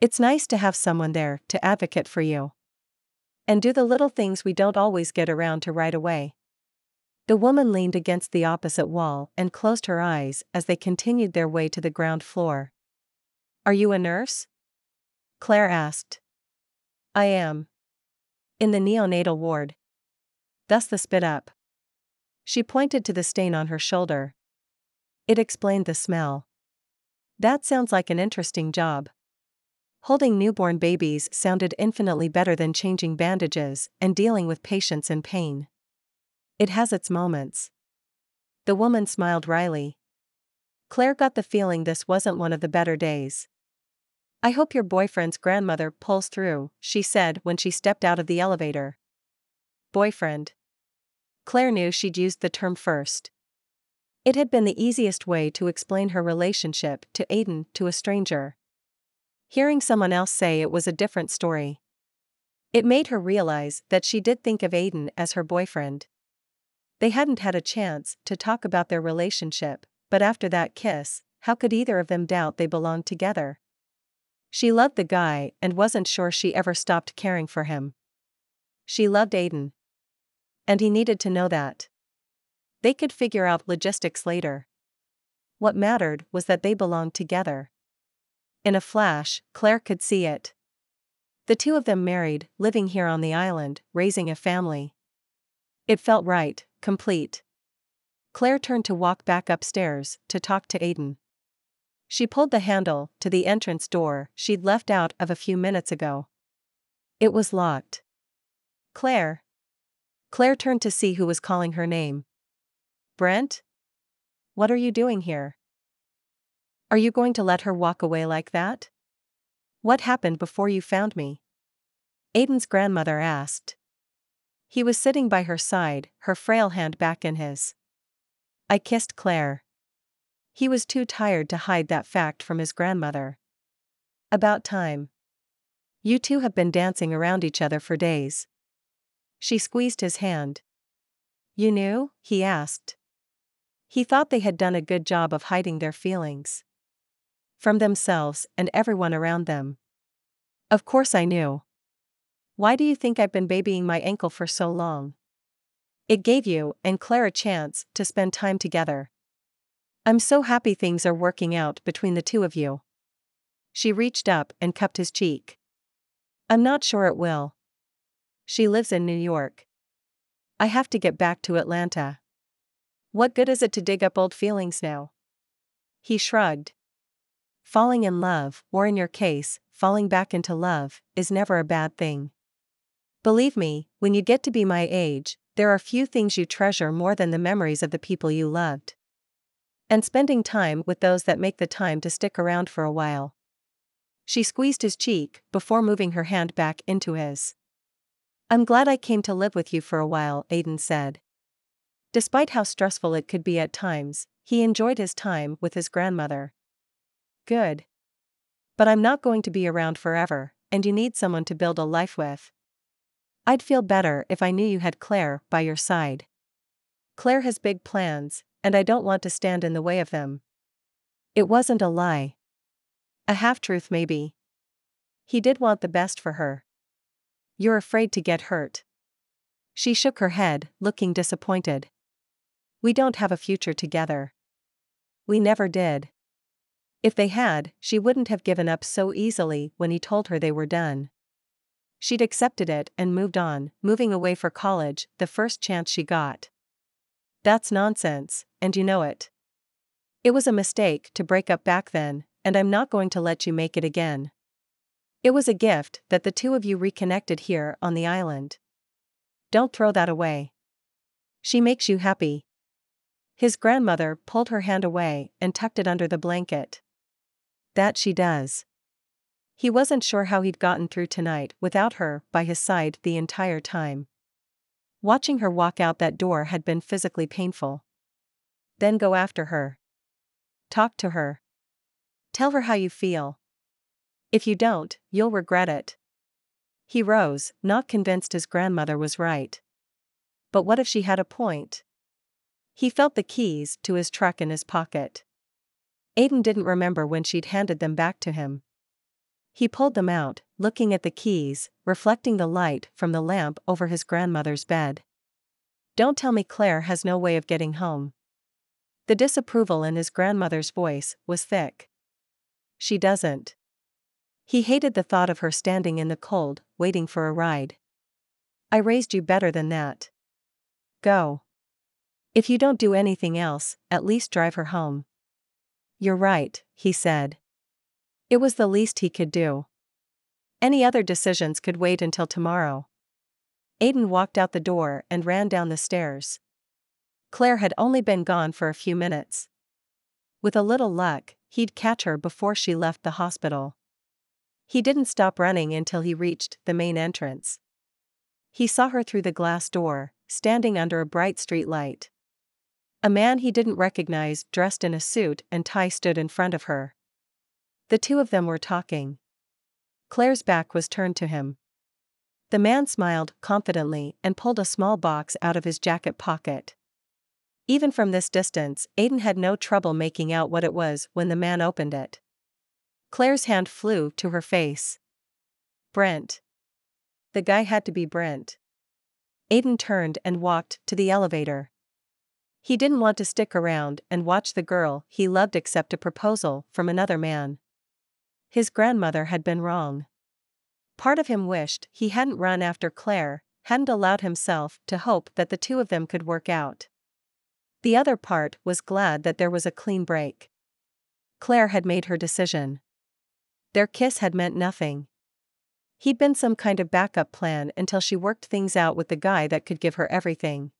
It's nice to have someone there to advocate for you. And do the little things we don't always get around to right away. The woman leaned against the opposite wall and closed her eyes as they continued their way to the ground floor. Are you a nurse? Claire asked. I am. In the neonatal ward. Thus the spit up. She pointed to the stain on her shoulder. It explained the smell. That sounds like an interesting job. Holding newborn babies sounded infinitely better than changing bandages and dealing with patients in pain. It has its moments. The woman smiled wryly. Claire got the feeling this wasn't one of the better days. I hope your boyfriend's grandmother pulls through, she said when she stepped out of the elevator. Boyfriend. Claire knew she'd used the term first. It had been the easiest way to explain her relationship to Aiden to a stranger. Hearing someone else say it was a different story. It made her realize that she did think of Aiden as her boyfriend. They hadn't had a chance to talk about their relationship, but after that kiss, how could either of them doubt they belonged together? She loved the guy and wasn't sure she ever stopped caring for him. She loved Aiden. And he needed to know that. They could figure out logistics later. What mattered was that they belonged together. In a flash, Claire could see it. The two of them married, living here on the island, raising a family. It felt right, complete. Claire turned to walk back upstairs to talk to Aiden. She pulled the handle to the entrance door she'd left out of a few minutes ago. It was locked. Claire. Claire turned to see who was calling her name. Brent? What are you doing here? Are you going to let her walk away like that? What happened before you found me? Aiden's grandmother asked. He was sitting by her side, her frail hand back in his. I kissed Claire. He was too tired to hide that fact from his grandmother. About time. You two have been dancing around each other for days. She squeezed his hand. You knew? he asked. He thought they had done a good job of hiding their feelings from themselves and everyone around them. Of course I knew. Why do you think I've been babying my ankle for so long? It gave you and Claire a chance to spend time together. I'm so happy things are working out between the two of you. She reached up and cupped his cheek. I'm not sure it will. She lives in New York. I have to get back to Atlanta. What good is it to dig up old feelings now? He shrugged. Falling in love, or in your case, falling back into love, is never a bad thing. Believe me, when you get to be my age, there are few things you treasure more than the memories of the people you loved. And spending time with those that make the time to stick around for a while. She squeezed his cheek before moving her hand back into his. I'm glad I came to live with you for a while, Aiden said. Despite how stressful it could be at times, he enjoyed his time with his grandmother. Good. But I'm not going to be around forever, and you need someone to build a life with. I'd feel better if I knew you had Claire by your side. Claire has big plans, and I don't want to stand in the way of them. It wasn't a lie. A half truth, maybe. He did want the best for her. You're afraid to get hurt. She shook her head, looking disappointed. We don't have a future together. We never did. If they had, she wouldn't have given up so easily when he told her they were done. She'd accepted it and moved on, moving away for college the first chance she got. That's nonsense, and you know it. It was a mistake to break up back then, and I'm not going to let you make it again. It was a gift that the two of you reconnected here on the island. Don't throw that away. She makes you happy. His grandmother pulled her hand away and tucked it under the blanket. That she does. He wasn't sure how he'd gotten through tonight without her by his side the entire time. Watching her walk out that door had been physically painful. Then go after her. Talk to her. Tell her how you feel. If you don't, you'll regret it. He rose, not convinced his grandmother was right. But what if she had a point? He felt the keys to his truck in his pocket. Aiden didn't remember when she'd handed them back to him. He pulled them out, looking at the keys, reflecting the light from the lamp over his grandmother's bed. Don't tell me Claire has no way of getting home. The disapproval in his grandmother's voice was thick. She doesn't. He hated the thought of her standing in the cold, waiting for a ride. I raised you better than that. Go. If you don't do anything else, at least drive her home. You're right, he said. It was the least he could do. Any other decisions could wait until tomorrow. Aiden walked out the door and ran down the stairs. Claire had only been gone for a few minutes. With a little luck, he'd catch her before she left the hospital. He didn't stop running until he reached the main entrance. He saw her through the glass door, standing under a bright street light. A man he didn't recognize dressed in a suit and tie stood in front of her. The two of them were talking. Claire's back was turned to him. The man smiled confidently and pulled a small box out of his jacket pocket. Even from this distance, Aiden had no trouble making out what it was when the man opened it. Claire's hand flew to her face. Brent. The guy had to be Brent. Aiden turned and walked to the elevator. He didn't want to stick around and watch the girl he loved accept a proposal from another man. His grandmother had been wrong. Part of him wished he hadn't run after Claire, hadn't allowed himself to hope that the two of them could work out. The other part was glad that there was a clean break. Claire had made her decision. Their kiss had meant nothing. He'd been some kind of backup plan until she worked things out with the guy that could give her everything.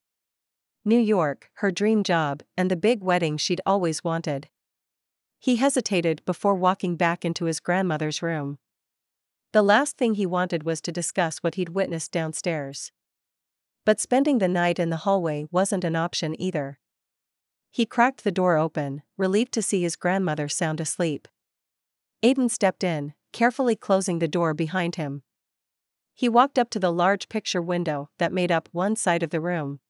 New York, her dream job, and the big wedding she'd always wanted. He hesitated before walking back into his grandmother's room. The last thing he wanted was to discuss what he'd witnessed downstairs. But spending the night in the hallway wasn't an option either. He cracked the door open, relieved to see his grandmother sound asleep. Aiden stepped in, carefully closing the door behind him. He walked up to the large picture window that made up one side of the room.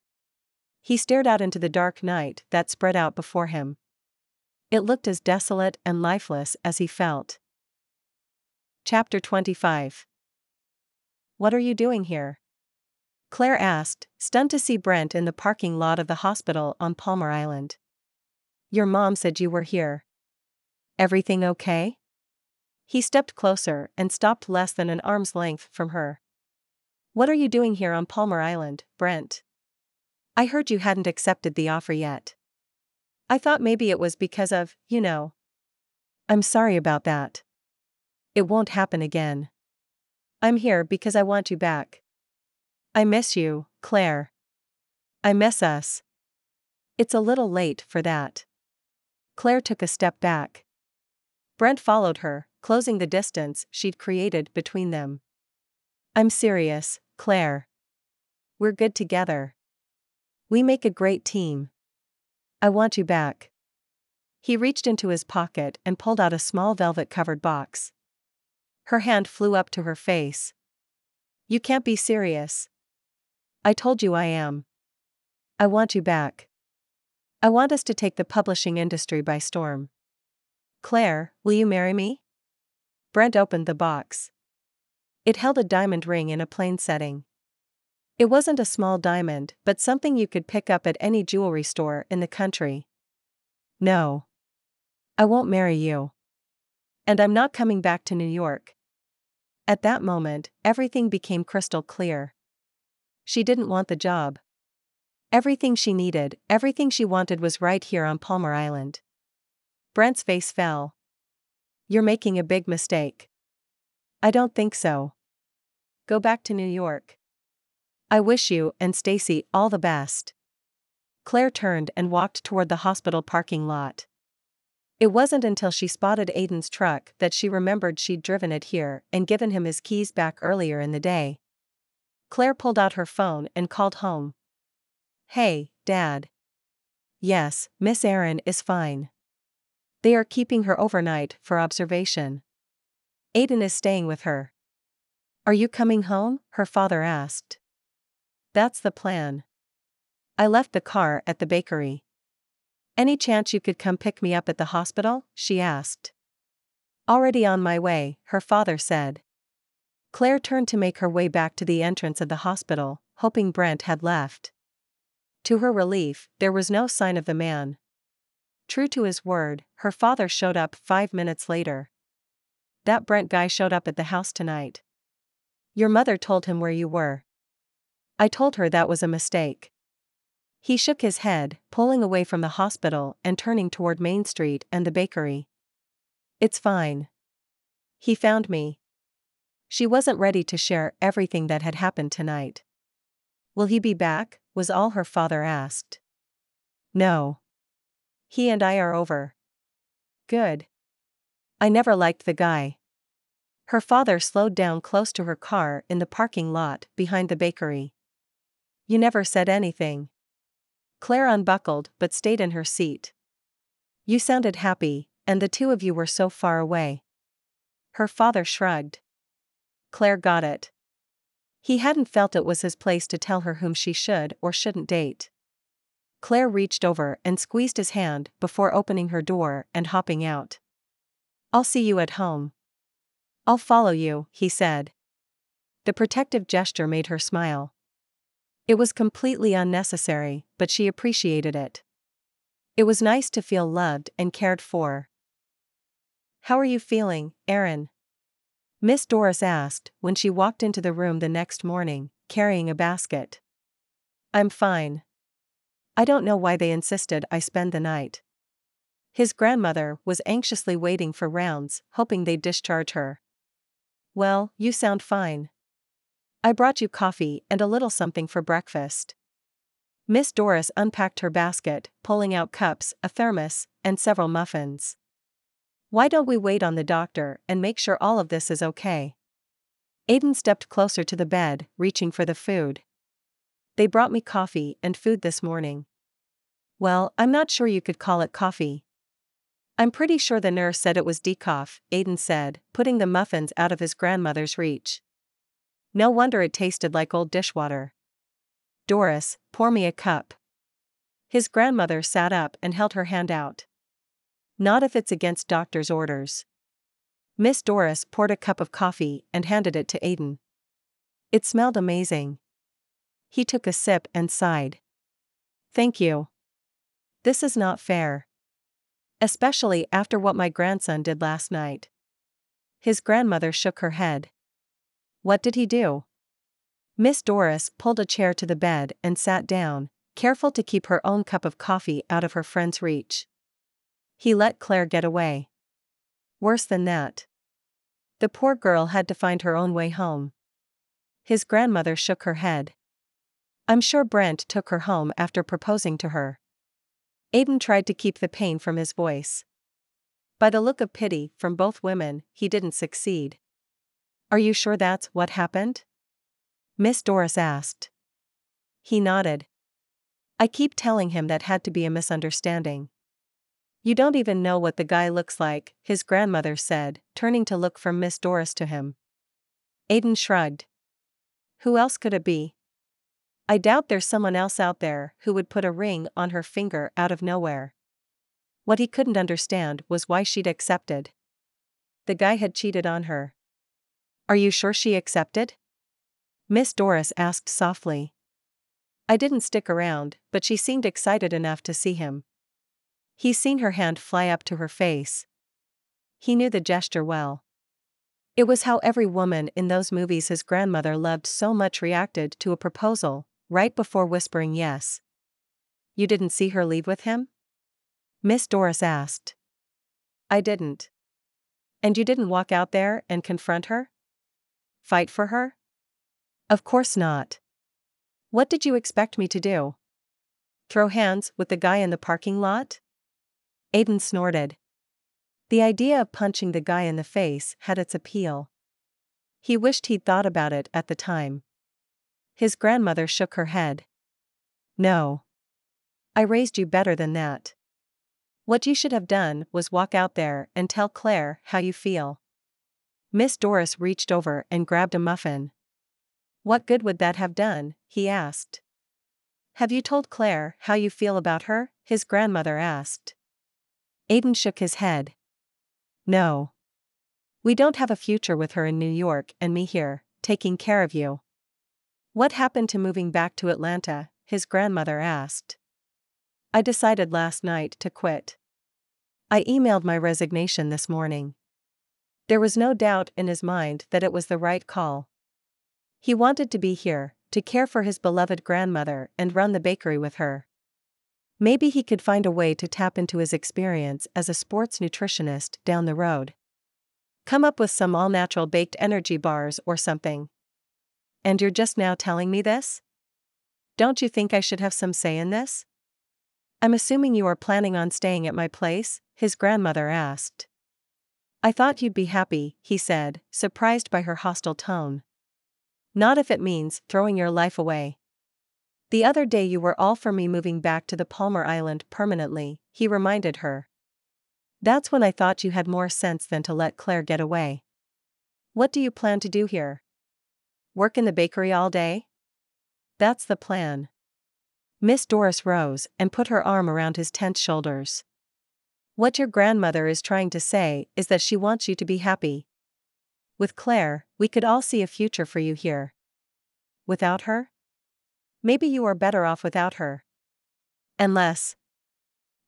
He stared out into the dark night that spread out before him. It looked as desolate and lifeless as he felt. Chapter 25 What are you doing here? Claire asked, stunned to see Brent in the parking lot of the hospital on Palmar Island. Your mom said you were here. Everything okay? He stepped closer and stopped less than an arm's length from her. What are you doing here on Palmar Island, Brent? I heard you hadn't accepted the offer yet. I thought maybe it was because of, you know. I'm sorry about that. It won't happen again. I'm here because I want you back. I miss you, Claire. I miss us. It's a little late for that. Claire took a step back. Brent followed her, closing the distance she'd created between them. I'm serious, Claire. We're good together. We make a great team. I want you back. He reached into his pocket and pulled out a small velvet covered box. Her hand flew up to her face. You can't be serious. I told you I am. I want you back. I want us to take the publishing industry by storm. Claire, will you marry me? Brent opened the box. It held a diamond ring in a plain setting. It wasn't a small diamond, but something you could pick up at any jewelry store in the country. No. I won't marry you. And I'm not coming back to New York. At that moment, everything became crystal clear. She didn't want the job. Everything she needed, everything she wanted was right here on Palmar Island. Brent's face fell. You're making a big mistake. I don't think so. Go back to New York. I wish you and Stacy all the best. Claire turned and walked toward the hospital parking lot. It wasn't until she spotted Aiden's truck that she remembered she'd driven it here and given him his keys back earlier in the day. Claire pulled out her phone and called home. Hey, Dad. Yes, Miss Erin is fine. They are keeping her overnight for observation. Aiden is staying with her. Are you coming home? her father asked. That's the plan. I left the car at the bakery. Any chance you could come pick me up at the hospital? she asked. Already on my way, her father said. Claire turned to make her way back to the entrance of the hospital, hoping Brent had left. To her relief, there was no sign of the man. True to his word, her father showed up five minutes later. That Brent guy showed up at the house tonight. Your mother told him where you were. I told her that was a mistake. He shook his head, pulling away from the hospital and turning toward Main Street and the bakery. It's fine. He found me. She wasn't ready to share everything that had happened tonight. Will he be back? was all her father asked. No. He and I are over. Good. I never liked the guy. Her father slowed down close to her car in the parking lot behind the bakery. You never said anything. Claire unbuckled but stayed in her seat. You sounded happy, and the two of you were so far away. Her father shrugged. Claire got it. He hadn't felt it was his place to tell her whom she should or shouldn't date. Claire reached over and squeezed his hand before opening her door and hopping out. I'll see you at home. I'll follow you, he said. The protective gesture made her smile. It was completely unnecessary, but she appreciated it. It was nice to feel loved and cared for. How are you feeling, Erin? Miss Doris asked when she walked into the room the next morning, carrying a basket. I'm fine. I don't know why they insisted I spend the night. His grandmother was anxiously waiting for rounds, hoping they'd discharge her. Well, you sound fine. I brought you coffee and a little something for breakfast. Miss Doris unpacked her basket, pulling out cups, a thermos, and several muffins. Why don't we wait on the doctor and make sure all of this is okay? Aiden stepped closer to the bed, reaching for the food. They brought me coffee and food this morning. Well, I'm not sure you could call it coffee. I'm pretty sure the nurse said it was decaf, Aiden said, putting the muffins out of his grandmother's reach. No wonder it tasted like old dishwater. Doris, pour me a cup. His grandmother sat up and held her hand out. Not if it's against doctor's orders. Miss Doris poured a cup of coffee and handed it to Aiden. It smelled amazing. He took a sip and sighed. Thank you. This is not fair. Especially after what my grandson did last night. His grandmother shook her head. What did he do? Miss Doris pulled a chair to the bed and sat down, careful to keep her own cup of coffee out of her friend's reach. He let Claire get away. Worse than that. The poor girl had to find her own way home. His grandmother shook her head. I'm sure Brent took her home after proposing to her. Aiden tried to keep the pain from his voice. By the look of pity from both women, he didn't succeed. Are you sure that's what happened? Miss Doris asked. He nodded. I keep telling him that had to be a misunderstanding. You don't even know what the guy looks like, his grandmother said, turning to look from Miss Doris to him. Aiden shrugged. Who else could it be? I doubt there's someone else out there who would put a ring on her finger out of nowhere. What he couldn't understand was why she'd accepted. The guy had cheated on her. Are you sure she accepted? Miss Doris asked softly. I didn't stick around, but she seemed excited enough to see him. He's seen her hand fly up to her face. He knew the gesture well. It was how every woman in those movies his grandmother loved so much reacted to a proposal, right before whispering yes. You didn't see her leave with him? Miss Doris asked. I didn't. And you didn't walk out there and confront her? Fight for her? Of course not. What did you expect me to do? Throw hands with the guy in the parking lot? Aiden snorted. The idea of punching the guy in the face had its appeal. He wished he'd thought about it at the time. His grandmother shook her head. No. I raised you better than that. What you should have done was walk out there and tell Claire how you feel. Miss Doris reached over and grabbed a muffin. What good would that have done? he asked. Have you told Claire how you feel about her? his grandmother asked. Aiden shook his head. No. We don't have a future with her in New York and me here, taking care of you. What happened to moving back to Atlanta? his grandmother asked. I decided last night to quit. I emailed my resignation this morning. There was no doubt in his mind that it was the right call. He wanted to be here, to care for his beloved grandmother and run the bakery with her. Maybe he could find a way to tap into his experience as a sports nutritionist down the road. Come up with some all natural baked energy bars or something. And you're just now telling me this? Don't you think I should have some say in this? I'm assuming you are planning on staying at my place, his grandmother asked. I thought you'd be happy, he said, surprised by her hostile tone. Not if it means throwing your life away. The other day you were all for me moving back to the Palmar Island permanently, he reminded her. That's when I thought you had more sense than to let Claire get away. What do you plan to do here? Work in the bakery all day? That's the plan. Miss Doris rose and put her arm around his tense shoulders. What your grandmother is trying to say is that she wants you to be happy. With Claire, we could all see a future for you here. Without her? Maybe you are better off without her. Unless.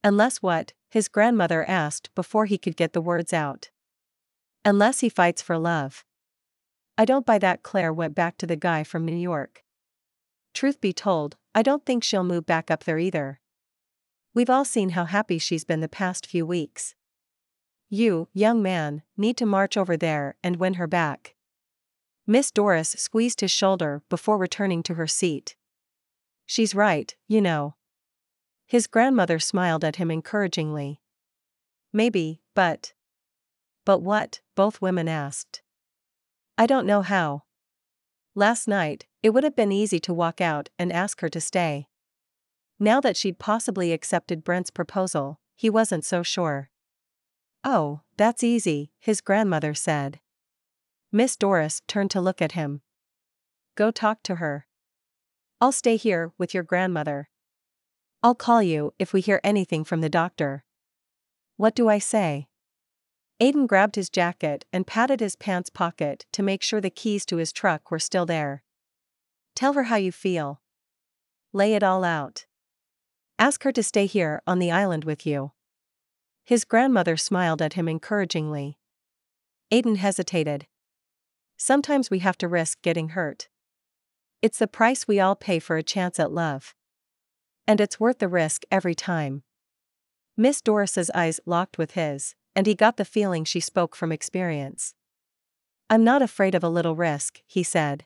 Unless what? his grandmother asked before he could get the words out. Unless he fights for love. I don't buy that Claire went back to the guy from New York. Truth be told, I don't think she'll move back up there either. We've all seen how happy she's been the past few weeks. You, young man, need to march over there and win her back. Miss Doris squeezed his shoulder before returning to her seat. She's right, you know. His grandmother smiled at him encouragingly. Maybe, but. But what? both women asked. I don't know how. Last night, it would have been easy to walk out and ask her to stay. Now that she'd possibly accepted Brent's proposal, he wasn't so sure. Oh, that's easy, his grandmother said. Miss Doris turned to look at him. Go talk to her. I'll stay here with your grandmother. I'll call you if we hear anything from the doctor. What do I say? Aiden grabbed his jacket and patted his pants pocket to make sure the keys to his truck were still there. Tell her how you feel. Lay it all out. Ask her to stay here on the island with you. His grandmother smiled at him encouragingly. Aiden hesitated. Sometimes we have to risk getting hurt. It's the price we all pay for a chance at love. And it's worth the risk every time. Miss Doris's eyes locked with his, and he got the feeling she spoke from experience. I'm not afraid of a little risk, he said.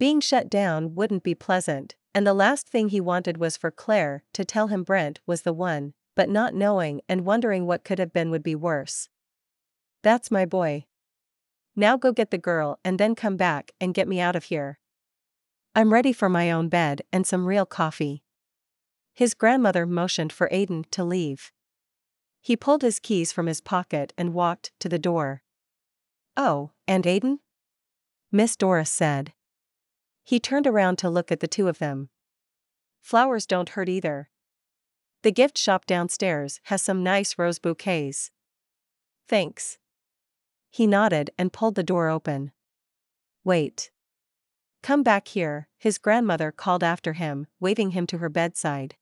Being shut down wouldn't be pleasant, and the last thing he wanted was for Claire to tell him Brent was the one, but not knowing and wondering what could have been would be worse. That's my boy. Now go get the girl and then come back and get me out of here. I'm ready for my own bed and some real coffee. His grandmother motioned for Aiden to leave. He pulled his keys from his pocket and walked to the door. Oh, and Aiden? Miss Doris said. He turned around to look at the two of them. Flowers don't hurt either. The gift shop downstairs has some nice rose bouquets. Thanks. He nodded and pulled the door open. Wait. Come back here, his grandmother called after him, waving him to her bedside.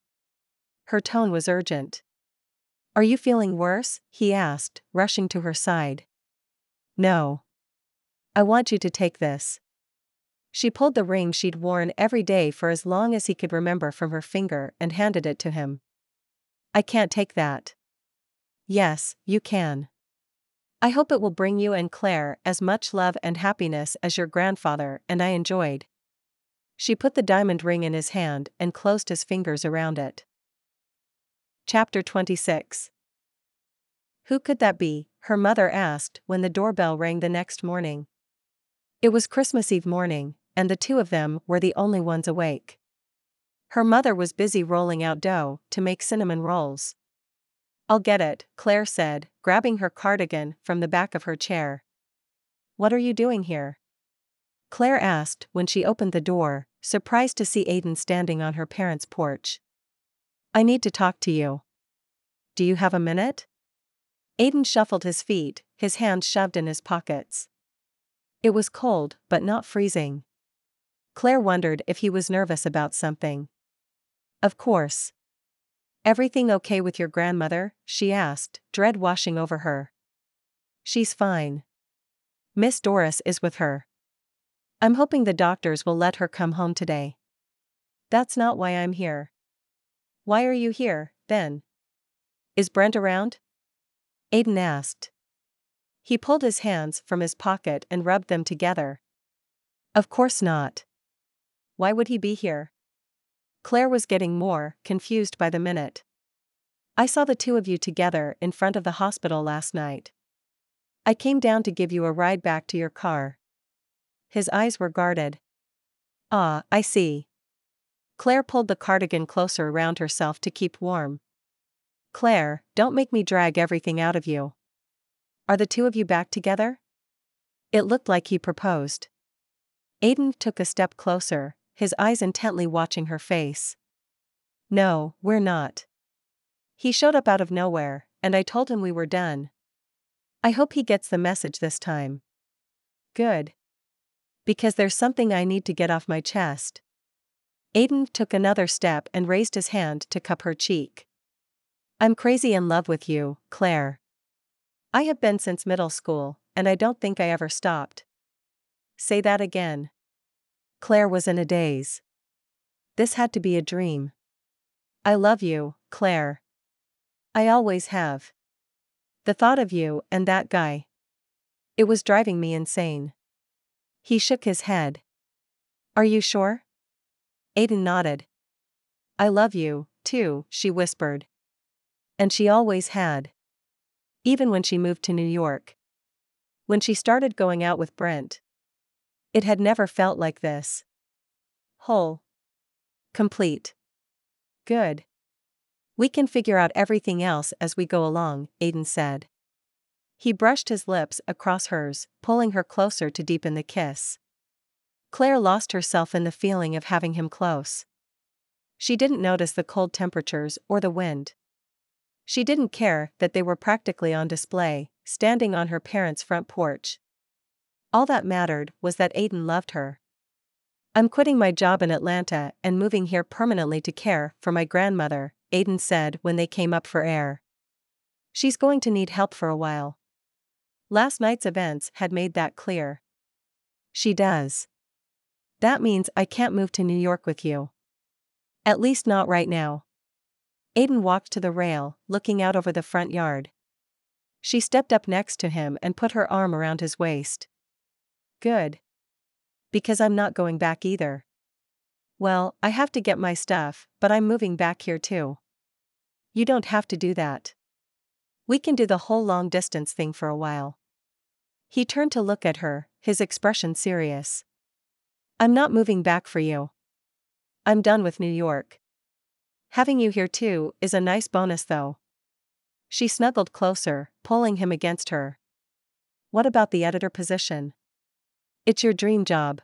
Her tone was urgent. Are you feeling worse? he asked, rushing to her side. No. I want you to take this. She pulled the ring she'd worn every day for as long as he could remember from her finger and handed it to him. I can't take that. Yes, you can. I hope it will bring you and Claire as much love and happiness as your grandfather and I enjoyed. She put the diamond ring in his hand and closed his fingers around it. Chapter 26 Who could that be? her mother asked when the doorbell rang the next morning. It was Christmas Eve morning, and the two of them were the only ones awake. Her mother was busy rolling out dough to make cinnamon rolls. I'll get it, Claire said, grabbing her cardigan from the back of her chair. What are you doing here? Claire asked when she opened the door, surprised to see Aiden standing on her parents' porch. I need to talk to you. Do you have a minute? Aiden shuffled his feet, his hands shoved in his pockets. It was cold, but not freezing. Claire wondered if he was nervous about something. Of course. Everything okay with your grandmother? she asked, dread washing over her. She's fine. Miss Doris is with her. I'm hoping the doctors will let her come home today. That's not why I'm here. Why are you here, then? Is Brent around? Aiden asked. He pulled his hands from his pocket and rubbed them together. Of course not. Why would he be here? Claire was getting more confused by the minute. I saw the two of you together in front of the hospital last night. I came down to give you a ride back to your car. His eyes were guarded. Ah, I see. Claire pulled the cardigan closer around herself to keep warm. Claire, don't make me drag everything out of you. Are the two of you back together? It looked like he proposed. Aiden took a step closer, his eyes intently watching her face. No, we're not. He showed up out of nowhere, and I told him we were done. I hope he gets the message this time. Good. Because there's something I need to get off my chest. Aiden took another step and raised his hand to cup her cheek. I'm crazy in love with you, Claire. I have been since middle school, and I don't think I ever stopped. Say that again. Claire was in a daze. This had to be a dream. I love you, Claire. I always have. The thought of you and that guy. It was driving me insane. He shook his head. Are you sure? Aiden nodded. I love you, too, she whispered. And she always had. Even when she moved to New York. When she started going out with Brent. It had never felt like this. Whole. Complete. Good. We can figure out everything else as we go along, Aiden said. He brushed his lips across hers, pulling her closer to deepen the kiss. Claire lost herself in the feeling of having him close. She didn't notice the cold temperatures or the wind. She didn't care that they were practically on display, standing on her parents' front porch. All that mattered was that Aiden loved her. I'm quitting my job in Atlanta and moving here permanently to care for my grandmother, Aiden said when they came up for air. She's going to need help for a while. Last night's events had made that clear. She does. That means I can't move to New York with you. At least not right now. Aiden walked to the rail, looking out over the front yard. She stepped up next to him and put her arm around his waist. Good. Because I'm not going back either. Well, I have to get my stuff, but I'm moving back here too. You don't have to do that. We can do the whole long distance thing for a while. He turned to look at her, his expression serious. I'm not moving back for you. I'm done with New York. Having you here too is a nice bonus though. She snuggled closer, pulling him against her. What about the editor position? It's your dream job.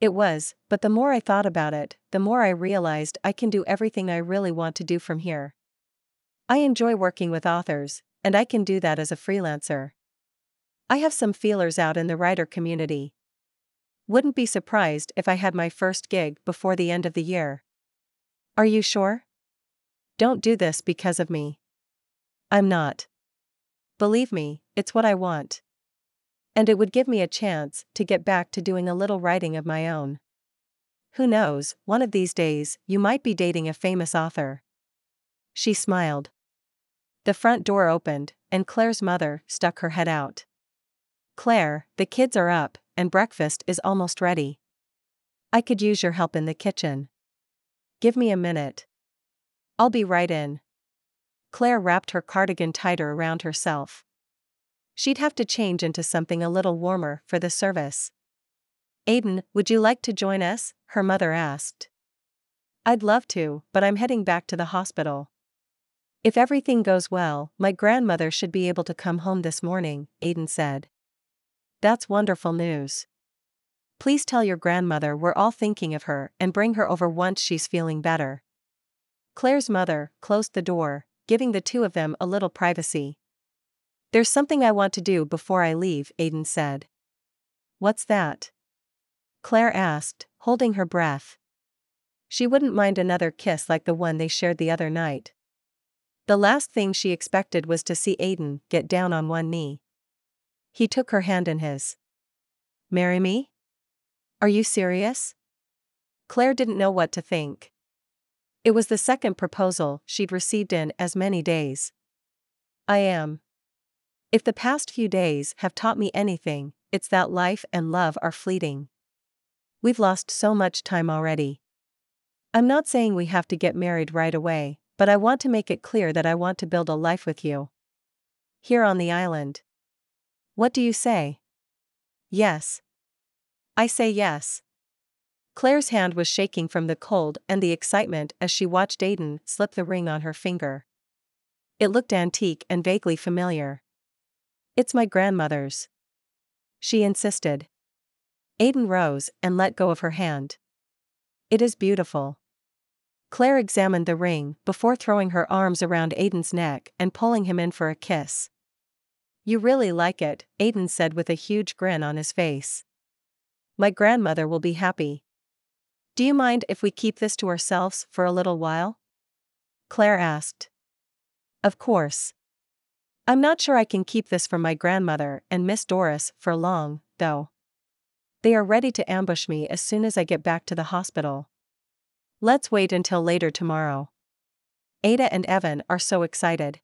It was, but the more I thought about it, the more I realized I can do everything I really want to do from here. I enjoy working with authors, and I can do that as a freelancer. I have some feelers out in the writer community. Wouldn't be surprised if I had my first gig before the end of the year. Are you sure? Don't do this because of me. I'm not. Believe me, it's what I want. And it would give me a chance to get back to doing a little writing of my own. Who knows, one of these days, you might be dating a famous author. She smiled. The front door opened, and Claire's mother stuck her head out. Claire, the kids are up, and breakfast is almost ready. I could use your help in the kitchen. Give me a minute. I'll be right in. Claire wrapped her cardigan tighter around herself. She'd have to change into something a little warmer for the service. Aiden, would you like to join us? her mother asked. I'd love to, but I'm heading back to the hospital. If everything goes well, my grandmother should be able to come home this morning, Aiden said. That's wonderful news. Please tell your grandmother we're all thinking of her and bring her over once she's feeling better. Claire's mother closed the door, giving the two of them a little privacy. There's something I want to do before I leave, Aiden said. What's that? Claire asked, holding her breath. She wouldn't mind another kiss like the one they shared the other night. The last thing she expected was to see Aiden get down on one knee. He took her hand in his. Marry me? Are you serious? Claire didn't know what to think. It was the second proposal she'd received in as many days. I am. If the past few days have taught me anything, it's that life and love are fleeting. We've lost so much time already. I'm not saying we have to get married right away, but I want to make it clear that I want to build a life with you. Here on the island. What do you say? Yes. I say yes. Claire's hand was shaking from the cold and the excitement as she watched Aiden slip the ring on her finger. It looked antique and vaguely familiar. It's my grandmother's. She insisted. Aiden rose and let go of her hand. It is beautiful. Claire examined the ring before throwing her arms around Aiden's neck and pulling him in for a kiss. You really like it, Aiden said with a huge grin on his face. My grandmother will be happy. Do you mind if we keep this to ourselves for a little while? Claire asked. Of course. I'm not sure I can keep this from my grandmother and Miss Doris for long, though. They are ready to ambush me as soon as I get back to the hospital. Let's wait until later tomorrow. Ava and Evan are so excited.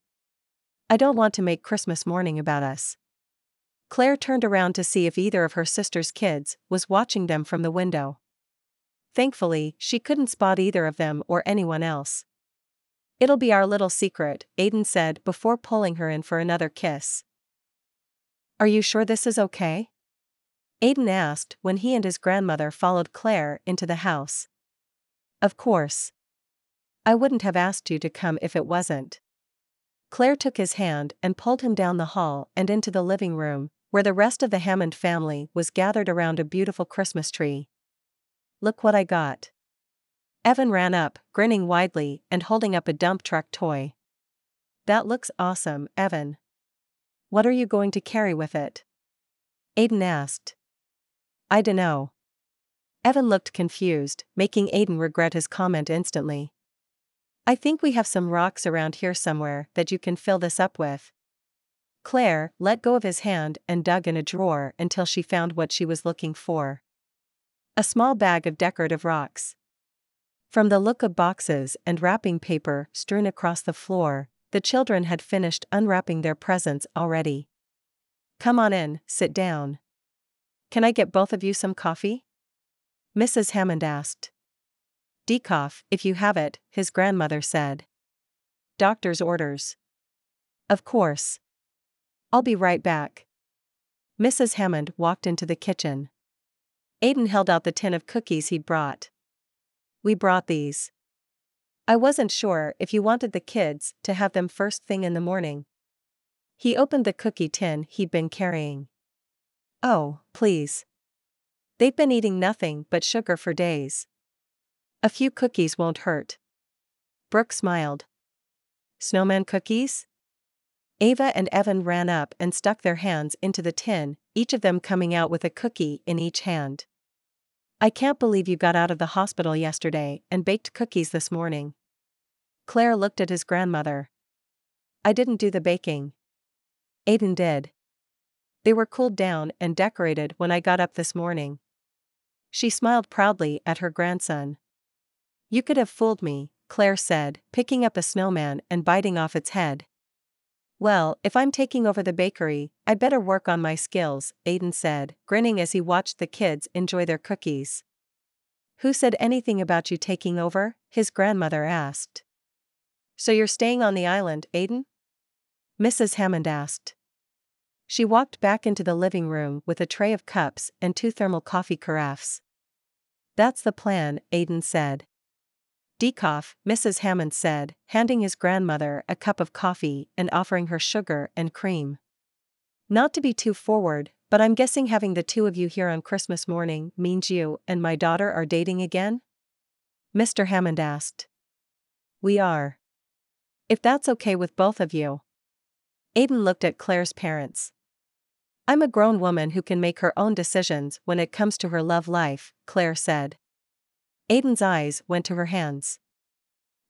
I don't want to make Christmas morning about us. Claire turned around to see if either of her sister's kids was watching them from the window. Thankfully, she couldn't spot either of them or anyone else. It'll be our little secret, Aiden said before pulling her in for another kiss. Are you sure this is okay? Aiden asked when he and his grandmother followed Claire into the house. Of course. I wouldn't have asked you to come if it wasn't. Claire took his hand and pulled him down the hall and into the living room, where the rest of the Hammond family was gathered around a beautiful Christmas tree. Look what I got. Evan ran up, grinning widely and holding up a dump truck toy. That looks awesome, Evan. What are you going to carry with it? Aiden asked. I dunno. Evan looked confused, making Aiden regret his comment instantly. I think we have some rocks around here somewhere that you can fill this up with. Claire let go of his hand and dug in a drawer until she found what she was looking for. A small bag of decorative rocks. From the look of boxes and wrapping paper strewn across the floor, the children had finished unwrapping their presents already. Come on in, sit down. Can I get both of you some coffee? Mrs. Hammond asked. Decaf, if you have it, his grandmother said. Doctor's orders. Of course. I'll be right back. Mrs. Hammond walked into the kitchen. Aiden held out the tin of cookies he'd brought. We brought these. I wasn't sure if you wanted the kids to have them first thing in the morning. He opened the cookie tin he'd been carrying. Oh, please. They've been eating nothing but sugar for days. A few cookies won't hurt. Brooke smiled. Snowman cookies? Ava and Evan ran up and stuck their hands into the tin, each of them coming out with a cookie in each hand. I can't believe you got out of the hospital yesterday and baked cookies this morning. Claire looked at his grandmother. I didn't do the baking. Aiden did. They were cooled down and decorated when I got up this morning. She smiled proudly at her grandson. You could have fooled me, Claire said, picking up a snowman and biting off its head. Well, if I'm taking over the bakery, I'd better work on my skills, Aiden said, grinning as he watched the kids enjoy their cookies. Who said anything about you taking over? his grandmother asked. So you're staying on the island, Aiden? Mrs. Hammond asked. She walked back into the living room with a tray of cups and two thermal coffee carafes. That's the plan, Aiden said. Decaf, Mrs. Hammond said, handing his grandmother a cup of coffee and offering her sugar and cream. Not to be too forward, But I'm guessing having the two of you here on Christmas morning means you and my daughter are dating again? Mr. Hammond asked. We are. If that's okay with both of you. Aiden looked at Claire's parents. I'm a grown woman who can make her own decisions when it comes to her love life, Claire said. Aiden's eyes went to her hands.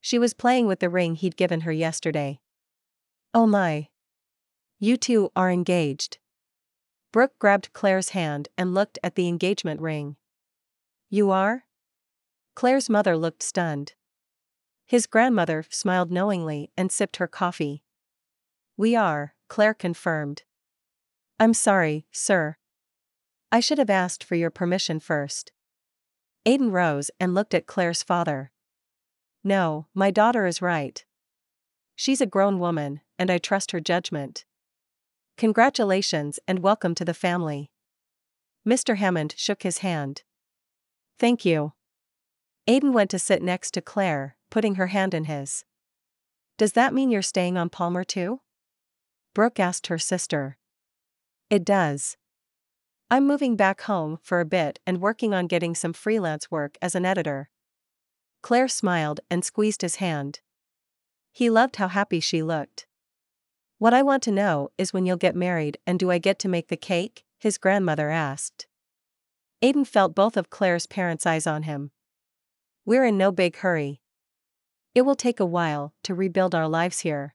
She was playing with the ring he'd given her yesterday. Oh my. You two are engaged. Brooke grabbed Claire's hand and looked at the engagement ring. You are? Claire's mother looked stunned. His grandmother smiled knowingly and sipped her coffee. We are, Claire confirmed. I'm sorry, sir. I should have asked for your permission first. Aiden rose and looked at Claire's father. No, my daughter is right. She's a grown woman, and I trust her judgment. Congratulations and welcome to the family. Mr. Hammond shook his hand. Thank you. Aiden went to sit next to Claire, putting her hand in his. Does that mean you're staying on Palmar too? Brooke asked her sister. It does. I'm moving back home for a bit and working on getting some freelance work as an editor. Claire smiled and squeezed his hand. He loved how happy she looked. What I want to know is when you'll get married and do I get to make the cake? his grandmother asked. Aiden felt both of Claire's parents' eyes on him. We're in no big hurry. It will take a while to rebuild our lives here.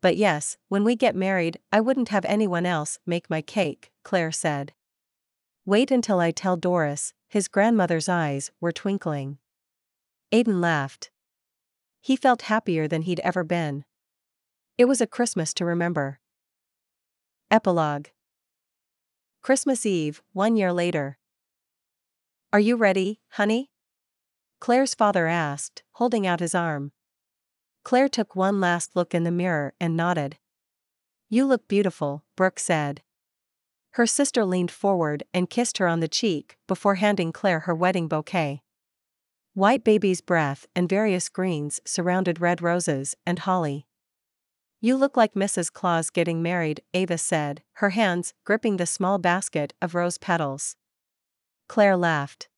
But yes, when we get married, I wouldn't have anyone else make my cake, Claire said. Wait until I tell Doris, his grandmother's eyes were twinkling. Aiden laughed. He felt happier than he'd ever been. It was a Christmas to remember. Epilogue Christmas Eve, one year later. Are you ready, honey? Claire's father asked, holding out his arm. Claire took one last look in the mirror and nodded. You look beautiful, Brooke said. Her sister leaned forward and kissed her on the cheek before handing Claire her wedding bouquet. White baby's breath and various greens surrounded red roses and holly. You look like Mrs. Claus getting married, Ava said, her hands gripping the small basket of rose petals. Claire laughed.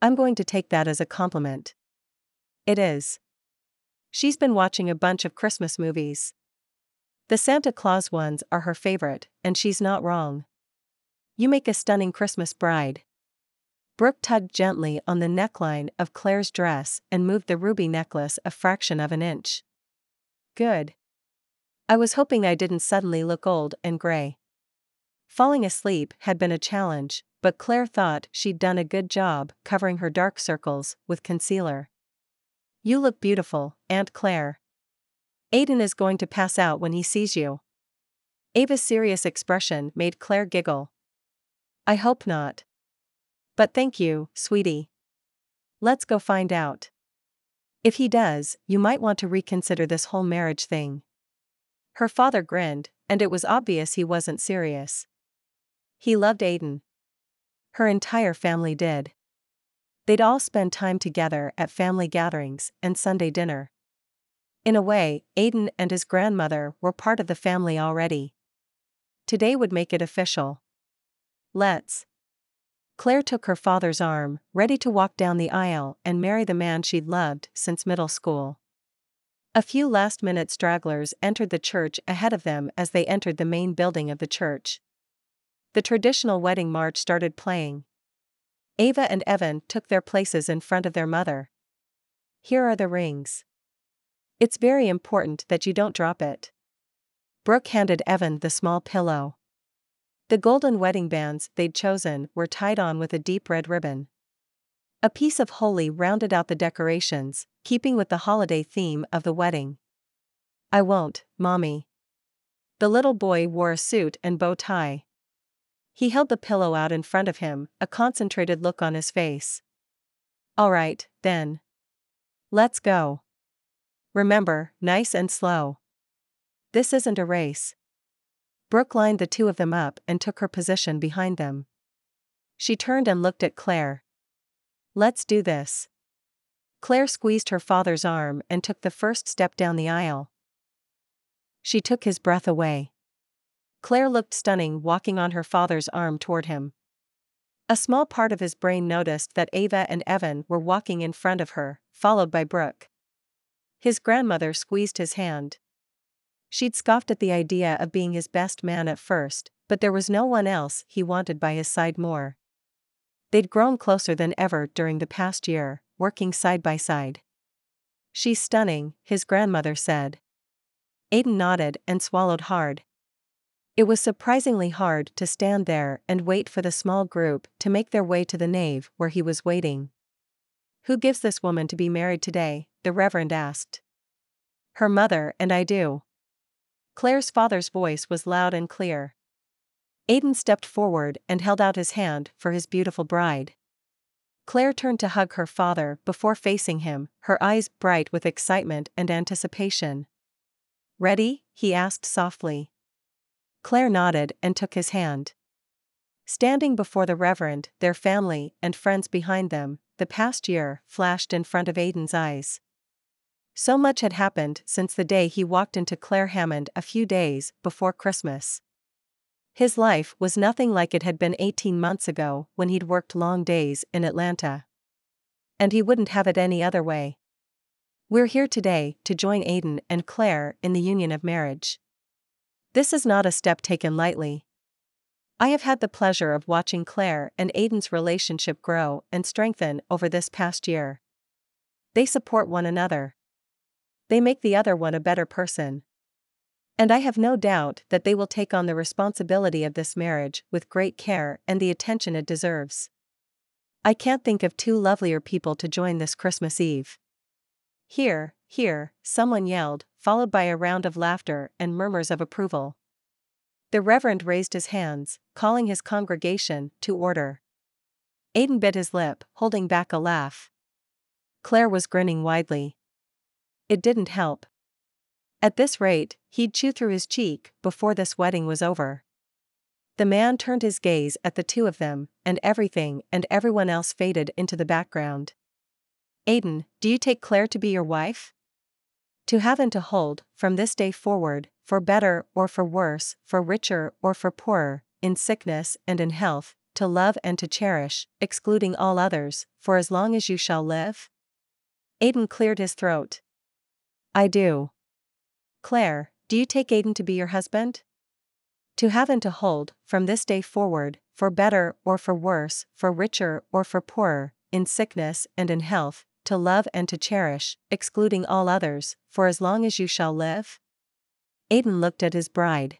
I'm going to take that as a compliment. It is. She's been watching a bunch of Christmas movies. The Santa Claus ones are her favorite, and she's not wrong. You make a stunning Christmas bride. Brooke tugged gently on the neckline of Claire's dress and moved the ruby necklace a fraction of an inch. Good. I was hoping I didn't suddenly look old and gray. Falling asleep had been a challenge, but Claire thought she'd done a good job covering her dark circles with concealer. You look beautiful, Aunt Claire. Aiden is going to pass out when he sees you. Ava's serious expression made Claire giggle. I hope not. But thank you, sweetie. Let's go find out. If he does, you might want to reconsider this whole marriage thing. Her father grinned, and it was obvious he wasn't serious. He loved Aiden. Her entire family did. They'd all spend time together at family gatherings and Sunday dinner. In a way, Aiden and his grandmother were part of the family already. Today would make it official. Let's. Claire took her father's arm, ready to walk down the aisle and marry the man she'd loved since middle school. A few last minute stragglers entered the church ahead of them as they entered the main building of the church. The traditional wedding march started playing. Ava and Evan took their places in front of their mother. Here are the rings. It's very important that you don't drop it. Brooke handed Evan the small pillow. The golden wedding bands they'd chosen were tied on with a deep red ribbon. A piece of holly rounded out the decorations, keeping with the holiday theme of the wedding. I won't, Mommy. The little boy wore a suit and bow tie. He held the pillow out in front of him, a concentrated look on his face. All right, then. Let's go. Remember, nice and slow. This isn't a race. Brooke lined the two of them up and took her position behind them. She turned and looked at Claire. Let's do this. Claire squeezed her father's arm and took the first step down the aisle. She took his breath away. Claire looked stunning walking on her father's arm toward him. A small part of his brain noticed that Ava and Evan were walking in front of her, followed by Brooke. His grandmother squeezed his hand. She'd scoffed at the idea of being his best man at first, but there was no one else he wanted by his side more. They'd grown closer than ever during the past year, working side by side. She's stunning, his grandmother said. Aiden nodded and swallowed hard. It was surprisingly hard to stand there and wait for the small group to make their way to the nave where he was waiting. Who gives this woman to be married today? the Reverend asked. Her mother and I do. Claire's father's voice was loud and clear. Aiden stepped forward and held out his hand for his beautiful bride. Claire turned to hug her father before facing him, her eyes bright with excitement and anticipation. Ready? he asked softly. Claire nodded and took his hand. Standing before the Reverend, their family and friends behind them, the past year flashed in front of Aiden's eyes. So much had happened since the day he walked into Claire Hammond a few days before Christmas. His life was nothing like it had been 18 months ago when he'd worked long days in Atlanta. And he wouldn't have it any other way. We're here today to join Aiden and Claire in the union of marriage. This is not a step taken lightly. I have had the pleasure of watching Claire and Aiden's relationship grow and strengthen over this past year. They support one another. They make the other one a better person. And I have no doubt that they will take on the responsibility of this marriage with great care and the attention it deserves. I can't think of two lovelier people to join this Christmas Eve. Here, here, someone yelled, followed by a round of laughter and murmurs of approval. The Reverend raised his hands, calling his congregation to order. Aiden bit his lip, holding back a laugh. Claire was grinning widely. It didn't help. At this rate, he'd chew through his cheek before this wedding was over. The man turned his gaze at the two of them, and everything and everyone else faded into the background. Aiden, do you take Claire to be your wife? To have and to hold, from this day forward, for better or for worse, for richer or for poorer, in sickness and in health, to love and to cherish, excluding all others, for as long as you shall live? Aiden cleared his throat. I do. Claire, do you take Aiden to be your husband? To have and to hold, from this day forward, for better or for worse, for richer or for poorer, in sickness and in health, to love and to cherish, excluding all others, for as long as you shall live? Aiden looked at his bride.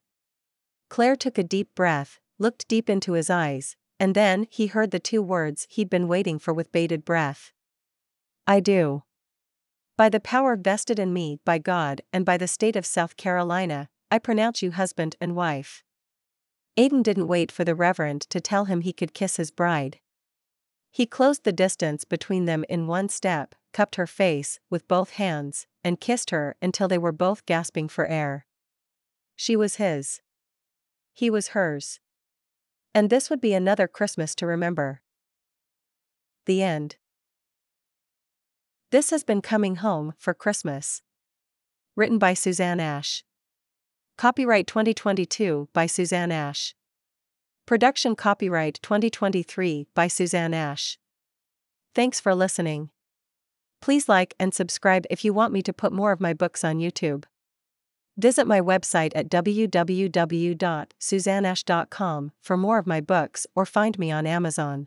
Claire took a deep breath, looked deep into his eyes, and then he heard the two words he'd been waiting for with bated breath. I do. By the power vested in me by God and by the state of South Carolina, I pronounce you husband and wife. Aiden didn't wait for the Reverend to tell him he could kiss his bride. He closed the distance between them in one step, cupped her face with both hands, and kissed her until they were both gasping for air. She was his. He was hers. And this would be another Christmas to remember. The end. This has been Coming Home for Christmas. Written by Susanne Ash. Copyright 2022 by Susanne Ash. Production copyright 2023 by Susanne Ash. Thanks for listening. Please like and subscribe if you want me to put more of my books on YouTube. Visit my website at www.susanneash.com for more of my books or find me on Amazon.